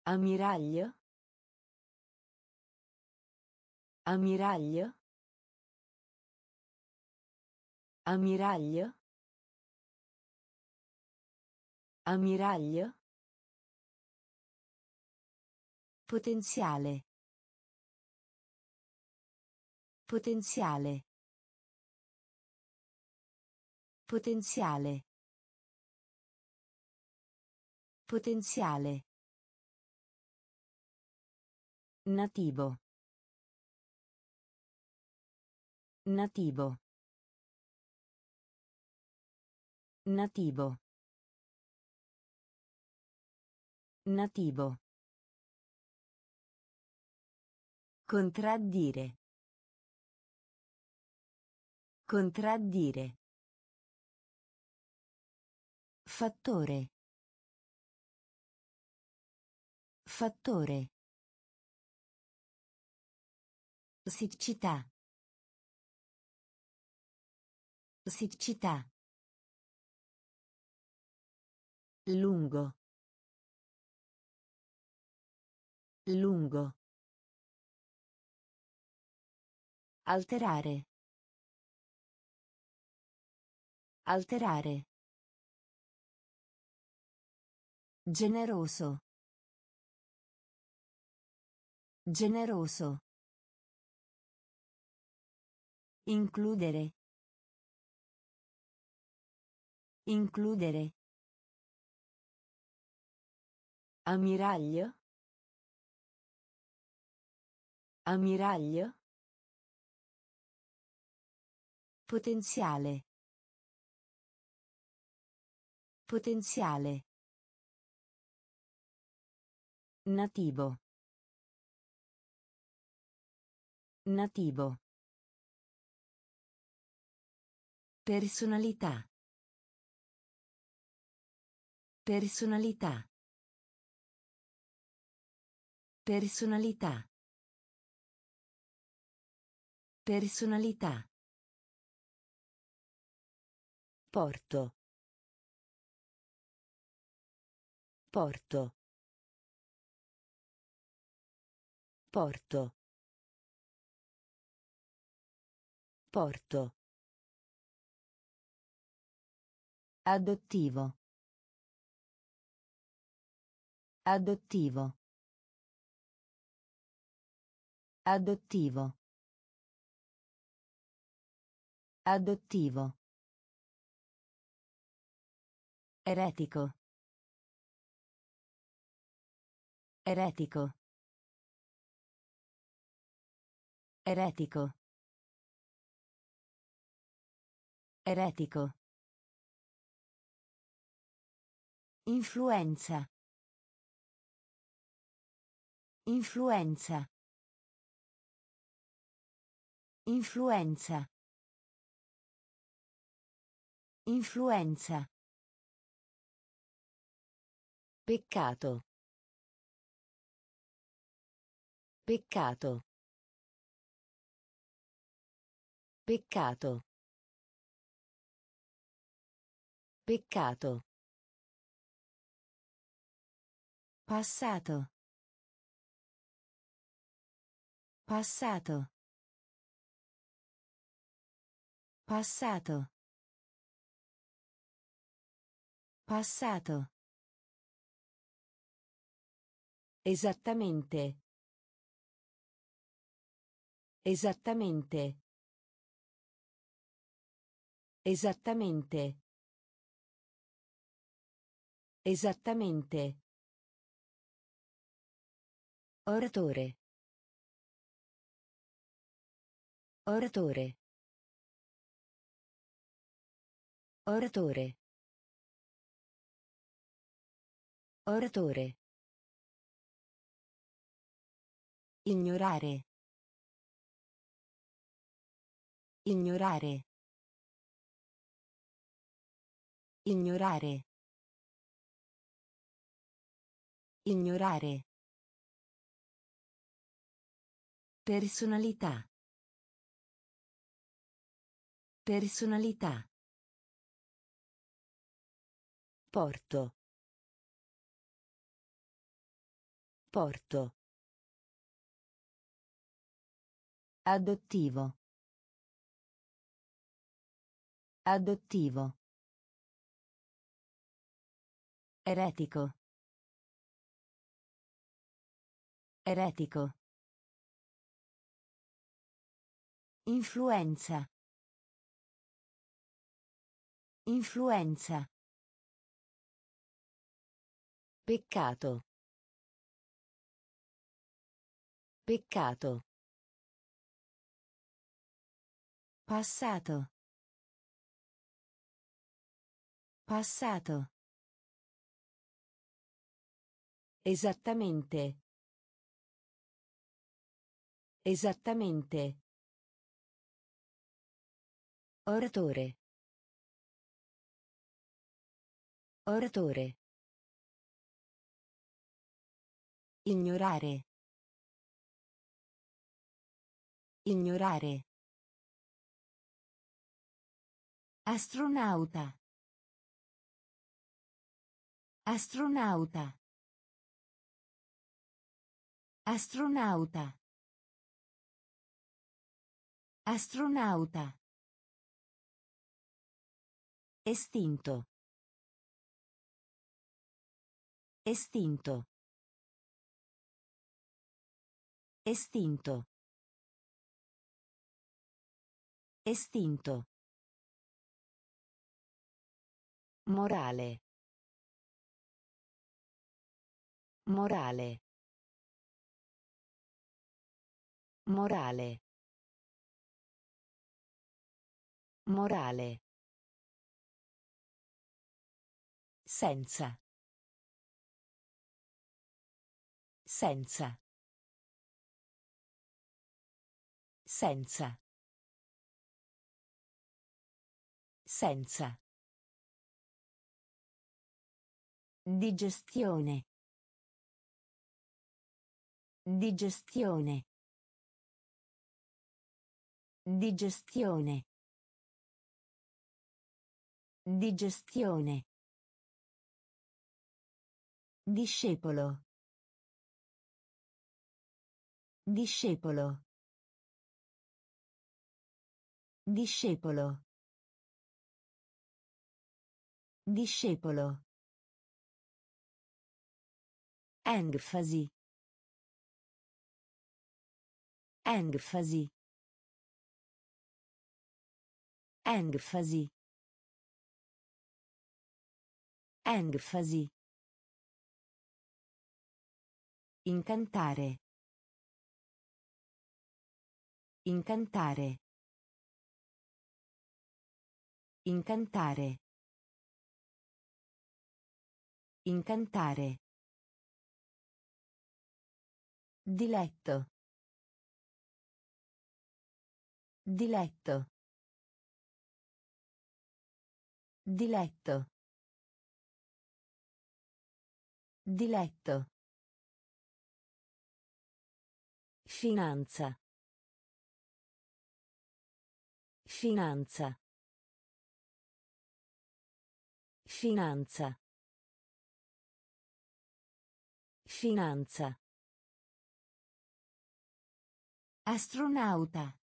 Ammiraglio. Ammiraglio. Ammiraglio. Ammiraglio. Potenziale. Potenziale. Potenziale. Potenziale. Nativo. Nativo. Nativo. Nativo. Contraddire. Contraddire. Fattore. Fattore. Siccità. Siccità. Lungo. Lungo. Alterare. Alterare. Generoso. Generoso. Includere. Includere. Ammiraglio. Ammiraglio. Potenziale. Potenziale. Nativo. Nativo. Personalità. Personalità. Personalità. Personalità. Porto. Porto. Porto. Porto. Adottivo. Adottivo. Adottivo. Adottivo. Eretico. Eretico. Eretico. Eretico. Influenza. Influenza. Influenza. Influenza. Peccato. Peccato. Peccato. Peccato. Passato. Passato. Passato. Passato. Esattamente. Esattamente. Esattamente. Esattamente. Oratore. Oratore. Oratore. Oratore. Ignorare. Ignorare. Ignorare. Ignorare. Personalità. Personalità. Porto. Porto. Adottivo. Adottivo. Eretico. Eretico. Influenza. Influenza. Peccato. Peccato. Passato. Passato. Esattamente. Esattamente. Oratore. Oratore. Ignorare. Ignorare. Astronauta. Astronauta. Astronauta. Astronauta. Estinto. Estinto. Estinto. Estinto. Morale. Morale. Morale. Morale. Senza. Senza. Senza. Senza. Digestione. Digestione. Digestione. Digestione. Discepolo. Discepolo. Discepolo. Discepolo. Enfasi. Enfasi. Enfasi. Enfasi. Incantare. Incantare. Incantare. Incantare. Diletto. Diletto. Diletto. Diletto. Finanza. Finanza. Finanza. Finanza. Astronauta.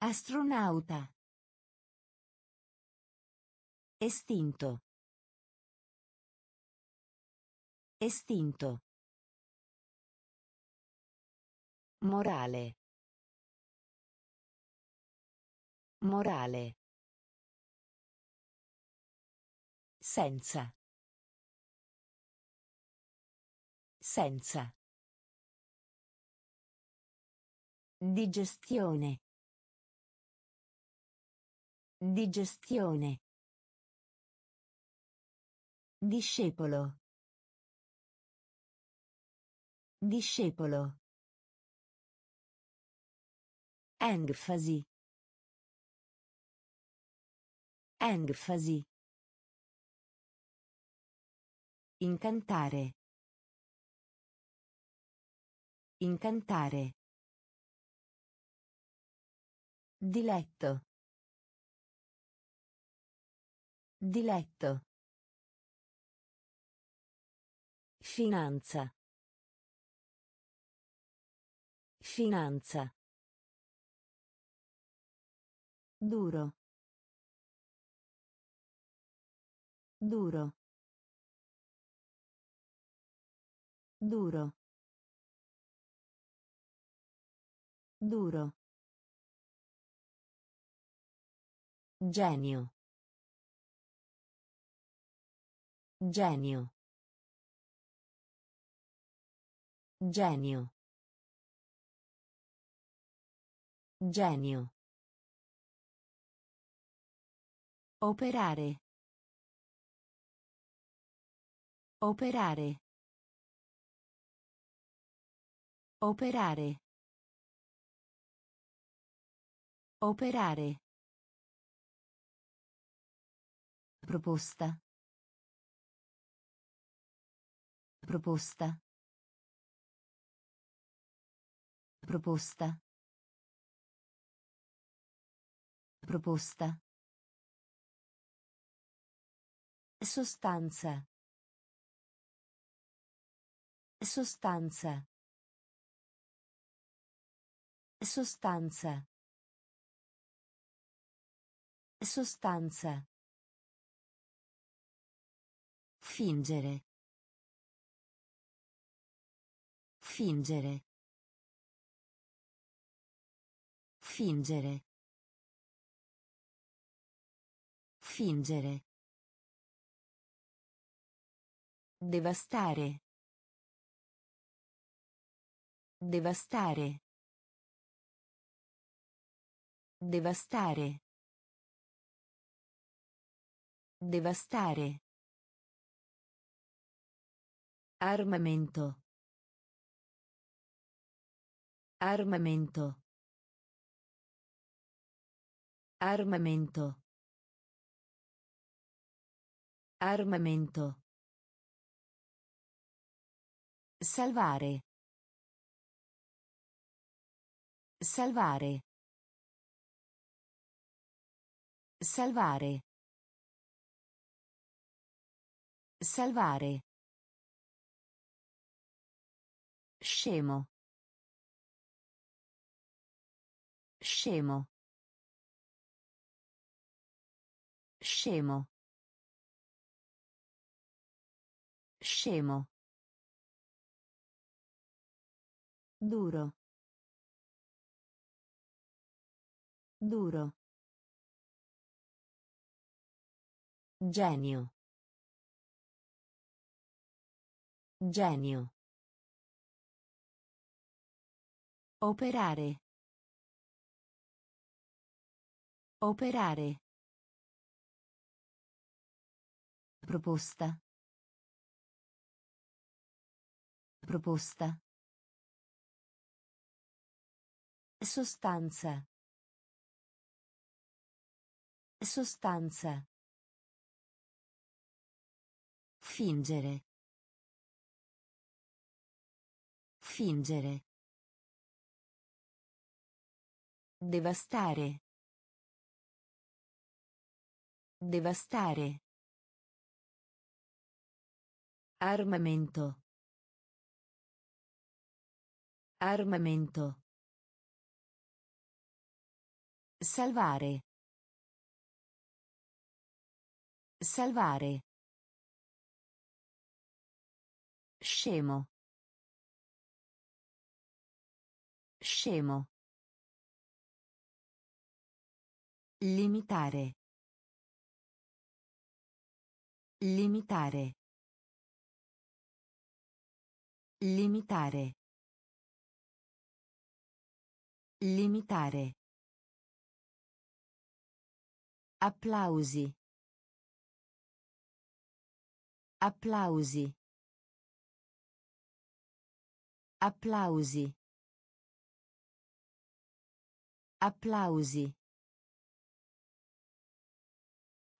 Astronauta. Estinto. Estinto. Morale. Morale. Senza. Senza. Digestione. Digestione. Discepolo. Discepolo. Enfasi. Enfasi. Incantare. Incantare. Diletto. Diletto. Finanza. Finanza. Duro. Duro. Duro. Duro. Genio. Genio. Genio. Genio. Operare. Operare. Operare. Operare. Proposta. Proposta. Proposta. Proposta. Sostanza. Sostanza. Sostanza. Sostanza. Fingere. Fingere. Fingere. Fingere. Devastare. Devastare. Devastare. Devastare. Armamento. Armamento. Armamento. Armamento. Salvare. Salvare. Salvare. Salvare. Scemo. Scemo. Scemo. Scemo. Duro. Duro. Genio. Genio. Operare. Operare. Proposta. Proposta. Sostanza. Sostanza. Fingere. Fingere. Devastare. Devastare. Armamento. Armamento. Salvare. Salvare. Scemo. Scemo. Limitare. Limitare. Limitare. Limitare. Applausi. Applausi. Applausi. Applausi.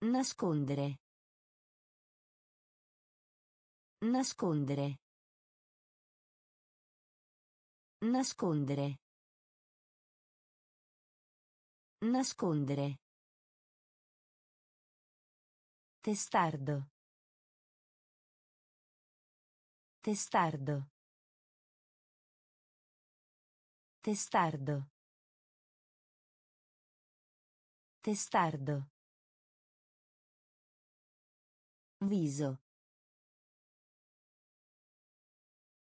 Nascondere. Nascondere. Nascondere. Nascondere. Testardo. Testardo. Testardo. Testardo. Viso.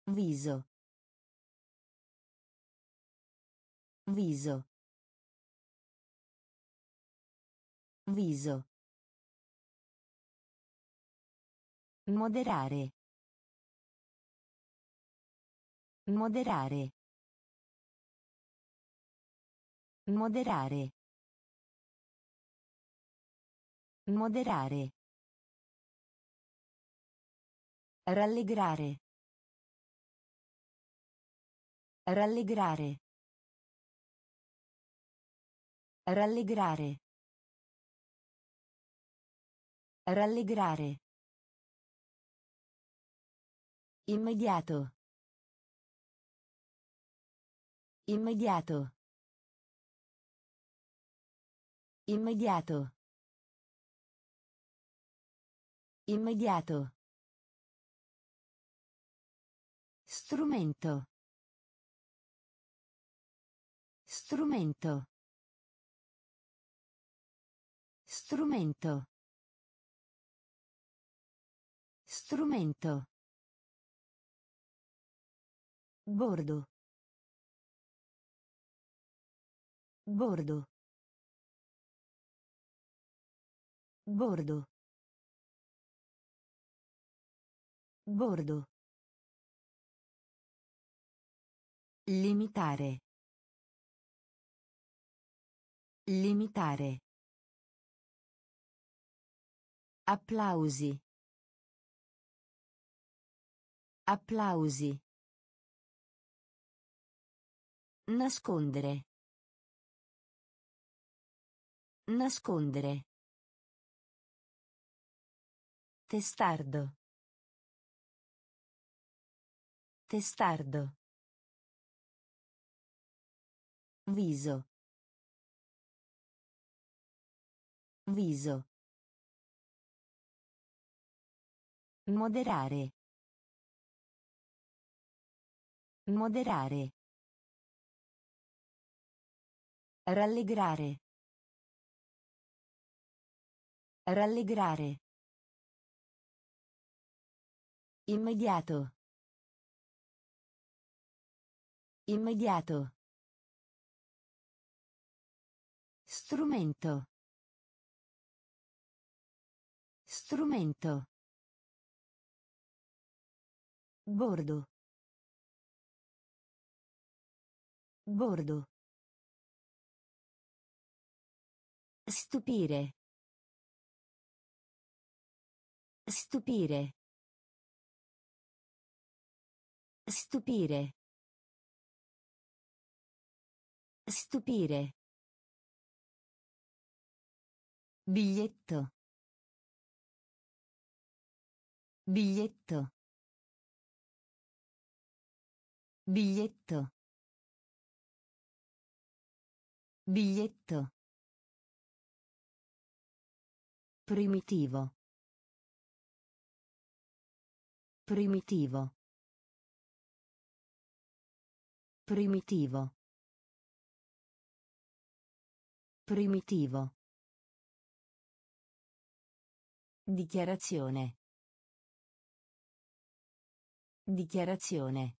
Viso. Viso. Viso. Moderare. Moderare. Moderare. Moderare. Rallegrare. Rallegrare. Rallegrare. Rallegrare. Immediato. Immediato. Immediato. Immediato. Strumento. Strumento. Strumento. Strumento. Bordo. Bordo. Bordo. Bordo. Limitare. Limitare. Applausi. Applausi. Nascondere. Nascondere. Testardo. Testardo. Viso. Viso. Moderare. Moderare. Rallegrare. Rallegrare. Immediato. Immediato. Strumento. Strumento. Bordo. Bordo. Stupire. Stupire. Stupire. Stupire. Biglietto. Biglietto. Biglietto. Biglietto. Primitivo. Primitivo. Primitivo. Primitivo. Dichiarazione. Dichiarazione.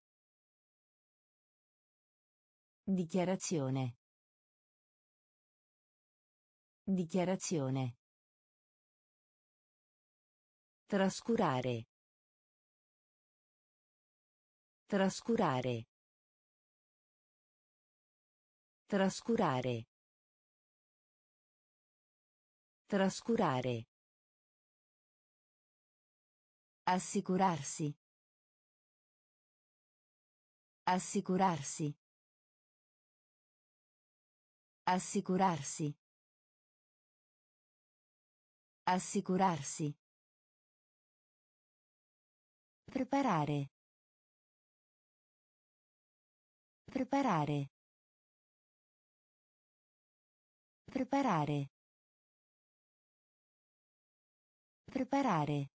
Dichiarazione. Dichiarazione. Trascurare. Trascurare. Trascurare. Trascurare. Assicurarsi. Assicurarsi. Assicurarsi. Assicurarsi. Preparare. Preparare. Preparare. Preparare.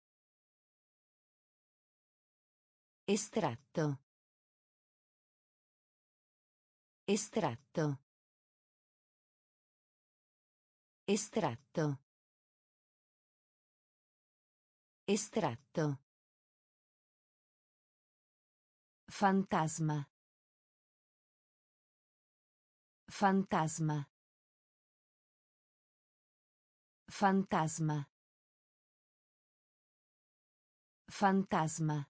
Estratto. Estratto. Estratto. Estratto. Fantasma. Fantasma. Fantasma. Fantasma.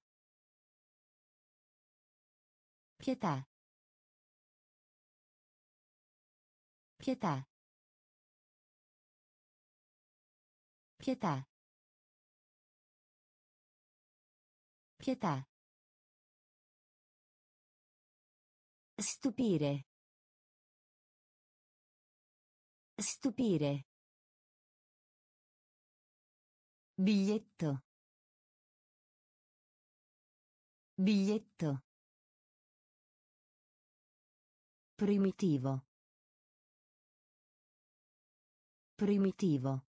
Pietà. Pietà. Pietà. Pietà. Stupire. Stupire. Biglietto. Biglietto. Primitivo. Primitivo.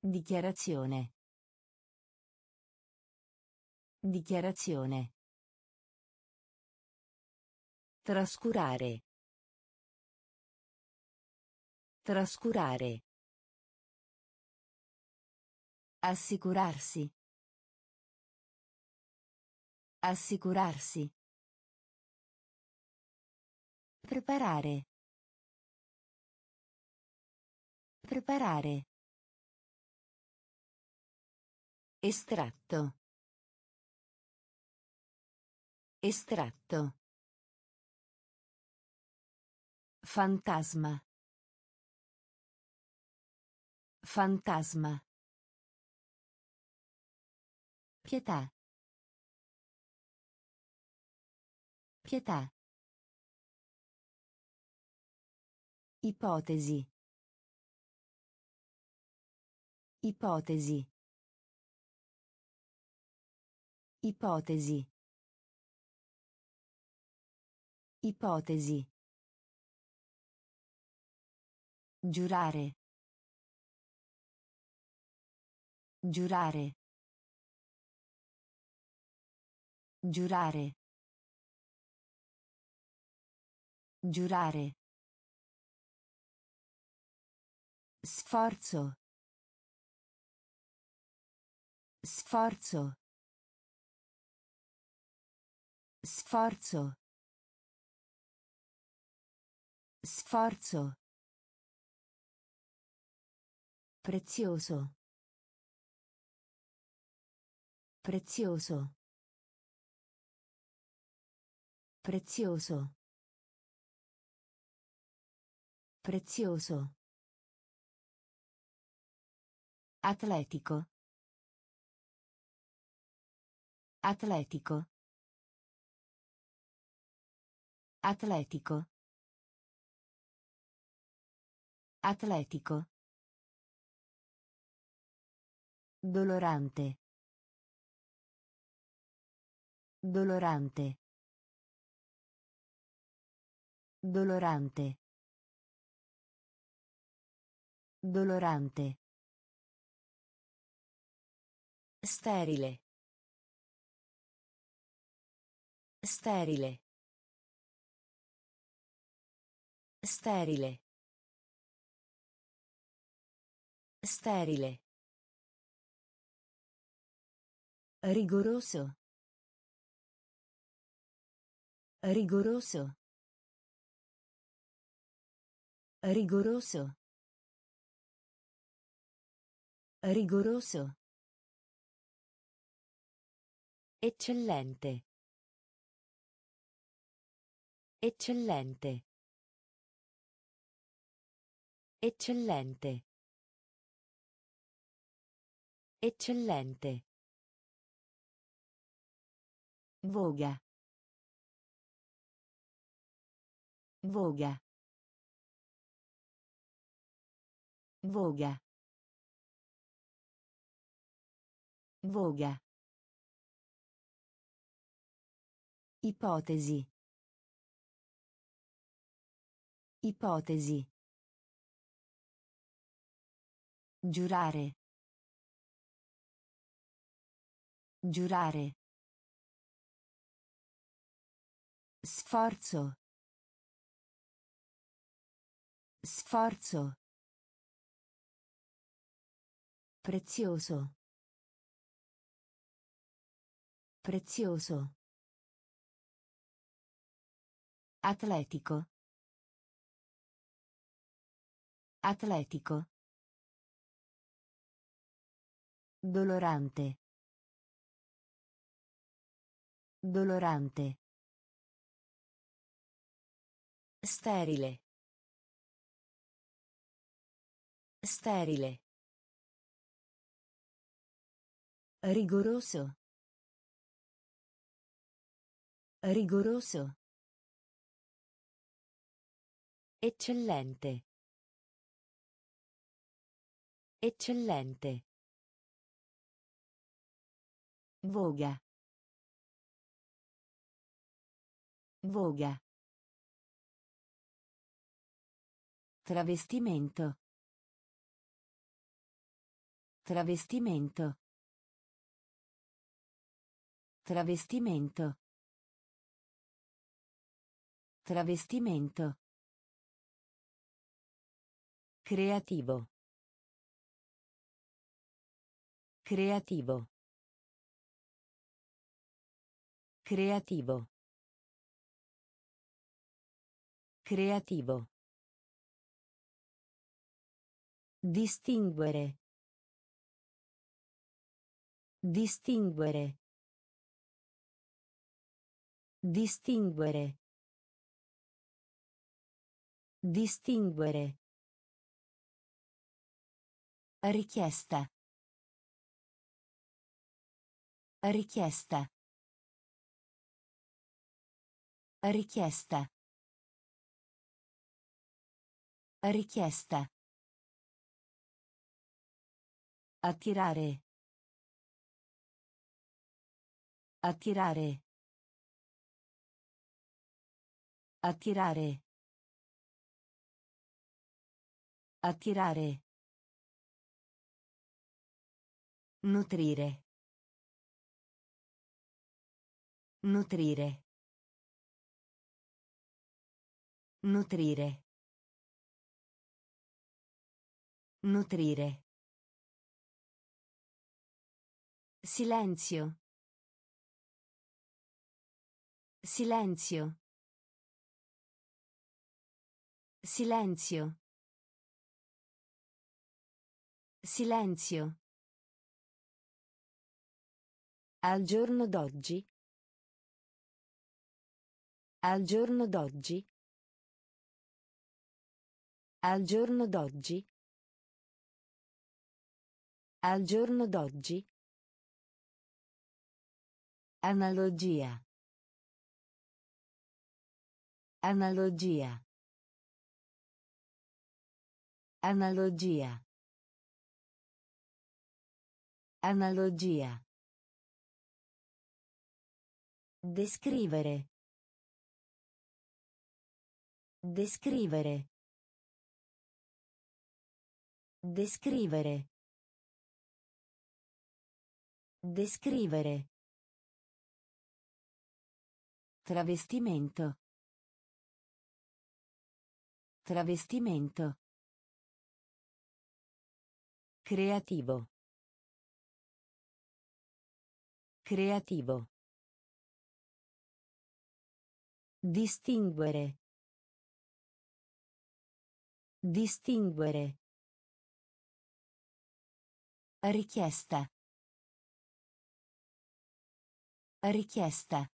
Dichiarazione. Dichiarazione. Trascurare. Trascurare. Assicurarsi. Assicurarsi. Preparare. Preparare. Estratto. Estratto. Fantasma. Fantasma. Pietà. Pietà. Ipotesi. Ipotesi. Ipotesi. Ipotesi. Giurare. Giurare. Giurare. Giurare. Sforzo. Sforzo. Sforzo. Sforzo. Prezioso. Prezioso. Prezioso. Prezioso. Atletico. Atletico. Atletico. Atletico. Dolorante. Dolorante. Dolorante. Dolorante. Sterile. Sterile. Sterile. Sterile. Rigoroso. Rigoroso. Rigoroso. Rigoroso. Eccellente. Eccellente. Eccellente. Eccellente. Voga. Voga. Voga. Voga. Ipotesi. Ipotesi. Giurare. Giurare. Sforzo. Sforzo. Prezioso. Prezioso. Atletico. Atletico. Dolorante. Dolorante. Sterile. Sterile. Rigoroso. Rigoroso. Eccellente. Eccellente. Voga. Voga. Travestimento. Travestimento. Travestimento. Travestimento. Creativo. Creativo. Creativo. Creativo. Distinguere. Distinguere. Distinguere. Distinguere. Richiesta. Richiesta. Richiesta. Richiesta. Attirare. Attirare. Attirare. Attirare. Nutrire. Nutrire. Nutrire. Nutrire. Silenzio. Silenzio. Silenzio. Silenzio. Al giorno d'oggi. Al giorno d'oggi. Al giorno d'oggi. Al giorno d'oggi. Analogia. Analogia. Analogia. Analogia. Descrivere. Descrivere. Descrivere. Descrivere. Travestimento. Travestimento. Creativo. Creativo. Distinguere. Distinguere. Richiesta. Richiesta.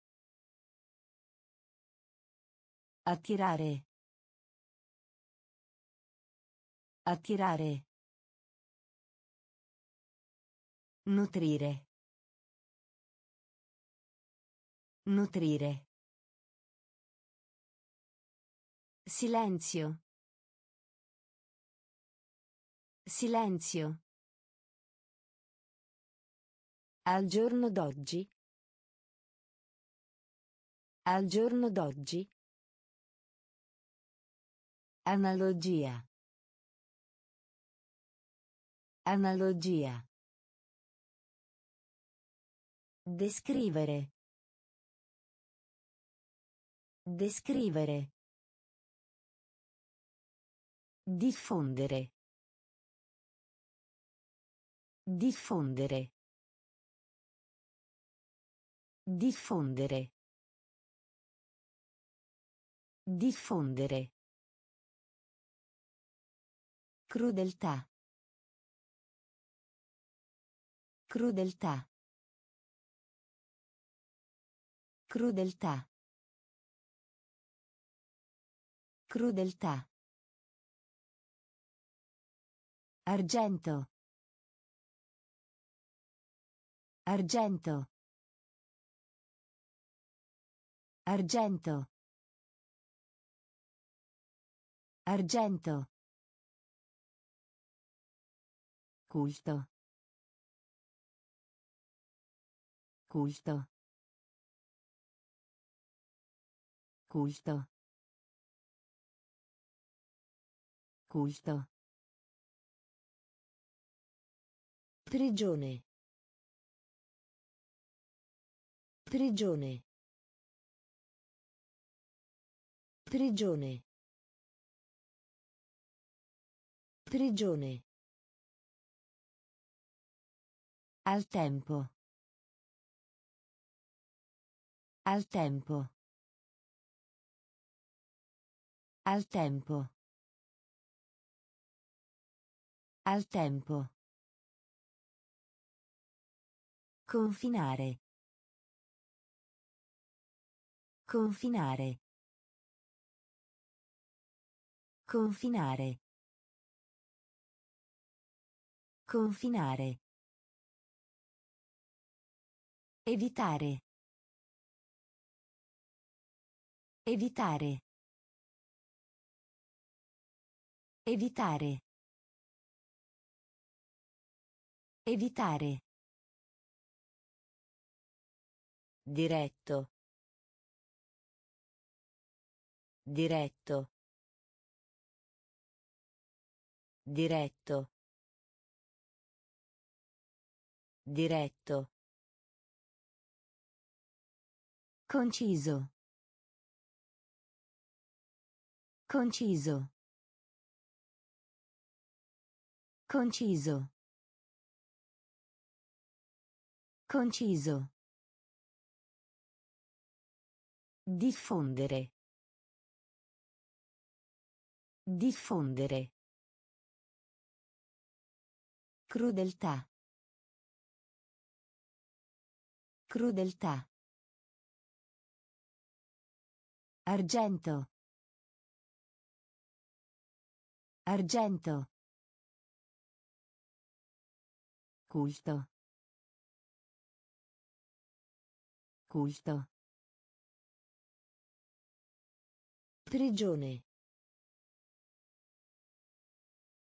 Attirare. Attirare. Nutrire. Nutrire. Silenzio. Silenzio. Al giorno d'oggi. Al giorno d'oggi. Analogia. Analogia. Descrivere. Descrivere. Diffondere. Diffondere. Diffondere. Diffondere. Crudeltà. Crudeltà. Crudeltà. Crudeltà. Argento. Argento. Argento. Argento. Culto. Culto. Culto. Culto. Prigione. Prigione. Prigione. Prigione. Al tempo. Al tempo. Al tempo. Al tempo. Confinare. Confinare. Confinare. Confinare. Evitare. Evitare. Evitare. Evitare. Diretto. Diretto. Diretto. Diretto. Conciso. Conciso. Conciso. Conciso. Diffondere. Diffondere. Crudeltà. Crudeltà. Argento. Argento. Culto. Culto. Prigione.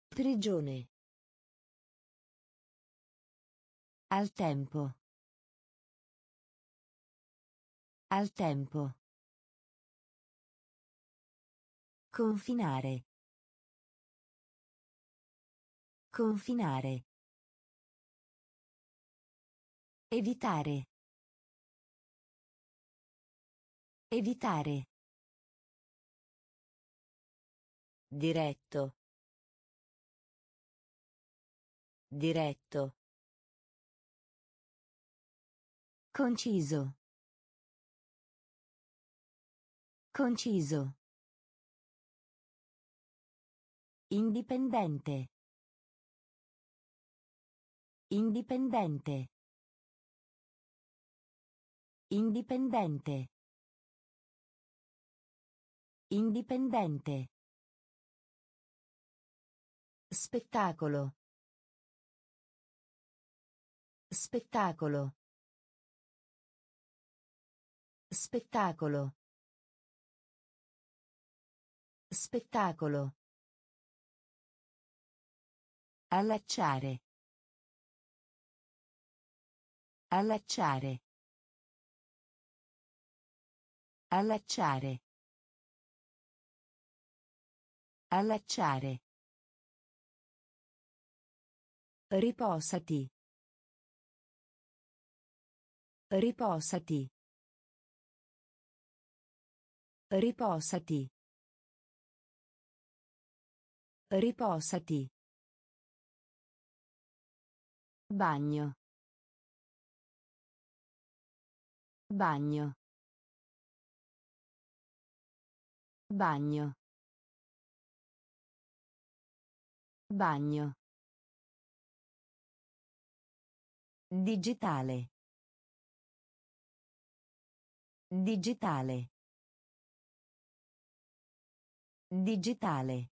Prigione. Al tempo. Al tempo. Confinare. Confinare. Evitare. Evitare. Diretto. Diretto. Conciso. Conciso. Indipendente. Indipendente. Indipendente. Indipendente. Spettacolo. Spettacolo. Spettacolo. Spettacolo. Allacciare. Allacciare. Allacciare. Allacciare. Riposati. Riposati. Riposati. Riposati. Bagno. Bagno. Bagno. Bagno. Digitale. Digitale. Digitale.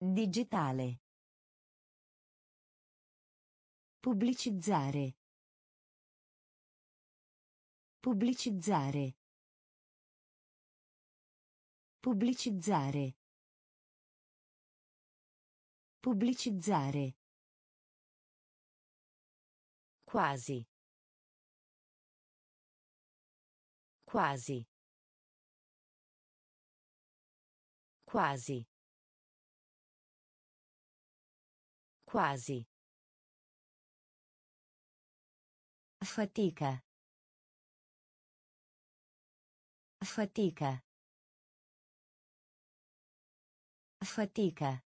Digitale. Pubblicizzare. Pubblicizzare. Pubblicizzare. Pubblicizzare. Quasi. Quasi. Quasi. Quasi. Fatica. Fatica. Fatica.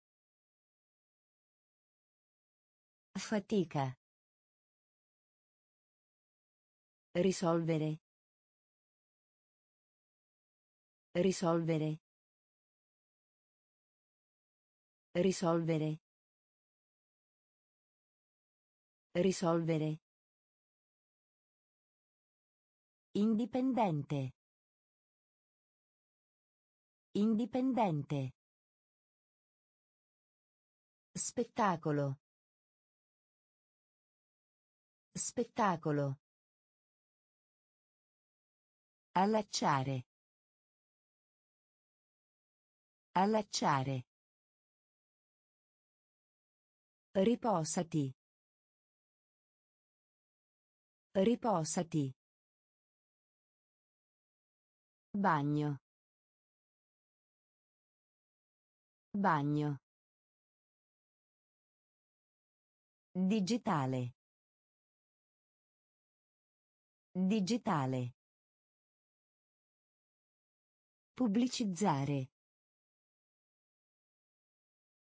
Fatica. Risolvere. Risolvere. Risolvere. Risolvere. Indipendente. Indipendente. Spettacolo. Spettacolo. Allacciare. Allacciare. Riposati. Riposati. Bagno. Bagno. Digitale. Digitale. Pubblicizzare.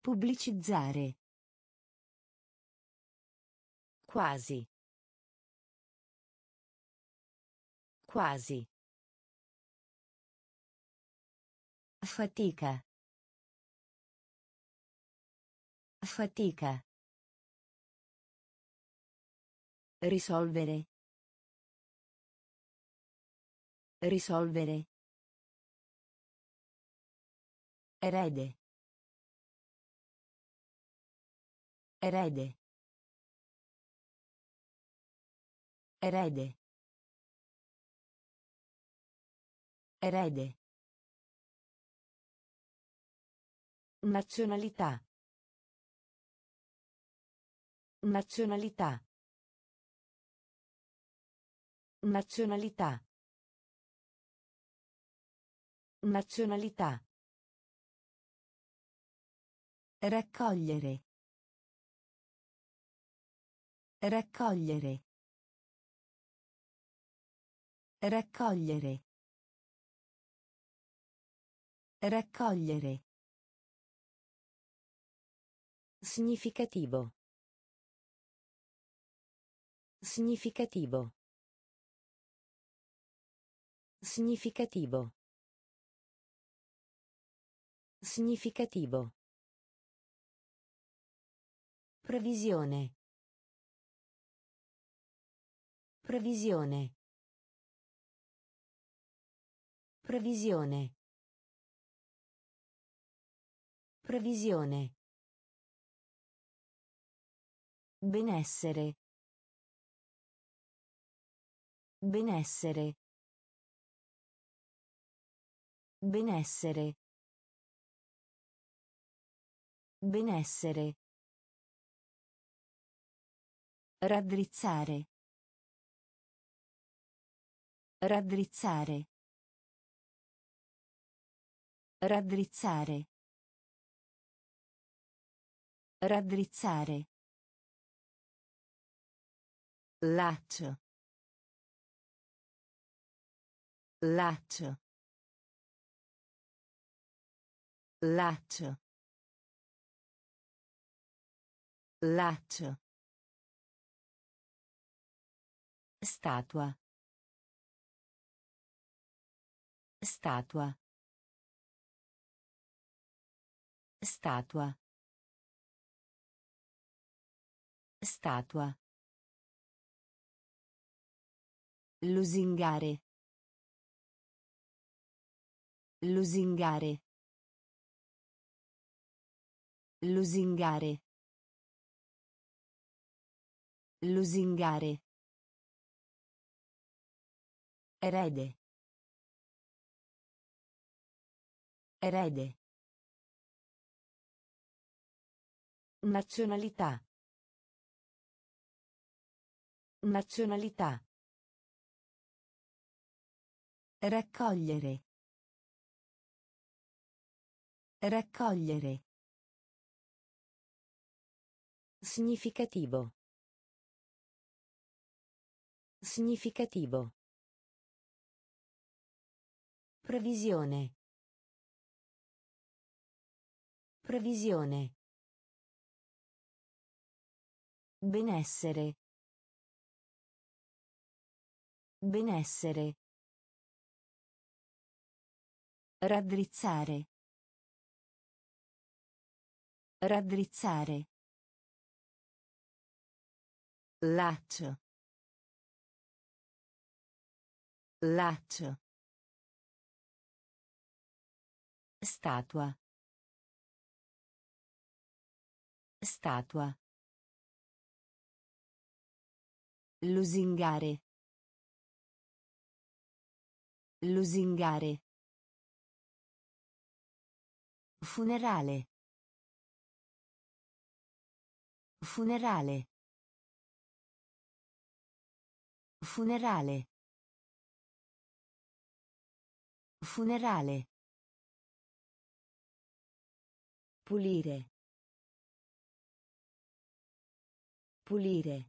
Pubblicizzare. Quasi. Quasi. Fatica. Fatica. Risolvere. Risolvere. Erede. Erede. Erede. Erede. Nazionalità. Nazionalità. Nazionalità. Nazionalità. Raccogliere. Raccogliere. Raccogliere. Raccogliere. Significativo. Significativo. Significativo. Significativo. Previsione. Previsione. Previsione. Previsione. Benessere. Benessere. Benessere. Benessere. Raddrizzare. Raddrizzare. Raddrizzare. Raddrizzare. Laccio. Laccio. Laccio. Laccio. Statua. Statua. Statua. Statua. Lusingare. Lusingare. Lusingare. Lusingare. Erede. Erede. Nazionalità. Nazionalità. Raccogliere. Raccogliere. Significativo. Significativo. Previsione. Previsione. Benessere. Benessere. Raddrizzare. Raddrizzare. Laccio. Laccio. Statua. Statua. Lusingare. Lusingare. Funerale. Funerale. Funerale. Funerale. Pulire. Pulire.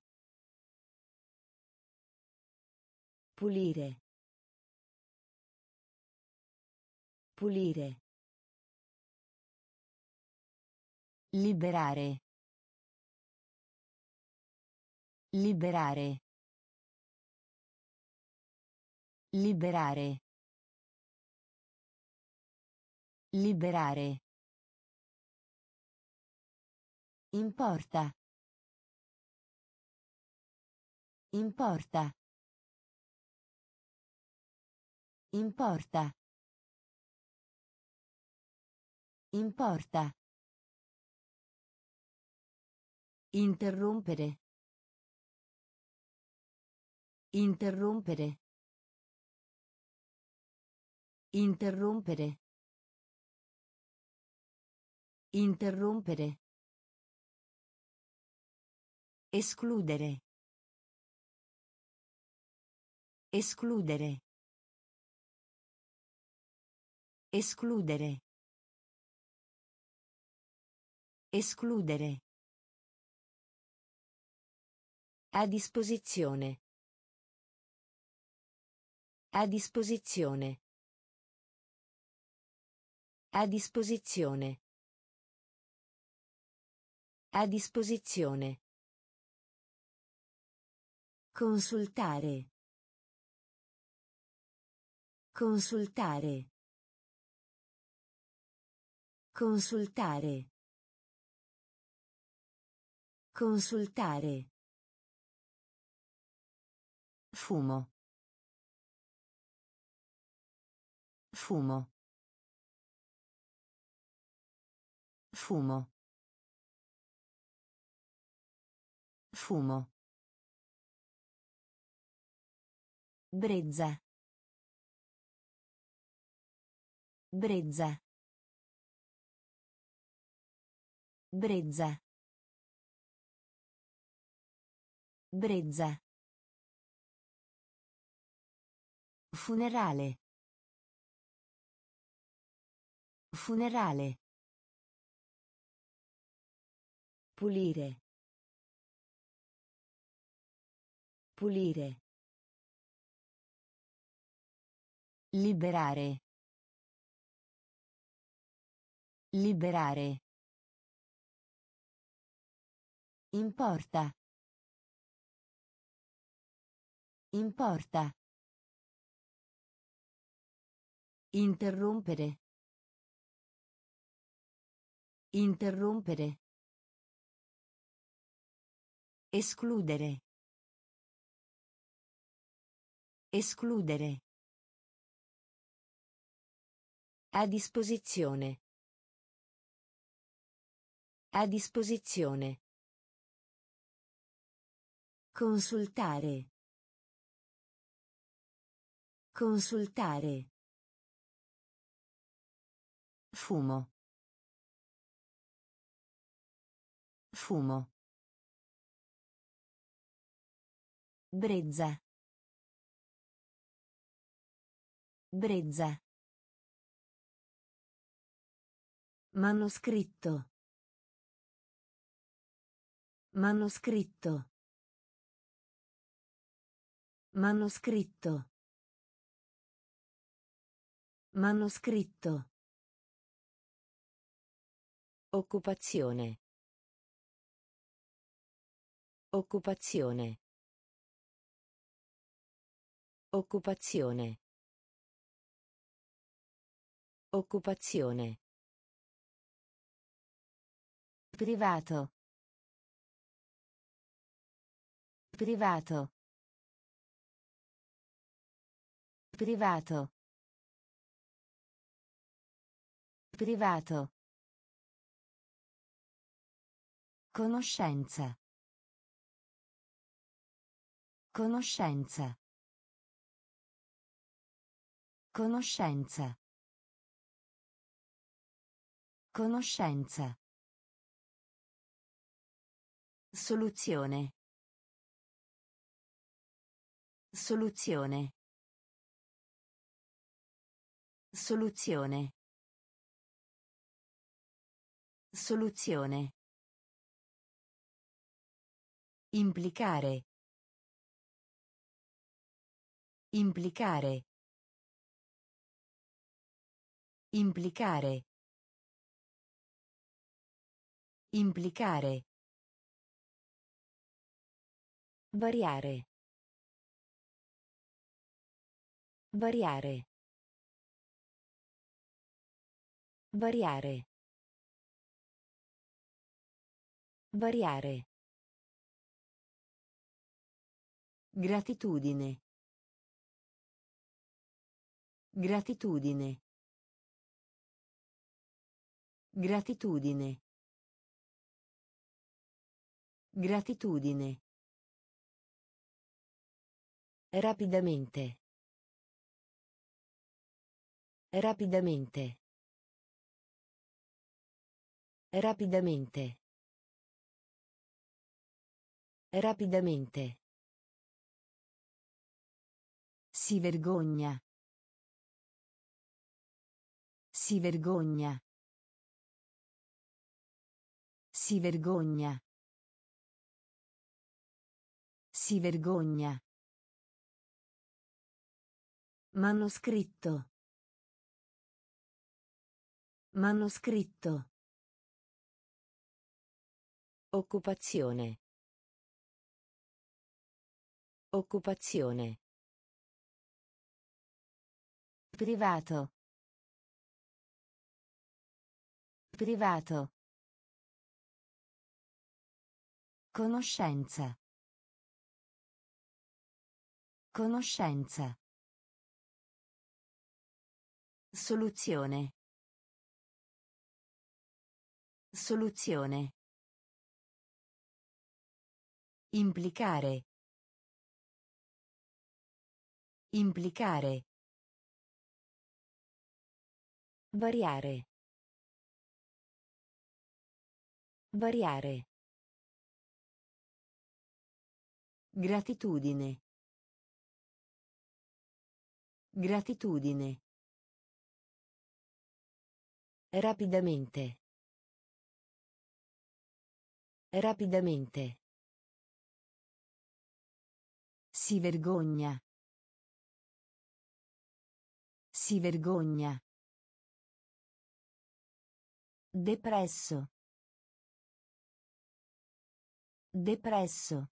Pulire. Pulire. Liberare. Liberare. Liberare. Liberare. Importa. Importa. Importa. Importa. Interrompere. Interrompere. Interrompere. Interrompere. Escludere. Escludere. Escludere. Escludere. A disposizione. A disposizione. A disposizione. A disposizione. Consultare. Consultare. Consultare. Consultare. Fumo. Fumo. Fumo. Fumo. Brezza. Brezza. Brezza. Brezza. Funerale. Funerale. Pulire. Pulire. Liberare. Liberare. Importa. Importa. Interrompere. Interrompere. Escludere. Escludere. A disposizione. A disposizione. Consultare. Consultare. Fumo. Fumo. Brezza. Brezza. Manoscritto. Manoscritto. Manoscritto. Manoscritto. Occupazione. Occupazione. Occupazione. Occupazione. Privato. Privato. Privato. Privato. Conoscenza. Conoscenza. Conoscenza. Conoscenza. Soluzione. Soluzione. Soluzione. Soluzione. Implicare. Implicare. Implicare. Implicare. Variare. Variare. Variare. Variare. Gratitudine. Gratitudine. Gratitudine. Gratitudine. Rapidamente. Rapidamente. Rapidamente. Rapidamente. Si vergogna. Si vergogna. Si vergogna. Si vergogna. Manoscritto. Manoscritto. Occupazione. Occupazione. Privato. Privato. Conoscenza. Conoscenza. Soluzione. Soluzione. Implicare. Implicare. Variare. Variare. Gratitudine. Gratitudine. Rapidamente. Rapidamente. Si vergogna. Si vergogna. Depresso. Depresso.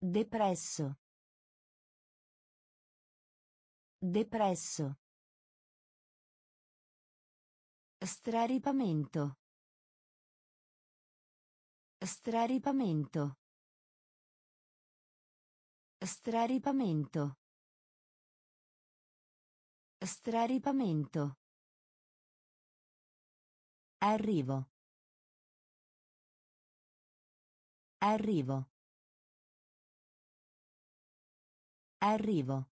Depresso. Depresso. Straripamento. Straripamento. Straripamento. Straripamento. Arrivo. Arrivo. Arrivo.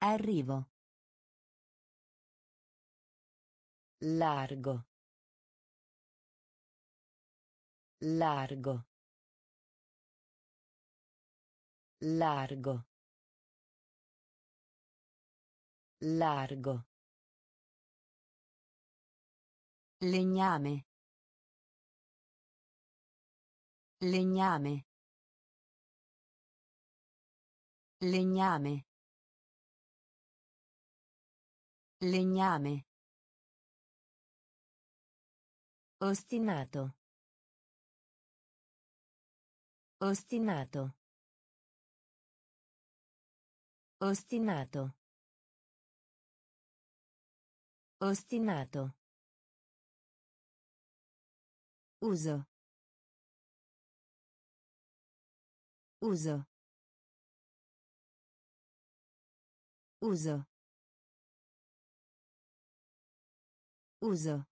Arrivo. Largo. Largo. Largo. Largo. Legname. Legname. Legname. Legname. Ostinato. Ostinato. Ostinato. Ostinato. Uso. Uso. Uso. Uso.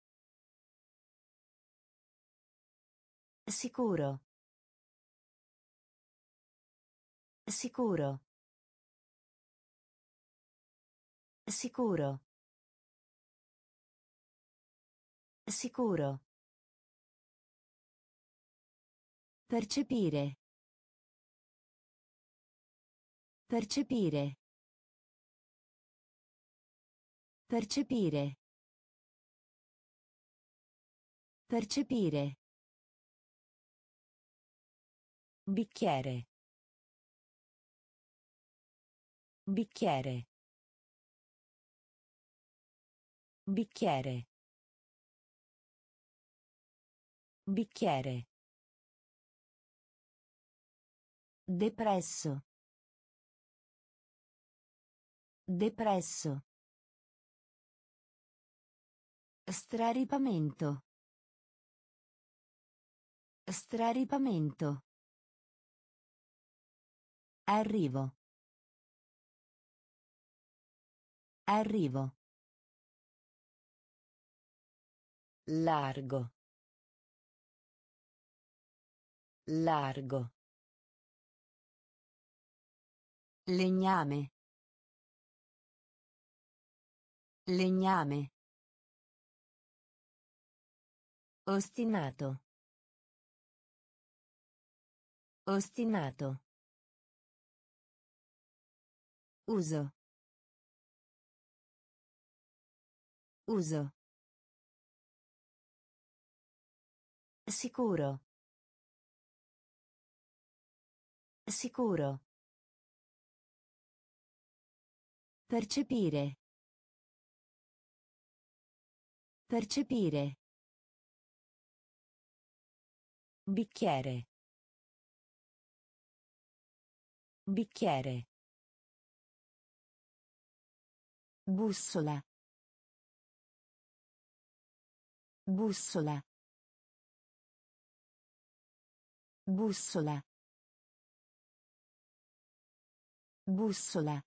Sicuro. Sicuro. Sicuro. Sicuro. Percepire. Percepire. Percepire. Percepire. Bicchiere. Bicchiere. Bicchiere. Bicchiere. Depresso. Depresso. Straripamento. Straripamento. Arrivo. Arrivo. Largo. Largo. Legname. Legname. Ostinato. Ostinato. Uso. Uso. Sicuro. Sicuro. Percepire. Percepire. Bicchiere. Bicchiere. Bussola. Bussola. Bussola. Bussola.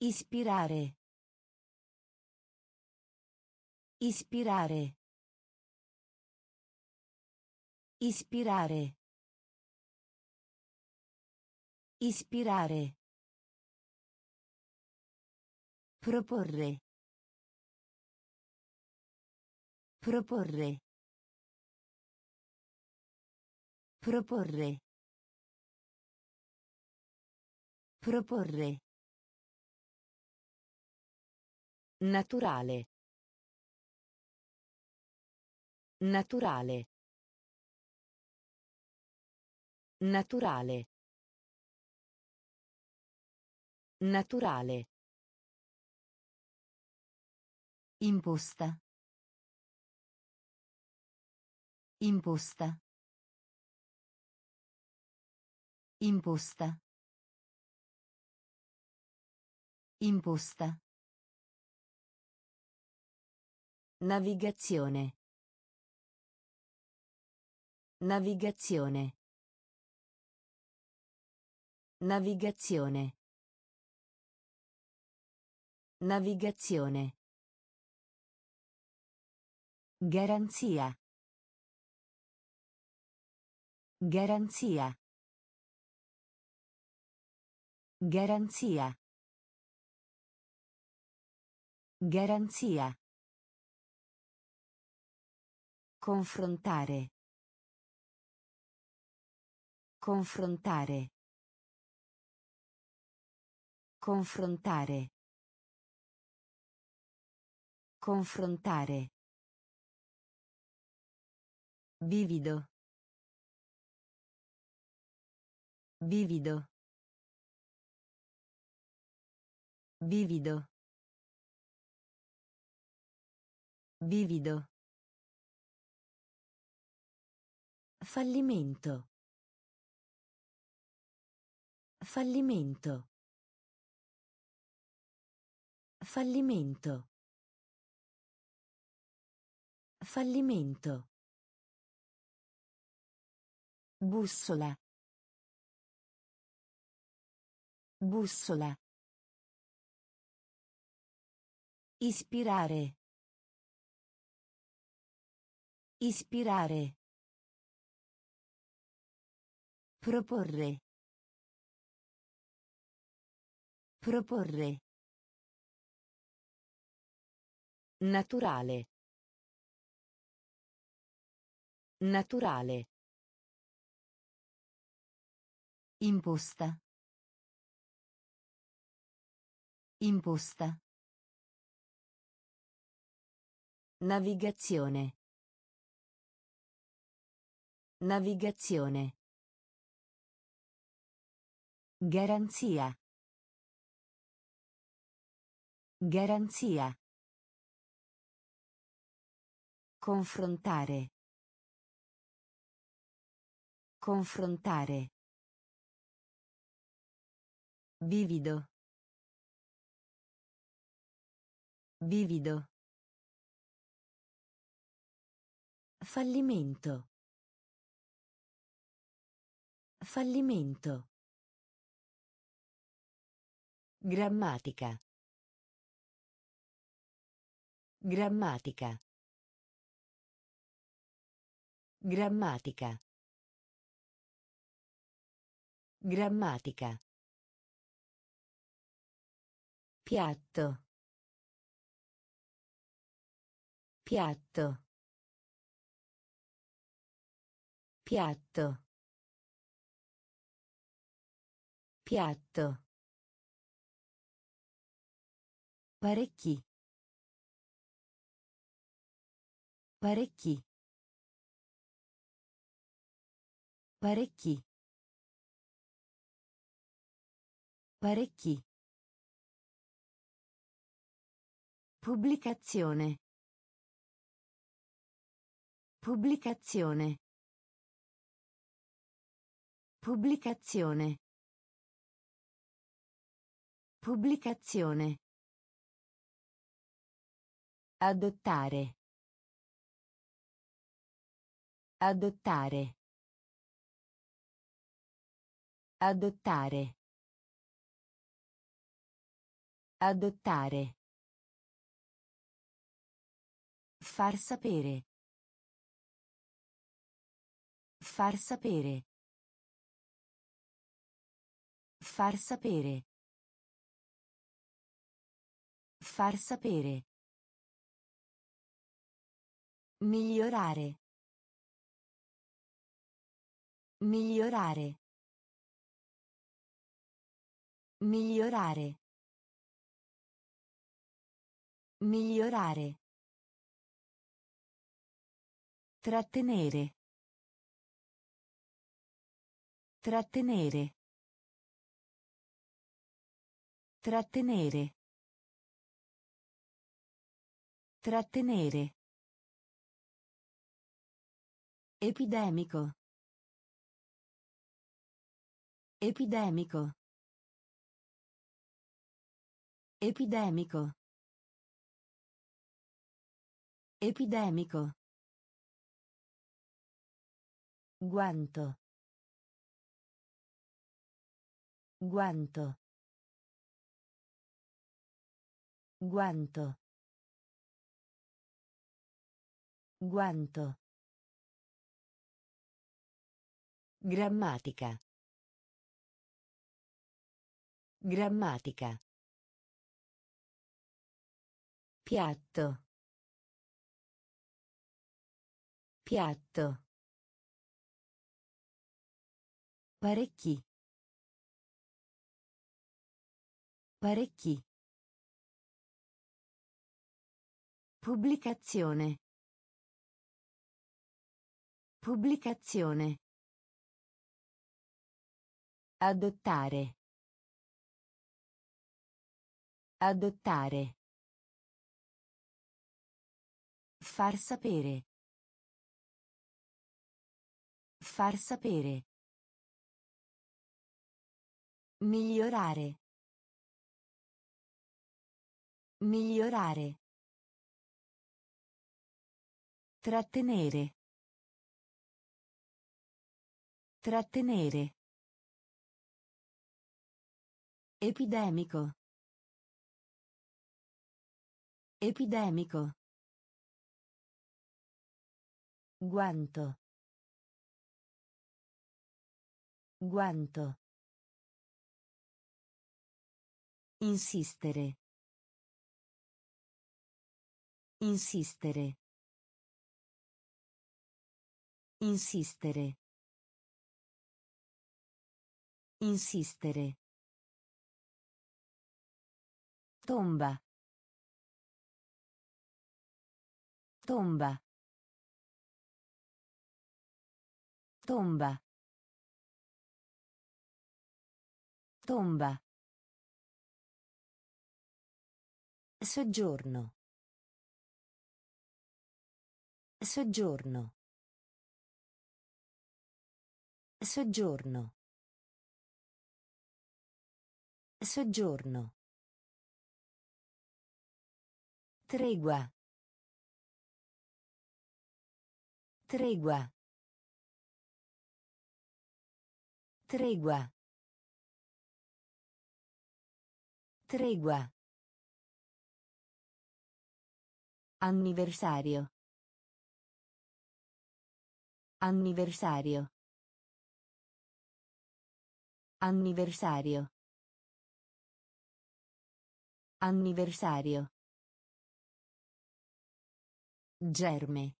Ispirare. Ispirare. Ispirare. Ispirare. Proporre. Proporre. Proporre. Proporre. Naturale. Naturale. Naturale. Naturale. Imposta. Imposta. Imposta. Imposta. Navigazione. Navigazione. Navigazione. Navigazione. Garanzia. Garanzia. Garanzia. Garanzia. Confrontare. Confrontare. Confrontare. Confrontare. Vivido. Vivido. Vivido. Vivido. Fallimento. Fallimento. Fallimento. Fallimento. Bussola. Bussola. Ispirare. Ispirare. Proporre. Proporre. Naturale. Naturale. Imposta. Imposta. Navigazione. Navigazione. Garanzia. Garanzia. Confrontare. Confrontare. Vivido. Vivido. Fallimento. Fallimento. Grammatica. Grammatica. Grammatica. Grammatica. Piatto. Piatto. Piatto. Piatto. Parecchi. Parecchi. Parecchi. Parecchi. Pubblicazione. Pubblicazione. Pubblicazione. Pubblicazione. Adottare. Adottare. Adottare. Adottare. Far sapere. Far sapere. Far sapere. Far sapere. Migliorare. Migliorare. Migliorare. Migliorare. Trattenere. Trattenere. Trattenere. Trattenere. Epidemico. Epidemico. Epidemico. Epidemico. Guanto. Guanto. Guanto. Guanto. Grammatica. Grammatica. Piatto. Piatto. Parecchi. Parecchi. Pubblicazione. Pubblicazione. Adottare. Adottare. Far sapere. Far sapere. Migliorare. Migliorare. Trattenere. Trattenere. Epidemico. Epidemico. Guanto. Guanto. Insistere. Insistere. Insistere. Insistere. Tomba. Tomba. Tomba. Tomba. Soggiorno. Soggiorno. Soggiorno. Soggiorno. Tregua. Tregua. Tregua. Tregua. Anniversario. Anniversario. Anniversario. Anniversario. Germe.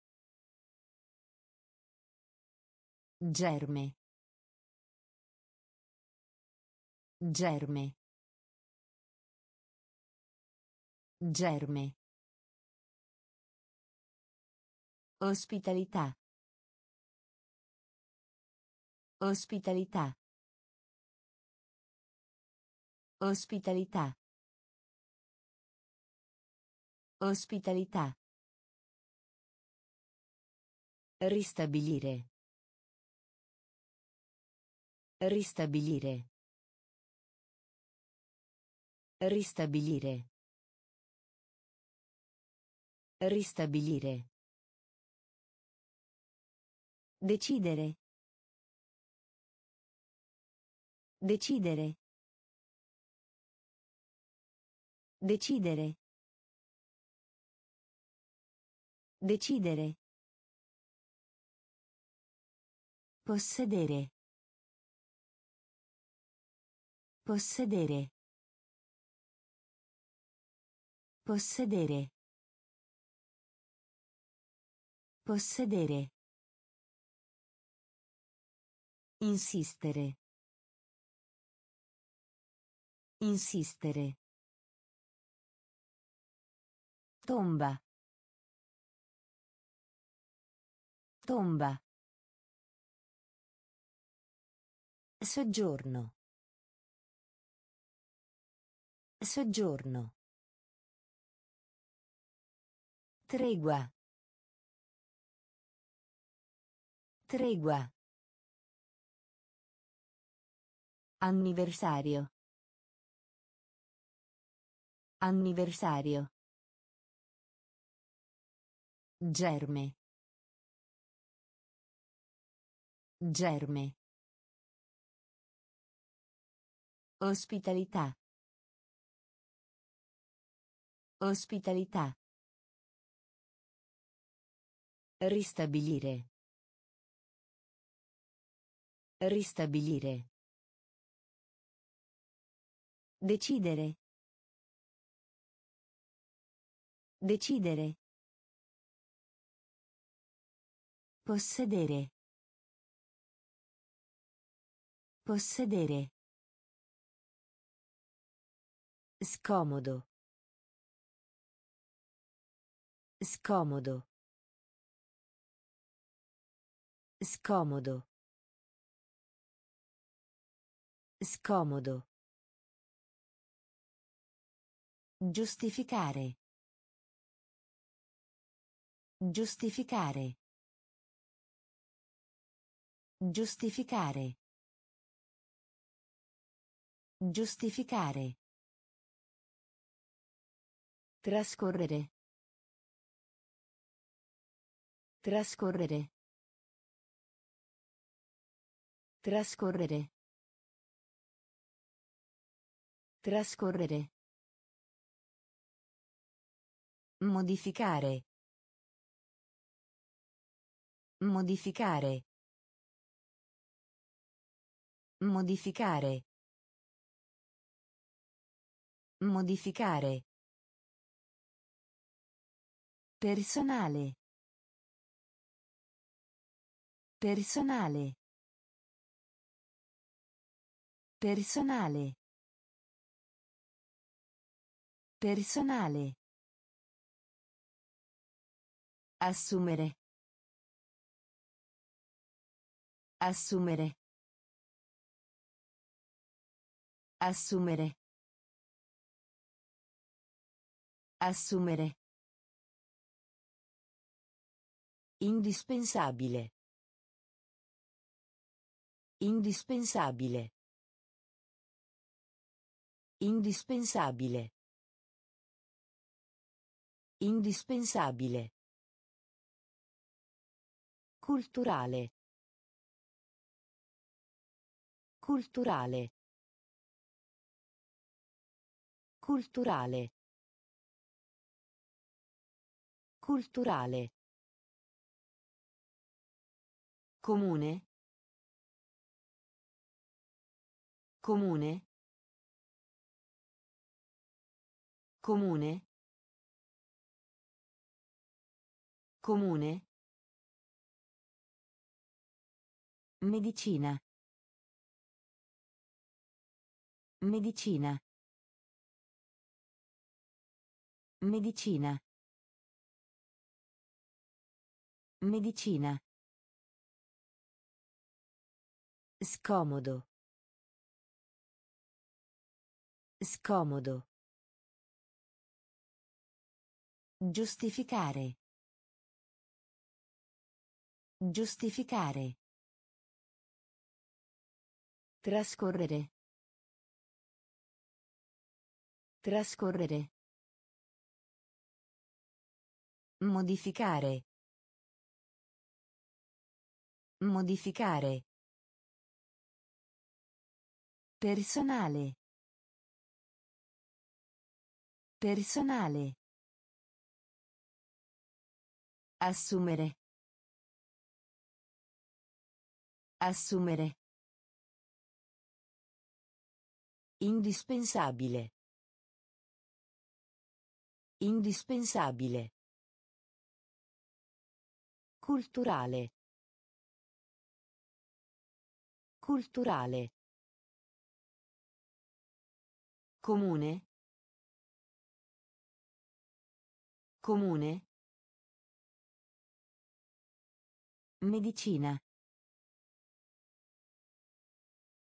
Germe. Germe. Germe. Ospitalità. Ospitalità. Ospitalità. Ospitalità. Ristabilire. Ristabilire. Ristabilire. Ristabilire. Decidere. Decidere. Decidere. Decidere. Possedere. Possedere. Possedere. Possedere. Insistere. Insistere. Tomba. Tomba. Soggiorno. Soggiorno. Tregua. Tregua. Anniversario. Anniversario. Germe. Germe. Ospitalità. Ospitalità. Ristabilire. Ristabilire. Decidere. Decidere. Possedere. Possedere. Scomodo. Scomodo. Scomodo. Scomodo. Giustificare. Giustificare. Giustificare. Giustificare. Trascorrere. Trascorrere. Trascorrere. Trascorrere. Modificare. Modificare. Modificare. Modificare. Personale. Personale. Personale. Personale. Assumere. Assumere. Assumere. Assumere. Indispensabile. Indispensabile. Indispensabile. Indispensabile. Culturale. Culturale. Culturale. Culturale. Comune. Comune. Comune. Comune. Medicina. Medicina. Medicina. Medicina. Scomodo. Scomodo. Giustificare. Giustificare. Trascorrere. Trascorrere. Modificare. Modificare. Personale. Personale. Assumere. Assumere. Indispensabile. Indispensabile. Culturale. Culturale. Comune. Comune. Medicina.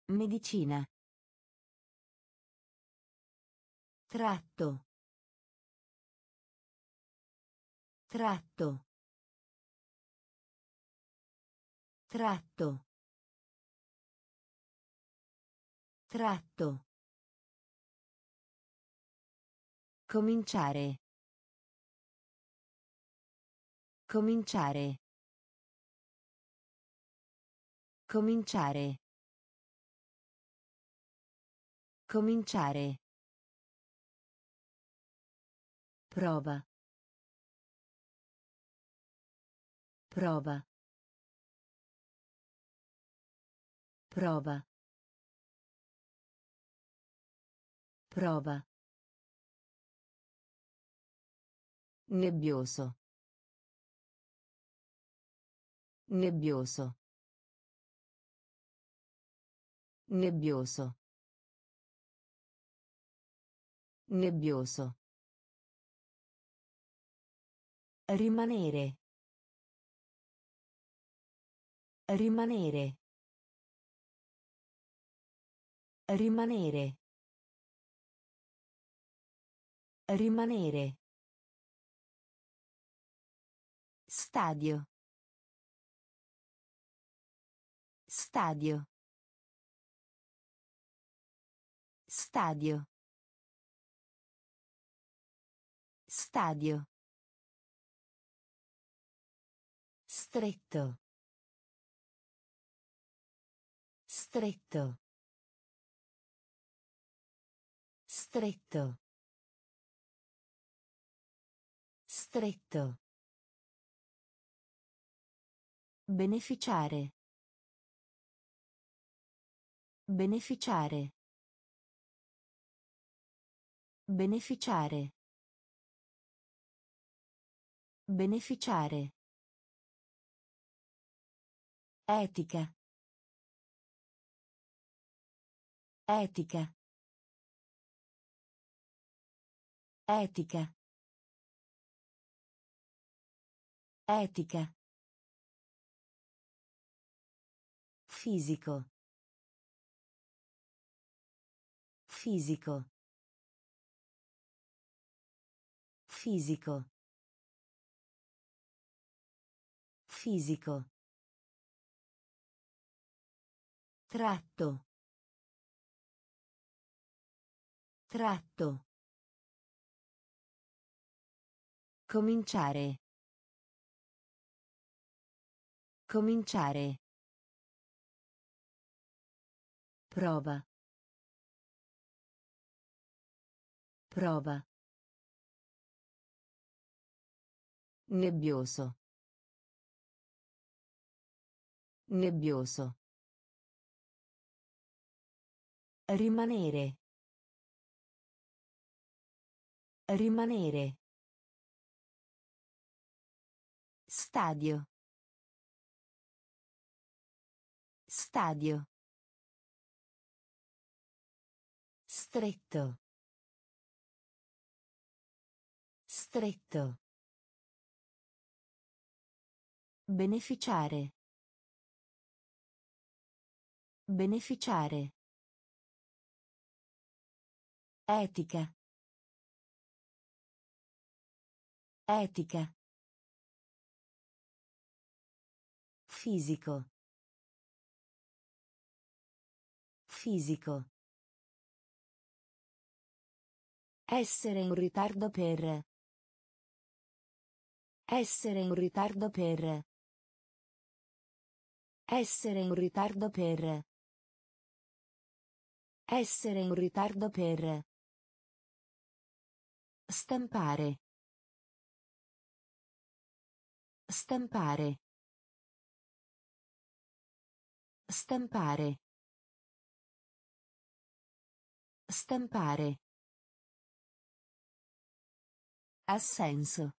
Medicina. Tratto. Tratto. Tratto. Tratto. Cominciare. Cominciare. Cominciare. Cominciare. Prova. Prova. Prova. Prova. Nebbioso. Nebbioso. Nebbioso. Nebbioso. Rimanere. Rimanere. Rimanere. Rimanere. Stadio. Stadio. Stadio. Stadio. Stretto. Stretto. Stretto. Stretto. Beneficiare. Beneficiare. Beneficiare. Beneficiare. Etica. Etica. Etica. Etica. Fisico. Fisico. Fisico. Fisico. Tratto. Tratto. Cominciare. Cominciare. Prova. Prova. Nebbioso. Nebbioso. Rimanere. Rimanere. Stadio. Stadio. Stretto. Stretto. Beneficiare. Beneficiare. Etica. Etica. Fisico. Fisico. Essere in ritardo per. Essere in ritardo per. Essere in ritardo per. Essere in ritardo per. Stampare. Stampare. Stampare. Stampare. Assenso.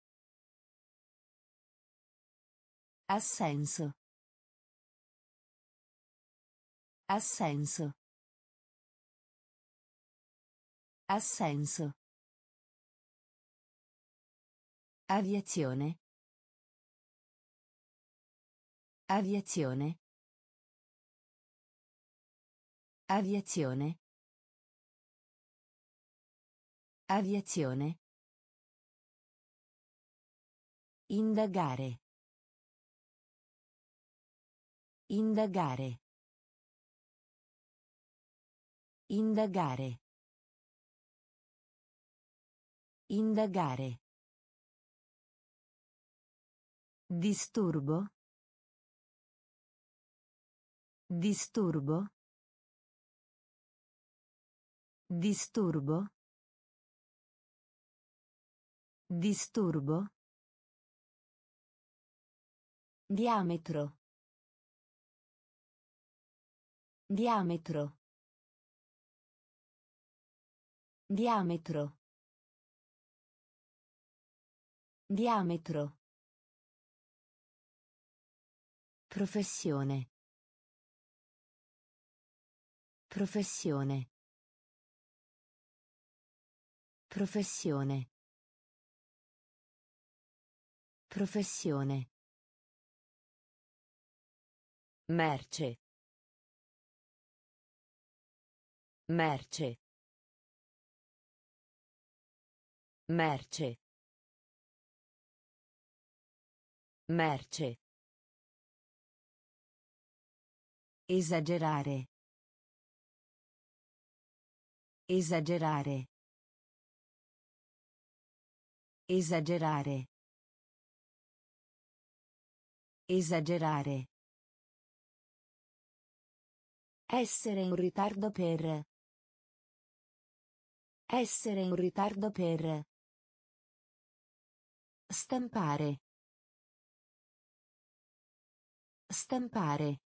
Assenso. Assenso. Assenso. Aviazione. Aviazione. Aviazione. Aviazione. Indagare. Indagare. Indagare. Indagare. Disturbo. Disturbo. Disturbo. Disturbo. Diametro. Diametro. Diametro. Diametro. Professione. Professione. Professione. Professione. Merce. Merce. Merce. Merce. Esagerare. Esagerare. Esagerare. Esagerare. Essere in ritardo per. Essere in ritardo per. Stampare. Stampare.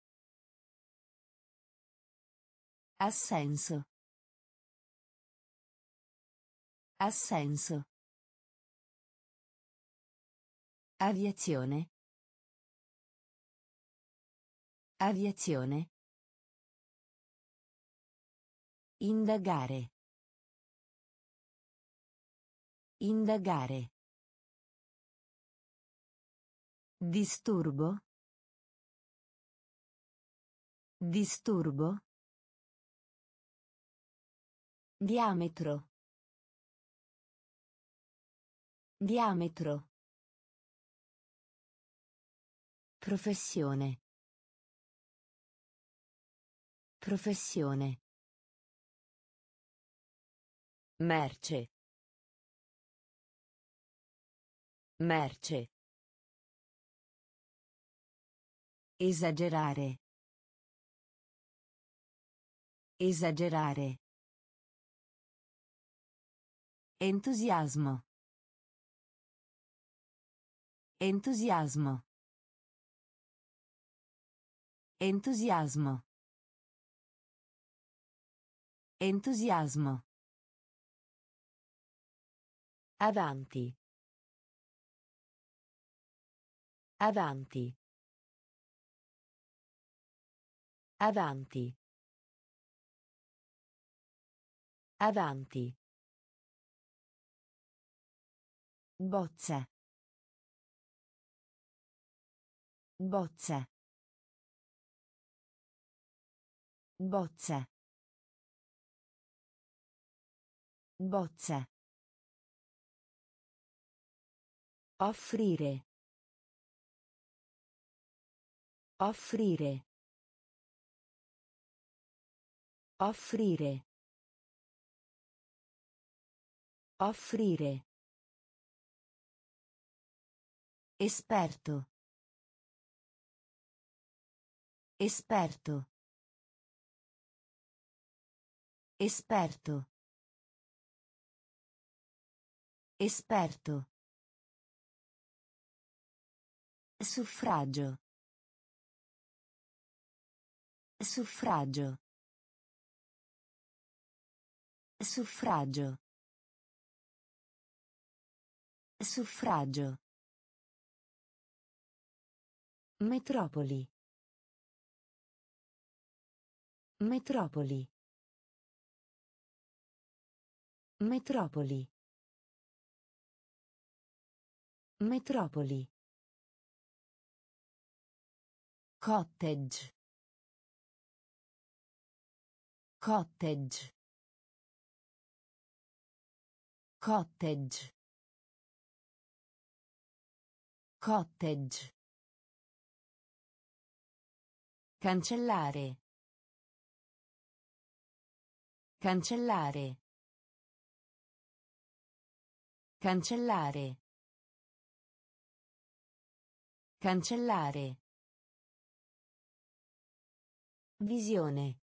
Assenso. Assenso. Aviazione. Aviazione. Indagare. Indagare. Disturbo. Disturbo. Diametro. Diametro. Professione. Professione. Merce. Merce. Esagerare. Esagerare. Entusiasmo. Entusiasmo. Entusiasmo. Entusiasmo. Avanti. Avanti. Avanti. Avanti. Bozza. Bozza. Bozza. Bozza. Offrire. Offrire. Offrire. Offrire. Esperto. Esperto. Esperto. Esperto. Suffragio. Suffragio. Suffragio. Suffragio. Metropoli. Metropoli. Metropoli. Metropoli. Cottage. Cottage. Cottage. Cottage. Cancellare. Cancellare. Cancellare. Cancellare. Visione.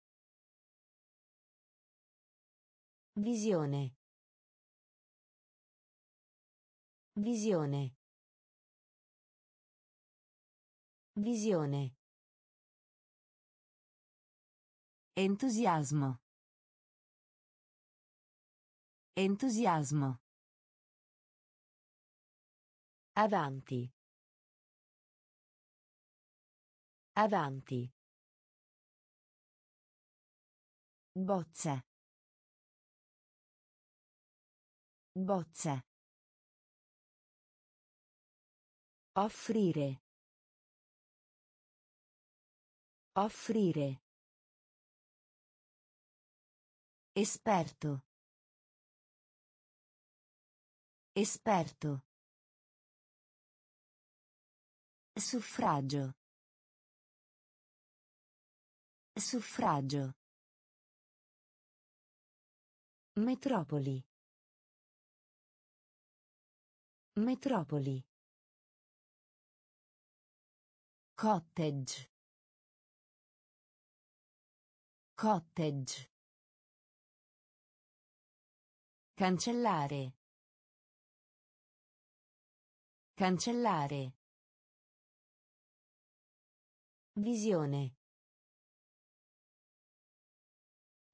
Visione. Visione. Visione. Entusiasmo. Entusiasmo. Avanti. Avanti. Bozza. Bozza. Offrire. Offrire. Esperto. Esperto. Suffragio. Suffragio. Metropoli. Metropoli. Cottage. Cottage. Cancellare. Cancellare. Visione.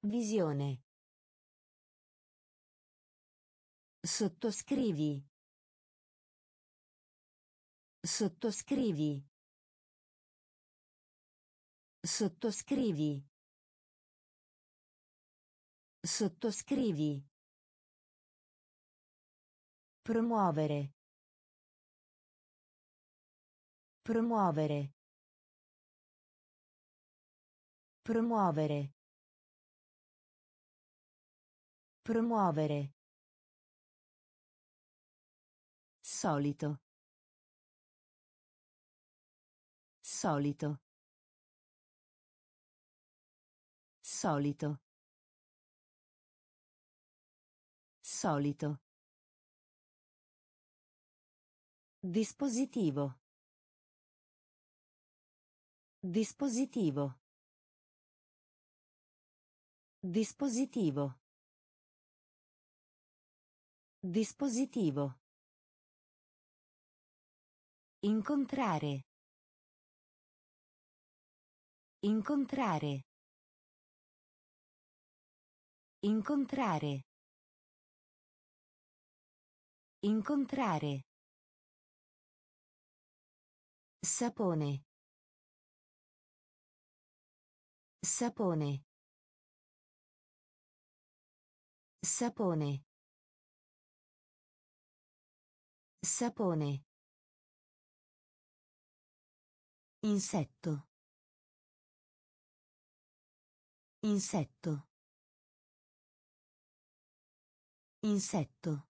Visione. Sottoscrivi. Sottoscrivi. Sottoscrivi. Sottoscrivi. Promuovere. Promuovere. Promuovere. Promuovere. Solito. Solito. Solito. Solito. Dispositivo. Dispositivo. Dispositivo. Dispositivo. Incontrare. Incontrare. Incontrare. Incontrare. Sapone. Sapone. Sapone. Sapone. Insetto. Insetto. Insetto.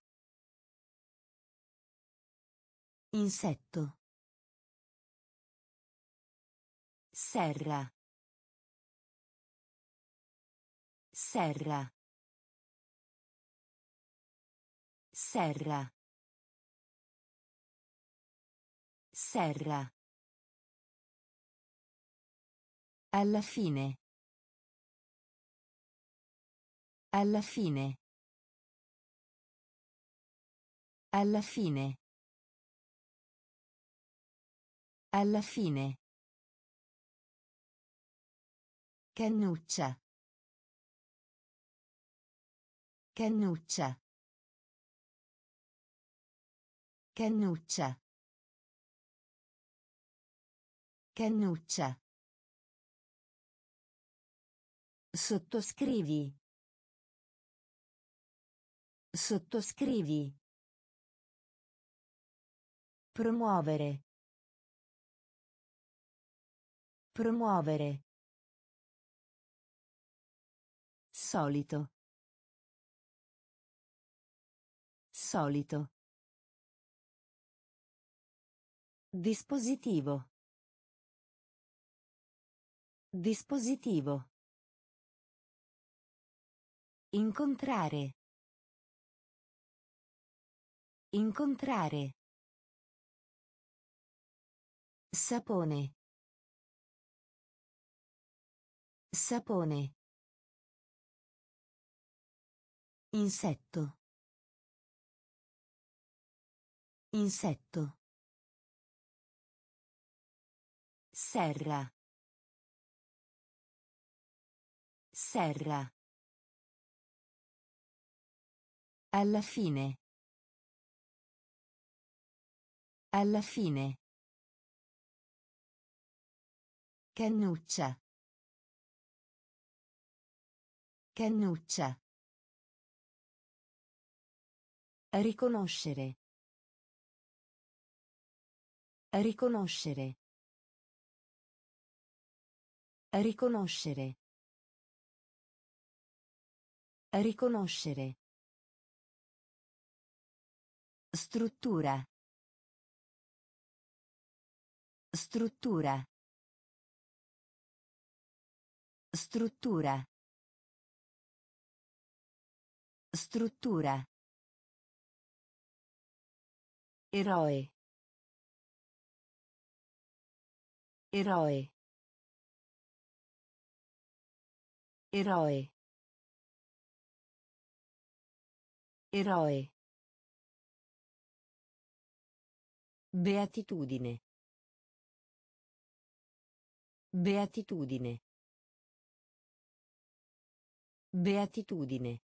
Insetto. Serra. Serra. Serra. Serra. Alla fine. Alla fine. Alla fine. Alla fine. Cannuccia. Cannuccia. Cannuccia. Cannuccia. Sottoscrivi. Sottoscrivi. Promuovere. Promuovere. Solito. Solito. Dispositivo. Dispositivo. Incontrare. Incontrare. Sapone. Sapone. Insetto. Insetto. Serra. Serra. Alla fine. Alla fine. Cannuccia. Cannuccia. Riconoscere. Riconoscere. Riconoscere. Riconoscere. Struttura. Struttura. Struttura. Struttura. Eroe. Eroe. Eroe. Eroe. Beatitudine. Beatitudine. Beatitudine.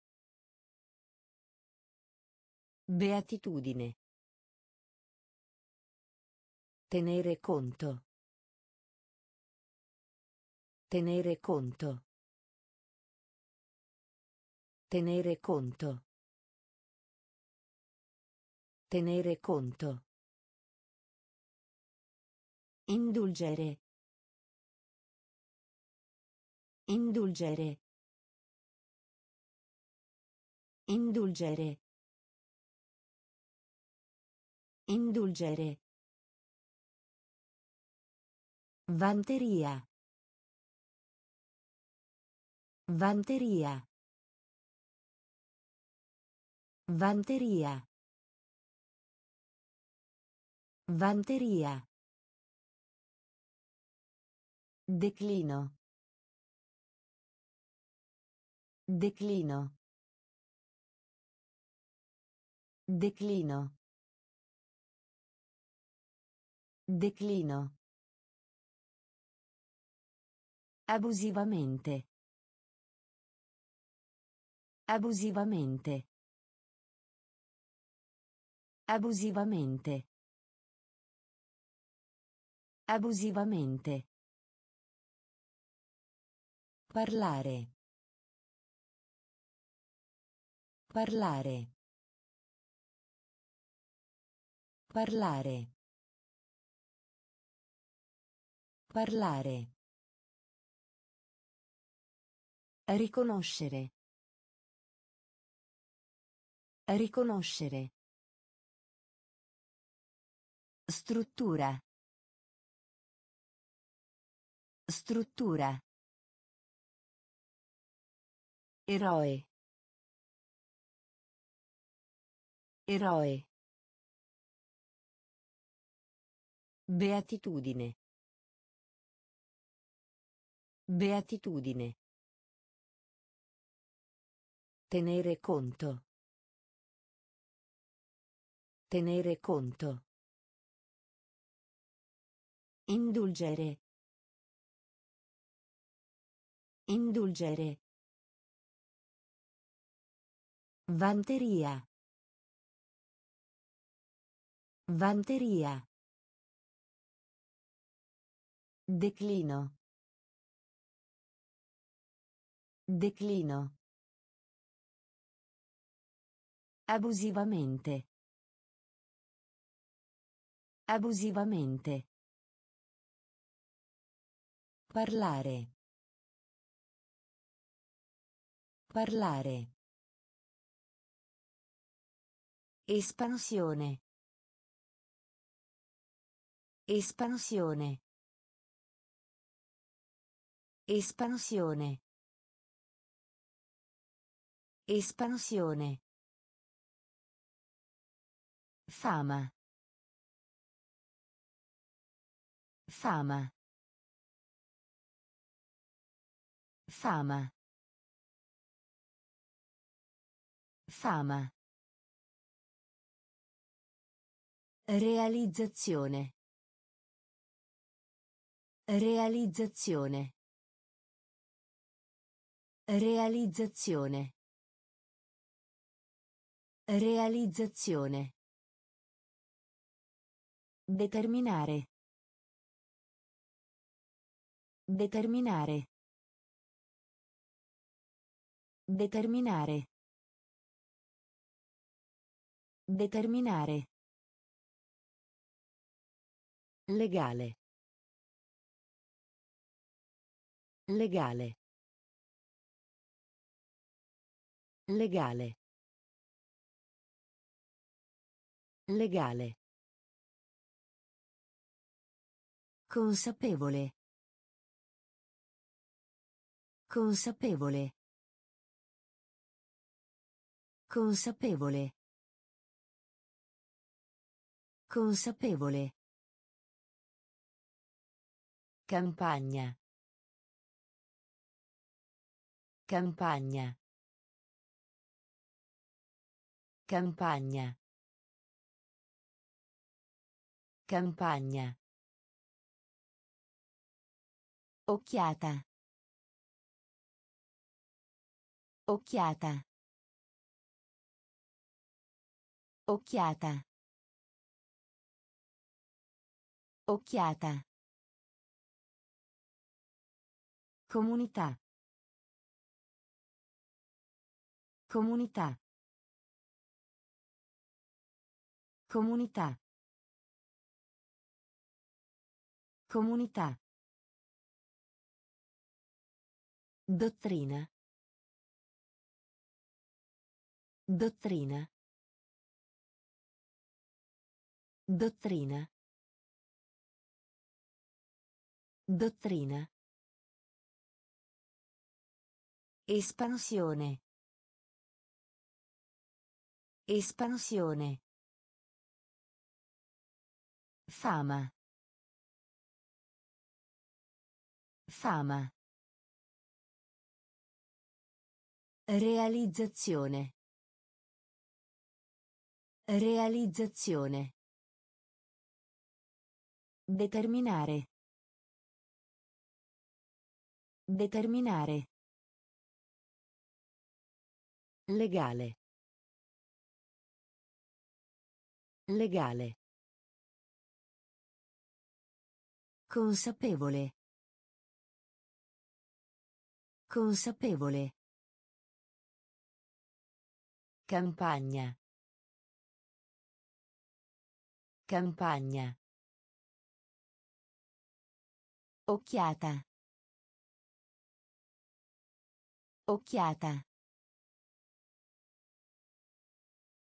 Beatitudine. Tenere conto. Tenere conto. Tenere conto. Tenere conto. Indulgere. Indulgere. Indulgere. Indulgere. Vanteria. Vanteria. Vanteria. Vanteria. Declino. Declino. Declino. Declino. Abusivamente. Abusivamente. Abusivamente. Abusivamente. Parlare. Parlare. Parlare. Parlare. Riconoscere. Riconoscere. Struttura. Struttura. Eroe. Eroe. Beatitudine. Beatitudine. Tenere conto. Tenere conto. Indulgere. Indulgere. Vanteria. Vanteria. Declino. Declino. Abusivamente. Abusivamente. Parlare. Parlare. Espansione. Espansione. Espansione. Espansione. Fama. Fama. Fama. Fama. Realizzazione. Realizzazione. Realizzazione. Realizzazione. Determinare. Determinare. Determinare. Determinare. Legale. Legale. Legale. Legale. Consapevole. Consapevole. Consapevole. Consapevole. Campagna. Campagna. Campagna. Campagna. Occhiata. Occhiata. Occhiata. Occhiata. Comunità. Comunità. Comunità. Comunità. Dottrina. Dottrina. Dottrina. Dottrina. Espansione. Espansione. Fama. Fama. Realizzazione. Realizzazione. Determinare. Determinare. Legale. Legale. Consapevole. Consapevole. Campagna. Campagna. Occhiata. Occhiata.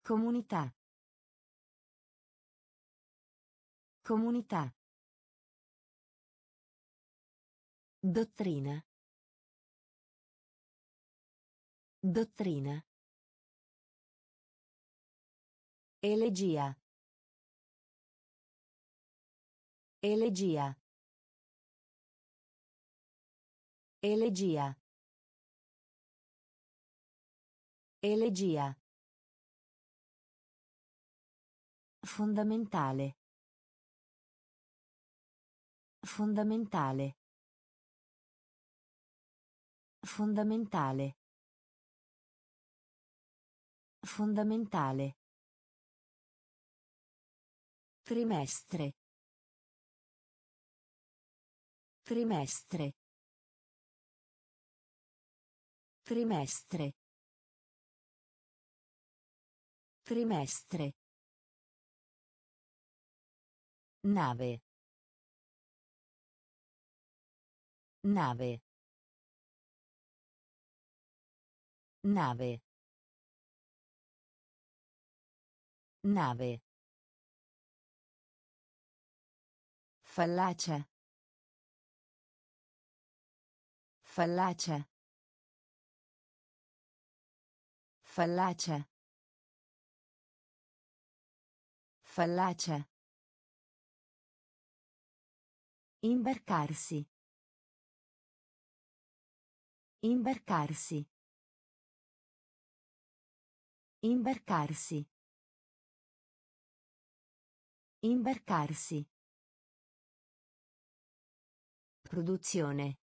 Comunità. Comunità. Dottrina. Dottrina. Elegia. Elegia. Elegia. Elegia. Fondamentale. Fondamentale. Fondamentale. Fondamentale. Trimestre. Trimestre. Trimestre. Trimestre. Nave. Nave. Nave. Nave. Fallacia. Fallacia. Fallacia. Fallacia. Imbarcarsi. Imbarcarsi. Imbarcarsi. Imbarcarsi. Produzione.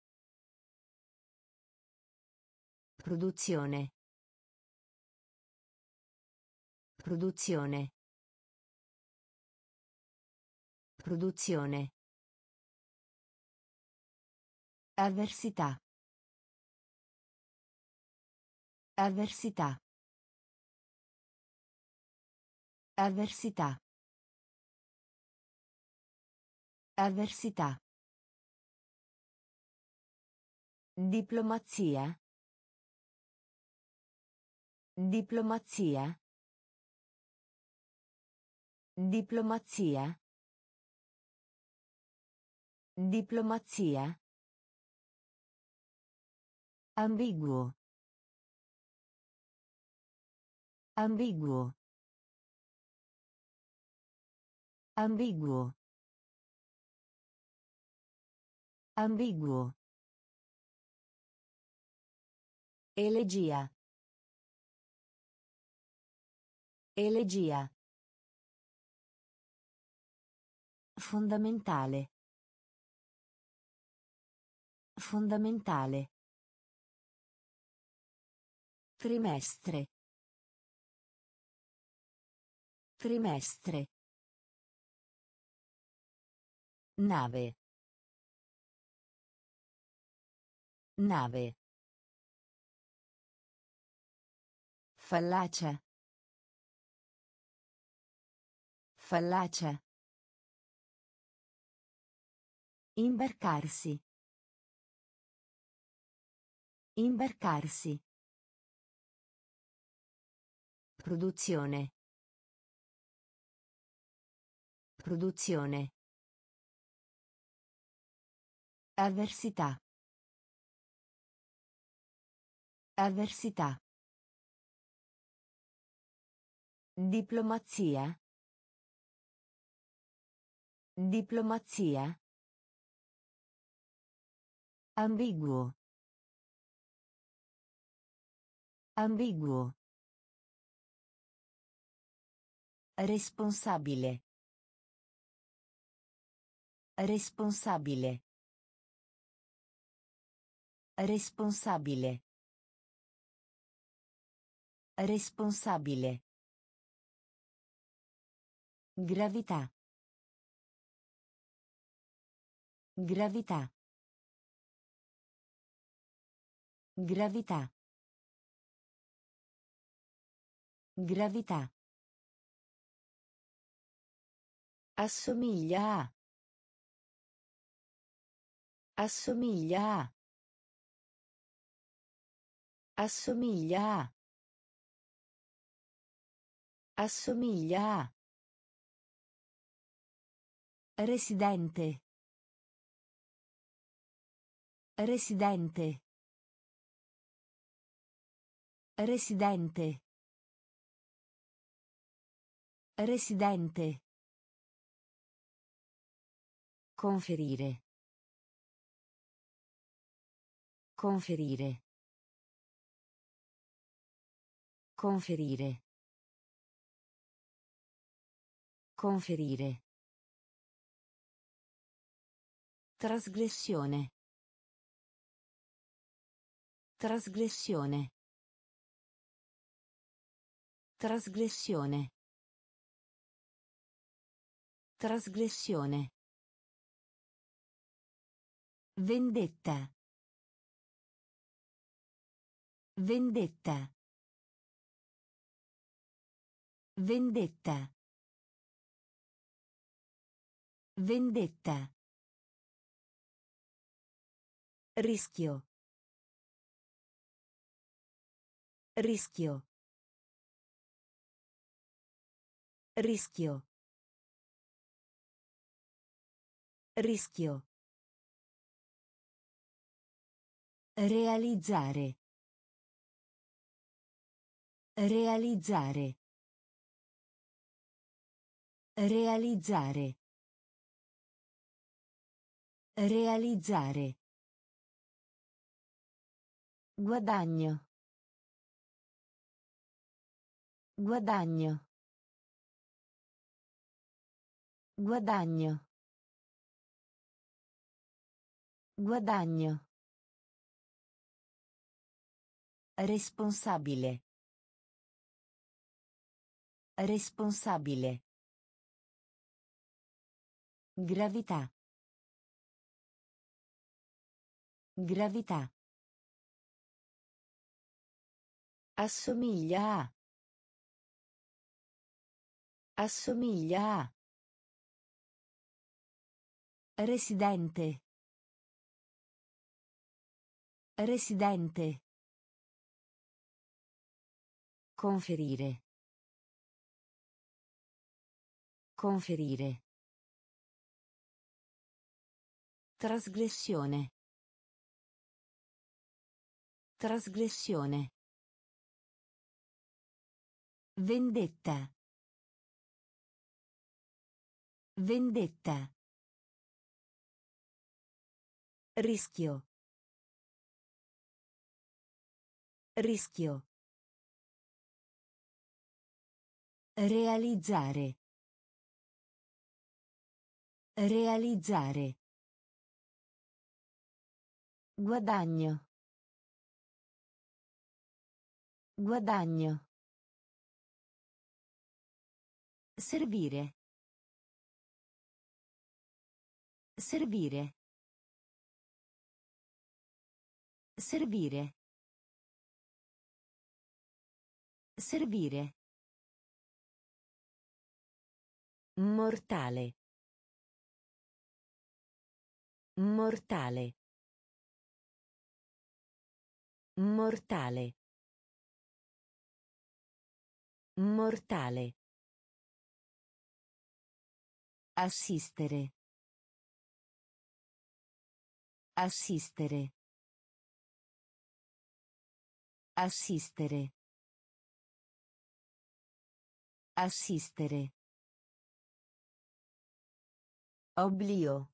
Produzione. Produzione. Produzione. Avversità. Avversità. Avversità. Avversità. Diplomazia. Diplomazia. Diplomazia. Diplomazia. Ambiguo. Ambiguo. Ambiguo. Ambiguo. Elegia. Elegia. Fondamentale. Fondamentale. Trimestre. Trimestre. Nave. Nave. Fallacia. Fallacia. Imbarcarsi. Imbarcarsi. Produzione. Produzione. Avversità. Avversità. Diplomazia. Diplomazia. Ambiguo. Ambiguo. Responsabile. Responsabile. Responsabile. Responsabile. Gravità. Gravità. Gravità. Gravità. Assomiglia a. Assomiglia a. Assomiglia a. Assomiglia a. Residente. Residente. Residente. Residente. Conferire. Conferire. Conferire. Conferire. Trasgressione. Trasgressione. Trasgressione. Trasgressione. Vendetta. Vendetta. Vendetta. Vendetta. Rischio. Rischio. Rischio. Rischio. Realizzare. Realizzare. Realizzare. Realizzare. Guadagno. Guadagno. Guadagno. Guadagno. Responsabile. Responsabile. Gravità. Gravità. Assomiglia a. Assomiglia a. Residente. Residente. Conferire. Conferire. Trasgressione. Trasgressione. Vendetta. Vendetta. Rischio. Rischio. Realizzare. Realizzare. Guadagno. Guadagno. Servire. Servire. Servire. Servire. Mortale. Mortale. Mortale. Mortale. Assistere. Assistere. Assistere. Assistere. Oblio.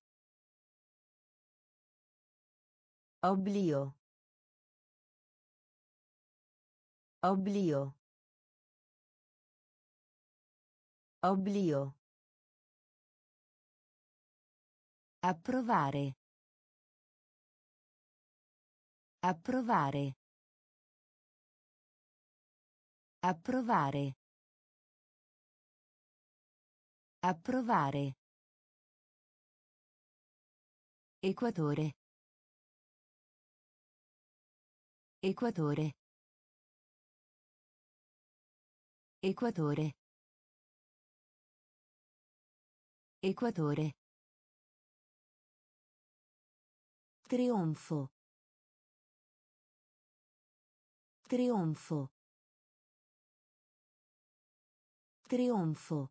Oblio. Oblio. Oblio. Approvare. Approvare. Approvare. Approvare. Equatore. Equatore. Equatore. Equatore. Trionfo. Trionfo. Trionfo.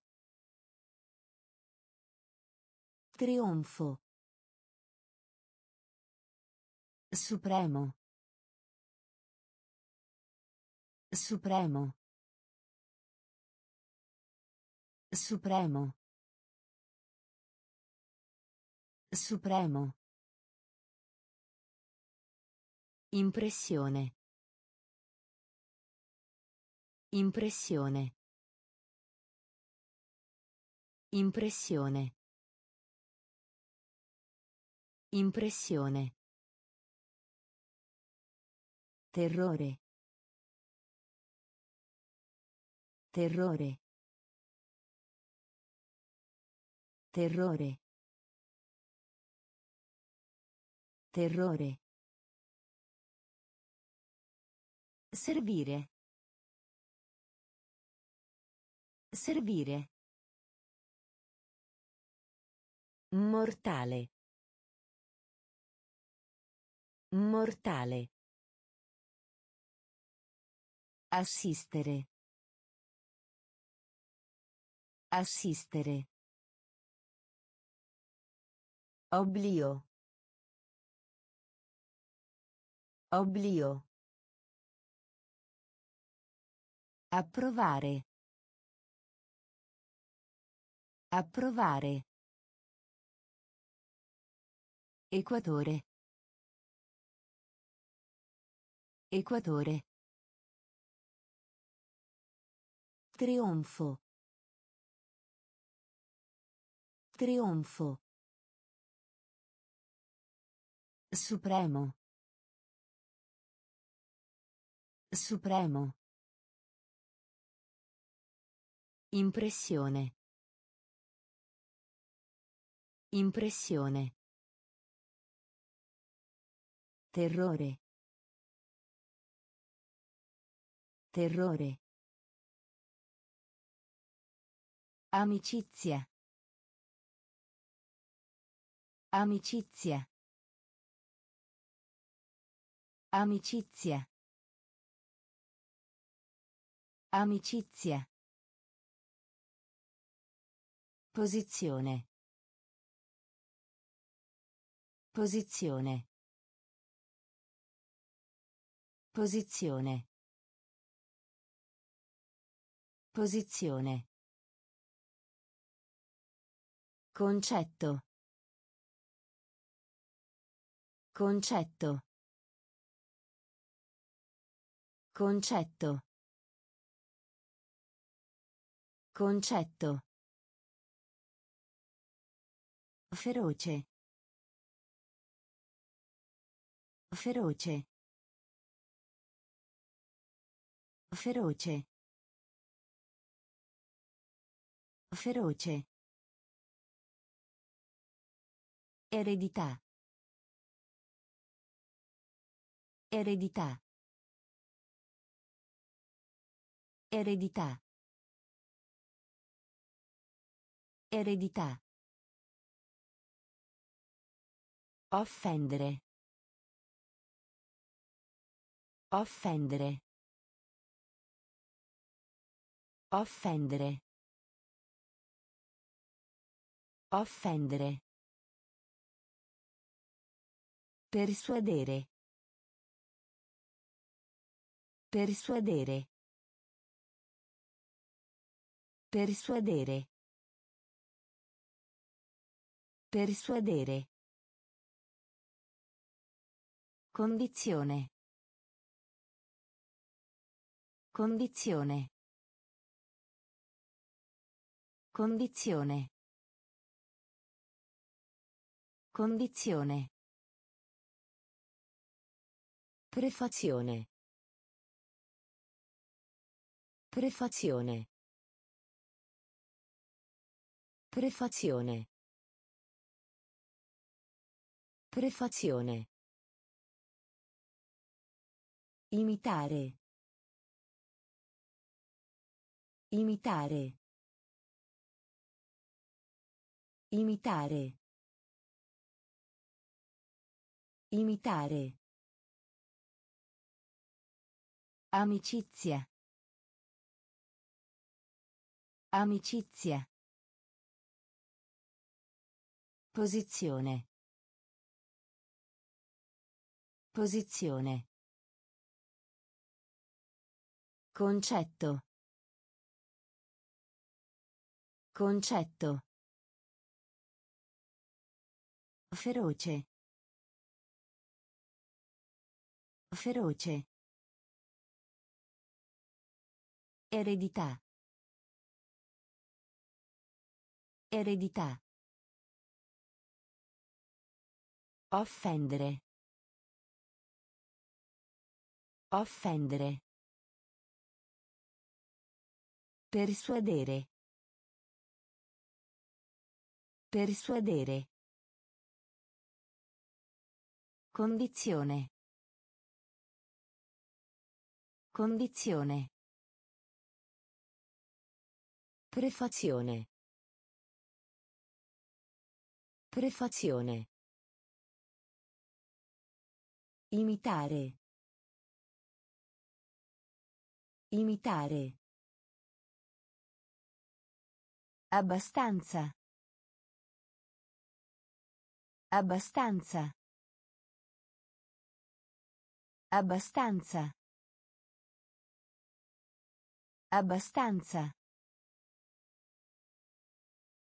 Trionfo. Supremo. Supremo. Supremo. Supremo. Impressione. Impressione. Impressione. Impressione. Terrore. Terrore. Terrore. Terrore. Servire. Servire. Mortale. Mortale. Assistere. Assistere. Oblio. Oblio. Approvare. Approvare. Equatore. Equatore. Trionfo. Trionfo. Supremo. Supremo. Impressione. Impressione. Terrore. Terrore. Amicizia. Amicizia. Amicizia. Amicizia. Posizione. Posizione. Posizione. Posizione. Concetto. Concetto. Concetto. Concetto. Feroce. Feroce. Feroce. Feroce. Eredità. Eredità. Eredità. Eredità. Offendere. Offendere. Offendere. Offendere. Persuadere. Persuadere. Persuadere. Persuadere. Condizione. Condizione. Condizione. Condizione. Prefazione. Prefazione. Prefazione. Prefazione. Imitare. Imitare. Imitare. Imitare. Amicizia. Amicizia. Posizione. Posizione. Concetto. Concetto. Feroce. Feroce. Eredità. Eredità. Offendere. Offendere. Persuadere. Persuadere. Condizione. Condizione. Prefazione. Prefazione. Imitare. Imitare. Abbastanza. Abbastanza. Abbastanza. Abbastanza.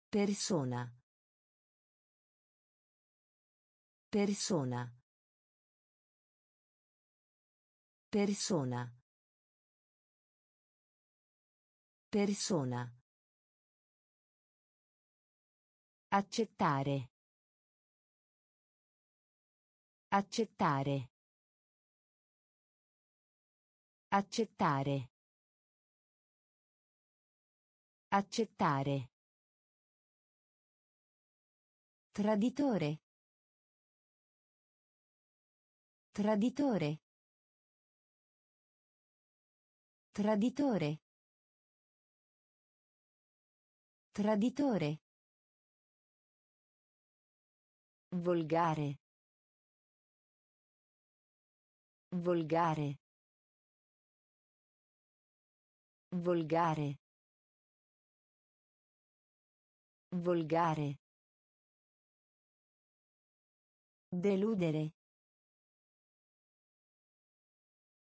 Persona. Persona. Persona. Persona. Accettare. Accettare. Accettare. Accettare. Traditore. Traditore. Traditore. Traditore. Volgare. Volgare. Volgare. Volgare. Deludere.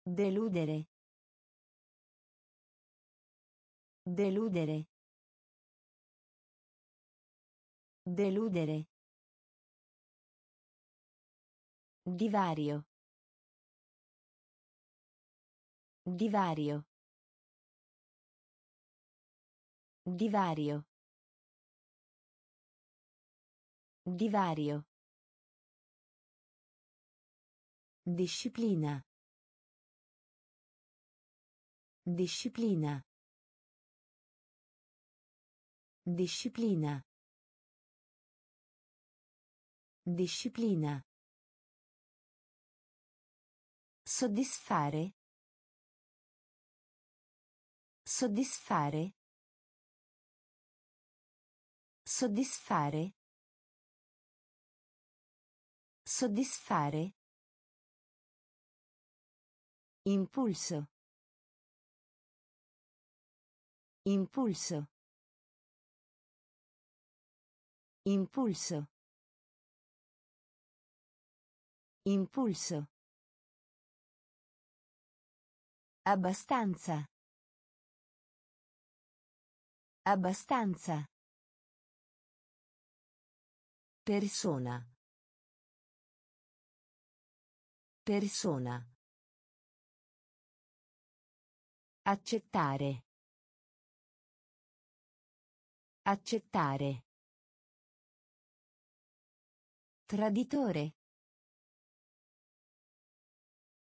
Deludere. Deludere. Deludere. Divario. Divario. Divario. Divario. Disciplina. Disciplina. Disciplina. Disciplina. Soddisfare. Soddisfare. Soddisfare. Soddisfare. Impulso. Impulso. Impulso. Impulso. Abbastanza. Abbastanza. Persona. Persona. Accettare. Accettare. Traditore.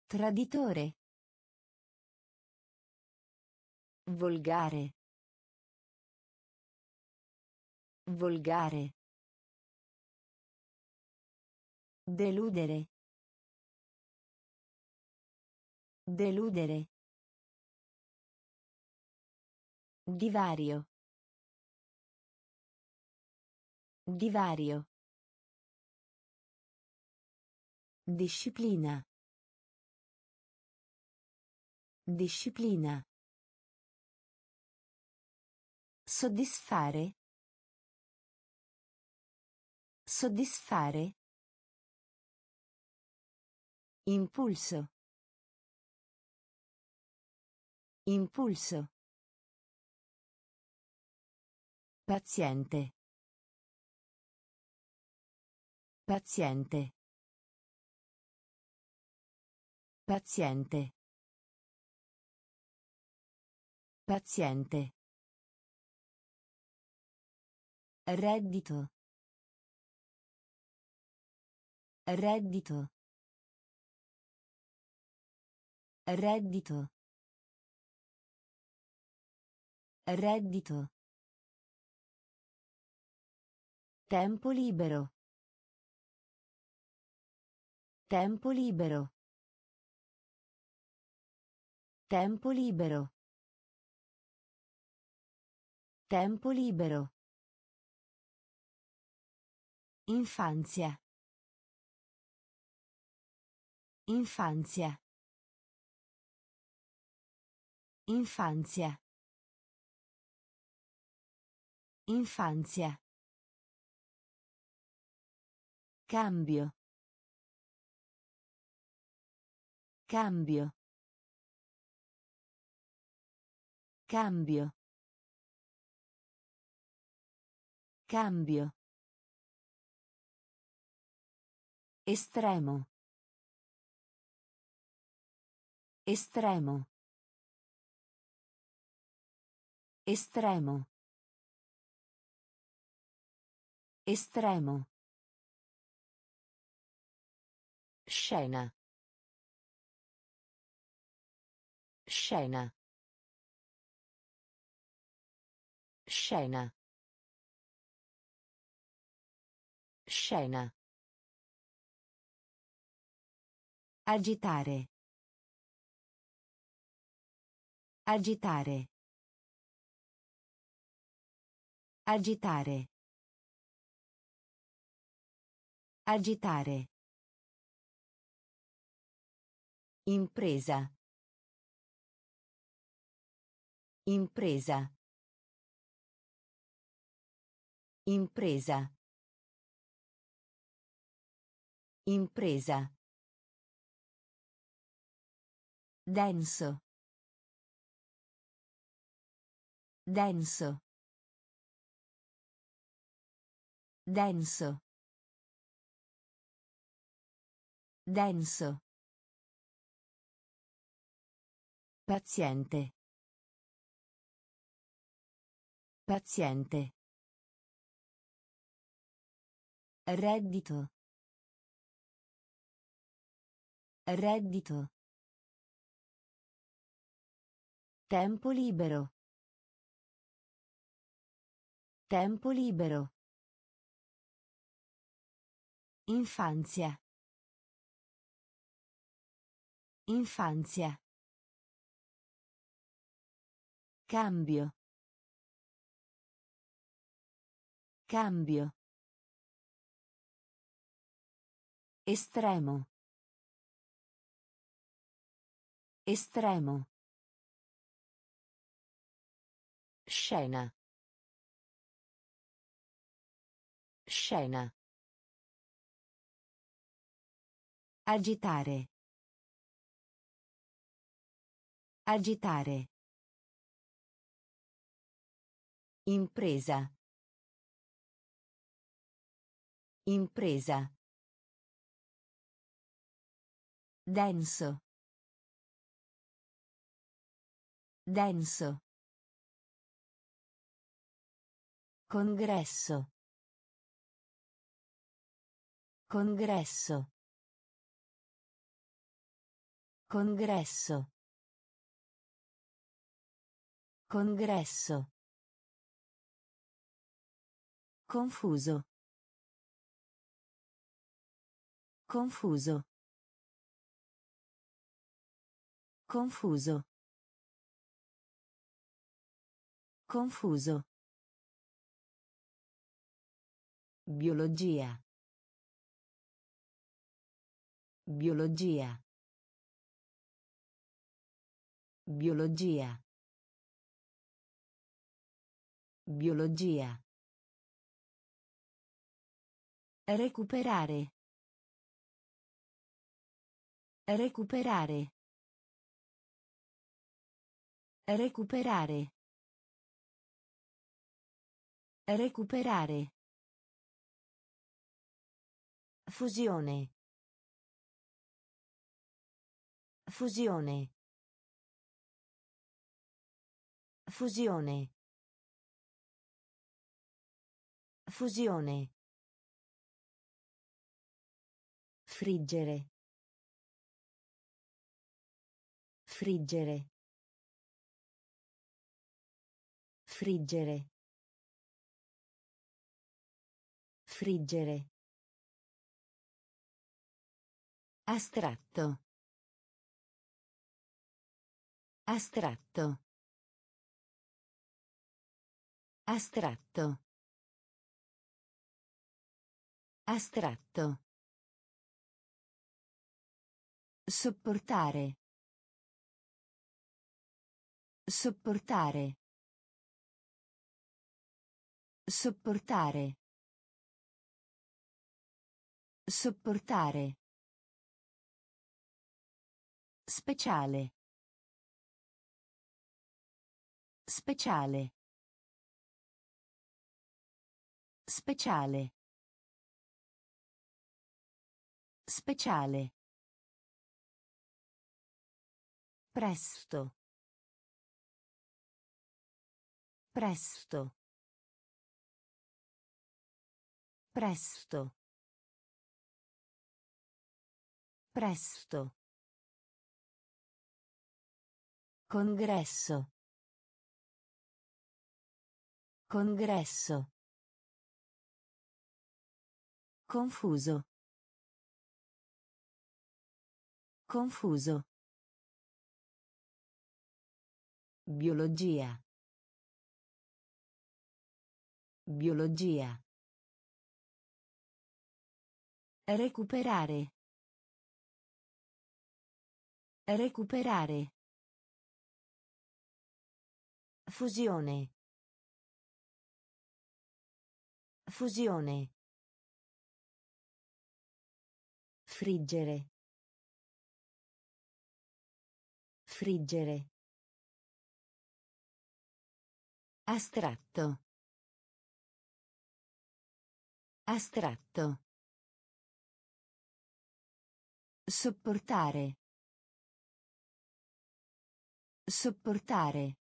Traditore. Volgare. Volgare. Deludere. Deludere. Divario. Divario. Disciplina. Disciplina. Soddisfare. Soddisfare. Impulso. Impulso. Paziente. Paziente. Paziente. Paziente. Reddito. Reddito. Reddito. Reddito. Tempo libero. Tempo libero. Tempo libero. Tempo libero. Infanzia. Infanzia. Infanzia. Infanzia. Cambio. Cambio. Cambio. Cambio. Estremo. Estremo. Estremo. Estremo. Scena. Scena. Scena. Scena. Agitare. Agitare. Agitare. Agitare. Impresa. Impresa. Impresa. Impresa. Denso. Denso. Denso. Denso. Paziente. Paziente. Reddito. Reddito. Tempo libero. Tempo libero. Infanzia. Infanzia. Cambio. Cambio. Estremo. Estremo. Scena. Scena. Agitare. Agitare. Impresa. Impresa. Denso. Denso. Congresso. Congresso. Congresso. Congresso. Confuso. Confuso. Confuso. Confuso. Biologia. Biologia. Biologia. Biologia. Recuperare. Recuperare. Recuperare. Recuperare. Fusione. Fusione. Fusione. Fusione. Friggere. Friggere. Friggere. Friggere. Astratto. Astratto. Astratto. Astratto. Sopportare. Sopportare. Sopportare. Sopportare. Speciale. Speciale. Speciale. Speciale. Presto. Presto. Presto. Presto. Congresso. Congresso. Confuso. Confuso. Biologia. Biologia. Recuperare. Recuperare. Fusione. Fusione. Friggere. Friggere. Astratto. Astratto. Sopportare. Sopportare.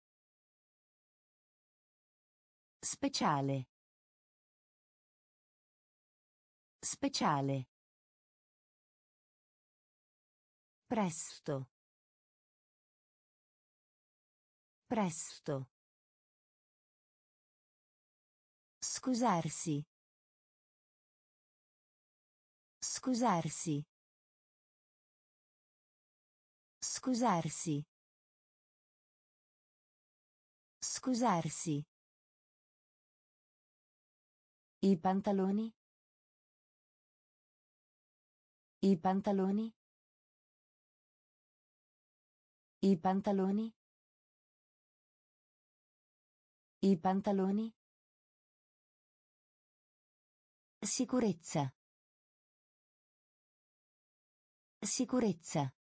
Speciale. Speciale. Presto. Presto. Scusarsi. Scusarsi. Scusarsi. Scusarsi. I pantaloni. I pantaloni. I pantaloni. I pantaloni. Sicurezza. Sicurezza.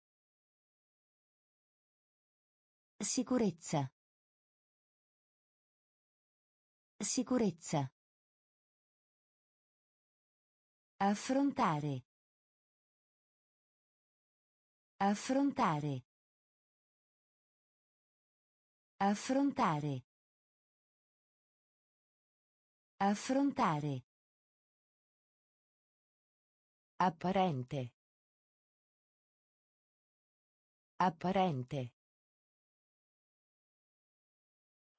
Sicurezza. Sicurezza. Affrontare. Affrontare. Affrontare. Affrontare. Apparente. Apparente.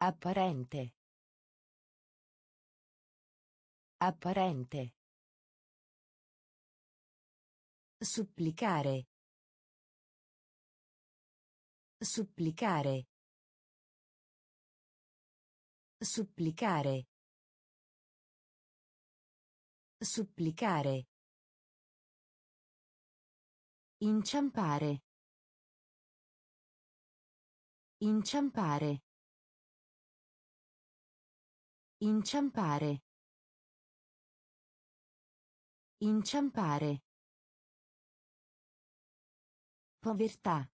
Apparente. Apparente. Supplicare. Supplicare. Supplicare. Supplicare. Inciampare. Inciampare. Inciampare. Inciampare. Povertà.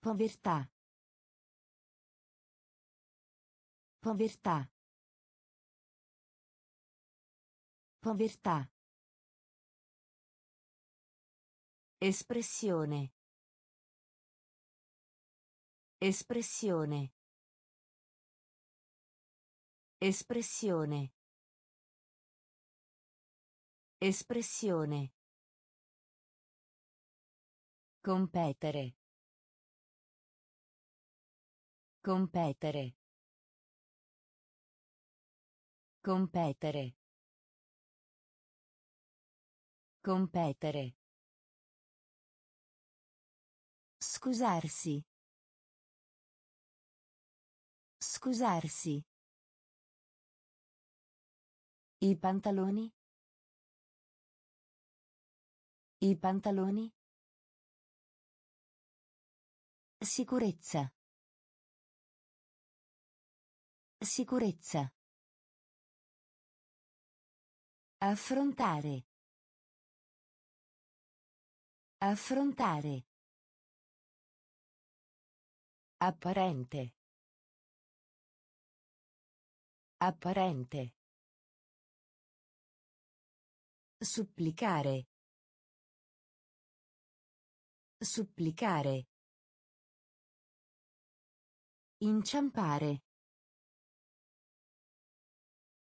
Povertà. Povertà. Povertà. Espressione. Espressione. Espressione. Espressione. Competere. Competere. Competere. Competere. Scusarsi. Scusarsi. I pantaloni. I pantaloni. Sicurezza. Sicurezza. Affrontare. Affrontare. Apparente. Apparente. Supplicare. Supplicare. Inciampare.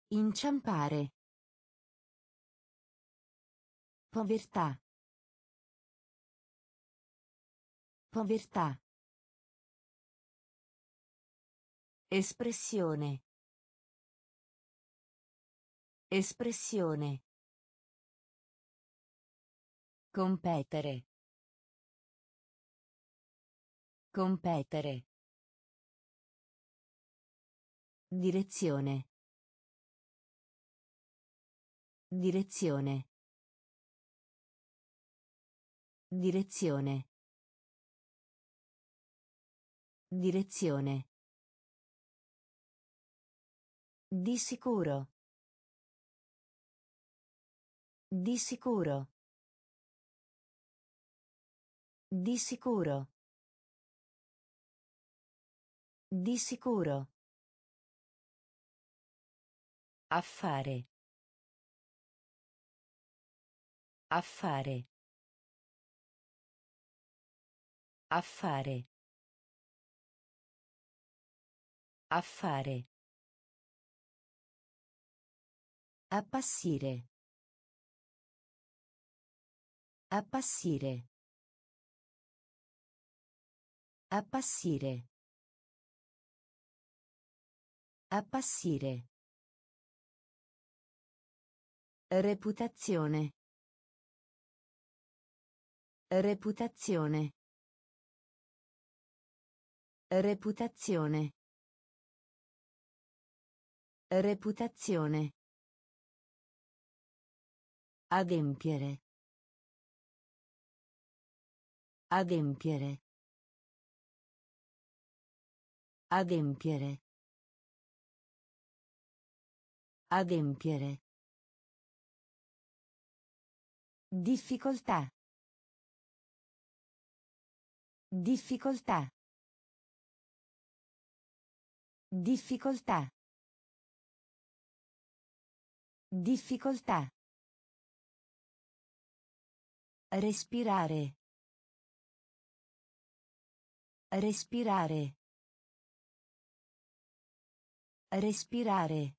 Inciampare. Povertà. Povertà. Espressione. Espressione. Competere. Competere. Direzione. Direzione. Direzione. Direzione. Di sicuro. Di sicuro. Di sicuro. Di sicuro. Affare. Affare. Affare. Affare. Appassire. Appassire. Appassire. Appassire. Reputazione. Reputazione. Reputazione. Reputazione. Adempiere. Adempiere. Adempiere. Adempiere. Difficoltà. Difficoltà. Difficoltà. Difficoltà. Respirare. Respirare. Respirare.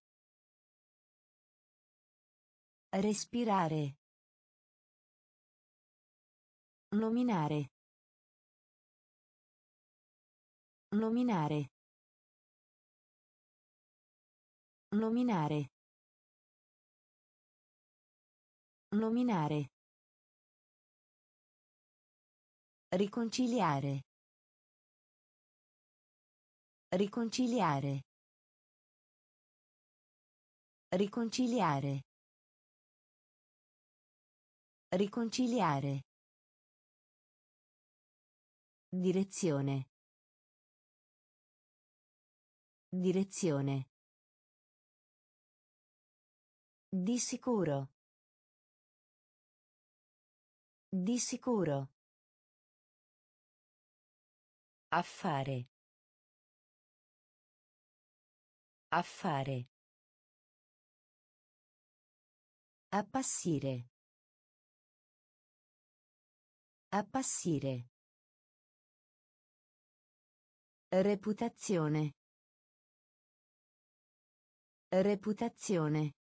Respirare. Nominare. Nominare. Nominare. Nominare. Riconciliare. Riconciliare. Riconciliare. Riconciliare. Direzione. Direzione. Di sicuro. Di sicuro. Affare. Affare. Appassire. Appassire. Reputazione. Reputazione.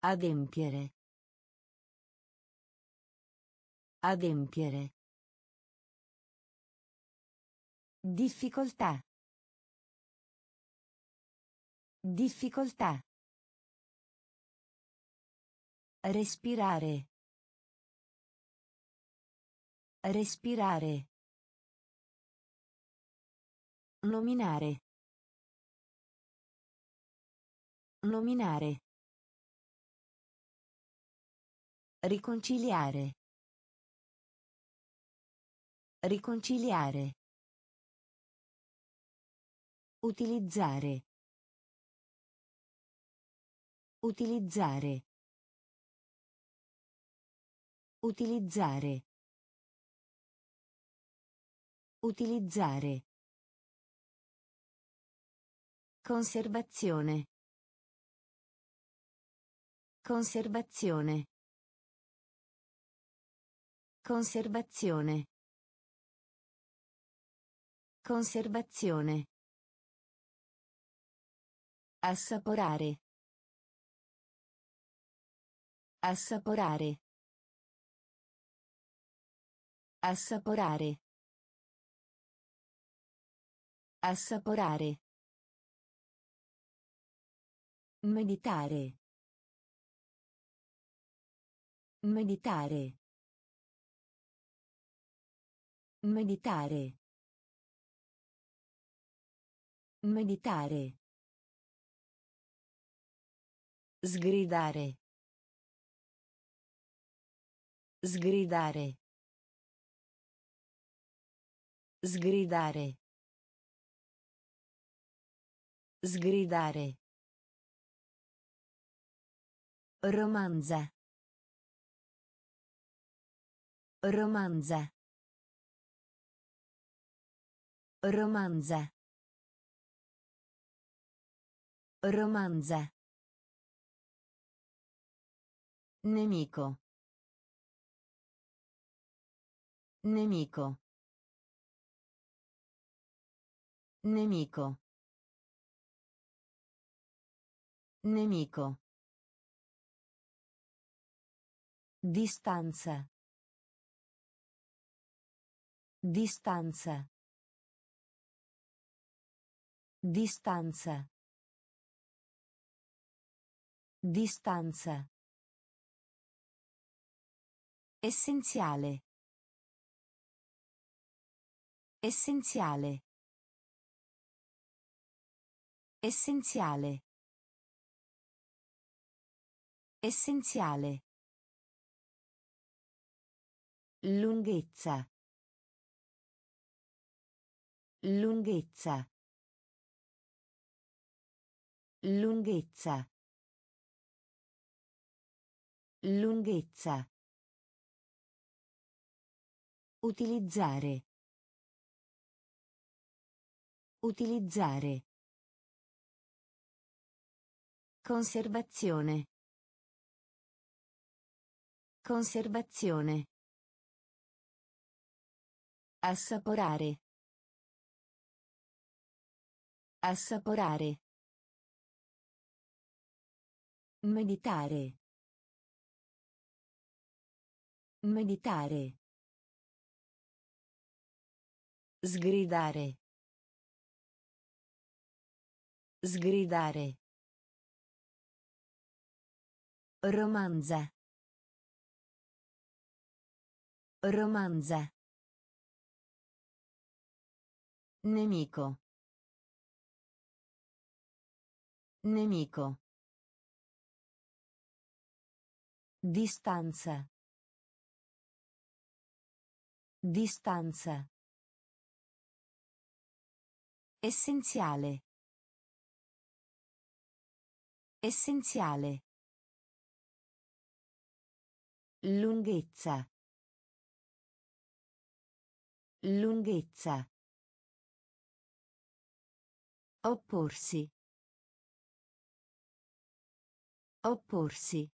Adempiere. Adempiere. Difficoltà. Difficoltà. Respirare. Respirare. Nominare. Nominare. Riconciliare. Riconciliare. Utilizzare. Utilizzare. Utilizzare. Utilizzare. Conservazione. Conservazione. Conservazione. Conservazione. Assaporare. Assaporare. Assaporare. Assaporare. Meditare. Meditare. Meditare. Meditare. Sgridare. Sgridare. Sgridare. Sgridare. Romanza. Romanza. Romanza. Romanza. Nemico. Nemico. Nemico. Nemico. Distanza. Distanza. Distanza. Distanza. Essenziale. Essenziale. Essenziale. Essenziale. Lunghezza. Lunghezza. Lunghezza. Lunghezza. Utilizzare. Utilizzare. Conservazione. Conservazione. Assaporare. Assaporare. Meditare. Meditare. Sgridare. Sgridare. Romanza. Romanza. Nemico. Nemico. Distanza. Distanza. Essenziale. Essenziale. Lunghezza. Lunghezza. Opporsi. Opporsi.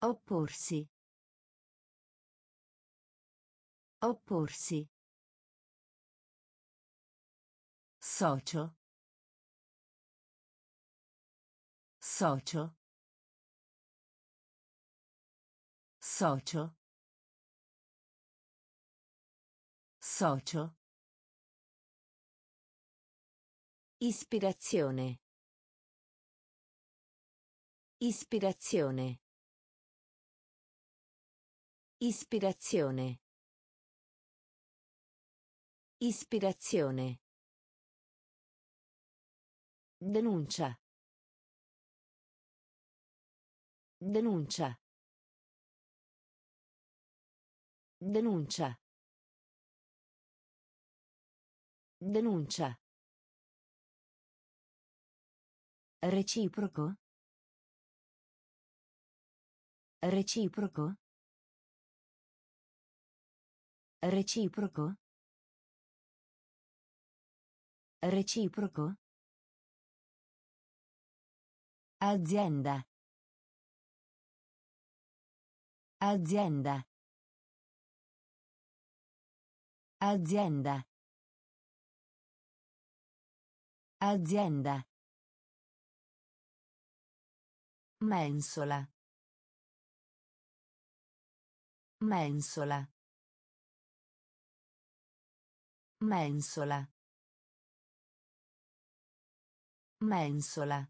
Opporsi. Opporsi. Socio. Socio. Socio. Socio. Ispirazione. Ispirazione. Ispirazione. Ispirazione. Denuncia. Denuncia. Denuncia. Denuncia. Reciproco. Reciproco. Reciproco. Reciproco. Azienda. Azienda. Azienda. Azienda. Mensola. Mensola. Mensola. Mensola.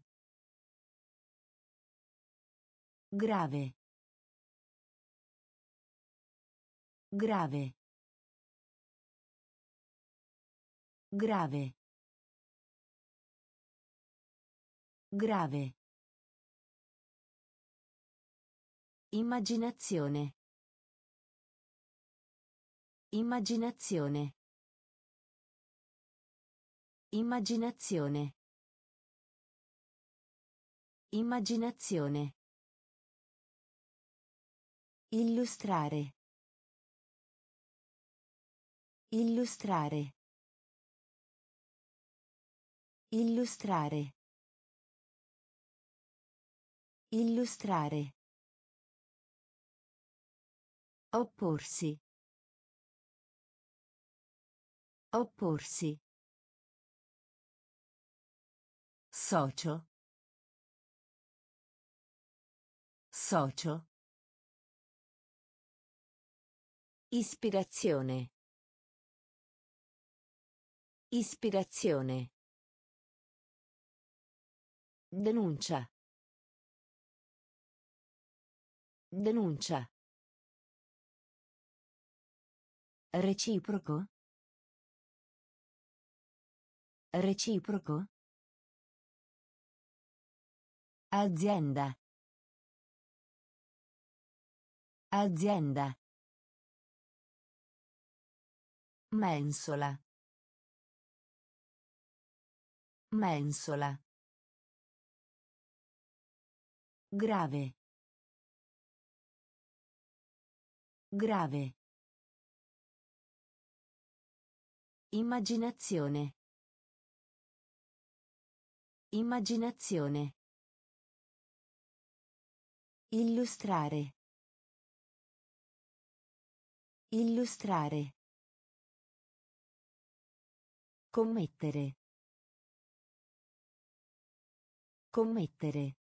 Grave. Grave. Grave. Grave. Immaginazione. Immaginazione. Immaginazione. Immaginazione. Illustrare. Illustrare. Illustrare. Illustrare. Opporsi. Opporsi. Socio. Socio. Ispirazione. Ispirazione. Denuncia. Denuncia. Reciproco. Reciproco. Azienda. Azienda. Mensola. Mensola. Grave. Grave. Immaginazione. Immaginazione. Illustrare. Illustrare. Commettere. Commettere.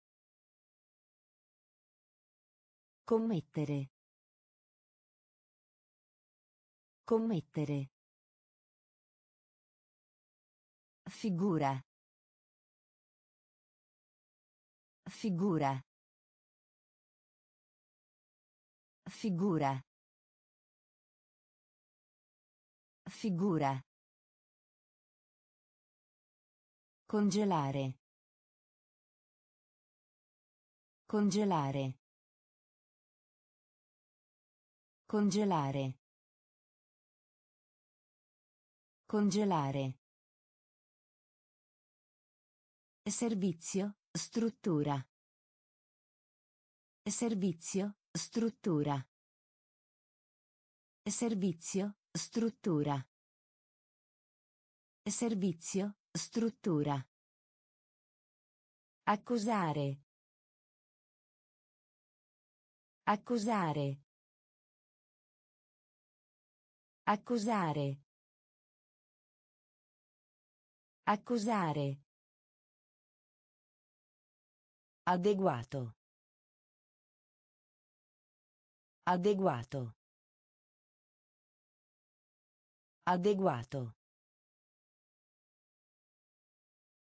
Commettere. Commettere. Figura. Figura. Figura. Figura. Congelare. Congelare. Congelare. Congelare. Servizio, struttura. Servizio, struttura. Servizio, struttura. Servizio, struttura. Accusare. Accusare. Accusare. Accusare. Adeguato. Adeguato. Adeguato.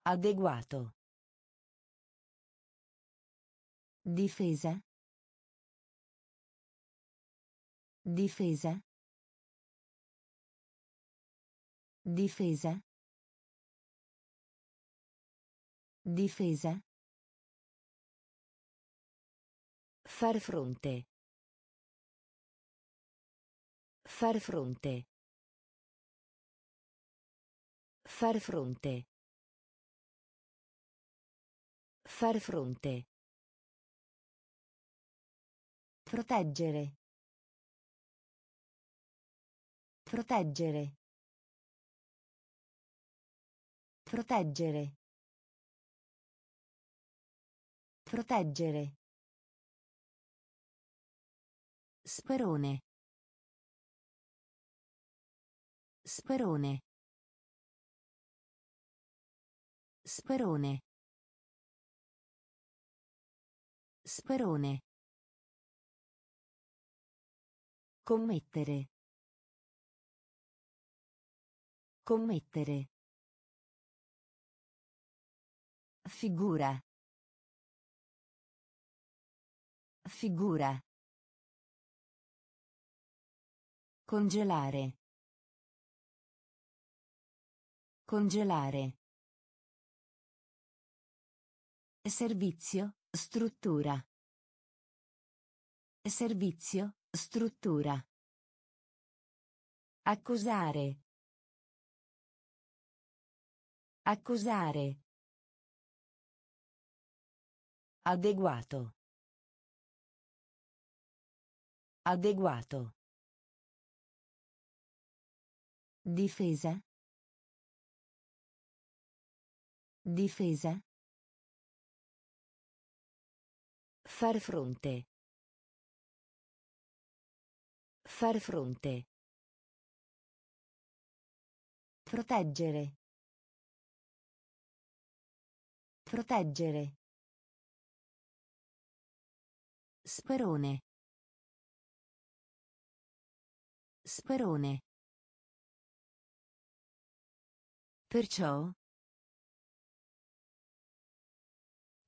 Adeguato. Difesa. Difesa. Difesa. Difesa. Far fronte. Far fronte. Far fronte. Far fronte. Proteggere. Proteggere. Proteggere. Proteggere. Sperone. Sperone. Sperone. Sperone. Commettere. Commettere. Figura. Figura. Congelare. Congelare. Servizio, struttura. Servizio, struttura. Accusare. Accusare. Adeguato. Adeguato. Difesa. Difesa. Far fronte. Far fronte. Proteggere. Proteggere. Sperone. Sperone. Perciò.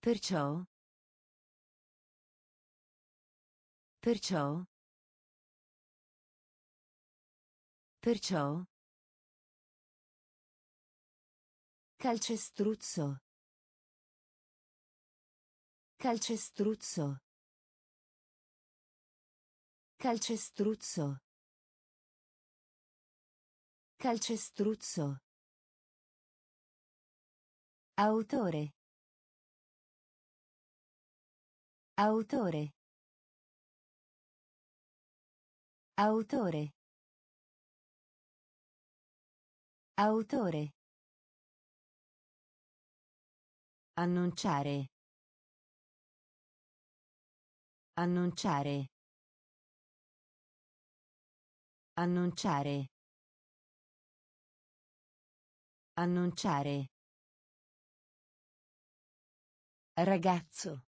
Perciò. Perciò. Perciò. Calcestruzzo. Calcestruzzo. Calcestruzzo. Calcestruzzo. Autore. Autore. Autore. Autore. Annunciare. Annunciare. Annunciare. Annunciare. Ragazzo.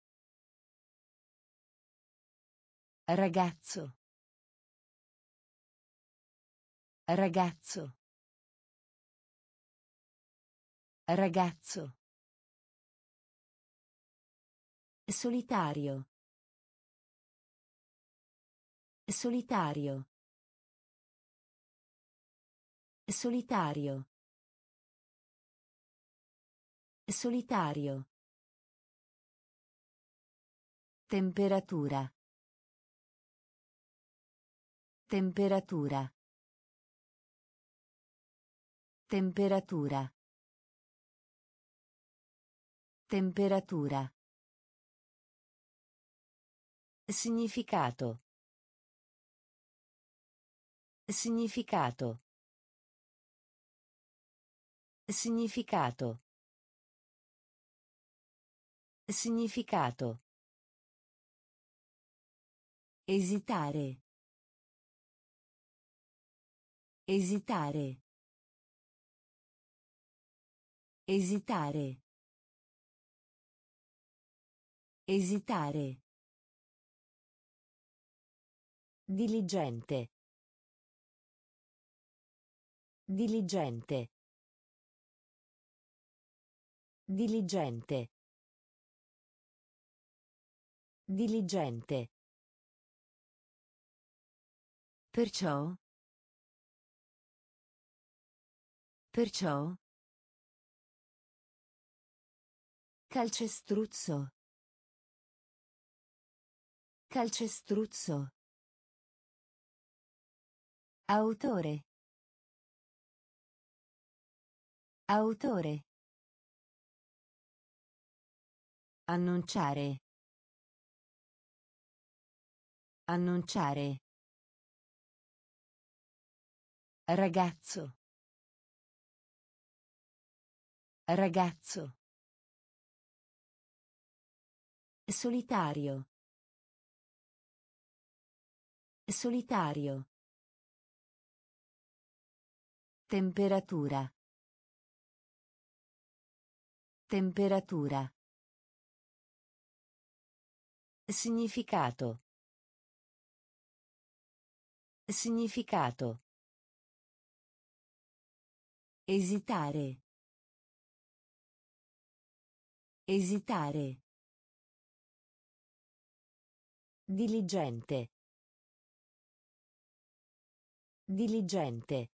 Ragazzo. Ragazzo. Ragazzo. Solitario. Solitario. Solitario. Solitario. Temperatura. Temperatura. Temperatura. Temperatura. Significato. Significato. Significato. Significato. Esitare. Esitare. Esitare. Esitare. Diligente. Diligente. Diligente. Diligente. Perciò. Perciò. Calcestruzzo. Calcestruzzo. Autore. Autore. Annunciare. Annunciare. Ragazzo. Ragazzo. Solitario. Solitario. Temperatura. Temperatura. Significato. Significato. Esitare. Esitare. Diligente. Diligente.